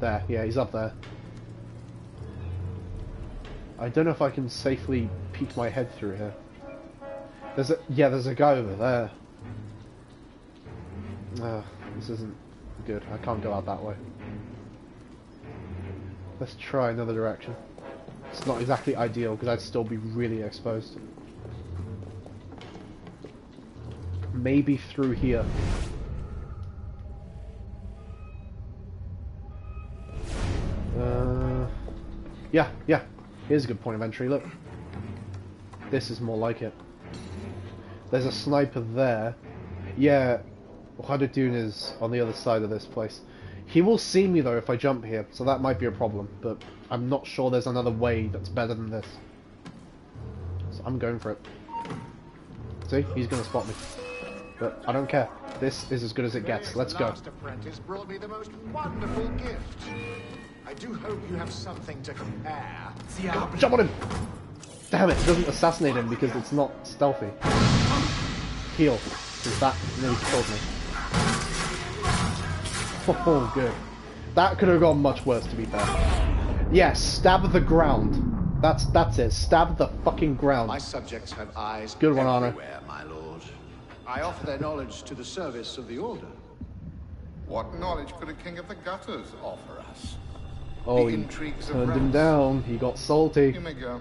There, yeah, he's up there. I don't know if I can safely peek my head through here. There's a yeah, there's a guy over there. Uh, this isn't good. I can't go out that way. Let's try another direction. It's not exactly ideal because I'd still be really exposed. Maybe through here. Uh, yeah, yeah. Here's a good point of entry. Look. This is more like it. There's a sniper there. Yeah, Khadudun is on the other side of this place. He will see me though if I jump here, so that might be a problem, but I'm not sure there's another way that's better than this. So I'm going for it. See? He's gonna spot me. But I don't care. This is as good as it gets. Let's go. Last apprentice brought me the most wonderful gift. I do hope you have something to compare. Jump on him! Damn it, it doesn't assassinate him because it's not stealthy. Heal, because that nearly killed me. Oh, good. That could have gone much worse, to be fair. Yes, stab the ground. That's that's it. Stab the fucking ground. My subjects have eyes Good one, Honor. everywhere, my lord. I offer their knowledge to the service of the Order. What knowledge could a king of the gutters offer us? Oh, The he intrigues of turned him rats. down. He got salty. You may go.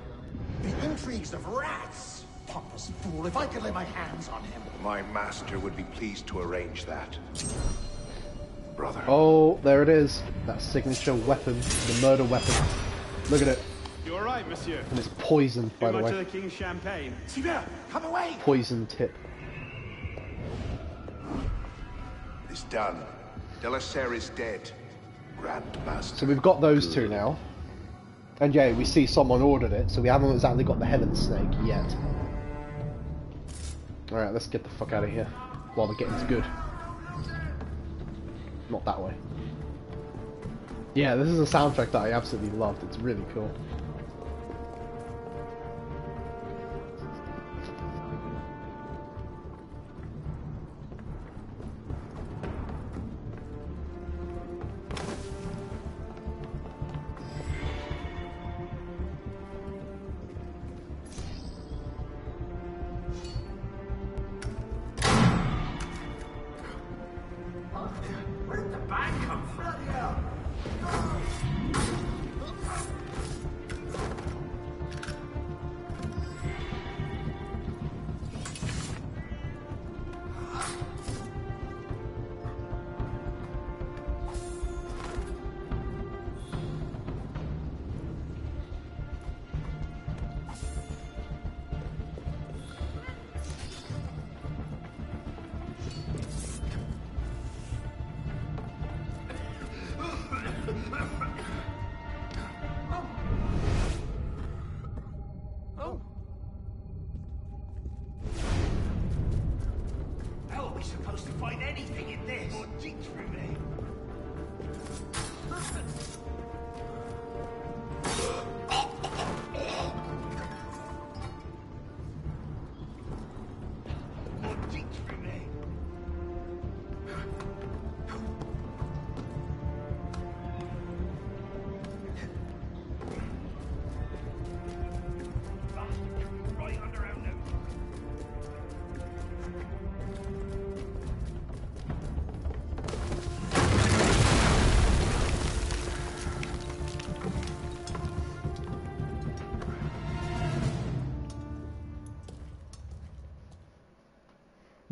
The intrigues of rats! Pompous fool, if I could lay my hands on him. My master would be pleased to arrange that. Brother. Oh, there it is. That signature weapon, the murder weapon. Look at it. You're right, monsieur? And it's poisoned, by Too the much way. of the king's champagne. Sylvain, come away! Poison tip. It's done. de la Serre is dead. Grandmaster. So we've got those two now. And yeah, we see someone ordered it, so we haven't exactly got the the snake yet. Alright, let's get the fuck out of here. While the getting's good. Not that way. Yeah, this is a soundtrack that I absolutely loved. It's really cool.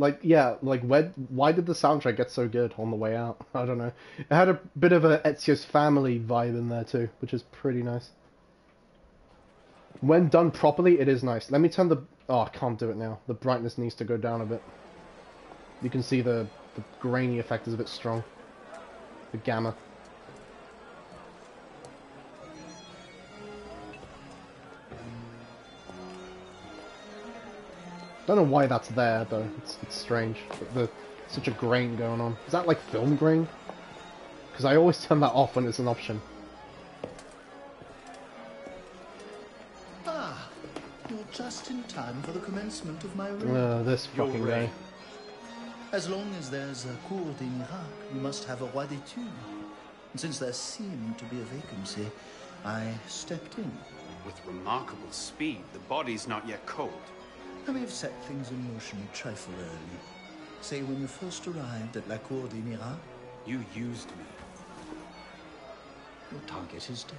Like, yeah, like, where, why did the soundtrack get so good on the way out? I don't know. It had a bit of a Ezio's family vibe in there too, which is pretty nice. When done properly, it is nice. Let me turn the... Oh, I can't do it now. The brightness needs to go down a bit. You can see the, the grainy effect is a bit strong. The gamma. Don't know why that's there though. It's, it's strange. But the such a grain going on. Is that like film grain? Because I always turn that off when it's an option. Ah, you're just in time for the commencement of my reign. Uh, this fucking guy. As long as there's a Cour des Miracles, we must have a Roi des Thunes. And since there seemed to be a vacancy, I stepped in. With remarkable speed, the body's not yet cold. I may have set things in motion a trifle early. Say when you first arrived at La Cour des. You used me. Your target is dead.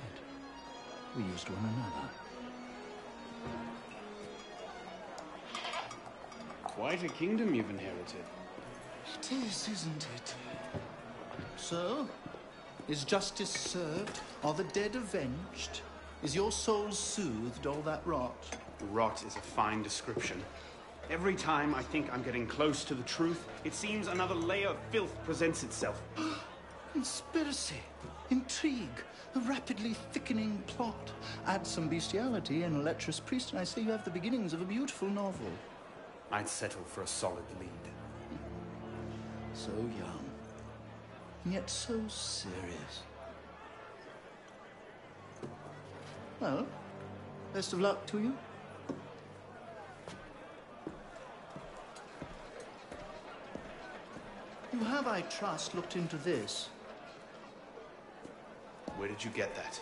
We used one another. Quite a kingdom you've inherited. It is, isn't it? So, is justice served? Are the dead avenged? Is your soul soothed, all that rot? Rot is a fine description. Every time I think I'm getting close to the truth, it seems another layer of filth presents itself. Conspiracy, intrigue, a rapidly thickening plot. Add some bestiality and a lecherous priest, and I say you have the beginnings of a beautiful novel. I'd settle for a solid lead. So young, and yet so serious. Well, best of luck to you. You have, I trust, looked into this. Where did you get that?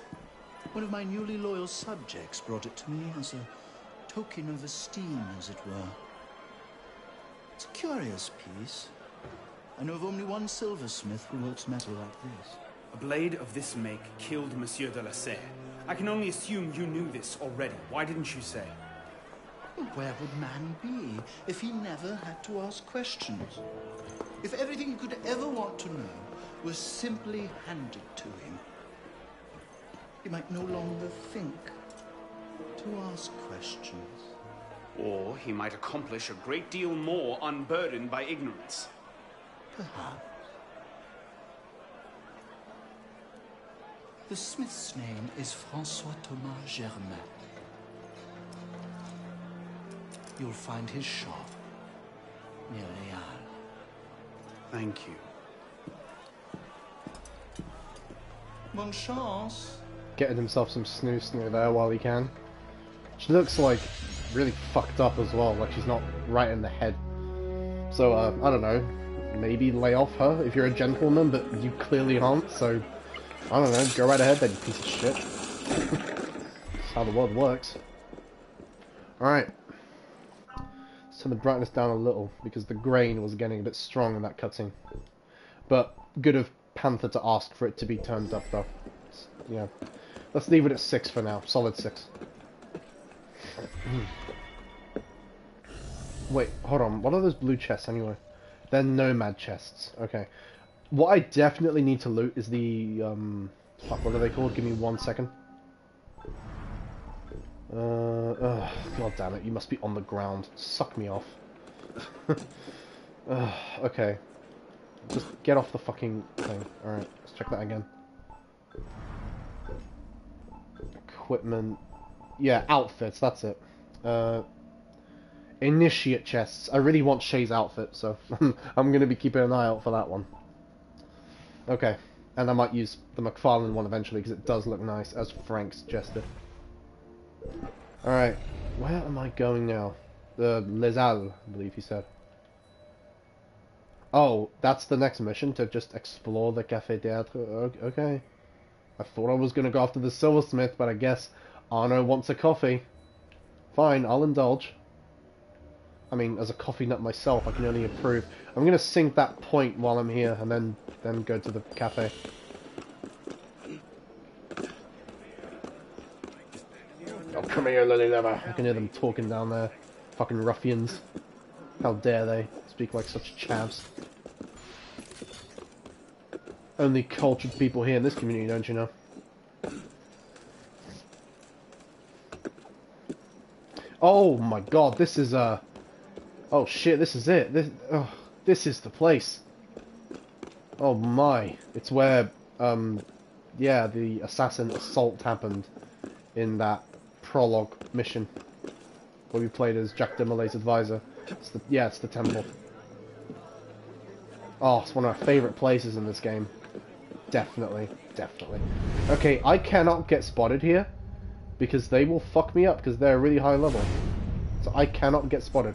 One of my newly loyal subjects brought it to me as a token of esteem, as it were. It's a curious piece. I know of only one silversmith who works metal like this. A blade of this make killed Monsieur de la Serre. I can only assume you knew this already. Why didn't you say? Where would man be if he never had to ask questions? If everything he could ever want to know was simply handed to him, he might no longer think to ask questions. Or he might accomplish a great deal more unburdened by ignorance. Perhaps. The smith's name is Francois Thomas Germain. You'll find his shop near Les Halles. Thank you. Bonne chance. Getting himself some snooze near there while he can. She looks like really fucked up as well, like she's not right in the head. So, uh, I don't know, maybe lay off her if you're a gentleman, but you clearly aren't, so, I don't know, go right ahead then, you piece of shit. That's how the world works. Alright. Turn the brightness down a little, because the grain was getting a bit strong in that cutting. But, good of Panther to ask for it to be turned up, though. It's, yeah. Let's leave it at 6 for now, solid 6. Wait, hold on. What are those blue chests anyway? They're nomad chests. Okay. What I definitely need to loot is the um. Fuck. What are they called? Give me one second. Uh. God damn it! You must be on the ground. Suck me off. Ugh, okay. Just get off the fucking thing. Alright, let's check that again. Equipment. Yeah, outfits, that's it. Uh, initiate chests. I really want Shay's outfit, so I'm going to be keeping an eye out for that one. Okay, and I might use the McFarlane one eventually because it does look nice, as Frank suggested. Alright, where am I going now? The Les Halles, I believe he said. Oh, that's the next mission, to just explore the Café Théâtre. Okay. I thought I was going to go after the silversmith, but I guess Arno wants a coffee. Fine, I'll indulge. I mean, as a coffee nut myself, I can only approve. I'm going to sync that point while I'm here, and then, then go to the cafe. Come here, Lily Lover. I can hear them talking down there. Fucking ruffians. How dare they speak like such chavs. Only cultured people here in this community, don't you know? Oh my god, this is uh Oh shit, this is it. This oh, this is the place. Oh my. It's where um yeah, the assassin assault happened in that prologue mission where we played as Jacques de Molay's advisor. It's the yeah, it's the temple. Oh, it's one of our favorite places in this game. Definitely, definitely. Okay, I cannot get spotted here because they will fuck me up because they're really high level. So I cannot get spotted.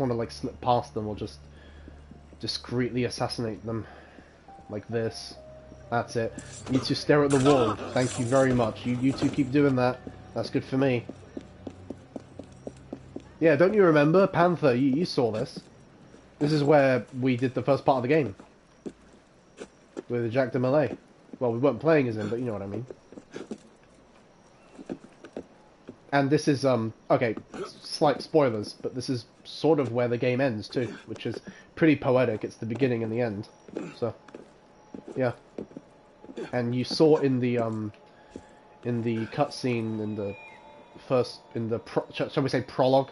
Want to like slip past them or just discreetly assassinate them. Like this. That's it. You two stare at the wall. Thank you very much. You, you two keep doing that. That's good for me. Yeah, don't you remember? Panther, you, you saw this. This is where we did the first part of the game. With Jacques de Molay. Well, we weren't playing as him, but you know what I mean. And this is, um, okay, slight spoilers, but this is sort of where the game ends too, which is pretty poetic. It's the beginning and the end. So, yeah. And you saw in the, um, in the cutscene in the first, in the, pro shall we say prologue?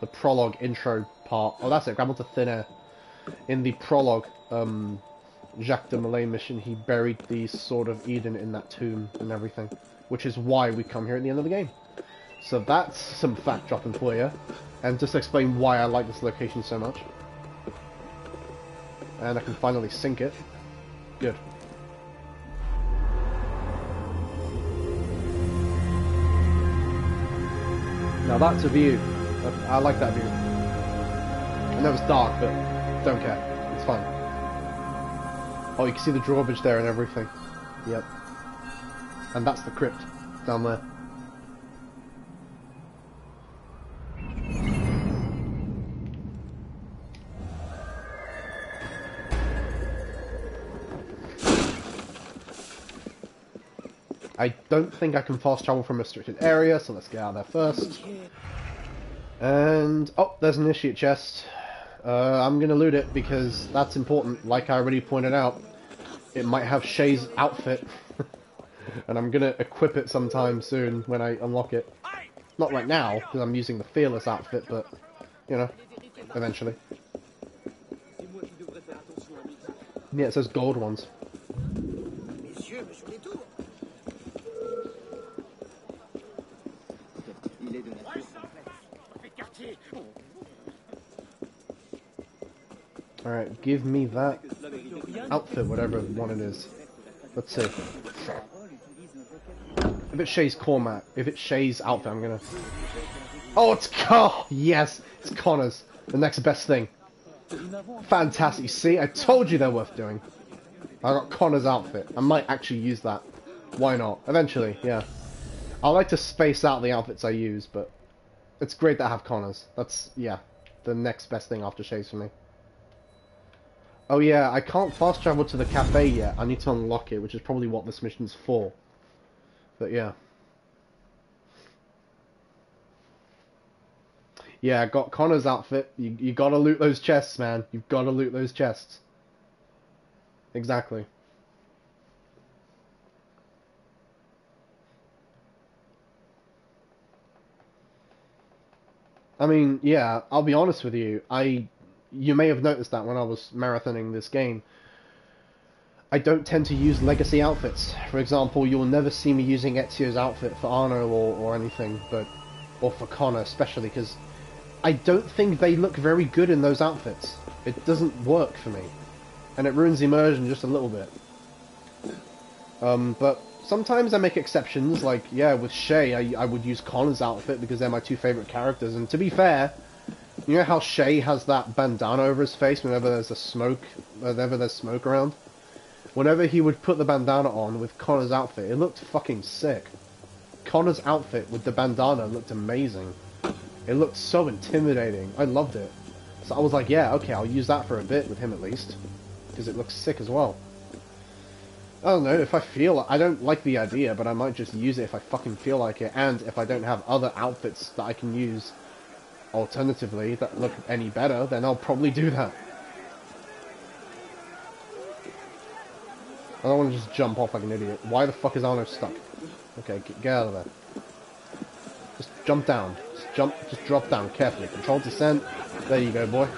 The prologue intro part. Oh, that's it, grab onto thin air. In the prologue, um, Jacques de Molay mission, he buried the Sword of Eden in that tomb and everything, which is why we come here at the end of the game. So that's some fact dropping for you, and just explain why I like this location so much. And I can finally sync it. Good. Now that's a view. I, I like that view. I know it's dark, but don't care. It's fine. Oh, you can see the drawbridge there and everything. Yep. And that's the crypt down there. I don't think I can fast travel from a restricted area, so let's get out of there first. And, oh, there's an initiate chest. Uh, I'm gonna loot it because that's important, like I already pointed out. It might have Shay's outfit. and I'm gonna equip it sometime soon when I unlock it. Not right now, because I'm using the Fearless outfit, but, you know, eventually. Yeah, it says gold ones. Alright, give me that outfit, whatever one it is. Let's see. If it's Shay's Cormac, if it's Shay's outfit, I'm gonna... Oh, it's Car! Yes! It's Connor's. The next best thing. Fantastic. See, I told you they're worth doing. I got Connor's outfit. I might actually use that. Why not? Eventually, yeah. I like to space out the outfits I use, but it's great that I have Connor's. That's, yeah, the next best thing after Shay's for me. Oh yeah, I can't fast travel to the cafe yet. I need to unlock it, which is probably what this mission's for. But yeah. Yeah, I got Connor's outfit. You, you gotta loot those chests, man. You've gotta loot those chests. Exactly. I mean, yeah, I'll be honest with you. I you may have noticed that when I was marathoning this game. I don't tend to use legacy outfits. For example, you'll never see me using Ezio's outfit for Arno or, or anything, but or for Connor especially, because I don't think they look very good in those outfits. It doesn't work for me, and it ruins immersion just a little bit. Um, but sometimes I make exceptions, like, yeah, with Shay, I, I would use Connor's outfit because they're my two favourite characters, and to be fair, you know how Shay has that bandana over his face whenever there's a smoke, whenever there's smoke around? Whenever he would put the bandana on with Connor's outfit, it looked fucking sick. Connor's outfit with the bandana looked amazing. It looked so intimidating. I loved it. So I was like, yeah, okay, I'll use that for a bit with him at least. Because it looks sick as well. I don't know, if I feel... I don't like the idea, but I might just use it if I fucking feel like it. And if I don't have other outfits that I can use alternatively that look any better, then I'll probably do that. I don't want to just jump off like an idiot. Why the fuck is Arno stuck? Okay, get, get out of there. Just jump down. Just jump, just drop down carefully. Control descent. There you go, boy.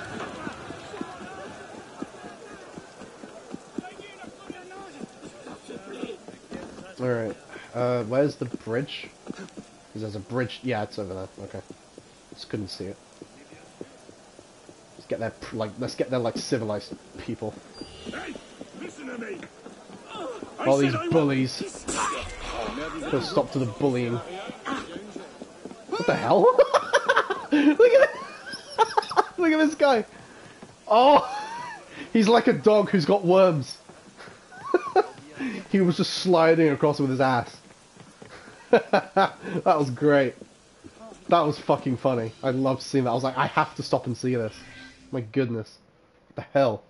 Alright. Uh, where's the bridge? Because there's a bridge. Yeah, it's over there. Okay. Just couldn't see it. Let's get there, like, let's get there like civilized people. Hey, listen to me. All these bullies. Put a stop to the bullying. What the hell? Look at. Look at this guy. Oh, he's like a dog who's got worms. he was just sliding across with his ass. that was great. That was fucking funny. I loved seeing that. I was like, I have to stop and see this. My goodness. What the hell?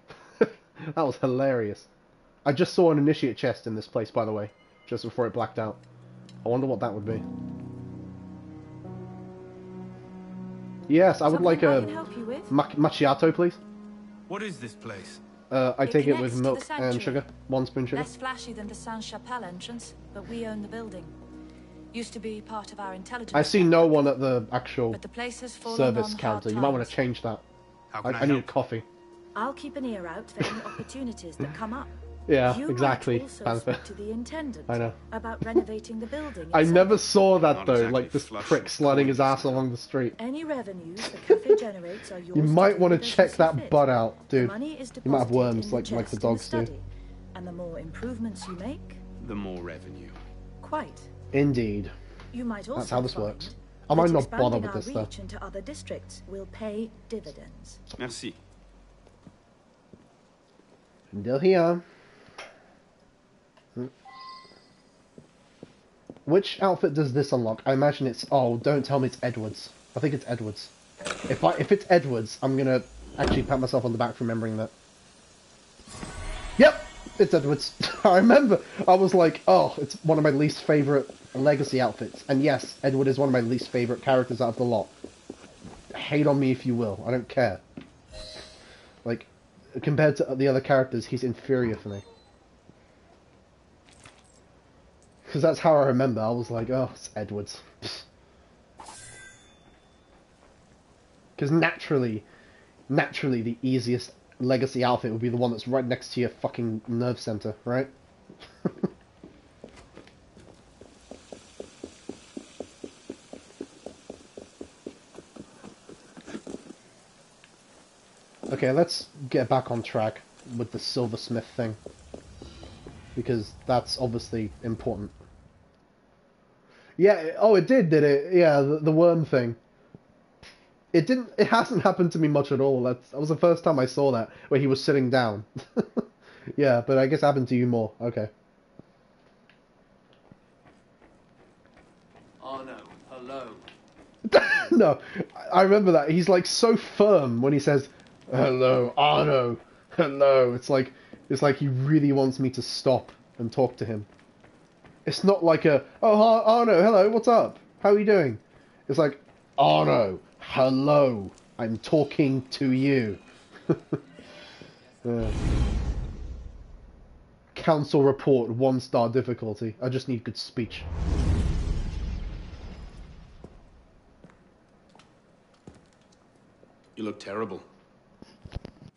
that was hilarious. I just saw an initiate chest in this place, by the way, just before it blacked out. I wonder what that would be. Yes, I would Something like I a can help you with? mac- macchiato, please. What is this place? Uh, I It take it with milk and sugar. One spoon sugar. Less flashy than the Sainte-Chapelle entrance, but we own the building. Used to be part of our intelligence. I see no one at the actual But the place has fallen service counter. hard You might want to change that. How I, can I I need a coffee. I'll keep an ear out for any opportunities that come up. Yeah, you exactly, Might also Panther. speak to the intendant I know. about renovating the building. I never saw that Not though, exactly like this prick sliding his ass along the street. Any revenues the cafe generates are yours. You might want to check that fit. butt out, The dude. money is You might have worms like like the in dogs do. And the more improvements you make, The more revenue. quite. Indeed. You might also That's how this works. I might not bother expanding with this stuff. reach into other districts will pay dividends. Merci. Still here. Which outfit does this unlock? I imagine it's. Oh, don't tell me it's Edwards. I think it's Edwards. If I if it's Edwards, I'm gonna actually pat myself on the back for remembering that. Yep, it's Edwards. I remember. I was like, oh, it's one of my least favorite legacy outfits. And yes, Edward is one of my least favorite characters out of the lot. Hate on me if you will. I don't care. Like, compared to the other characters, he's inferior for me. Because that's how I remember. I was like, oh, it's Edwards. Because naturally, naturally, the easiest legacy outfit would be the one that's right next to your fucking nerve center, right? okay, let's get back on track with the silversmith thing. Because that's obviously important. Yeah, oh, it did, did it? Yeah, the, the worm thing. It didn't. It hasn't happened to me much at all. That's, that was the first time I saw that, where he was sitting down. yeah, but I guess it happened to you more. Okay. Oh, Arno, hello. no, I I remember that. He's like so firm when he says, "Hello, Arno. Hello." It's like it's like he really wants me to stop and talk to him. It's not like a, "Oh, Arno, hello. What's up? How are you doing?" It's like, "Arno, hello. I'm talking to you." Uh. Council report, one star difficulty. I just need good speech. You look terrible.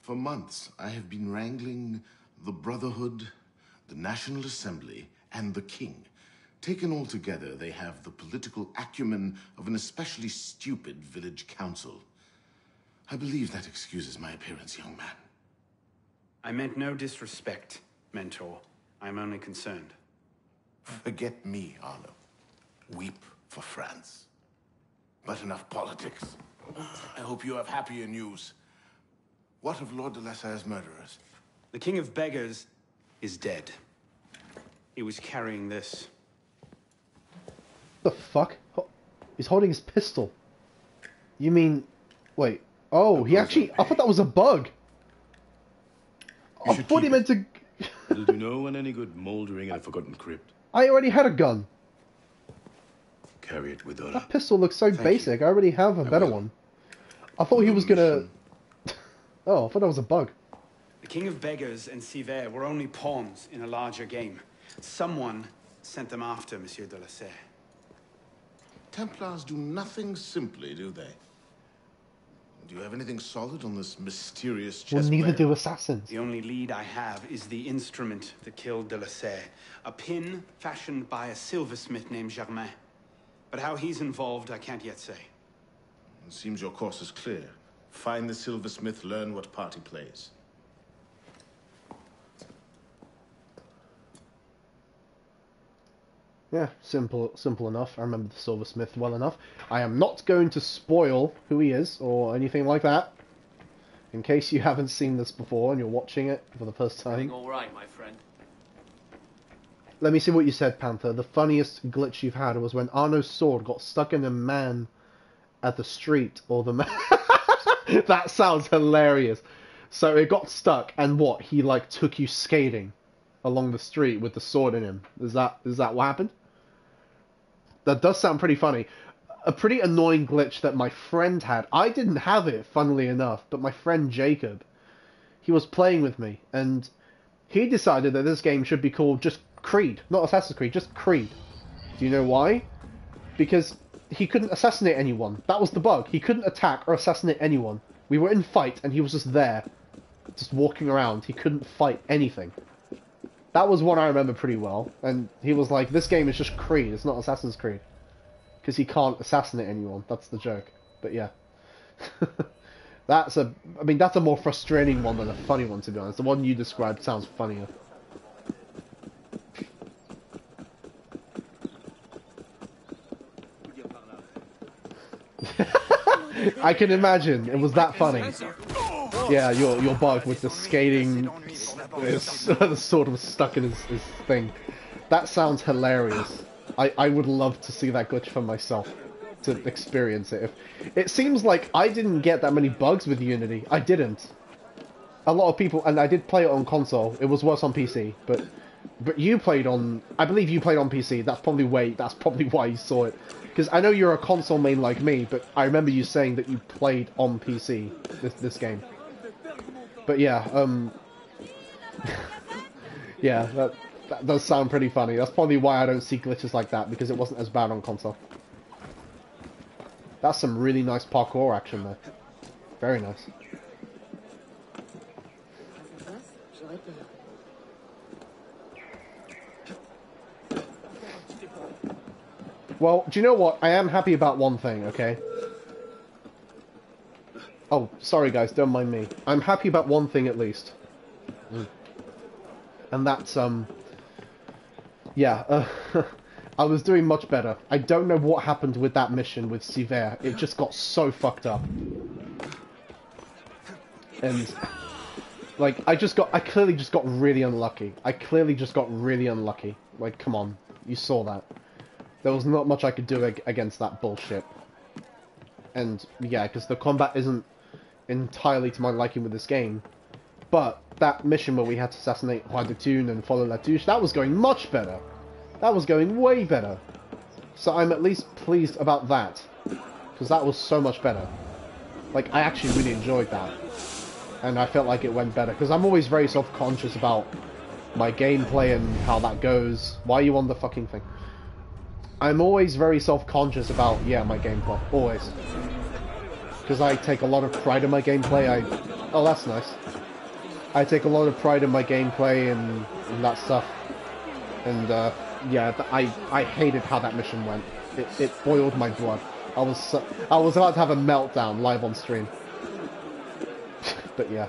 For months, I have been wrangling the Brotherhood, the National Assembly, and the King. Taken all together, they have the political acumen of an especially stupid village council. I believe that excuses my appearance, young man. I meant no disrespect, Mentor. I'm only concerned. Forget me, Arno. Weep for France. But enough politics. I hope you have happier news. What of Lord de la Serre's murderers? The King of Beggars is dead. He was carrying this. The fuck? He's holding his pistol. You mean, wait? Oh, he actually. I thought that was a bug. I should thought he keep meant to. It'll do no one any good mouldering in a forgotten crypt. I already had a gun. Carry it with honor. That pistol looks so basic. I already have a better one. I thought he was gonna. Oh, I thought that was a bug. The King of Beggars and Sivert were only pawns in a larger game. Someone sent them after Monsieur de la Serre. Templars do nothing simply, do they? Do you have anything solid on this mysterious Well, neither player? do assassins. The only lead I have is the instrument that killed de la Serre. A pin fashioned by a silversmith named Germain. But how he's involved, I can't yet say. It seems your course is clear. Find the silversmith, learn what part he plays. Yeah, simple, simple enough. I remember the silversmith well enough. I am not going to spoil who he is or anything like that. In case you haven't seen this before and you're watching it for the first time. All right, my friend. Let me see what you said, Panther. The funniest glitch you've had was when Arno's sword got stuck in a man at the street, or the man. that sounds hilarious. So it got stuck, and what? He like took you skating along the street with the sword in him. Is that is that what happened? That does sound pretty funny. A pretty annoying glitch that my friend had. I didn't have it, funnily enough, but my friend Jacob, he was playing with me, and he decided that this game should be called just Creed, not Assassin's Creed, just Creed. Do you know why? Because he couldn't assassinate anyone. That was the bug. He couldn't attack or assassinate anyone. We were in fight, and he was just there, just walking around. He couldn't fight anything. That was one I remember pretty well. And he was like, this game is just Creed, it's not Assassin's Creed. Because he can't assassinate anyone. That's the joke. But yeah. that's a, I mean, that's a more frustrating one than a funny one, to be honest. The one you described sounds funnier. I can imagine. It was that funny. Yeah, your your bug with the skating, the sword was stuck in his, his thing. That sounds hilarious. I, I would love to see that glitch for myself, to experience it. If, it seems like I didn't get that many bugs with Unity. I didn't. A lot of people, and I did play it on console. It was worse on PC, but but you played on. I believe you played on PC. That's probably way. That's probably why you saw it. Because I know you're a console main like me, but I remember you saying that you played on PC this this game. But yeah, um, yeah, that that does sound pretty funny. That's probably why I don't see glitches like that because it wasn't as bad on console. That's some really nice parkour action there. Very nice. Well, do you know what? I am happy about one thing, okay? Oh, sorry guys, don't mind me. I'm happy about one thing at least. And that's, um... Yeah, uh, I was doing much better. I don't know what happened with that mission with Sivert. It just got so fucked up. And... Like, I just got... I clearly just got really unlucky. I clearly just got really unlucky. Like, come on. You saw that. There was not much I could do ag against that bullshit. And, yeah, because the combat isn't entirely to my liking with this game. But that mission where we had to assassinate de and follow Latouche, that was going much better. That was going way better. So I'm at least pleased about that. Because that was so much better. Like, I actually really enjoyed that. And I felt like it went better. Because I'm always very self-conscious about my gameplay and how that goes. Why are you on the fucking thing? I'm always very self-conscious about, yeah, my gameplay. Always. Because I take a lot of pride in my gameplay. I... Oh, that's nice. I take a lot of pride in my gameplay and, and that stuff. And, uh, yeah, I, I hated how that mission went. It, it boiled my blood. I was, I was about to have a meltdown live on stream. but yeah.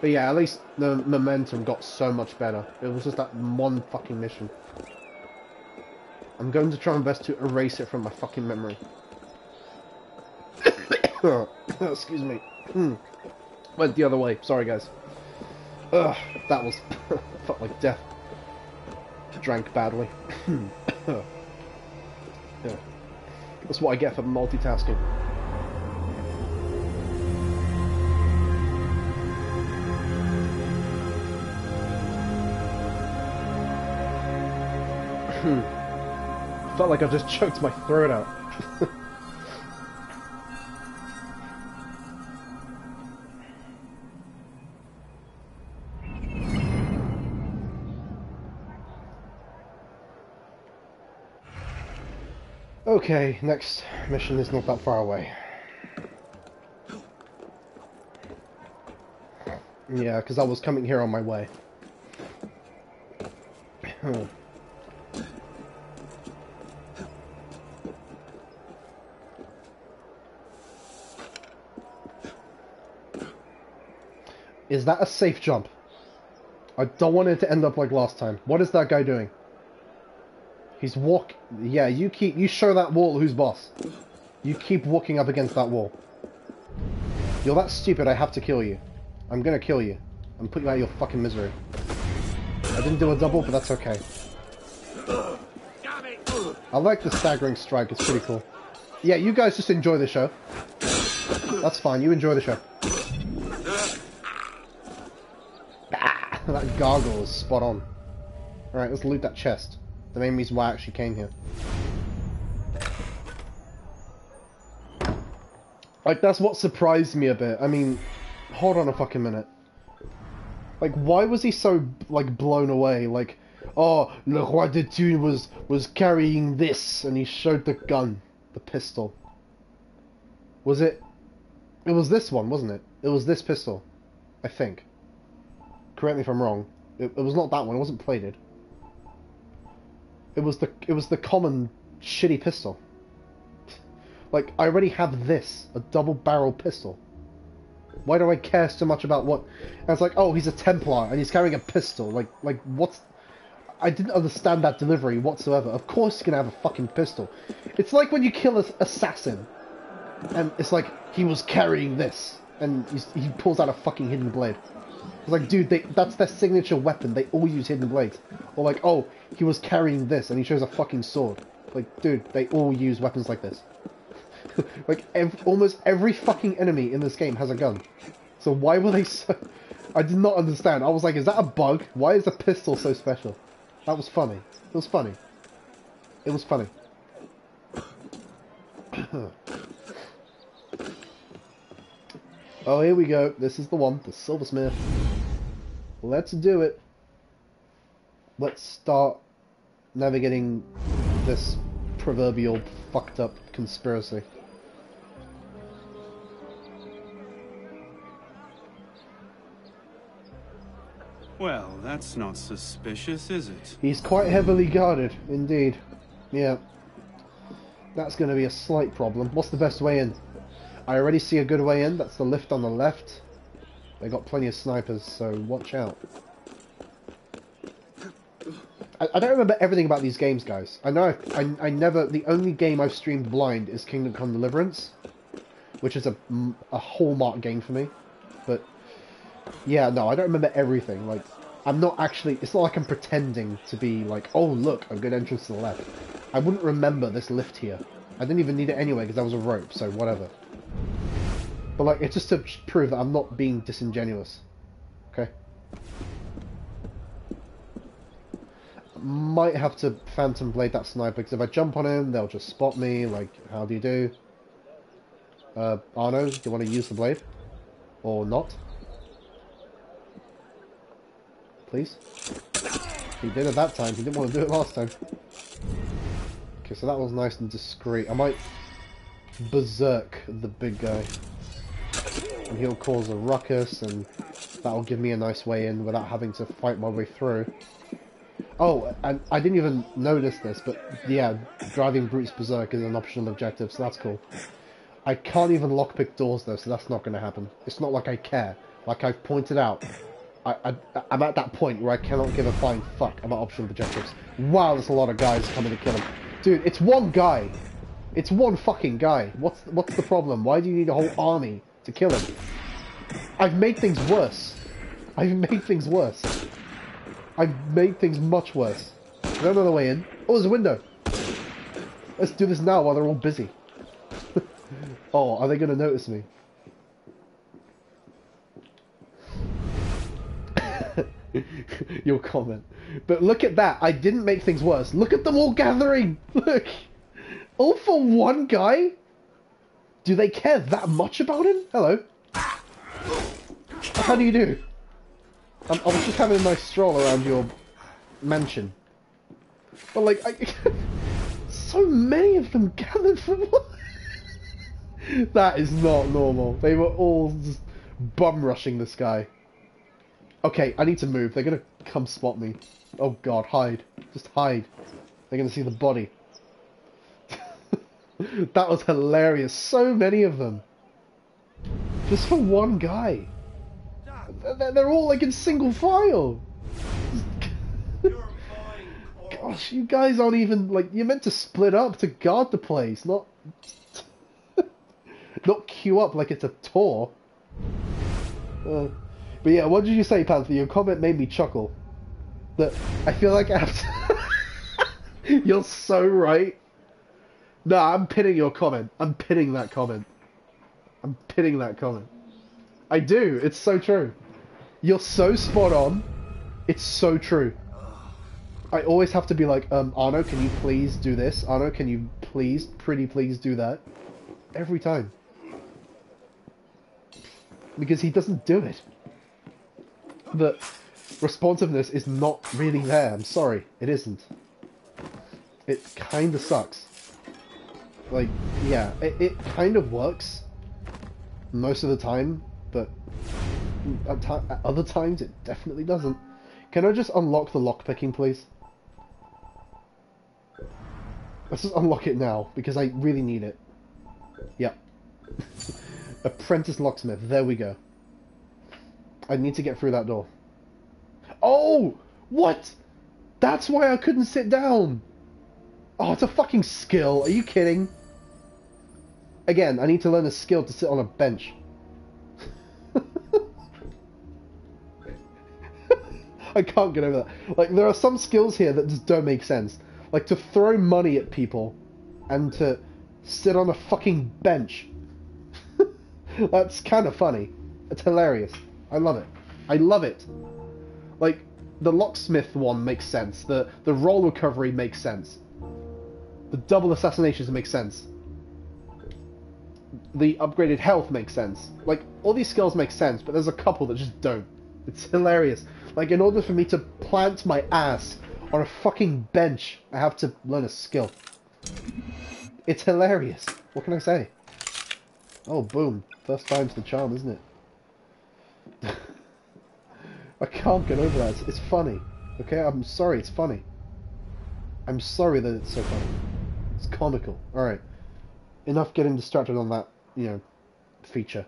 But yeah, at least the momentum got so much better. It was just that one fucking mission. I'm going to try my best to erase it from my fucking memory. Excuse me. Mm. Went the other way. Sorry, guys. Ugh, that was... felt like death. Drank badly. yeah. That's what I get for multitasking. Felt like I just choked my throat out. okay, next mission is not that far away. Yeah, because I was coming here on my way. Is that a safe jump? I don't want it to end up like last time. What is that guy doing? He's walk. Yeah, you keep. You show that wall who's boss. You keep walking up against that wall. You're that stupid. I have to kill you. I'm gonna kill you. I'm putting you out of your fucking misery. I didn't do a double, but that's okay. I like the staggering strike. It's pretty cool. Yeah, you guys just enjoy the show. That's fine. You enjoy the show. that gargle is spot on. Alright, let's loot that chest. The main reason why I actually came here. Like, that's what surprised me a bit. I mean, hold on a fucking minute. Like, why was he so, like, blown away? Like, oh, Le Roi des Thunes was, was carrying this, and he showed the gun, the pistol. Was it... It was this one, wasn't it? It was this pistol. I think. Correct me if I'm wrong. It, it was not that one, it wasn't plated. It was the it was the common shitty pistol. Like I already have this, a double barrel pistol. Why do I care so much about what? And it's like, oh, he's a Templar and he's carrying a pistol. Like, like what's? I didn't understand that delivery whatsoever. Of course, he's gonna have a fucking pistol. It's like when you kill an assassin, and it's like he was carrying this, and he pulls out a fucking hidden blade. It's like, dude, they, that's their signature weapon. They all use hidden blades. Or like, oh, he was carrying this and he shows a fucking sword. Like, dude, they all use weapons like this. like, ev almost every fucking enemy in this game has a gun. So why were they so... I did not understand. I was like, is that a bug? Why is the pistol so special? That was funny. It was funny. It was funny. Oh, here we go. This is the one. The silversmith. Let's do it. Let's start navigating this proverbial fucked up conspiracy. Well, that's not suspicious, is it? He's quite heavily guarded, indeed. Yeah. That's going to be a slight problem. What's the best way in? I already see a good way in. That's the lift on the left. They got plenty of snipers, so watch out. I, I don't remember everything about these games, guys. I know I, I, never... The only game I've streamed blind is Kingdom Come Deliverance, which is a, a hallmark game for me. But, yeah, no, I don't remember everything. Like, I'm not actually... It's not like I'm pretending to be like, oh, look, a good entrance to the left. I wouldn't remember this lift here. I didn't even need it anyway because that was a rope, so whatever. But like, it's just to prove that I'm not being disingenuous. Okay? Might have to Phantom Blade that sniper, because if I jump on him, they'll just spot me, like, how do you do? Uh, Arno, do you want to use the blade? Or not? Please? He did it that time, he didn't want to do it last time. Okay, so that was nice and discreet. I might berserk the big guy. And he'll cause a ruckus, and that'll give me a nice way in without having to fight my way through. Oh, and I didn't even notice this, but yeah, driving Brutes Berserk is an optional objective, so that's cool. I can't even lockpick doors though, so that's not going to happen. It's not like I care. Like I've pointed out, I, I'm at that point where I cannot give a flying fuck about optional objectives. Wow, there's a lot of guys coming to kill him. Dude, it's one guy. It's one fucking guy. What's what's the problem? Why do you need a whole army to kill him? I've made things worse. I've made things worse. I've made things much worse. Is there another way in? Oh, there's a window. Let's do this now while they're all busy. oh, are they going to notice me? Your comment. But look at that. I didn't make things worse. Look at them all gathering. Look. All for one guy? Do they care that much about him? Hello. How do you do? I'm, I was just having a nice stroll around your mansion. But like, I, so many of them gathered for what? that is not normal. They were all just bum rushing this guy. Okay, I need to move. They're gonna come spot me. Oh god, hide. Just hide. They're gonna see the body. that was hilarious. So many of them. Just for one guy. They're, all like in single file. Gosh, you guys aren't even like you're meant to split up to guard the place, not not queue up like it's a tour. Uh, but yeah, what did you say, Panther? Your comment made me chuckle. That I feel like have. You're so right. No, I'm pinning your comment. I'm pinning that comment. I'm pinning that comment. I do. It's so true. You're so spot on. It's so true. I always have to be like, um, Arno, can you please do this? Arno, can you please, pretty please do that? Every time. Because he doesn't do it. The responsiveness is not really there. I'm sorry. It isn't. It kinda sucks. Like, yeah, it, it kind of works most of the time, but at, at other times it definitely doesn't. Can I just unlock the lockpicking, please? Let's just unlock it now, because I really need it. Yep. Apprentice locksmith, there we go. I need to get through that door. Oh! What? That's why I couldn't sit down! Oh, it's a fucking skill. Are you kidding? Again, I need to learn a skill to sit on a bench. I can't get over that. Like, there are some skills here that just don't make sense. Like, to throw money at people and to sit on a fucking bench. That's kind of funny. It's hilarious. I love it. I love it. Like, the locksmith one makes sense. The, the roll recovery makes sense. The double assassinations make sense. The upgraded health makes sense. Like, all these skills make sense, but there's a couple that just don't. It's hilarious. Like, in order for me to plant my ass on a fucking bench, I have to learn a skill. It's hilarious. What can I say? Oh, boom. First time's the charm, isn't it? I can't get over that. It's, funny. Okay, I'm sorry, it's funny. I'm sorry that it's so funny. Comical. Alright. Enough getting distracted on that, you know, feature.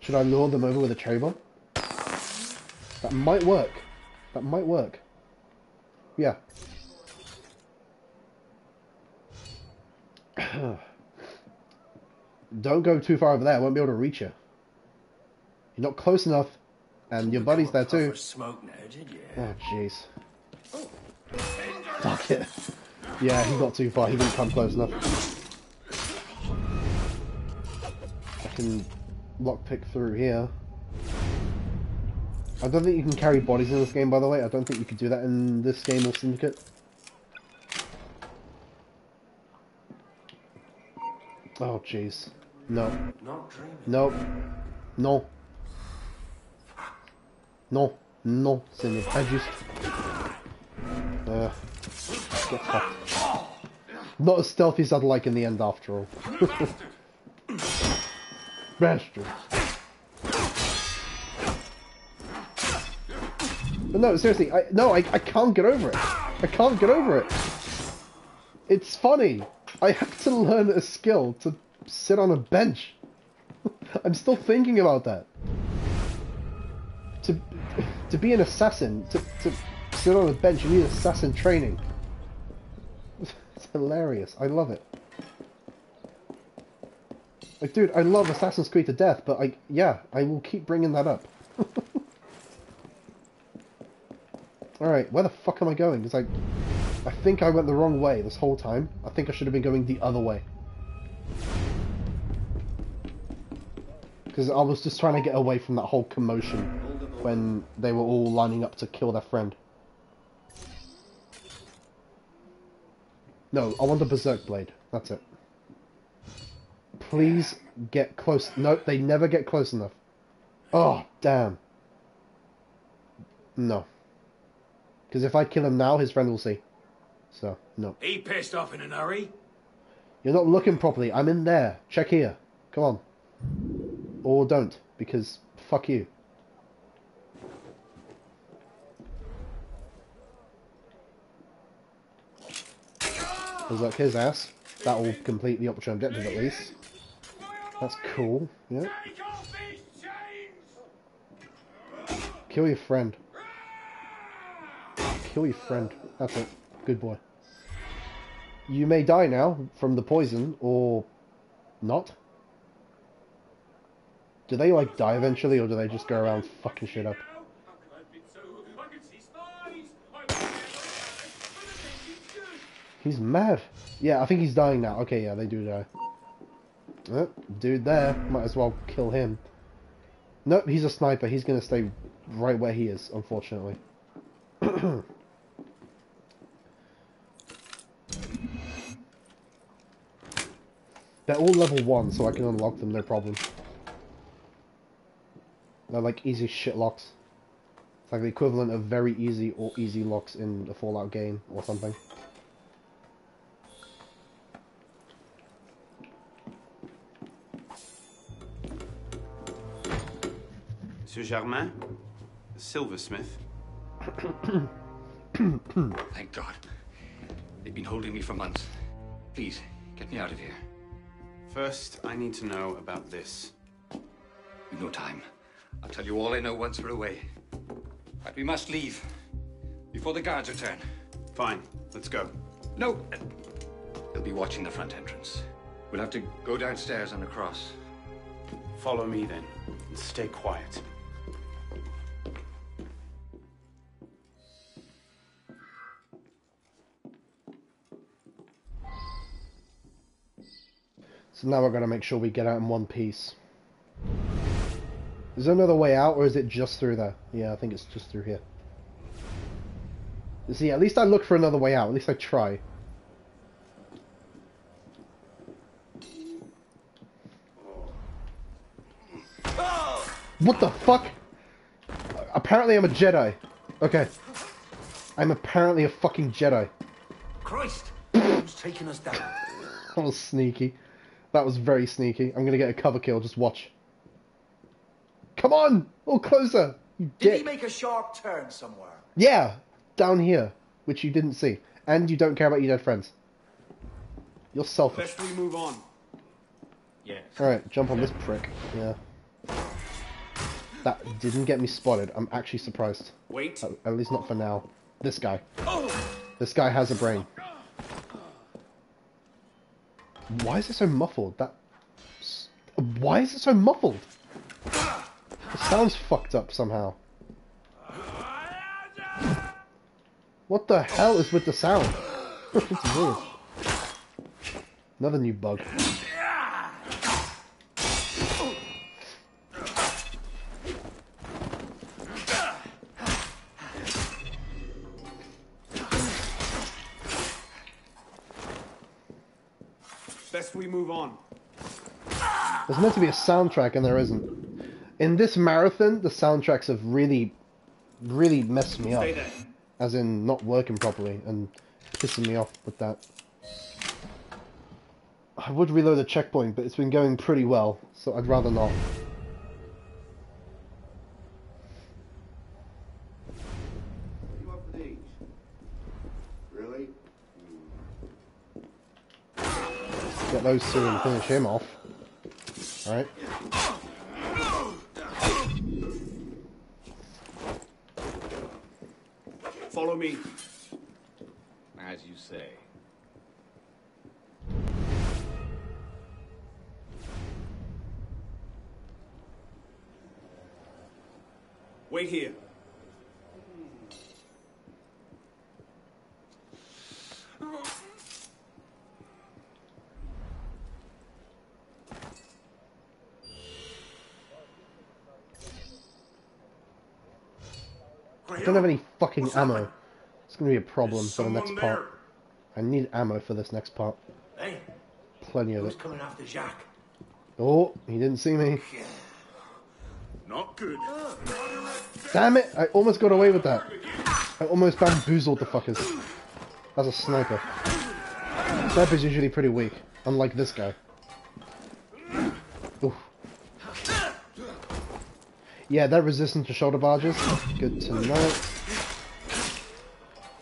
Should I lure them over with a cherry bomb? That might work. That might work. Yeah. Don't go too far over there. I won't be able to reach you. You're not close enough. And your buddy's there too. Smoke now, did you? Oh, jeez. Oh. Fuck it. Yeah, he got too far. He didn't come close enough. I can lockpick through here. I don't think you can carry bodies in this game, by the way. I don't think you could do that in this game or Syndicate. Oh, jeez. No. Not dreaming. No. No. No. No, Syndicate. I just... Uh, get fucked. Not as stealthy as I'd like in the end, after all. Bastard. But no, seriously, I no, I, I can't get over it. I can't get over it. It's funny. I have to learn a skill to sit on a bench. I'm still thinking about that. To to be an assassin, to, to sit on a bench, you need assassin training. It's hilarious. I love it. Like, dude, I love Assassin's Creed to death, but I, yeah, I will keep bringing that up. Alright, where the fuck am I going? Because I, I think I went the wrong way this whole time. I think I should have been going the other way. Because I was just trying to get away from that whole commotion when they were all lining up to kill their friend. No, I want the Berserk Blade. That's it. Please get close. Nope, they never get close enough. Oh, damn. No. Because if I kill him now, his friend will see. So, no. He pissed off in a hurry. You're not looking properly. I'm in there. Check here. Come on. Or don't, because fuck you. Berserk his ass. That will complete the option objective at least. That's cool, yeah. Kill your friend. Kill your friend. That's it. Good boy. You may die now from the poison, or not. Do they like die eventually, or do they just go around fucking shit up? He's mad. Yeah, I think he's dying now. Okay, yeah, they do die. Oh, dude there. Might as well kill him. Nope, he's a sniper. He's gonna stay right where he is, unfortunately. They're all level 1, so I can unlock them, no problem. They're like easy shit locks. It's like the equivalent of very easy or easy locks in a Fallout game or something. Monsieur Germain? Silversmith? Thank God. They've been holding me for months. Please, get me out of here. First, I need to know about this. We've no time. I'll tell you all I know once we're away. But we must leave. Before the guards return. Fine, let's go. No! They'll be watching the front entrance. We'll have to go downstairs and across. Follow me then, and stay quiet. So now we're going to make sure we get out in one piece. Is there another way out, or is it just through there? Yeah, I think it's just through here. See, at least I look for another way out. At least I try. What the fuck? Apparently I'm a Jedi. Okay. I'm apparently a fucking Jedi. Christ! Who's taking us down? that was sneaky. That was very sneaky. I'm gonna get a cover kill, just watch. Come on! Oh, closer! You Did dick. he make a sharp turn somewhere? Yeah! Down here. Which you didn't see. And you don't care about your dead friends. You're selfish. Best we move on. Yes. Alright, jump on this prick. Yeah. That didn't get me spotted. I'm actually surprised. Wait. At, at least not for now. This guy. Oh! This guy has a brain. Why is it so muffled? That. Why is it so muffled? It sounds fucked up somehow. What the hell is with the sound? Another new bug. Best we move on. There's meant to be a soundtrack and there isn't. In this marathon, the soundtracks have really, really messed me up. There. As in, not working properly and pissing me off with that. I would reload the checkpoint, but it's been going pretty well, so I'd rather not. You up for these? Really? Get those two and finish him off. Alright. Follow me. As you say. Wait here. Don't have any fucking ammo. It's gonna be a problem for the next someone part. I need ammo for this next part. Hey, Plenty of who's it. coming after Jacques? Oh, he didn't see me. Not good. Damn it! I almost got away with that. I almost bamboozled the fuckers. As a sniper. Sniper's usually pretty weak, unlike this guy. Oof. Yeah, they're resistant to shoulder barges. Good to know.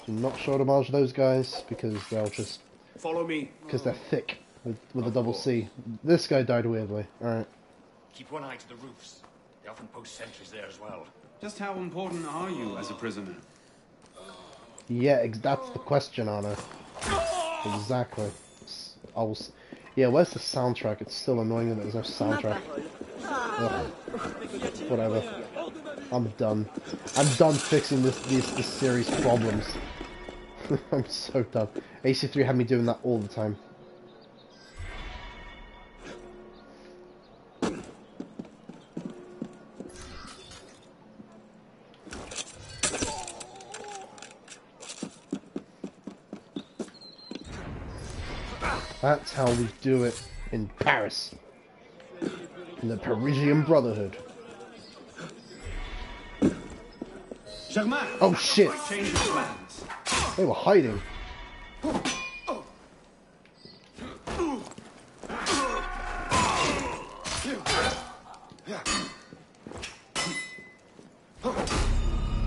Do not shoulder barge those guys because they'll just Follow me. because they're thick with with a double C. This guy died weirdly. All right. Keep one eye to the roofs. They often post sentries there as well. Just how important are you as a prisoner? Yeah, ex- that's the question, Anna. Exactly. S- I was. Yeah, where's the soundtrack? It's still annoying that there's no soundtrack. Ugh. Whatever. I'm done. I'm done fixing this this, this series problems. I'm so done. AC3 had me doing that all the time. That's how we do it in Paris. In the Parisian Brotherhood. Germain! Oh shit! Change of plans. They were hiding.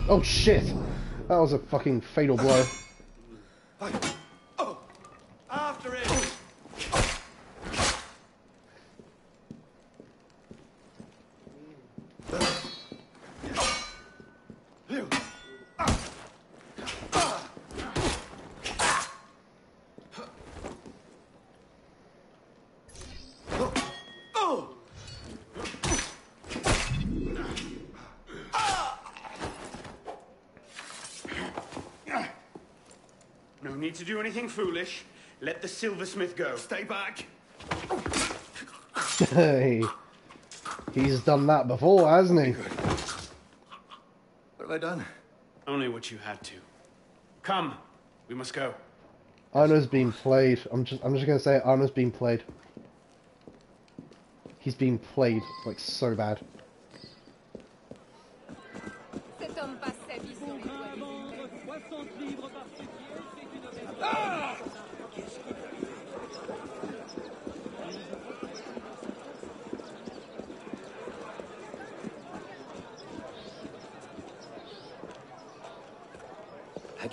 Oh shit! That was a fucking fatal blow. After it! No need to do anything foolish. Let the silversmith go. Stay back. hey. He's done that before, hasn't he? What have I done? Only what you had to. Come, we must go. Arno's being played. I'm just I'm just gonna say it, Arno's being played. He's being played like so bad.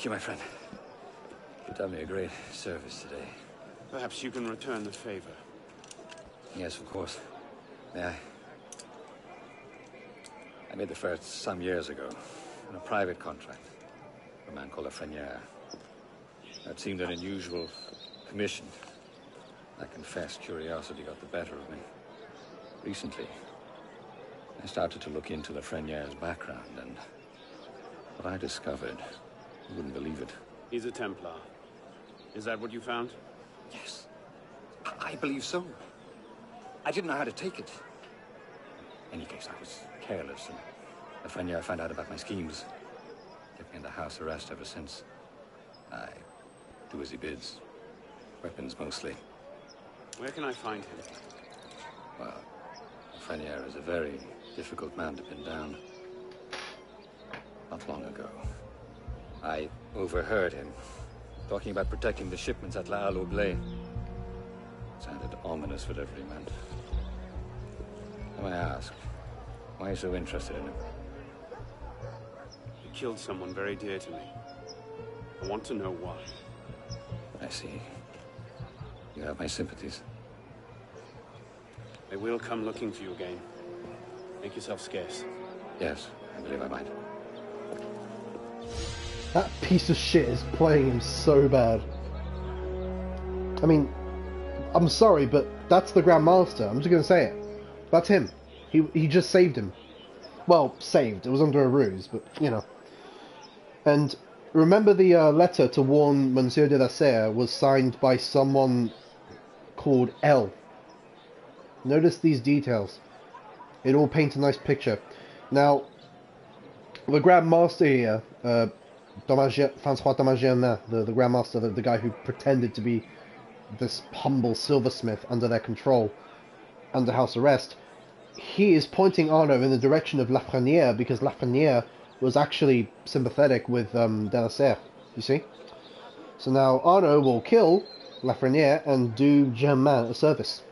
Thank you, my friend. You've done me a great service today. Perhaps you can return the favor. Yes, of course. May I? I made the first some years ago on a private contract for a man called a Lafreniere. That seemed an unusual commission. I confess curiosity got the better of me. Recently, I started to look into the Lafreniere's background, and what I discovered, you wouldn't believe it. He's a Templar. Is that what you found? Yes. I, I believe so. I didn't know how to take it. In any case, I was careless, and Lafreniere found out about my schemes. Kept me under house arrest ever since. I do as he bids. Weapons mostly. Where can I find him? Well, Lafreniere is a very difficult man to pin down. Not long ago, I overheard him talking about protecting the shipments at La Blé. Sounded ominous, whatever he meant. Now I ask, why are you so interested in him? He killed someone very dear to me. I want to know why. I see. You have my sympathies. They will come looking for you again. Make yourself scarce. Yes, I believe I might. That piece of shit is playing him so bad. I mean, I'm sorry, but that's the Grand Master. I'm just gonna say it. That's him. He he just saved him. Well, saved. It was under a ruse, but you know. And remember the uh, letter to warn Monsieur de la Serre was signed by someone called L. Notice these details. It all paints a nice picture. Now, the Grand Master here, uh, Dommage- Francois Dommagiernin, the, the Grand Master, the, the guy who pretended to be this humble silversmith under their control, under house arrest, he is pointing Arno in the direction of Lafreniere because Lafreniere was actually sympathetic with um, de la Serre, you see? So now Arno will kill Lafreniere and do Germain a service.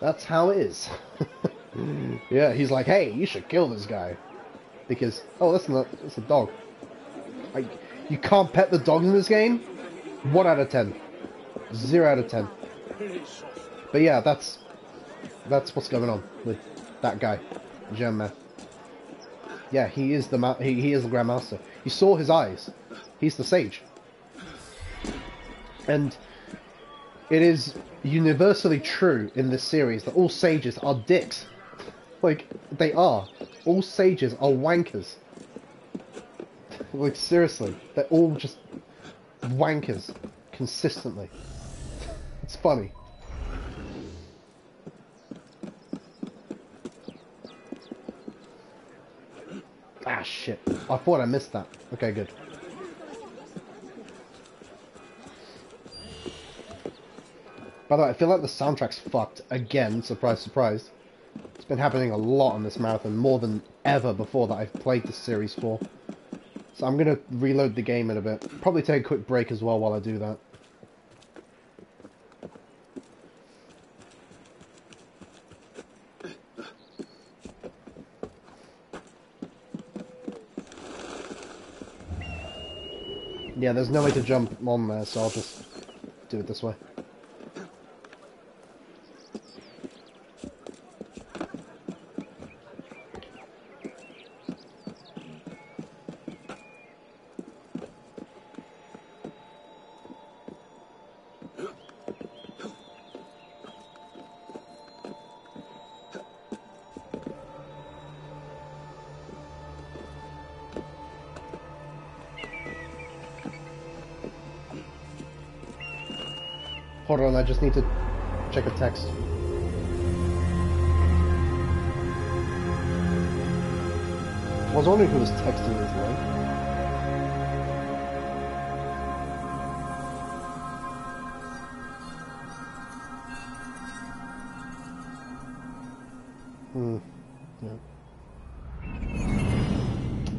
That's how it is. yeah, he's like, hey, you should kill this guy. Because, oh, that's not, that's a dog. You can't pet the dogs in this game? 1 out of 10. 0 out of 10. But yeah, that's that's what's going on with that guy, Germain. Yeah, he is the he, he is the Grandmaster. You saw his eyes. He's the sage. And it is universally true in this series that all sages are dicks. Like, they are. All sages are wankers. Like, seriously. They're all just wankers. Consistently. It's funny. Ah, shit. I thought I missed that. Okay, good. By the way, I feel like the soundtrack's fucked again. Surprise, surprise. It's been happening a lot on this marathon, more than ever before that I've played this series for. So I'm gonna reload the game in a bit. Probably take a quick break as well while I do that. Yeah, there's no way to jump on there, so I'll just do it this way. Just need to check a text. I was wondering who was texting this way. Hmm. Yeah.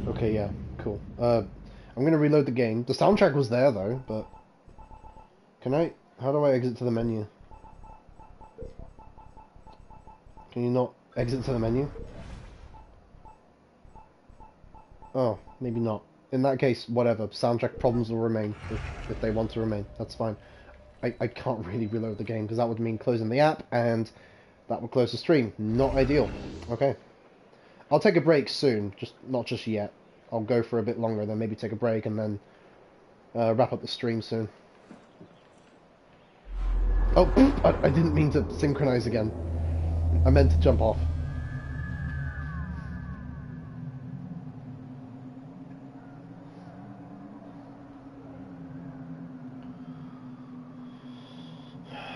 Okay, yeah, cool. Uh, I'm gonna reload the game. The soundtrack was there though, but can I? How do I exit to the menu? Can you not exit to the menu? Oh, maybe not. In that case, whatever. Soundtrack problems will remain if, if they want to remain. That's fine. I, I can't really reload the game because that would mean closing the app and that would close the stream. Not ideal. Okay. I'll take a break soon, just not just yet. I'll go for a bit longer, then maybe take a break and then uh, wrap up the stream soon. Oh, I, I didn't mean to synchronize again. I meant to jump off.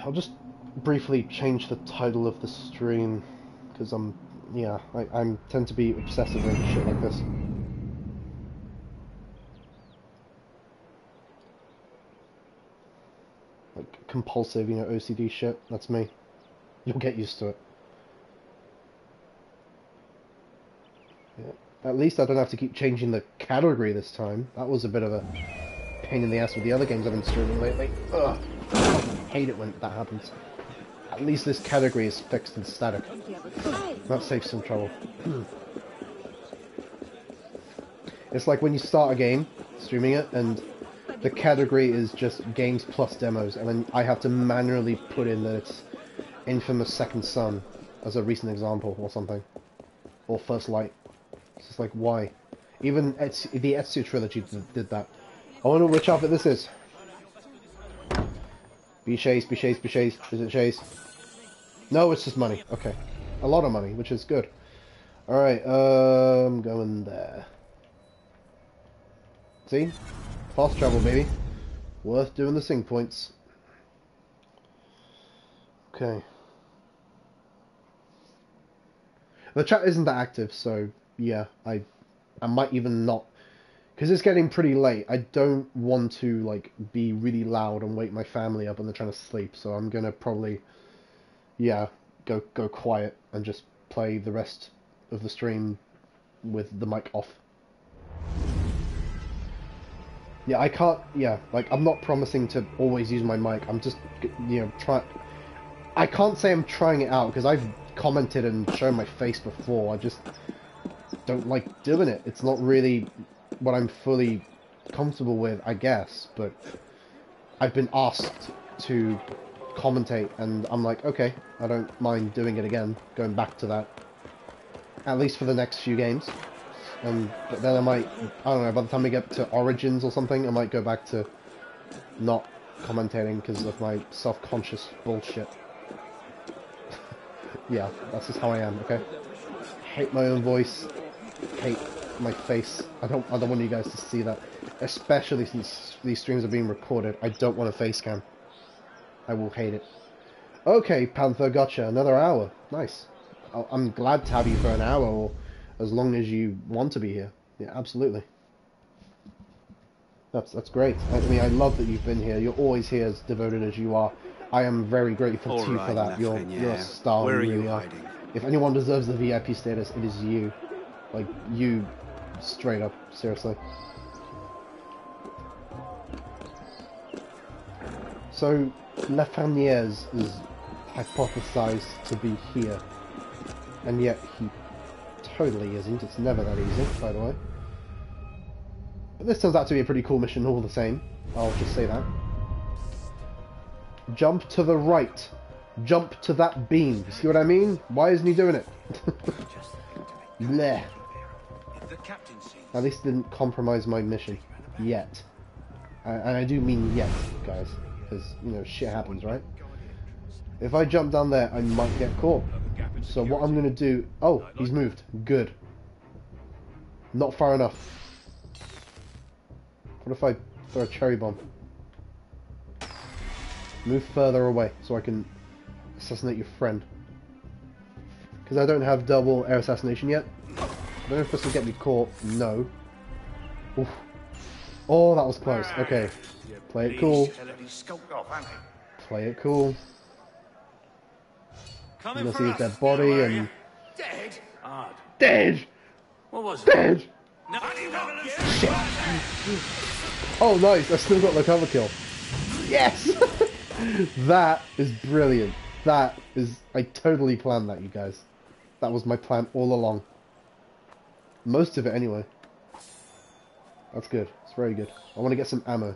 I'll just briefly change the title of the stream because I'm, yeah, I I'm tend to be obsessive over shit like this. Like compulsive, you know, OCD shit. That's me. You'll get used to it. Yeah. At least I don't have to keep changing the category this time. That was a bit of a pain in the ass with the other games I've been streaming lately. Ugh. hate it when that happens. At least this category is fixed and static. That saves some trouble. it's like when you start a game, streaming it, and the category is just games plus demos, and then I have to manually put in that it's Infamous Second Son as a recent example or something, or First Light. It's just like why? Even Ets the Ezio trilogy did, that. I wonder which outfit this is. Be chased, be chased. Is it chase? No, it's just money. Okay. A lot of money, which is good. Alright, um, going there. Fast travel, baby. Worth doing the sync points. Okay. The chat isn't that active, so yeah, I I might even not because it's getting pretty late. I don't want to like be really loud and wake my family up when they're trying to sleep. So I'm gonna probably, yeah, go go quiet and just play the rest of the stream with the mic off. Yeah, I can't. Yeah, like I'm not promising to always use my mic. I'm just, you know, try. I can't say I'm trying it out because I've commented and shown my face before. I just don't like doing it. It's not really what I'm fully comfortable with, I guess. But I've been asked to commentate, and I'm like, okay, I don't mind doing it again, going back to that. At least for the next few games. Um, but then I might, I don't know, by the time we get to Origins or something, I might go back to not commentating because of my self-conscious bullshit. yeah, that's just how I am, okay? Hate my own voice, hate my face. I don't, I don't want you guys to see that. Especially since these streams are being recorded, I don't want a face cam. I will hate it. Okay, Panther, gotcha. Another hour. Nice. I'm glad to have you for an hour, or as long as you want to be here. Yeah, absolutely. That's that's great. I mean, I love that you've been here. You're always here as devoted as you are. I am very grateful All to you for right, that. You're Lafreniere. you're a star. Where are you you really are. If anyone deserves the VIP status, it is you. Like you, straight up, seriously. So, Lafreniere's is hypothesized to be here, and yet he totally isn't. It's never that easy, by the way. But this turns out to be a pretty cool mission all the same. I'll just say that. Jump to the right. Jump to that beam. See what I mean? Why isn't he doing it? Bleh. At least didn't compromise my mission. Yet. And and I do mean yet, guys. Because, you know, shit happens, right? If I jump down there, I might get caught. So what I'm going to do... Oh, he's moved. Good. Not far enough. What if I throw a cherry bomb? Move further away so I can assassinate your friend. Because I don't have double air assassination yet. I don't know if this will get me caught. No. Oof. Oh, that was close. Okay. Play it cool. Play it cool. I'm Coming gonna see us. their body Now, and? Dead? Odd. dead. What was it? Dead. No, Oh, nice. I still got the cover kill. Yes. that is brilliant. That is. I totally planned that, you guys. That was my plan all along. Most of it, anyway. That's good. It's very good. I want to get some ammo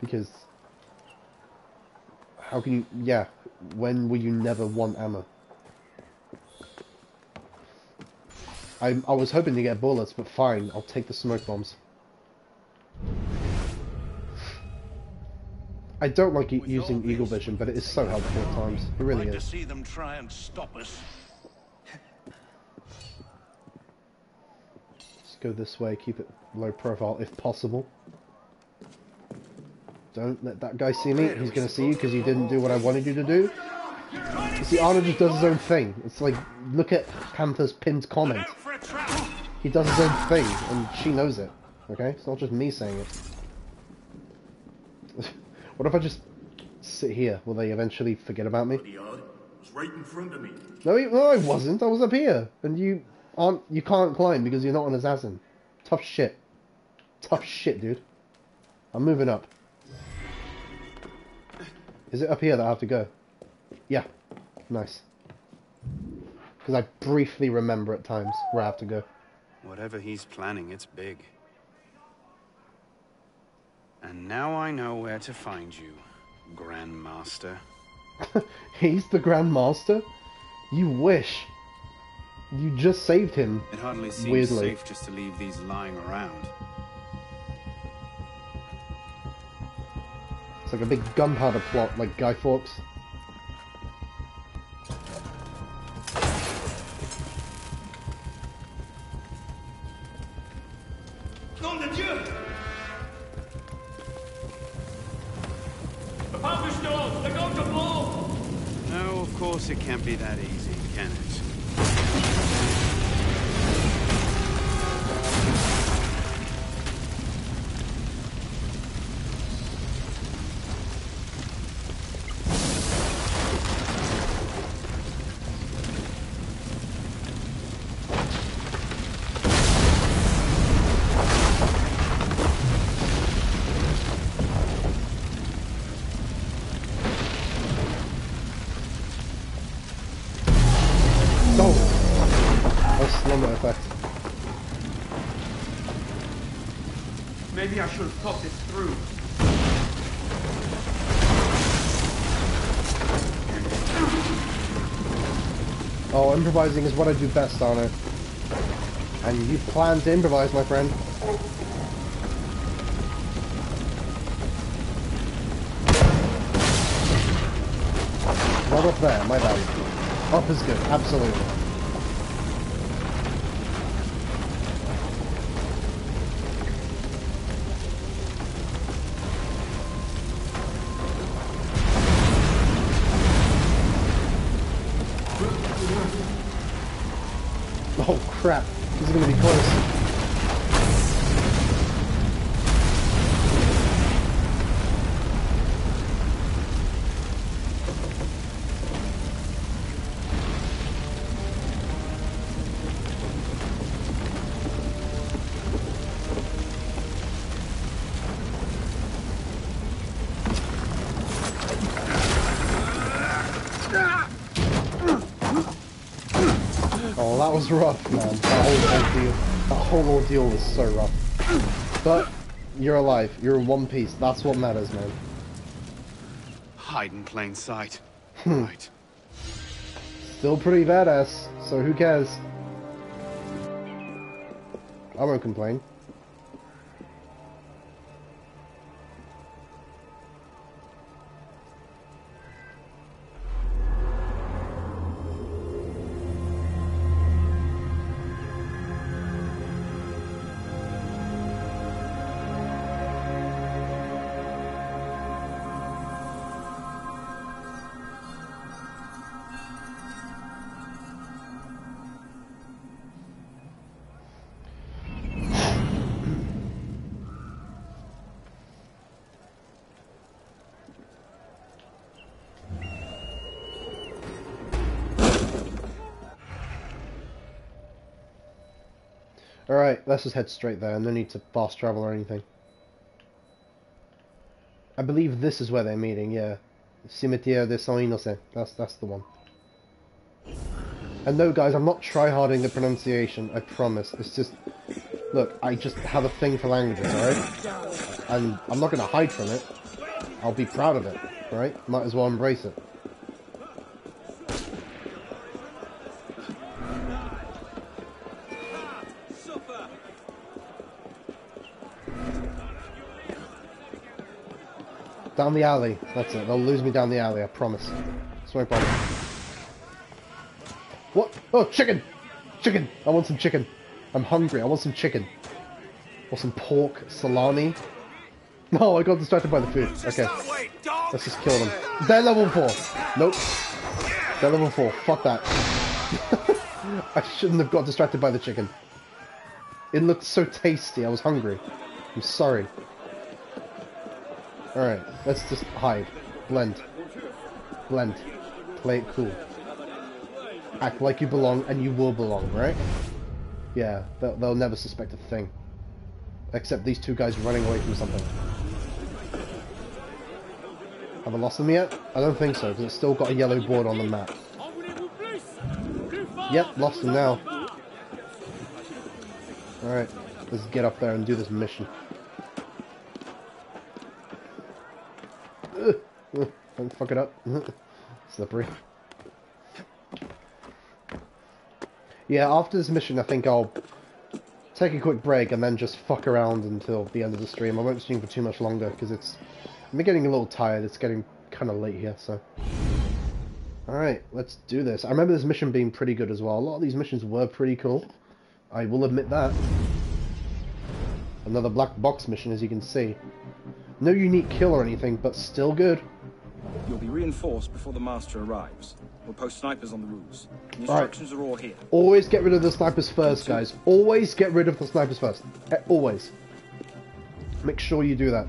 because how can you? Yeah. When will you never want ammo? I I was hoping to get bullets, but fine. I'll take the smoke bombs. I don't like e- using eagle vision, but it is so helpful at times. It really Like to see them try and stop us. Let's go this way. Keep it low profile if possible. Don't let that guy see me. He's gonna see you because you didn't do what I wanted you to do. You see, Arnold just does his own thing. It's like, look at Panther's pinned comment. He does his own thing, and she knows it. Okay? It's not just me saying it. what if I just sit here? Will they eventually forget about me? Right in front of me. No, he- no, I wasn't. I was up here, and you aren't. You can't climb because you're not an assassin. Tough shit. Tough shit, dude. I'm moving up. Is it up here that I have to go? Yeah. Nice. Because I briefly remember at times where I have to go. Whatever he's planning, it's big. And now I know where to find you, Grandmaster. He's the Grandmaster? You wish. You just saved him. It hardly seems weirdly. safe just to leave these lying around. It's like a big gunpowder plot, like Guy Fawkes. Improvising is what I do best, Arno. And you plan to improvise, my friend. Not up there, my bad. Up is good, absolutely. Was rough, man. That whole ordeal. That whole ordeal was so rough. But you're alive. You're in one piece. That's what matters, man. Hide in plain sight. Hmm. right. Still pretty badass, so who cares? I won't complain. Alright, let's just head straight there. And no need to fast travel or anything. I believe this is where they're meeting, yeah. Cimetière des Saints Innocents. That's, that's the one. And no, guys, I'm not tryharding the pronunciation, I promise. It's just... Look, I just have a thing for languages, alright? And I'm not going to hide from it. I'll be proud of it, alright? Might as well embrace it. Down the alley. That's it. They'll lose me down the alley, I promise. No problem. What? Oh, chicken! Chicken! I want some chicken. I'm hungry. I want some chicken. Or some pork, salami. No, I got distracted by the food. Okay. Let's just kill them. They're level 4. Nope. They're level 4. Fuck that. I shouldn't have got distracted by the chicken. It looked so tasty. I was hungry. I'm sorry. Alright, let's just hide. Blend. Blend. Play it cool. Act like you belong, and you will belong, right? Yeah, they'll, they'll never suspect a thing. Except these two guys running away from something. Have I lost them yet? I don't think so, because it's still got a yellow board on the map. Yep, lost them now. Alright, let's get up there and do this mission. Ugh, ugh, Don't fuck it up. Slippery. Yeah, after this mission, I think I'll take a quick break and then just fuck around until the end of the stream. I won't stream for too much longer because it's I'm getting a little tired. It's getting kind of late here, so. Alright, let's do this. I remember this mission being pretty good as well. A lot of these missions were pretty cool. I will admit that. Another black box mission, as you can see. No unique kill or anything, but still good. You'll be reinforced before the master arrives. We'll post snipers on the roofs. The Right. instructions are all here. Always get rid of the snipers first, guys. Always get rid of the snipers first. Eh, Always. Make sure you do that.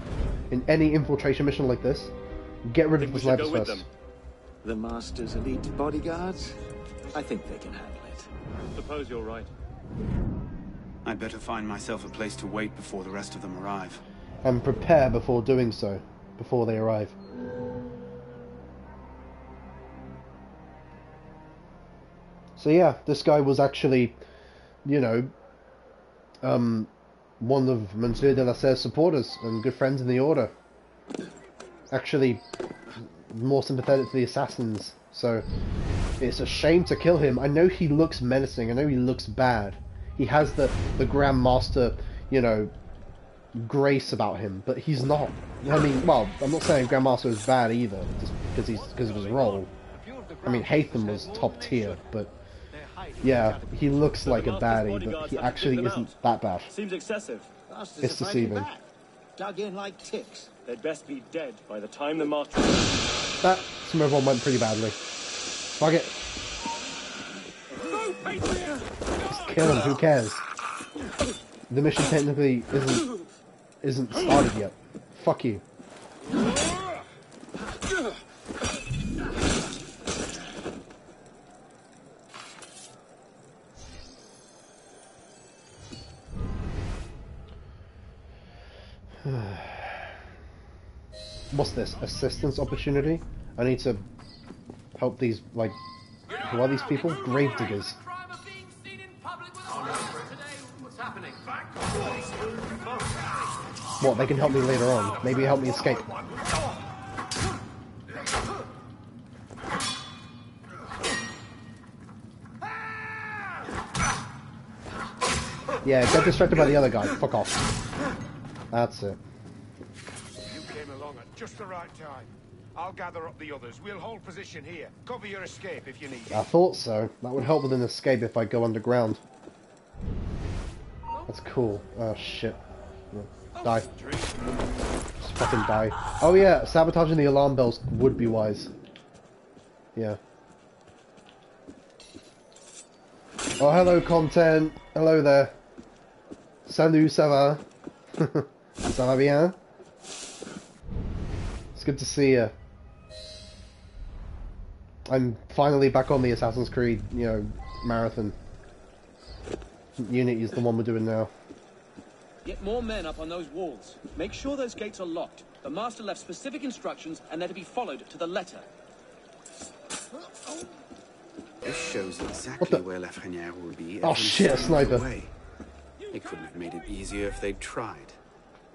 In any infiltration mission like this, get rid of the snipers first. them. The Master's elite bodyguards? I think they can handle it. Suppose you're right. I'd better find myself a place to wait before the rest of them arrive. And prepare before doing so, before they arrive. So yeah, this guy was actually, you know, um, one of Monsieur de la Serre's supporters and good friends in the Order. Actually, more sympathetic to the assassins. So it's a shame to kill him. I know he looks menacing. I know he looks bad. he has the the Grand Master, you know, grace about him, but he's not. I mean, well, I'm not saying Grandmaster is bad either, just because he's because of his role. I mean, Haytham was top tier, but yeah, he looks like a baddie, but he actually isn't that bad. Seems excessive. It's deceiving. Dug in like ticks. They'd best be dead by the time the march. That Smurfball went pretty badly. Fuck it. Just kill him, who cares? The mission technically isn't isn't started yet. Fuck you. What's this? Assistance opportunity? I need to help these, like, who are these people? Gravediggers. What, they can help me later on. Maybe help me escape. Yeah, get distracted by the other guy. Fuck off. That's it. You came along at just the right time. I'll gather up the others. We'll hold position here. Cover your escape if you need it. I thought so. That would help with an escape if I go underground. That's cool. Oh shit. Die. Just fucking die. Oh yeah, sabotaging the alarm bells would be wise. Yeah. Oh hello content. Hello there. Salut, ça va? ça va bien? It's good to see you. I'm finally back on the Assassin's Creed, you know, marathon. Unity is the one we're doing now. Get more men up on those walls. Make sure those gates are locked. The Master left specific instructions, and they're to be followed to the letter. This shows exactly where Lafreniere will be. Oh shit, a step sniper. the way. They couldn't have made it easier if they'd tried.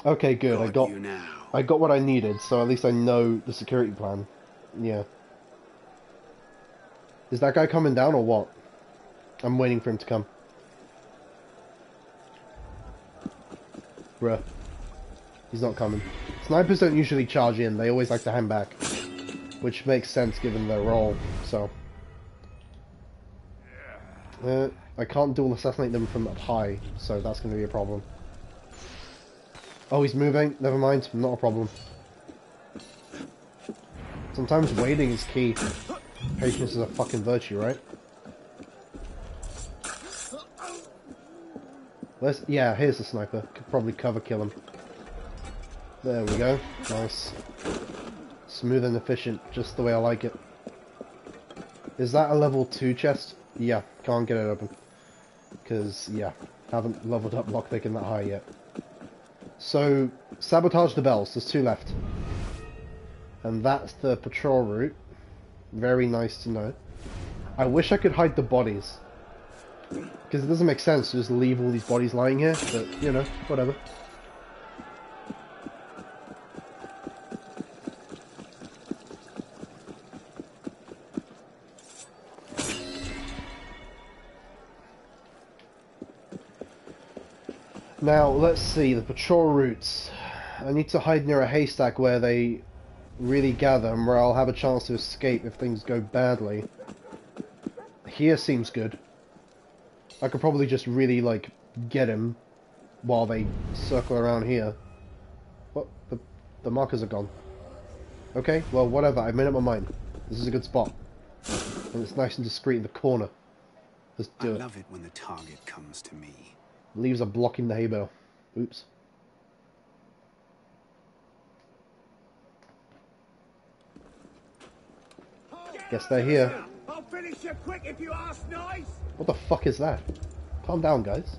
Okay, good. I got you now. I got what I needed, so at least I know the security plan. Yeah. Is that guy coming down or what? I'm waiting for him to come. Bruh. He's not coming. Snipers don't usually charge in, they always like to hang back. Which makes sense given their role, so. Uh, I can't dual assassinate them from up high, so that's going to be a problem. Oh, he's moving. Never mind. Not a problem. Sometimes waiting is key. Patience is a fucking virtue, right? Let's. Yeah, here's the sniper. Could probably cover kill him. There we go. Nice. Smooth and efficient, just the way I like it. Is that a level 2 chest? Yeah, can't get it open. Because, yeah, haven't leveled up lockpicking that high yet. So, sabotage the bells. There's two left. And that's the patrol route. Very nice to know. I wish I could hide the bodies. Because it doesn't make sense to just leave all these bodies lying here, but, you know, whatever. Now, let's see, the patrol routes. I need to hide near a haystack where they really gather and where I'll have a chance to escape if things go badly. Here seems good. I could probably just really, like, get him while they circle around here. What? The, the markers are gone. Okay, well, whatever. I've made up my mind. This is a good spot. And it's nice and discreet in the corner. Let's I do it. love it when the target comes to me. Leaves are blocking the hay bale. Oops. Guess they're here. I'll finish you quick if you ask nice. What the fuck is that? Calm down, guys.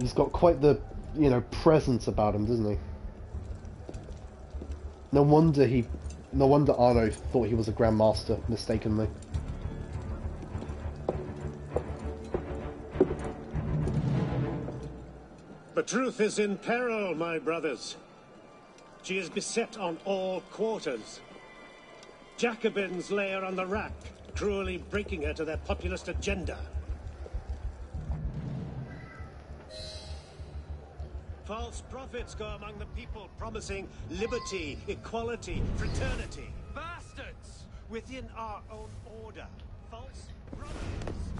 He's got quite the, you know, presence about him, doesn't he? No wonder he... No wonder Arno thought he was a Grandmaster, mistakenly. Truth is in peril, my brothers. She is beset on all quarters. Jacobins lay her on the rack, cruelly breaking her to their populist agenda. False prophets go among the people promising liberty, equality, fraternity. Bastards! Within our own order, false brothers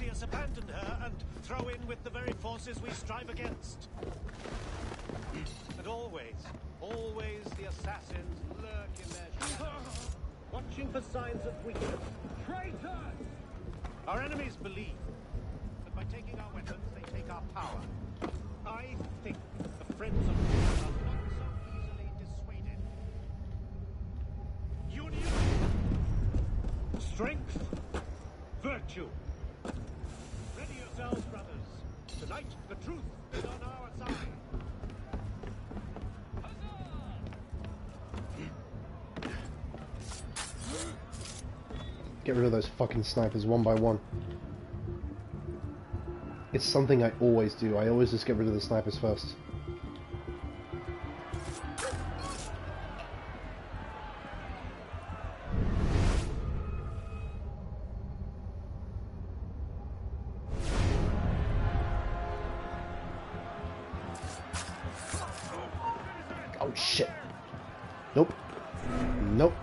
would see us abandon her and throw in with the very forces we strive against. And always, always the assassins lurk in their shadows, watching for signs of weakness. Traitors! Our enemies believe that by taking our weapons, they take our power. I think the friends of peace are not so easily dissuaded. Union, strength, virtue. Yourselves, brothers. Tonight, the truth is on our side. Get rid of those fucking snipers one by one. It's something I always do. I always just get rid of the snipers first.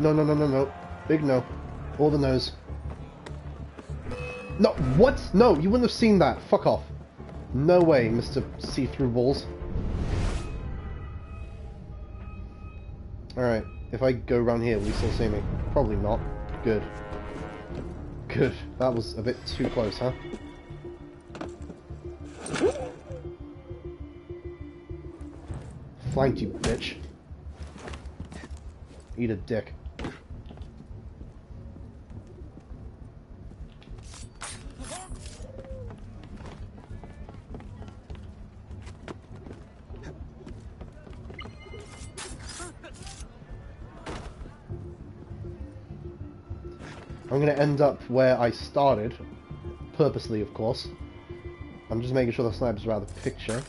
No, no, no, no, no. Big no. All the nose. No, what? No, you wouldn't have seen that. Fuck off. No way, Mr. See-Through Balls. Alright, if I go around here, will you still see me? Probably not. Good. Good. That was a bit too close, huh? Flanked you, bitch. Eat a dick. I'm going to end up where I started, purposely of course. I'm just making sure the snipers out of the picture,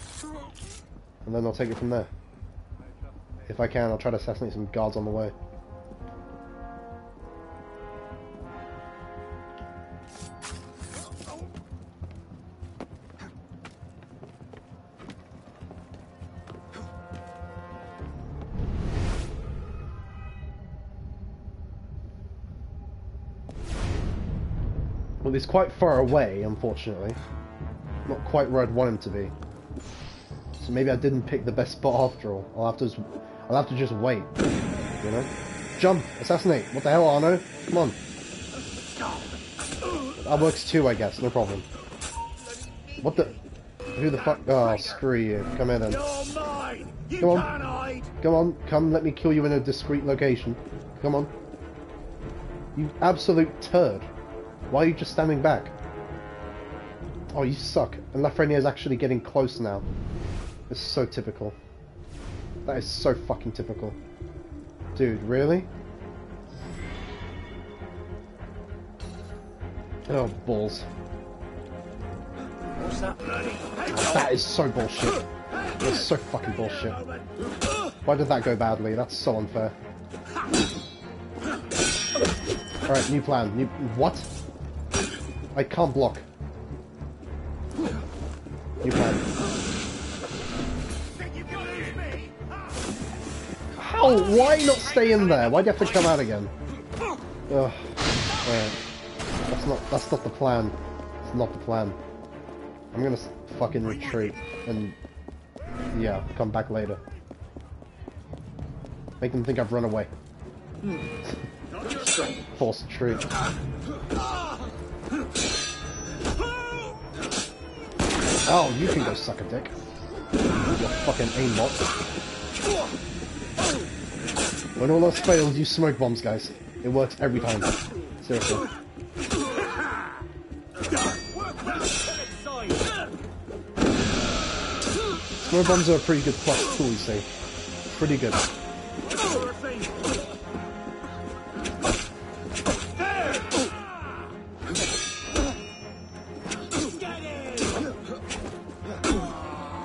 and then I'll take it from there. If I can, I'll try to assassinate some guards on the way. He's quite far away, unfortunately. Not quite where I'd want him to be. So maybe I didn't pick the best spot after all. I'll have to, just, I'll have to just wait. You know? Jump! Assassinate! What the hell, Arno? Come on. That works too, I guess. No problem. What the? Who the fuck? Oh, screw you. Come here then. Come on. Come on. Come, let me kill you in a discreet location. Come on. You absolute turd. Why are you just standing back? Oh, you suck. And Lafreniere is actually getting close now. It's so typical. That is so fucking typical. Dude, really? Oh, balls. That is so bullshit. That's so fucking bullshit. Why did that go badly? That's so unfair. Alright, new plan. New... What? I can't block. New plan. How? Why not stay in there? Why do you have to come out again? Ugh. Alright. That's not, that's not the plan. It's not the plan. I'm gonna fucking retreat and yeah, come back later. Make them think I've run away. Hmm. Forced retreat. Oh, you can go suck a dick. You fucking aimbot. When all else fails, use smoke bombs, guys. It works every time. Seriously. Smoke bombs are a pretty good plus tool, you see. Pretty good.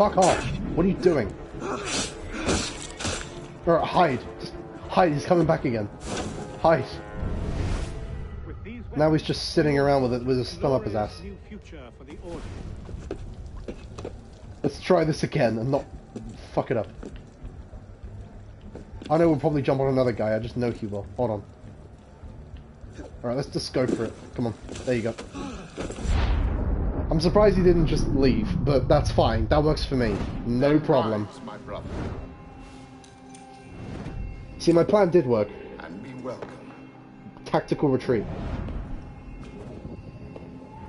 Fuck off. What are you doing? Alright, hide. Just hide, he's coming back again. Hide. Now he's just sitting around with it with his thumb up his ass. Let's try this again and not fuck it up. I know we'll probably jump on another guy, I just know he will. Hold on. Alright, let's just go for it. Come on. There you go. I'm surprised he didn't just leave, but that's fine. That works for me. No problem. Rise, my See, my plan did work. and be welcome. Tactical retreat.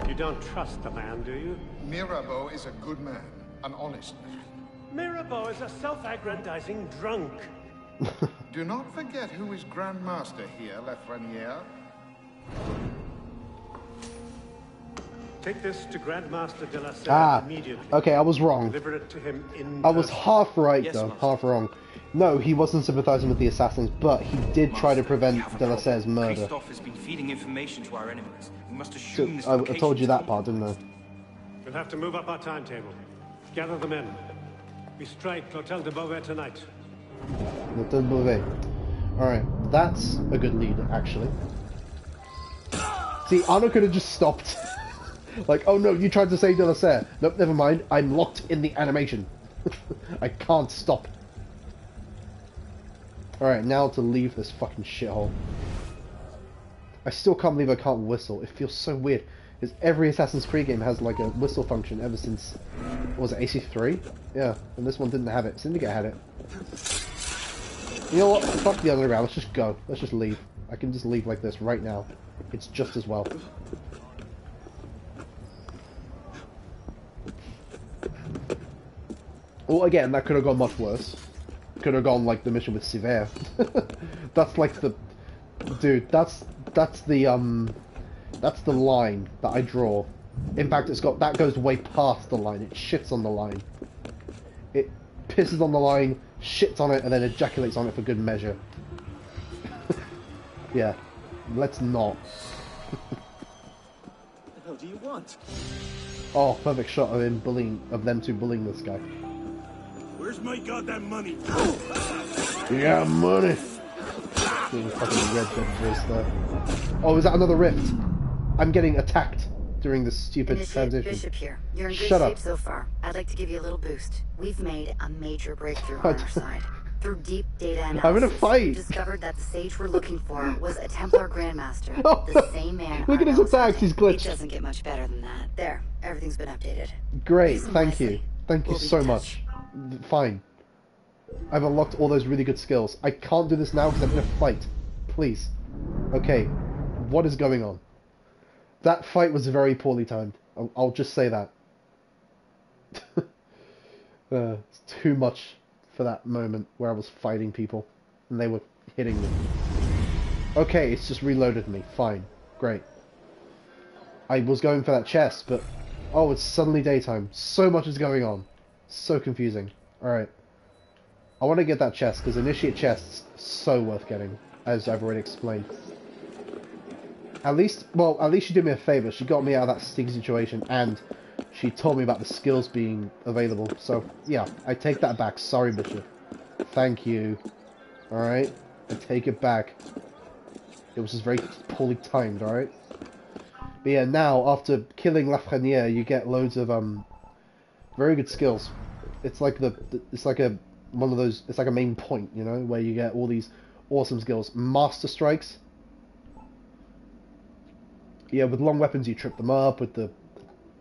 You don't trust the man, do you? Mirabeau is a good man, an honest man. Mirabeau is a self-aggrandizing drunk. Do not forget who is Grand Master here, Lafreniere. Take this to Grandmaster de la Serre Ah, immediately. okay, I was wrong. Deliver it to him in I was half right Yes, though, Master. half wrong. No, he wasn't sympathizing with the assassins, but he did try to prevent De La Serre's murder. Christophe has been feeding information to our enemies. We must So, assume this I, I told you that part, didn't I? We'll have to move up our timetable. Gather the men. We strike Hôtel de Beauvais tonight. Le de Beauvais. Alright, that's a good lead, actually. See, Arno could have just stopped. like, oh no, you tried to save De La Serre. Nope, never mind. I'm locked in the animation. I can't stop. Alright, now to leave this fucking shithole. I still can't believe I can't whistle. It feels so weird. Because every Assassin's Creed game has like a whistle function ever since, was it, AC3? Yeah, and this one didn't have it. Syndicate had it. You know what? Fuck the underground. Let's just go. Let's just leave. I can just leave like this right now. It's just as well. Well, again, that could have gone much worse. Could have gone like the mission with Sivert. that's like the, dude. That's that's the um, that's the line that I draw. In fact, it's got that goes way past the line. It shits on the line. It pisses on the line, shits on it, and then ejaculates on it for good measure. yeah, let's not. the hell do you want? Oh, perfect shot of him bullying, of them two bullying this guy. Where's my goddamn money? You got money. Fucking red dead voice there. Oh, is that another rift? I'm getting attacked during this stupid Initiate transition. Bishop here. You're in good Shut shape up. so far. I'd like to give you a little boost. We've made a major breakthrough on our side. Through deep data analysis, I'm in a fight. we discovered that the sage we're looking for was a Templar Grandmaster, Oh, the same man. Look at his attacks, he's glitched. It doesn't get much better than that. There, everything's been updated. Great, Listen thank wisely. you. Thank you We'll so in much. Fine. I've unlocked all those really good skills. I can't do this now because I'm in a fight. Please. Okay, what is going on? That fight was very poorly timed. I'll, I'll just say that. uh, it's too much for that moment where I was fighting people and they were hitting me. Okay, it's just reloaded me. Fine. Great. I was going for that chest, but oh, it's suddenly daytime. So much is going on. So confusing. Alright. I want to get that chest, because initiate chest's so worth getting, as I've already explained. At least, well, at least she did me a favor. She got me out of that sticky situation, and she told me about the skills being available. So, yeah, I take that back. Sorry, Bishop. Thank you. Alright? I take it back. It was just very poorly timed, alright? But yeah, now, after killing Lafreniere, you get loads of, um, very good skills. It's like the, it's like a, one of those, it's like a main point, you know, where you get all these awesome skills. Master Strikes. Yeah, with long weapons you trip them up, with the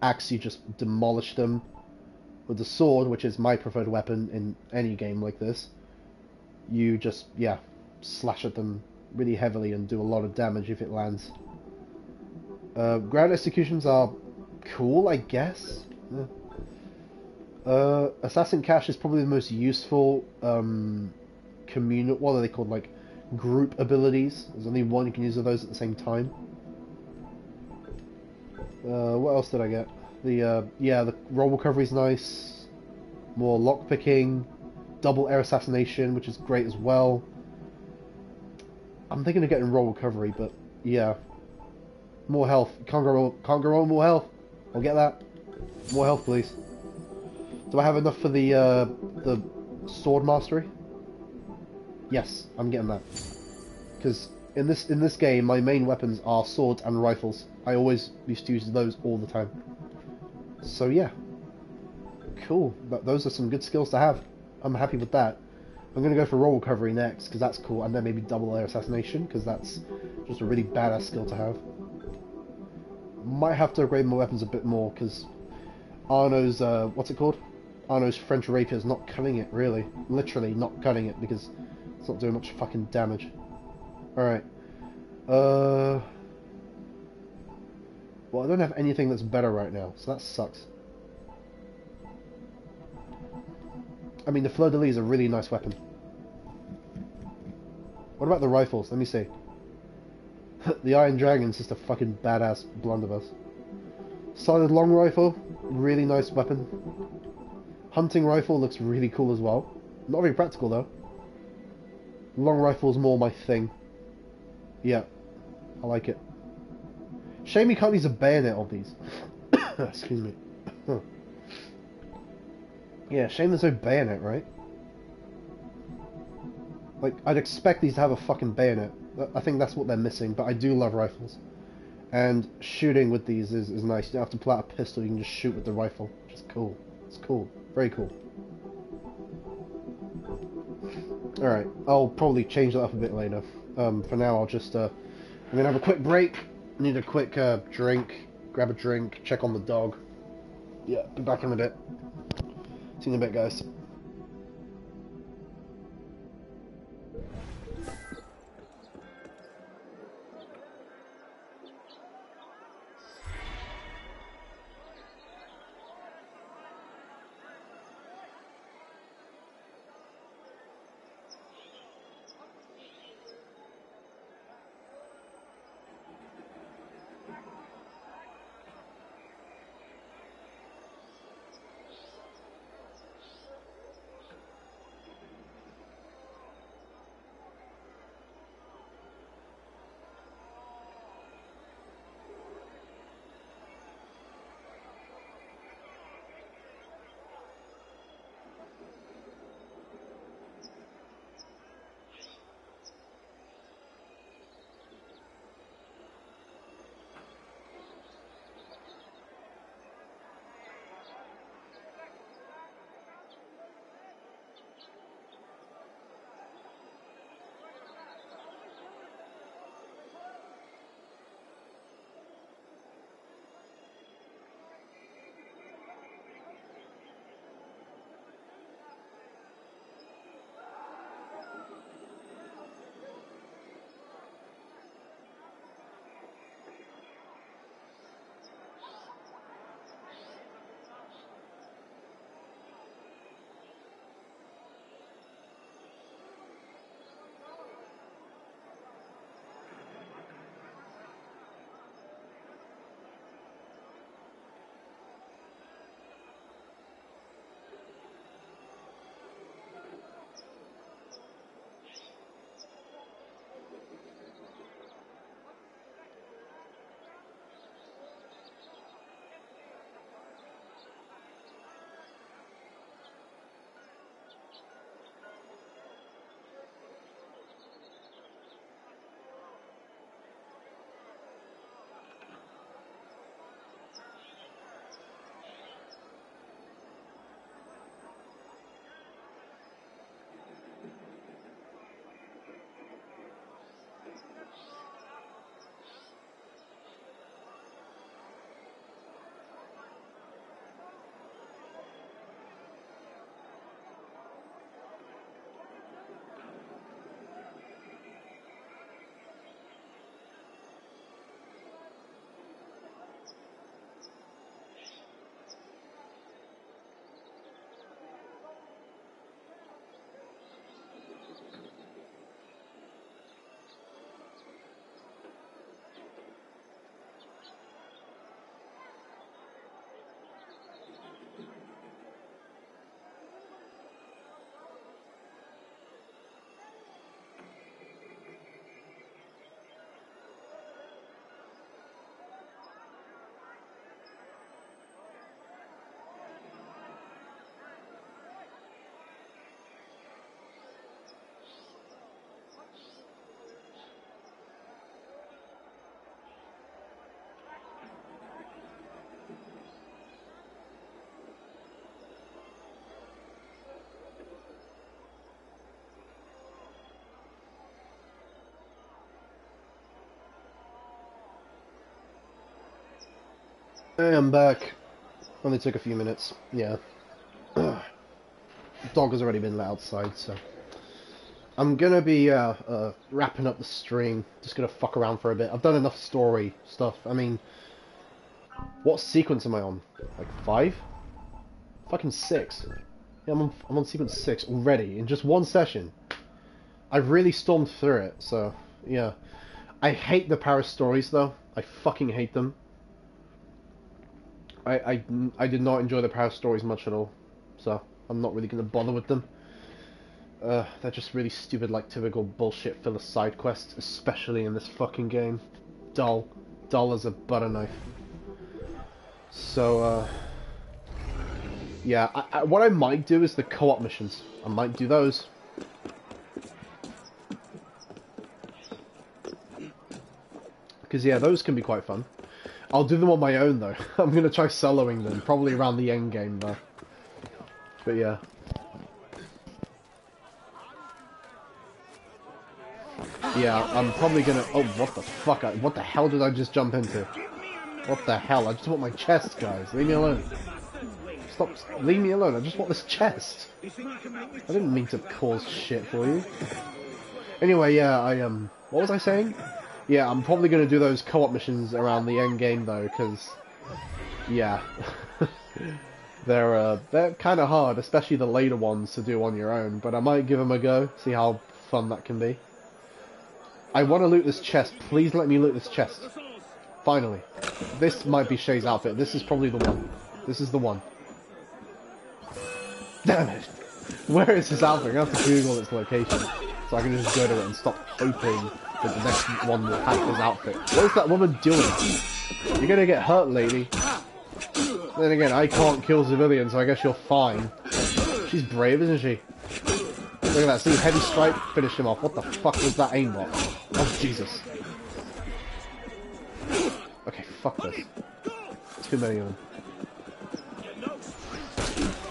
axe you just demolish them. With the sword, which is my preferred weapon in any game like this, you just, yeah, slash at them really heavily and do a lot of damage if it lands. Uh, ground executions are cool, I guess. Yeah. Uh, Assassin Cash is probably the most useful um, communal. What are they called? Like group abilities. There's only one you can use of those at the same time. Uh, what else did I get? The uh, yeah, the roll recovery is nice. More lockpicking, double air assassination, which is great as well. I'm thinking of getting roll recovery, but Yeah. More health. Can't go, can't go wrong more health. I'll get that. More health, please. Do I have enough for the, uh, the sword mastery? Yes, I'm getting that. Because in this in this game, my main weapons are swords and rifles. I always used to use those all the time. So yeah, cool. But those are some good skills to have. I'm happy with that. I'm gonna go for roll recovery next because that's cool, and then maybe double air assassination because that's just a really badass skill to have. Might have to upgrade my weapons a bit more because Arno's uh, what's it called? Arno's French rapier is not cutting it really, literally not cutting it because it's not doing much fucking damage. Alright. Uh. Well, I don't have anything that's better right now, so that sucks. I mean, the Fleur de Lis is a really nice weapon. What about the rifles? Let me see. the Iron Dragon's just a fucking badass blunderbuss. Solid long rifle, really nice weapon. Hunting rifle looks really cool as well. Not very practical though. Long rifle's more my thing. Yeah, I like it. Shame you can't use a bayonet on these. Excuse me. yeah, shame there's no bayonet, right? Like, I'd expect these to have a fucking bayonet. I think that's what they're missing, but I do love rifles. And shooting with these is, is nice. You don't have to pull out a pistol, you can just shoot with the rifle. Which is cool. It's cool. Very cool. Alright, I'll probably change that up a bit later. Um, for now, I'll just, uh, I'm gonna have a quick break. Need a quick, uh, drink. Grab a drink, check on the dog. Yeah, be back in a bit. See you in a bit, guys. Hey, I'm back. Only took a few minutes. Yeah. Dog has already been let outside, so I'm gonna be uh, uh, wrapping up the stream. Just gonna fuck around for a bit. I've done enough story stuff. I mean, what sequence am I on? Like five? Fucking six. Yeah, I'm on, I'm on sequence six already in just one session. I've really stormed through it, so yeah. I hate the Paris stories though. I fucking hate them. I, I, I did not enjoy the Paris stories much at all, so I'm not really going to bother with them. Uh, they're just really stupid, like typical bullshit filler side quests, especially in this fucking game. Dull. Dull as a butter knife. So, uh... Yeah, I, I, what I might do is the co-op missions. I might do those. Because, yeah, those can be quite fun. I'll do them on my own, though. I'm to try soloing them, probably around the end game, though. But, yeah. Yeah, I'm probably gonna... Oh, what the fuck? I, what the hell did I just jump into? What the hell? I just want my chest, guys. Leave me alone. Stop. Leave me alone. I just want this chest. I didn't mean to cause shit for you. Anyway, yeah, I, um... What was I saying? Yeah, I'm probably going to do those co-op missions around the end game though, because yeah, they're uh, they're kind of hard, especially the later ones to do on your own. But I might give them a go, see how fun that can be. I want to loot this chest. Please let me loot this chest. Finally, this might be Shay's outfit. This is probably the one. This is the one. Damn it! Where is his outfit? I have to Google its location so I can just go to it and stop hoping that the next one will have his outfit. What is that woman doing? You're gonna get hurt, lady. Then again, I can't kill civilians, so I guess you're fine. She's brave, isn't she? Look at that, see, heavy strike, finish him off. What the fuck was that aimbot? Oh, Jesus. Okay, fuck this. Too many of them.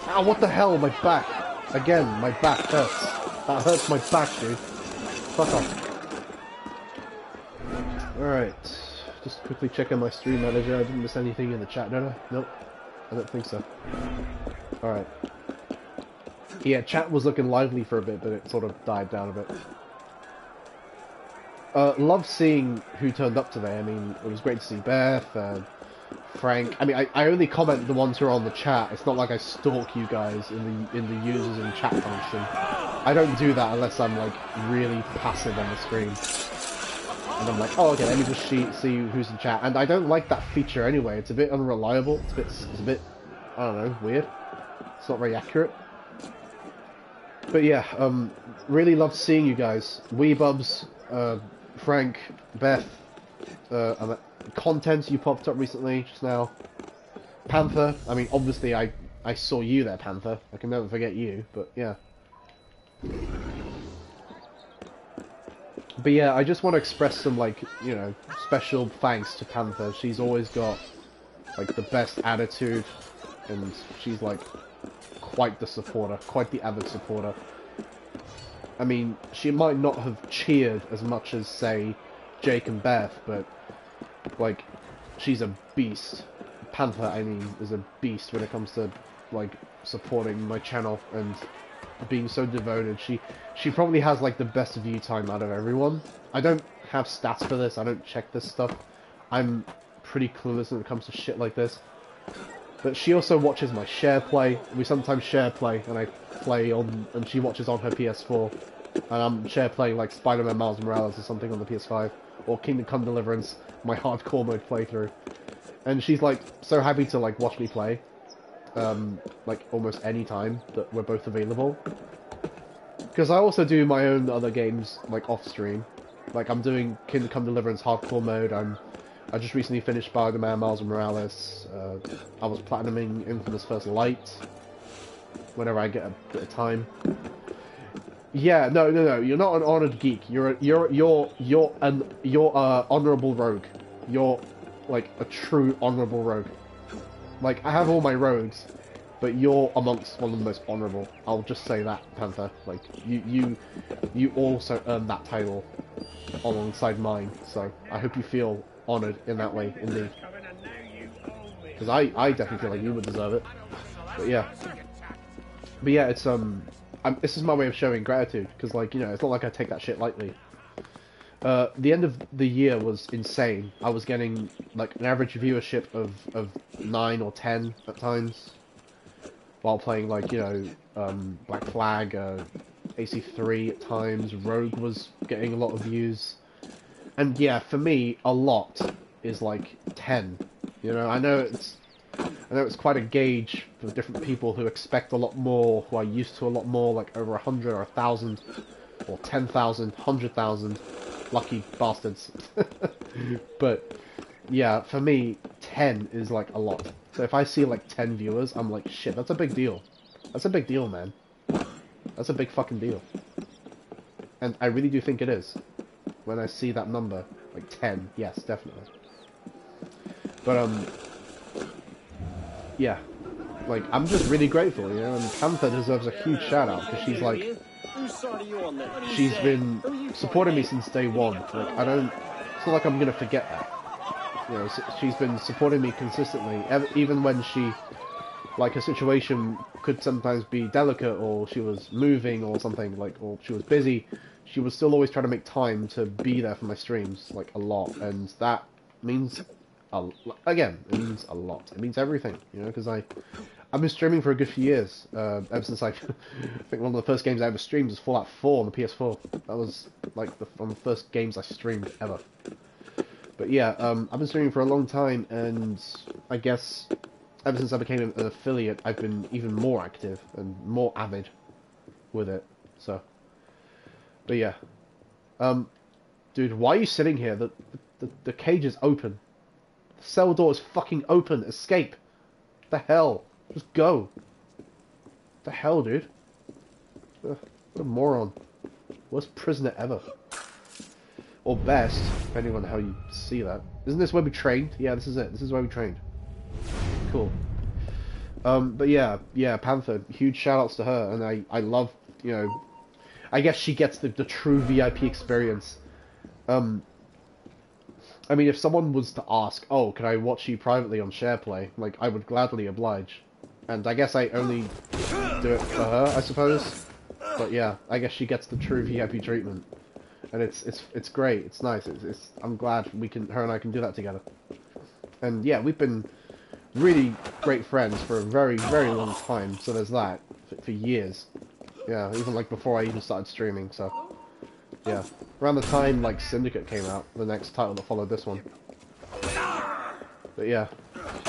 Ow, what the hell? My back. Again, my back hurts. That hurts my back, dude. Fuck off. Alright, just quickly checking my stream manager. I didn't miss anything in the chat, did I? Nope. I don't think so. Alright. Yeah, chat was looking lively for a bit, but it sort of died down a bit. Uh, love seeing who turned up today. I mean, it was great to see Beth, and Frank. I mean, I, I only comment the ones who are on the chat. It's not like I stalk you guys in the in the users and chat function. I don't do that unless I'm like really passive on the screen and I'm like, oh, okay, let me just see, see who's in chat. And I don't like that feature anyway. It's a bit unreliable. It's a bit, it's a bit, I don't know, weird. It's not very accurate. But yeah, um, really loved seeing you guys. Weebubs, uh, Frank, Beth, uh, content you popped up recently just now. Panther. I mean, obviously, I I saw you there, Panther. I can never forget you. But yeah. But yeah, I just want to express some, like, you know, special thanks to Panther. She's always got, like, the best attitude, and she's, like, quite the supporter, quite the avid supporter. I mean, she might not have cheered as much as, say, Jake and Beth, but, like, she's a beast. Panther, I mean, is a beast when it comes to, like, supporting my channel, and being so devoted. She she probably has like the best view time out of everyone. I don't have stats for this. I don't check this stuff. I'm pretty clueless when it comes to shit like this. But she also watches my share play. We sometimes share play, and I play on, and she watches on her PS4. And I'm share playing like Spider-Man Miles Morales or something on the PS5, or Kingdom Come Deliverance, my hardcore mode playthrough. And she's like so happy to like watch me play um, like almost any time that we're both available. Because I also do my own other games like off stream. Like I'm doing Kingdom Come Deliverance hardcore mode. I'm I just recently finished Spider-Man Miles Morales. Uh, I was platinuming Infamous First Light. Whenever I get a bit of time. Yeah, no, no, no. You're not an honored geek. You're a, you're you're you're an you're a honorable rogue. You're like a true honorable rogue. Like, I have all my rogues, but you're amongst one of the most honourable. I'll just say that, Panther. Like, you, you, you also earned that title alongside mine, so I hope you feel honoured in that way, indeed. because I I definitely feel like you would deserve it. But yeah, but yeah, it's um, I'm, this is my way of showing gratitude because like you know it's not like I take that shit lightly. Uh, the end of the year was insane. I was getting like an average viewership of of nine or ten at times, while playing like you know um, Black Flag, uh, AC3 at times. Rogue was getting a lot of views, and yeah, for me, a lot is like ten. You know, I know it's I know it's quite a gauge for different people who expect a lot more, who are used to a lot more, like over a hundred or a thousand, or ten thousand, hundred thousand. Lucky bastards. but yeah, for me, ten is like a lot. So if I see like ten viewers, I'm like, shit, that's a big deal. That's a big deal, man. That's a big fucking deal. And I really do think it is. When I see that number, like 10, yes, definitely. But, um, yeah. Like, I'm just really grateful, you know, and Panther deserves a huge shout out, because she's like, she's been supporting me since day one. Like, I don't, it's not like I'm gonna forget that. You know, she's been supporting me consistently, even when she, like, a situation could sometimes be delicate, or she was moving, or something, like, or she was busy, she was still always trying to make time to be there for my streams, like, a lot, and that means, a, again, it means a lot. It means everything, you know, because I, I've been streaming for a good few years, uh, ever since I, I think one of the first games I ever streamed was Fallout 4 on the PS4. That was, like, the, one of the first games I streamed ever. But yeah, um, I've been streaming for a long time, and I guess ever since I became an affiliate, I've been even more active and more avid with it. So, but yeah, um, dude, why are you sitting here? The the, the cage is open. The cell door is fucking open. Escape. The hell? Just go. The hell, dude? Ugh, what a moron. Worst prisoner ever. Or best, depending on how you see that. Isn't this where we trained? Yeah, this is it. This is where we trained. Cool. Um, but yeah, yeah, Panther, huge shout outs to her, and I, I love, you know, I guess she gets the, the true VIP experience. Um, I mean, if someone was to ask, oh, can I watch you privately on SharePlay, like, I would gladly oblige. And I guess I only do it for her, I suppose. But yeah, I guess she gets the true VIP treatment. And it's, it's, it's great, it's nice, it's, it's, I'm glad we can, her and I can do that together. And yeah, we've been really great friends for a very, very long time, so there's that, for, for years. Yeah, even like before I even started streaming, so... Yeah. Around the time, like, Syndicate came out, the next title that followed this one. But yeah.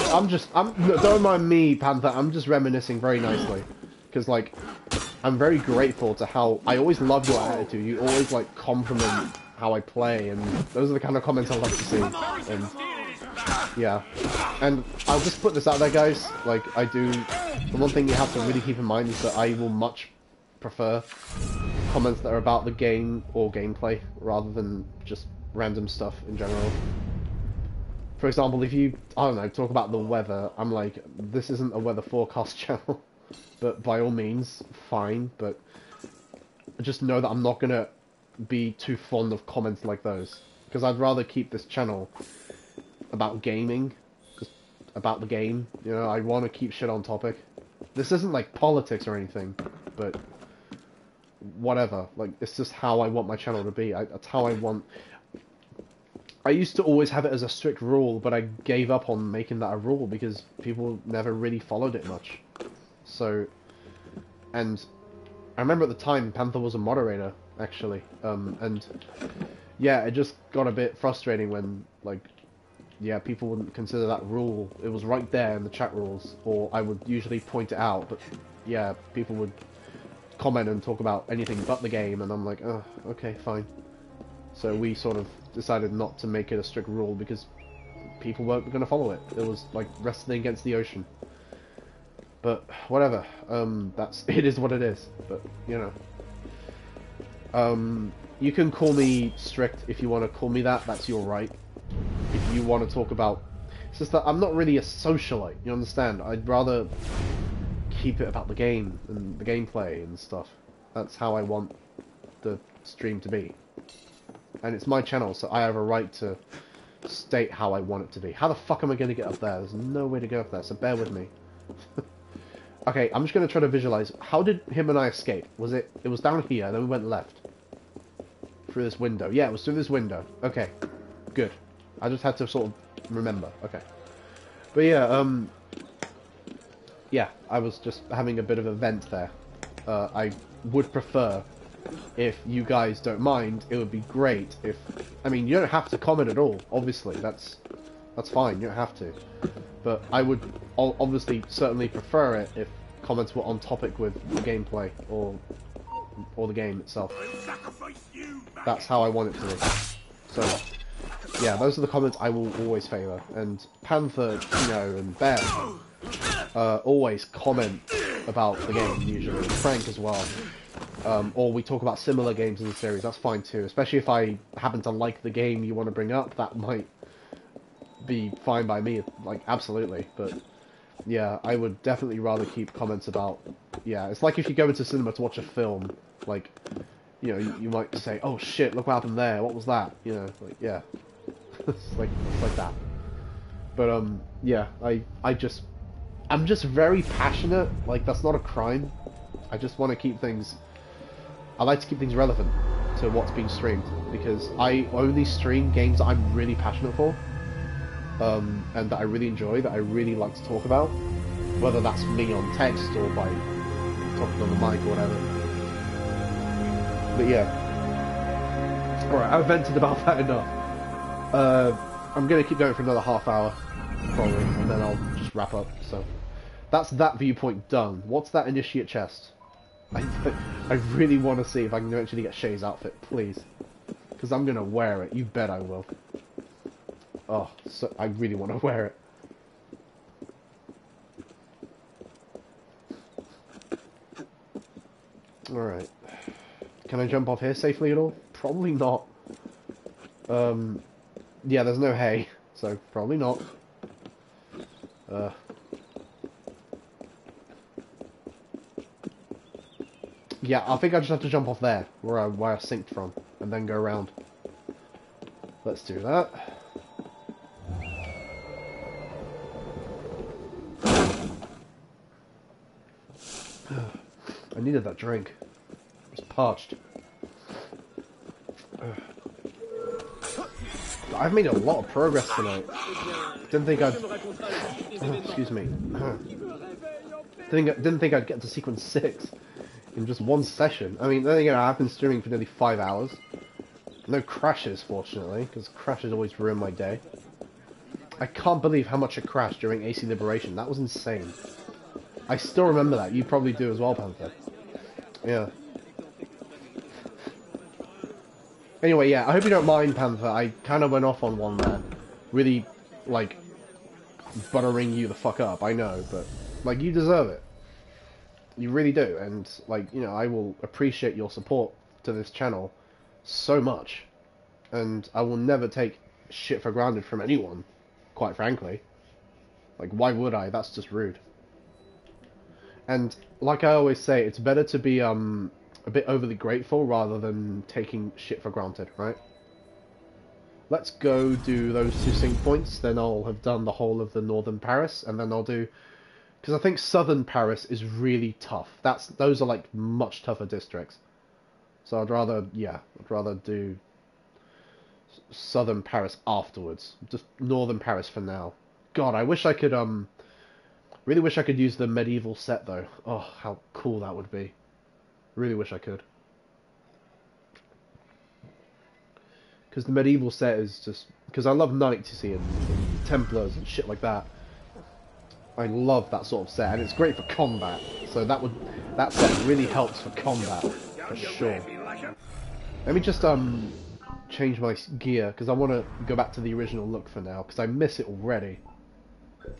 I'm just, I'm, don't mind me, Panther, I'm just reminiscing very nicely. Because, like, I'm very grateful to how, I always love your attitude, you always, like, compliment how I play, and those are the kind of comments I like to see. And, yeah. And I'll just put this out there, guys, like, I do, the one thing you have to really keep in mind is that I will much prefer comments that are about the game or gameplay rather than just random stuff in general. For example, if you, I don't know, talk about the weather, I'm like, this isn't a weather forecast channel, but by all means, fine, but just know that I'm not gonna be too fond of comments like those, because I'd rather keep this channel about gaming, just about the game, you know, I want to keep shit on topic. This isn't like politics or anything, but whatever. Like, it's just how I want my channel to be. I, that's how I want. I used to always have it as a strict rule, but I gave up on making that a rule because people never really followed it much. So, and I remember at the time Panther was a moderator actually, um, and yeah, it just got a bit frustrating when like. Yeah, people wouldn't consider that rule. It was right there in the chat rules, or I would usually point it out. But yeah, people would comment and talk about anything but the game, and I'm like, oh, okay, fine. So we sort of decided not to make it a strict rule because people weren't going to follow it. It was like wrestling against the ocean. But whatever, um, that's it is what it is. But you know, um, you can call me strict if you want to call me that. That's your right. If you want to talk about, it's just that I'm not really a socialite. You understand? I'd rather keep it about the game and the gameplay and stuff. That's how I want the stream to be. And it's my channel, so I have a right to state how I want it to be. How the fuck am I going to get up there? There's no way to go up there, so bear with me. okay, I'm just going to try to visualize. How did him and I escape? Was it... It was down here, then we went left. Through this window. Yeah, it was through this window. Okay, good. I just had to sort of remember. Okay. But yeah, um... Yeah, I was just having a bit of a vent there. Uh, I would prefer if you guys don't mind, it would be great if... I mean, you don't have to comment at all, obviously. That's that's fine, you don't have to. But I would obviously certainly prefer it if comments were on topic with the gameplay or or the game itself. That's how I want it to be. So, yeah, those are the comments I will always favour. And Panther, you know, and Bear uh, always comment about the game, usually. Frank as well um, or we talk about similar games in the series, that's fine too. Especially if I happen to like the game you want to bring up, that might be fine by me, like, absolutely. But, yeah, I would definitely rather keep comments about, yeah, it's like if you go into cinema to watch a film, like, you know, you, you might say, oh shit, look what happened there, what was that? You know, like, yeah. it's like, it's like that. But, um, yeah, I, I just, I'm just very passionate, like, that's not a crime. I just want to keep things I like to keep things relevant to what's being streamed because I only stream games that I'm really passionate for um, and that I really enjoy, that I really like to talk about, whether that's me on text or by talking on the mic or whatever. But yeah. Alright, I've vented about that enough. Uh, I'm going to keep going for another half hour, probably, and then I'll just wrap up. So that's that viewpoint done. What's that initiate chest? I, I really want to see if I can eventually get Shay's outfit, please. Because I'm going to wear it. You bet I will. Oh, so I really want to wear it. Alright. Can I jump off here safely at all? Probably not. Um, yeah, there's no hay, so probably not. Uh, Yeah, I think I just have to jump off there, where I, where I synced from, and then go around. Let's do that. I needed that drink. I was parched. I've made a lot of progress tonight. Didn't think I'd... excuse me. didn't, didn't think I'd get to sequence 6 in just one session. I mean, then again, I've been streaming for nearly five hours. No crashes, fortunately, because crashes always ruin my day. I can't believe how much it crashed during AC Liberation. That was insane. I still remember that. You probably do as well, Panther. Yeah. Anyway, yeah, I hope you don't mind, Panther. I kind of went off on one there. Really, like, buttering you the fuck up, I know, but, like, you deserve it. You really do, and like you know, I will appreciate your support to this channel so much, and I will never take shit for granted from anyone, quite frankly. Like, why would I? That's just rude. And like I always say, it's better to be um a bit overly grateful rather than taking shit for granted, right? Let's go do those two sync points, then I'll have done the whole of the northern Paris, and then I'll do because I think southern Paris is really tough. That's those are like much tougher districts. So I'd rather, yeah, I'd rather do southern Paris afterwards. Just northern Paris for now. God, I wish I could um really wish I could use the medieval set though. Oh, how cool that would be. Really wish I could. Because the medieval set is just because I love knights, you see, and, and Templars and shit like that. I love that sort of set, and it's great for combat. So that would that set really helps for combat for sure. Let me just um change my gear because I want to go back to the original look for now because I miss it already.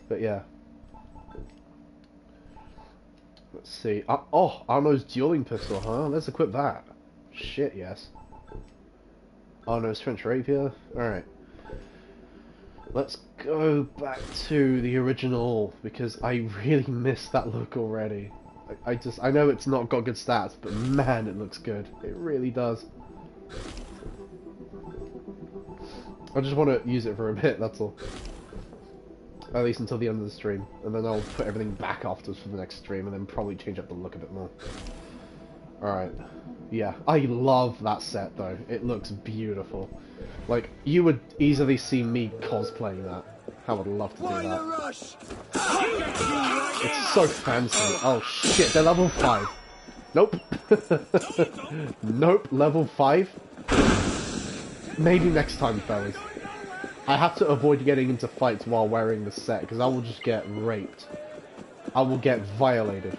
But yeah. Let's see. Uh, oh, Arno's dueling pistol, huh? Let's equip that. Shit, yes. Arno's French rapier. Alright. Let's go back to the original because I really miss that look already. I, I just, I know it's not got good stats, but man, it looks good. It really does. I just want to use it for a bit, that's all. At least until the end of the stream. And then I'll put everything back afterwards for the next stream and then probably change up the look a bit more. Alright. Yeah, I love that set though. It looks beautiful. Like, you would easily see me cosplaying that. I would love to do that. It's so fancy. Oh shit, they're level 5. Nope. nope, level 5. Maybe next time, fellas. I have to avoid getting into fights while wearing the set, because I will just get raped. I will get violated.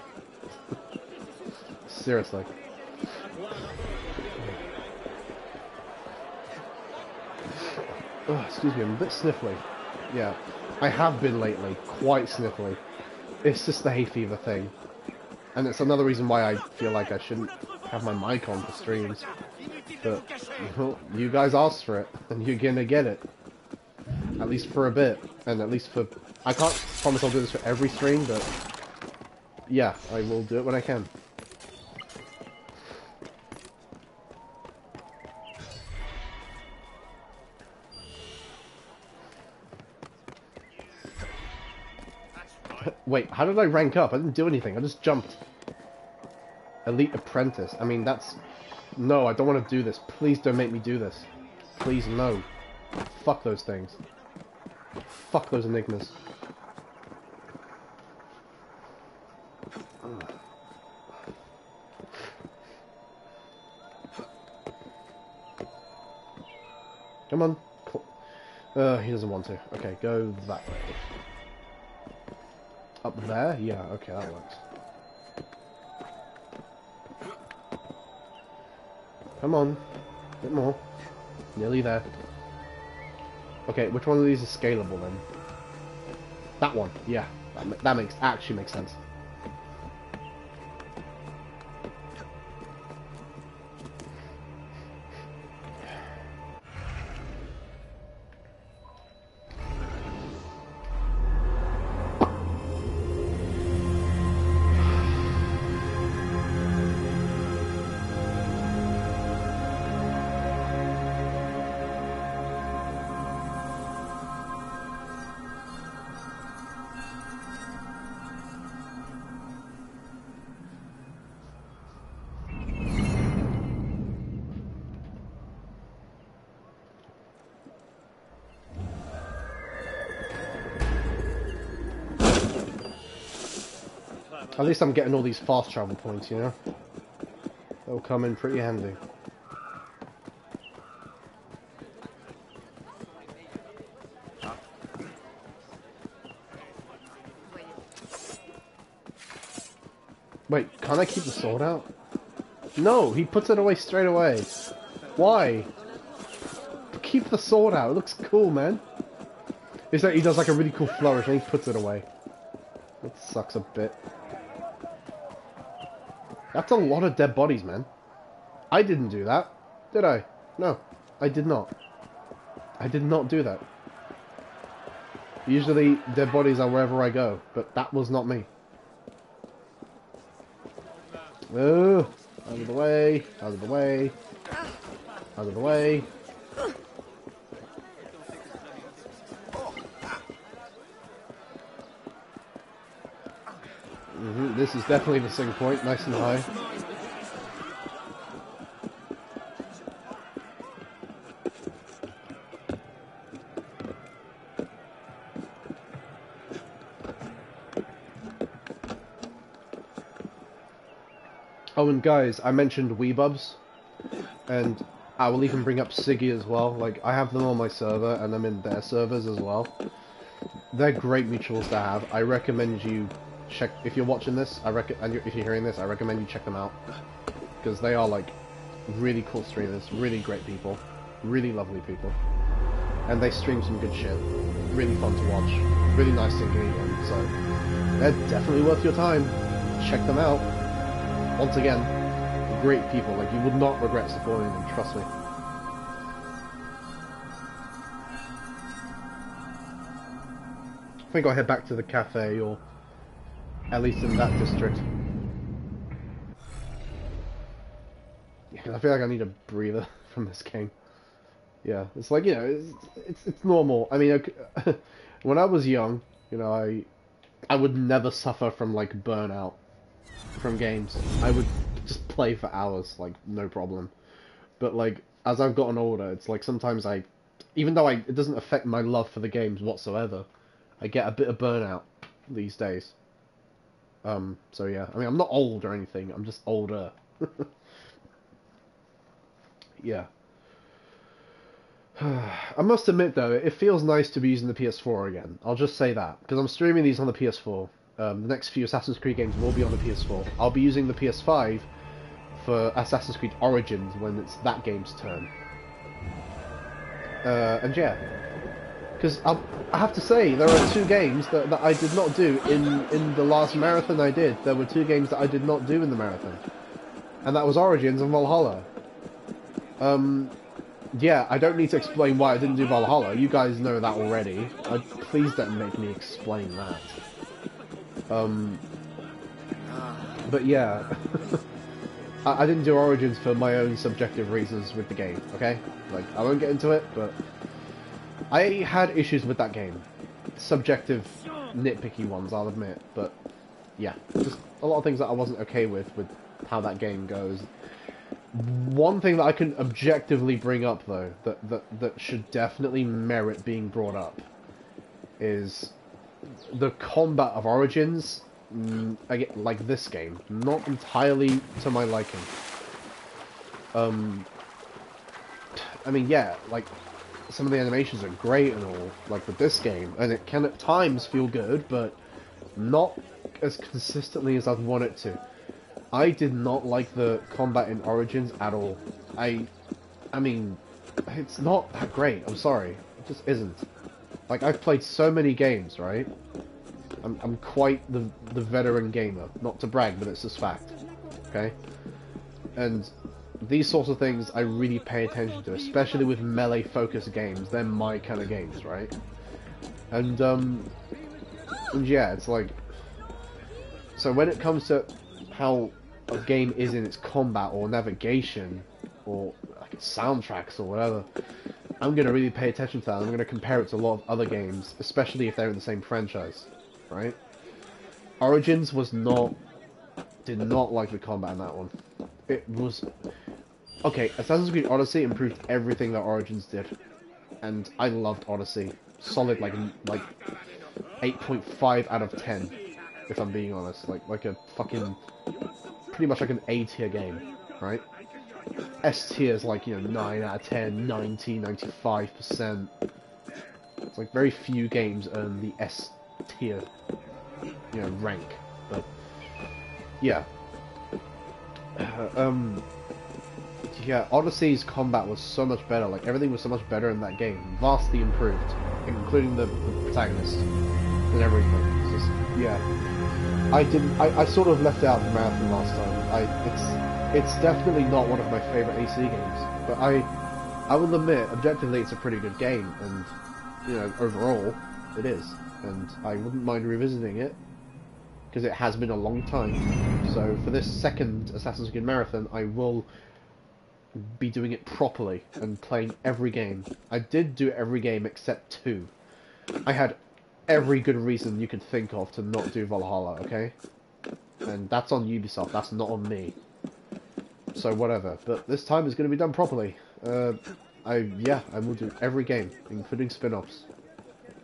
Seriously. Oh, excuse me, I'm a bit sniffly. Yeah, I have been lately, quite sniffly. It's just the hay fever thing. And it's another reason why I feel like I shouldn't have my mic on for streams. But, well, you guys asked for it, and you're gonna get it. At least for a bit, and at least for... I can't promise I'll do this for every stream, but... Yeah, I will do it when I can. Wait, how did I rank up? I didn't do anything. I just jumped. Elite Apprentice. I mean, that's... No, I don't want to do this. Please don't make me do this. Please, no. Fuck those things. Fuck those enigmas. Come on. Uh, he doesn't want to. Okay, go that way. Up there? Yeah, okay, that works. Come on. A bit more. Nearly there. Okay, which one of these is scalable then? That one, yeah. That, that makes actually makes sense. At least I'm getting all these fast travel points, you know? They'll come in pretty handy. Wait, can't I keep the sword out? No, he puts it away straight away. Why? Keep the sword out, it looks cool, man. Is that he does like a really cool flourish and he puts it away. That sucks a bit. That's a lot of dead bodies, man. I didn't do that, did I? No, I did not. I did not do that. Usually, dead bodies are wherever I go, but that was not me. Oh, out of the way, out of the way, out of the way. Mm -hmm. This is definitely the sync point, nice and high. Oh, and guys, I mentioned Weebubs, and I will even bring up Siggy as well. Like, I have them on my server, and I'm in their servers as well. They're great mutuals to have. I recommend you check if you're watching this. I rec and if you're hearing this, I recommend you check them out because they are like really cool streamers, really great people, really lovely people, and they stream some good shit. Really fun to watch, really nice singing, and so they're definitely worth your time. Check them out. Once again, great people. Like you would not regret supporting them. Trust me. I think I'll head back to the cafe or at least in that district. I feel like I need a breather from this game. Yeah, it's like you know, it's it's, it's normal. I mean, okay, when I was young, you know, I I would never suffer from like burnout from games. I would just play for hours, like no problem. But like as I've gotten older, it's like sometimes I, even though I it doesn't affect my love for the games whatsoever, I get a bit of burnout these days. Um, so yeah, I mean I'm not old or anything. I'm just older. yeah. I must admit though, it feels nice to be using the PS4 again. I'll just say that because I'm streaming these on the PS4. Um, the next few Assassin's Creed games will be on the PS4. I'll be using the PS5 for Assassin's Creed Origins when it's that game's turn. Uh, and yeah, because I have to say there are two games that, that I did not do in in the last marathon I did. There were two games that I did not do in the marathon, and that was Origins and Valhalla. Um, yeah, I don't need to explain why I didn't do Valhalla. You guys know that already. Uh, please don't make me explain that. Um, but yeah, I, I didn't do Origins for my own subjective reasons with the game. Okay, like I won't get into it, but I had issues with that game. Subjective, nitpicky ones, I'll admit, but yeah, just a lot of things that I wasn't okay with with how that game goes. One thing that I can objectively bring up, though, that, that, that should definitely merit being brought up, is the combat of Origins, mm, like this game, not entirely to my liking. Um, I mean, yeah, like, some of the animations are great and all, like with this game, and it can at times feel good, but not as consistently as I'd want it to. I did not like the combat in Origins at all. I, I mean, it's not that great. I'm sorry, it just isn't. Like I've played so many games, right? I'm I'm quite the the veteran gamer. Not to brag, but it's just fact. Okay, and these sorts of things I really pay attention to, especially with melee focused games. They're my kind of games, right? And um, and yeah, it's like so when it comes to how a game is in its combat or navigation or like soundtracks or whatever, I'm gonna really pay attention to that. I'm gonna compare it to a lot of other games, especially if they're in the same franchise, right? Origins was not did not like the combat in that one. It was okay. Assassin's Creed Odyssey improved everything that Origins did, and I loved Odyssey. Solid like like 8.5 out of 10, if I'm being honest. Like like a fucking pretty much like an A tier game, right? S tier is like, you know, 9 out of 10, 90, 95%. It's like very few games earn the S tier, you know, rank. But, yeah. um, yeah, Odyssey's combat was so much better. Like, everything was so much better in that game. Vastly improved, including the, the protagonist and everything. It's just, yeah. I didn't. I, I sort of left out the marathon last time. I it's it's definitely not one of my favorite AC games, but I I will admit objectively it's a pretty good game, and you know overall it is, and I wouldn't mind revisiting it because it has been a long time. So for this second Assassin's Creed Marathon, I will be doing it properly and playing every game. I did do every game except two. I had every good reason you could think of to not do Valhalla, okay? And that's on Ubisoft, that's not on me. So whatever, but this time it's going to be done properly. Uh, I yeah, I will do every game, including spin-offs.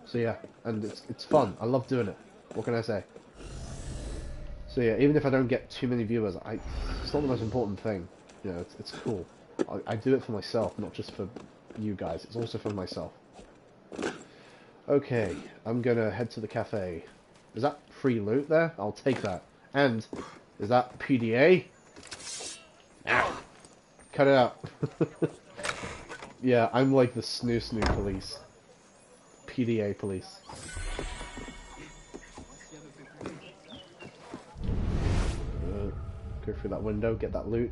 So yeah, and it's it's fun. I love doing it. What can I say? So yeah, even if I don't get too many viewers, I it's not the most important thing. You know, it's it's cool. I, I do it for myself, not just for you guys. It's also for myself. Okay, I'm gonna head to the cafe. Is that free loot there? I'll take that. And, is that PDA? Ah, cut it out. yeah, I'm like the snoo snoo police. PDA police. Uh, go through that window, get that loot.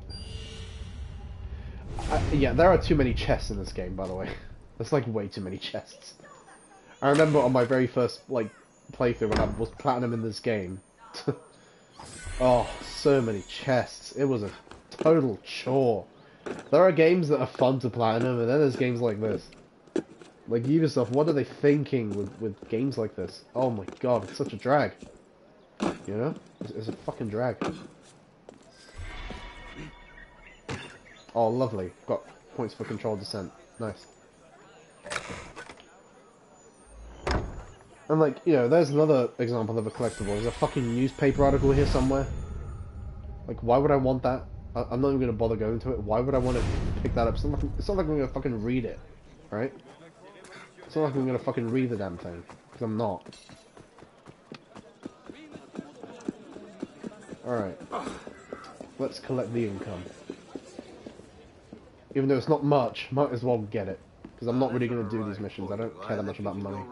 I, yeah, there are too many chests in this game, by the way. There's like way too many chests. I remember on my very first like playthrough when I was platinum in this game. oh, so many chests. It was a total chore There are games that are fun to platinum, and then there's games like this. Like Ubisoft, what are they thinking with, with games like this? Oh my god, it's such a drag. You know? It's, it's a fucking drag. Oh, lovely. Got points for controlled descent. Nice. And like, you know, there's another example of a collectible. There's a fucking newspaper article here somewhere. Like, why would I want that? I I'm not even gonna bother going to it. Why would I want to pick that up? It's not, like, it's not like I'm gonna fucking read it, right? It's not like I'm gonna fucking read the damn thing, because I'm not. Alright. Let's collect the income. Even though it's not much, might as well get it. Because I'm not really going to do these missions. I don't care that much about money.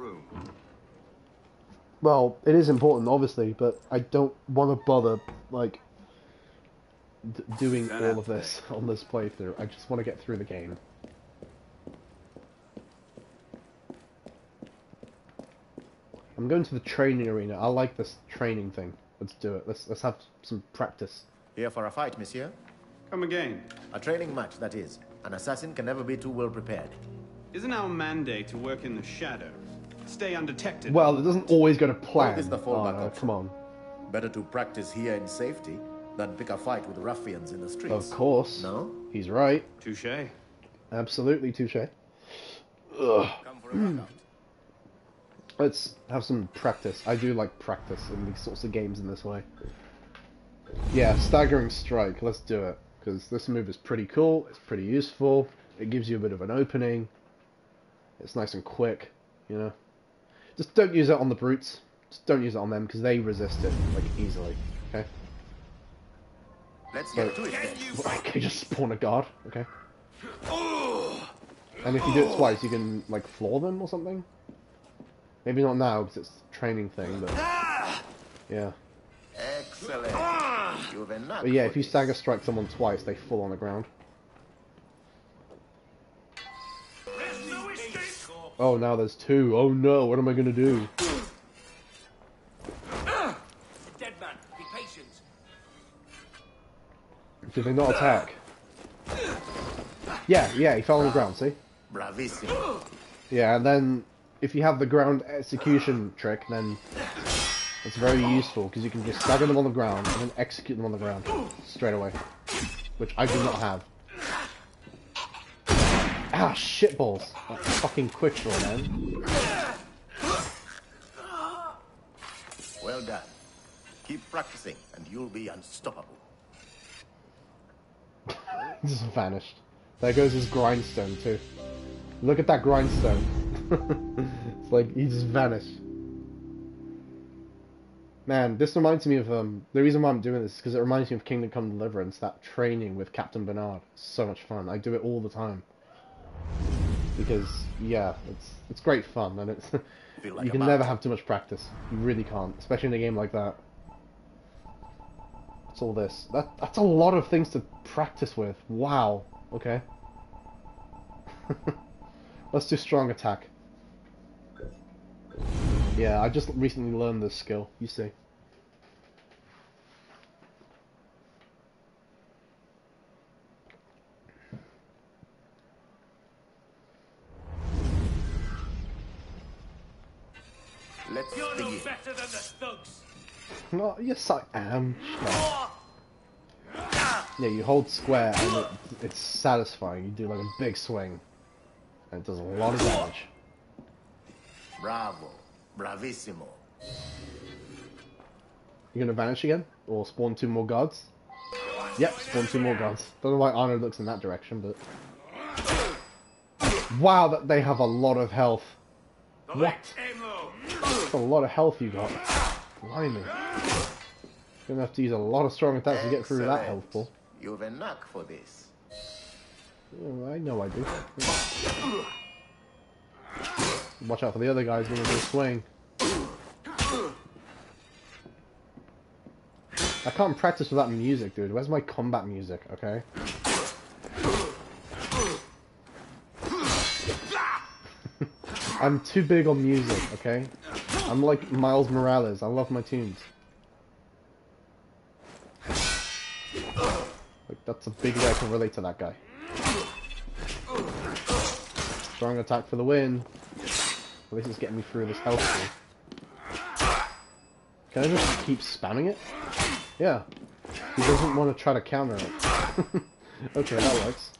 Well, it is important, obviously, but I don't want to bother, like, d doing all of this on this playthrough. I just want to get through the game. I'm going to the training arena. I like this training thing. Let's do it. Let's let's have some practice. Here for a fight, monsieur? Come again. A training match, that is. An assassin can never be too well prepared. Isn't our mandate to work in the shadows? Stay undetected? Well, it doesn't always go to plan. Well, this is the oh, fallback no, option. come on. Better to practice here in safety than pick a fight with ruffians in the streets. Of course. No? He's right. Touche. Absolutely touche. Let's have some practice. I do like practice in these sorts of games in this way. Yeah, staggering strike. Let's do it because this move is pretty cool. It's pretty useful. It gives you a bit of an opening. It's nice and quick, you know. Just don't use it on the brutes. Just don't use it on them because they resist it like easily. Okay. Let's So- get to it. Okay, just spawn a guard. Okay. And if you do it twice, you can like floor them or something. Maybe not now because it's a training thing, but ah! yeah. Excellent. You've a knack But yeah, if you stagger strike someone twice, they fall on the ground. Oh, now there's two. Oh no, what am I gonna do? Dead man, be patient. Do they not attack? Yeah, yeah, he fell on the ground. See? Bravissimo. Yeah, and then if you have the ground execution trick, then it's very useful because you can just stagger them on the ground and then execute them on the ground straight away, which I do not have. Ah, shitballs! That fucking quick draw, man. Well done. Keep practicing, and you'll be unstoppable. Just vanished. There goes his grindstone too. Look at that grindstone. it's like he just vanished. Man, this reminds me of um. The reason why I'm doing this is because it reminds me of Kingdom Come Deliverance. That training with Captain Bernard. So much fun. I do it all the time. Because yeah, it's it's great fun and it's like you can never have too much practice. You really can't, especially in a game like that. It's all this. That that's a lot of things to practice with. Wow. Okay. Let's do strong attack. Yeah, I just recently learned this skill. You see. Let's You're no better than the thugs. No, yes I am. No. Yeah, you hold square and it, it's satisfying. You do like a big swing, and it does a lot of damage. Bravo. Bravissimo. You're gonna vanish again, or spawn two more guards? Yep, spawn two more guards. Don't know why Arno looks in that direction, but wow, that they have a lot of health. What? That's a lot of health you got. Blimey. Gonna have to use a lot of strong attacks to get through that health pool. You've a knack for this. Oh, I know I do. Watch out for the other guys when they swing. I can't practice without music, dude. Where's my combat music, okay? I'm too big on music, okay? I'm like Miles Morales. I love my tunes. Like, that's a big way I can relate to that guy. Strong attack for the win. Least it's getting me through this health pool. Can I just keep spamming it? Yeah. He doesn't want to try to counter it. okay, that works.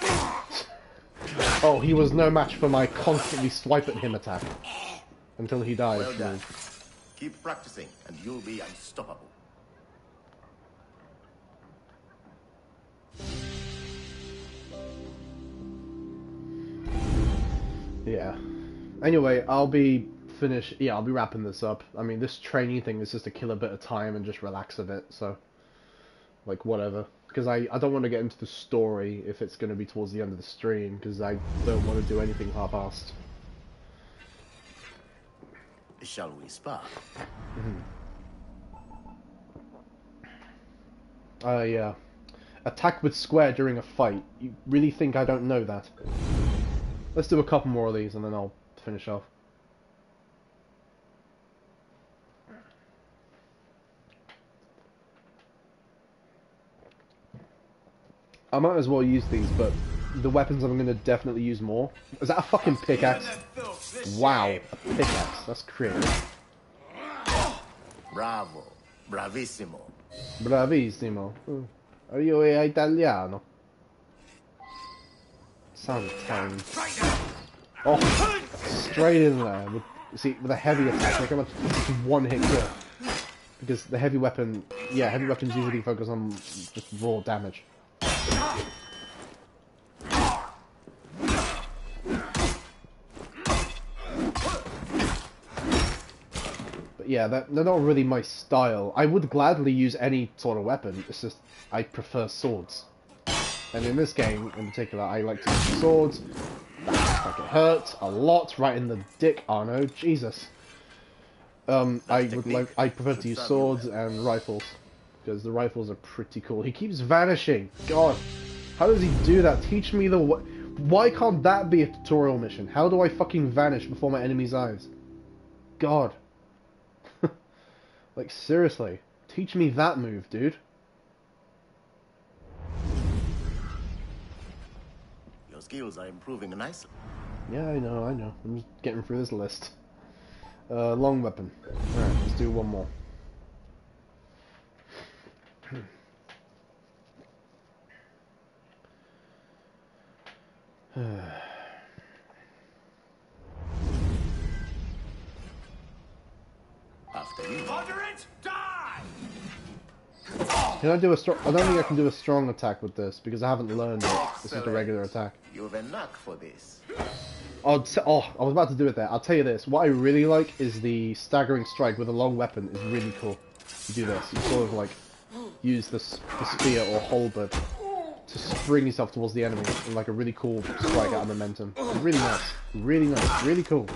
Oh, he was no match for my constantly swipe at him attack. Until he dies. Well done. Keep practicing, and you'll be unstoppable. Yeah. Anyway, I'll be finished. Yeah, I'll be wrapping this up. I mean, this training thing is just to kill a bit of time and just relax a bit. So, like, whatever. Because I, I don't want to get into the story if it's going to be towards the end of the stream, because I don't want to do anything half-assed. Shall we spar? Uh, yeah. Attack with square during a fight. You really think I don't know that? Let's do a couple more of these and then I'll finish off. I might as well use these, but the weapons I'm going to definitely use more. Is that a fucking pickaxe? Wow, a pickaxe. That's crazy. Bravo. Bravissimo. Bravissimo. Mm. Are you a italiano? Sounds Italian. Oh, straight in there. With, see, with a heavy attack, like how much one hit kill. Because the heavy weapon, yeah, heavy weapons usually focus on just raw damage. But yeah, that, they're not really my style. I would gladly use any sort of weapon, it's just I prefer swords. And in this game, in particular, I like to use swords. Like it hurts a lot, right in the dick. Arno. Jesus. Um, I would like, I prefer to use swords and rifles because the rifles are pretty cool. He keeps vanishing. God, how does he do that? Teach me the. Why can't that be a tutorial mission? How do I fucking vanish before my enemy's eyes? God. like seriously, teach me that move, dude. Skills are improving nicely. Yeah, I know, I know. I'm just getting through this list. Uh, long weapon. Alright, let's do one more. After you. Moderate, die! Can I do a strong? I don't think I can do a strong attack with this because I haven't learned it. This is the regular attack. You've a knack for this. Oh, oh, I was about to do it there. I'll tell you this. What I really like is the staggering strike with a long weapon is really cool. You do this. You sort of like use the, the spear or halberd to spring yourself towards the enemy in like a really cool strike out of momentum. Really nice. Really nice. Really cool.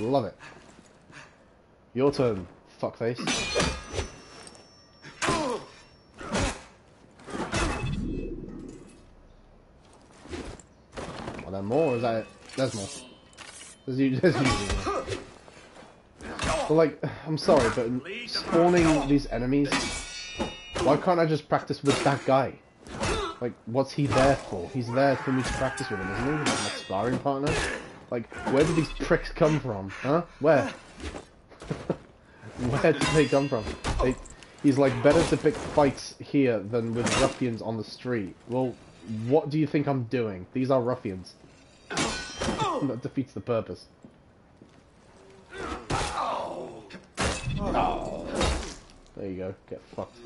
Love it. Your turn, fuckface. More? Or is that it? There's more. There's, u- there's usually more. But like, I'm sorry, but spawning these enemies, why can't I just practice with that guy? Like, what's he there for? He's there for me to practice with him, isn't he? Like my sparring partner? Like, where did these pricks come from? Huh? Where? where did they come from? They, he's like, better to pick fights here than with ruffians on the street. Well, what do you think I'm doing? These are ruffians. That defeats the purpose. There you go. Get fucked.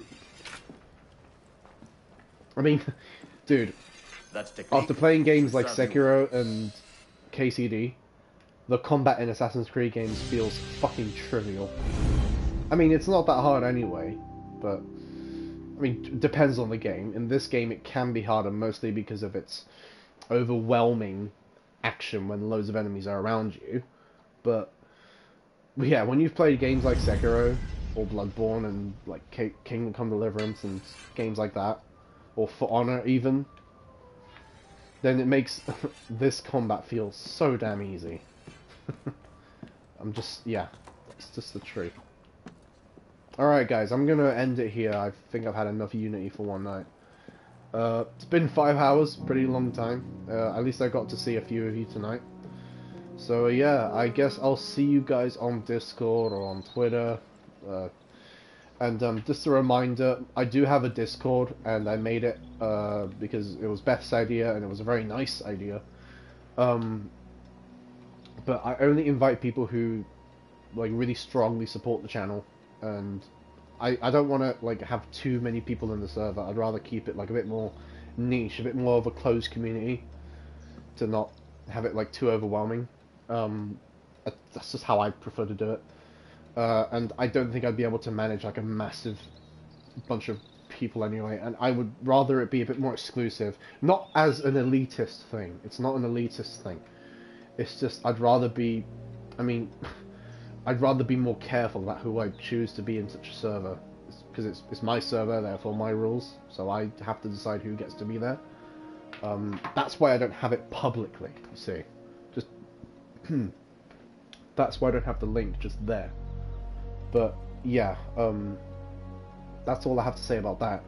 I mean, dude, That's after playing games like Sekiro and KCD, the combat in Assassin's Creed games feels fucking trivial. I mean, it's not that hard anyway, but I mean, it depends on the game. In this game, it can be harder mostly because of its overwhelming action when loads of enemies are around you. But yeah, when you've played games like Sekiro or Bloodborne and like Ki- Kingdom Come Deliverance and games like that, or For Honor even, then it makes this combat feel so damn easy. I'm just, yeah, it's just the truth. Alright guys, I'm gonna end it here. I think I've had enough Unity for one night. Uh, it's been five hours, pretty long time. Uh, at least I got to see a few of you tonight. So uh, yeah, I guess I'll see you guys on Discord or on Twitter. Uh, and um, just a reminder, I do have a Discord, and I made it uh, because it was Beth's idea, and it was a very nice idea. Um, but I only invite people who like really strongly support the channel, and I, I don't want to like have too many people in the server. I'd rather keep it like a bit more niche, a bit more of a closed community, to not have it like too overwhelming. Um, that's just how I prefer to do it. Uh, and I don't think I'd be able to manage like a massive bunch of people anyway. And I would rather it be a bit more exclusive, not as an elitist thing. It's not an elitist thing. It's just I'd rather be, I mean. I'd rather be more careful about who I choose to be in such a server, because it's, it's, it's my server, therefore my rules, so I have to decide who gets to be there. Um, that's why I don't have it publicly, you see. Just, that's why I don't have the link just there. But, yeah, um, that's all I have to say about that.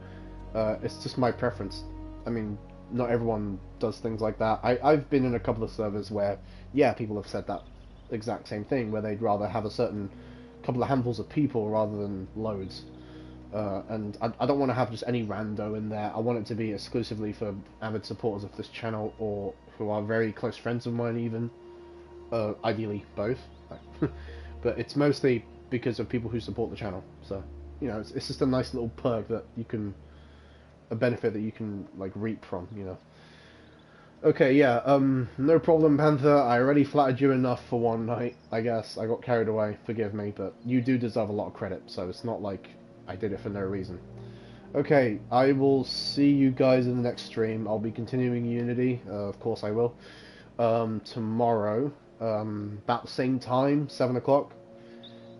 Uh, it's just my preference. I mean, not everyone does things like that. I, I've been in a couple of servers where, yeah, people have said that exact same thing, where they'd rather have a certain couple of handfuls of people rather than loads. Uh, and I, I don't want to have just any rando in there. I want it to be exclusively for avid supporters of this channel or who are very close friends of mine, even. Uh, ideally, both. but it's mostly because of people who support the channel. So, you know, it's, it's just a nice little perk that you can, a benefit that you can like reap from. You know. Okay, yeah, um, no problem, Panther. I already flattered you enough for one night, I guess. I got carried away, forgive me, but you do deserve a lot of credit, so it's not like I did it for no reason. Okay, I will see you guys in the next stream. I'll be continuing Unity, uh, of course I will, um, tomorrow, um, about the same time, 7 o'clock.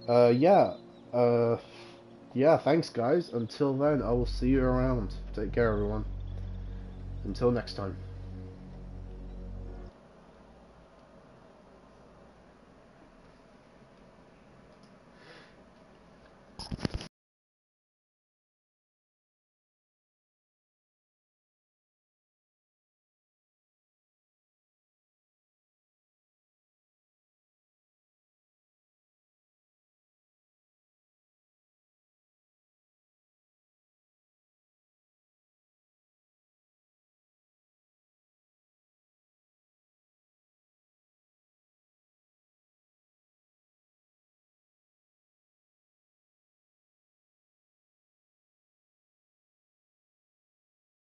Uh, yeah, uh, yeah, thanks guys. Until then, I will see you around. Take care, everyone. Until next time.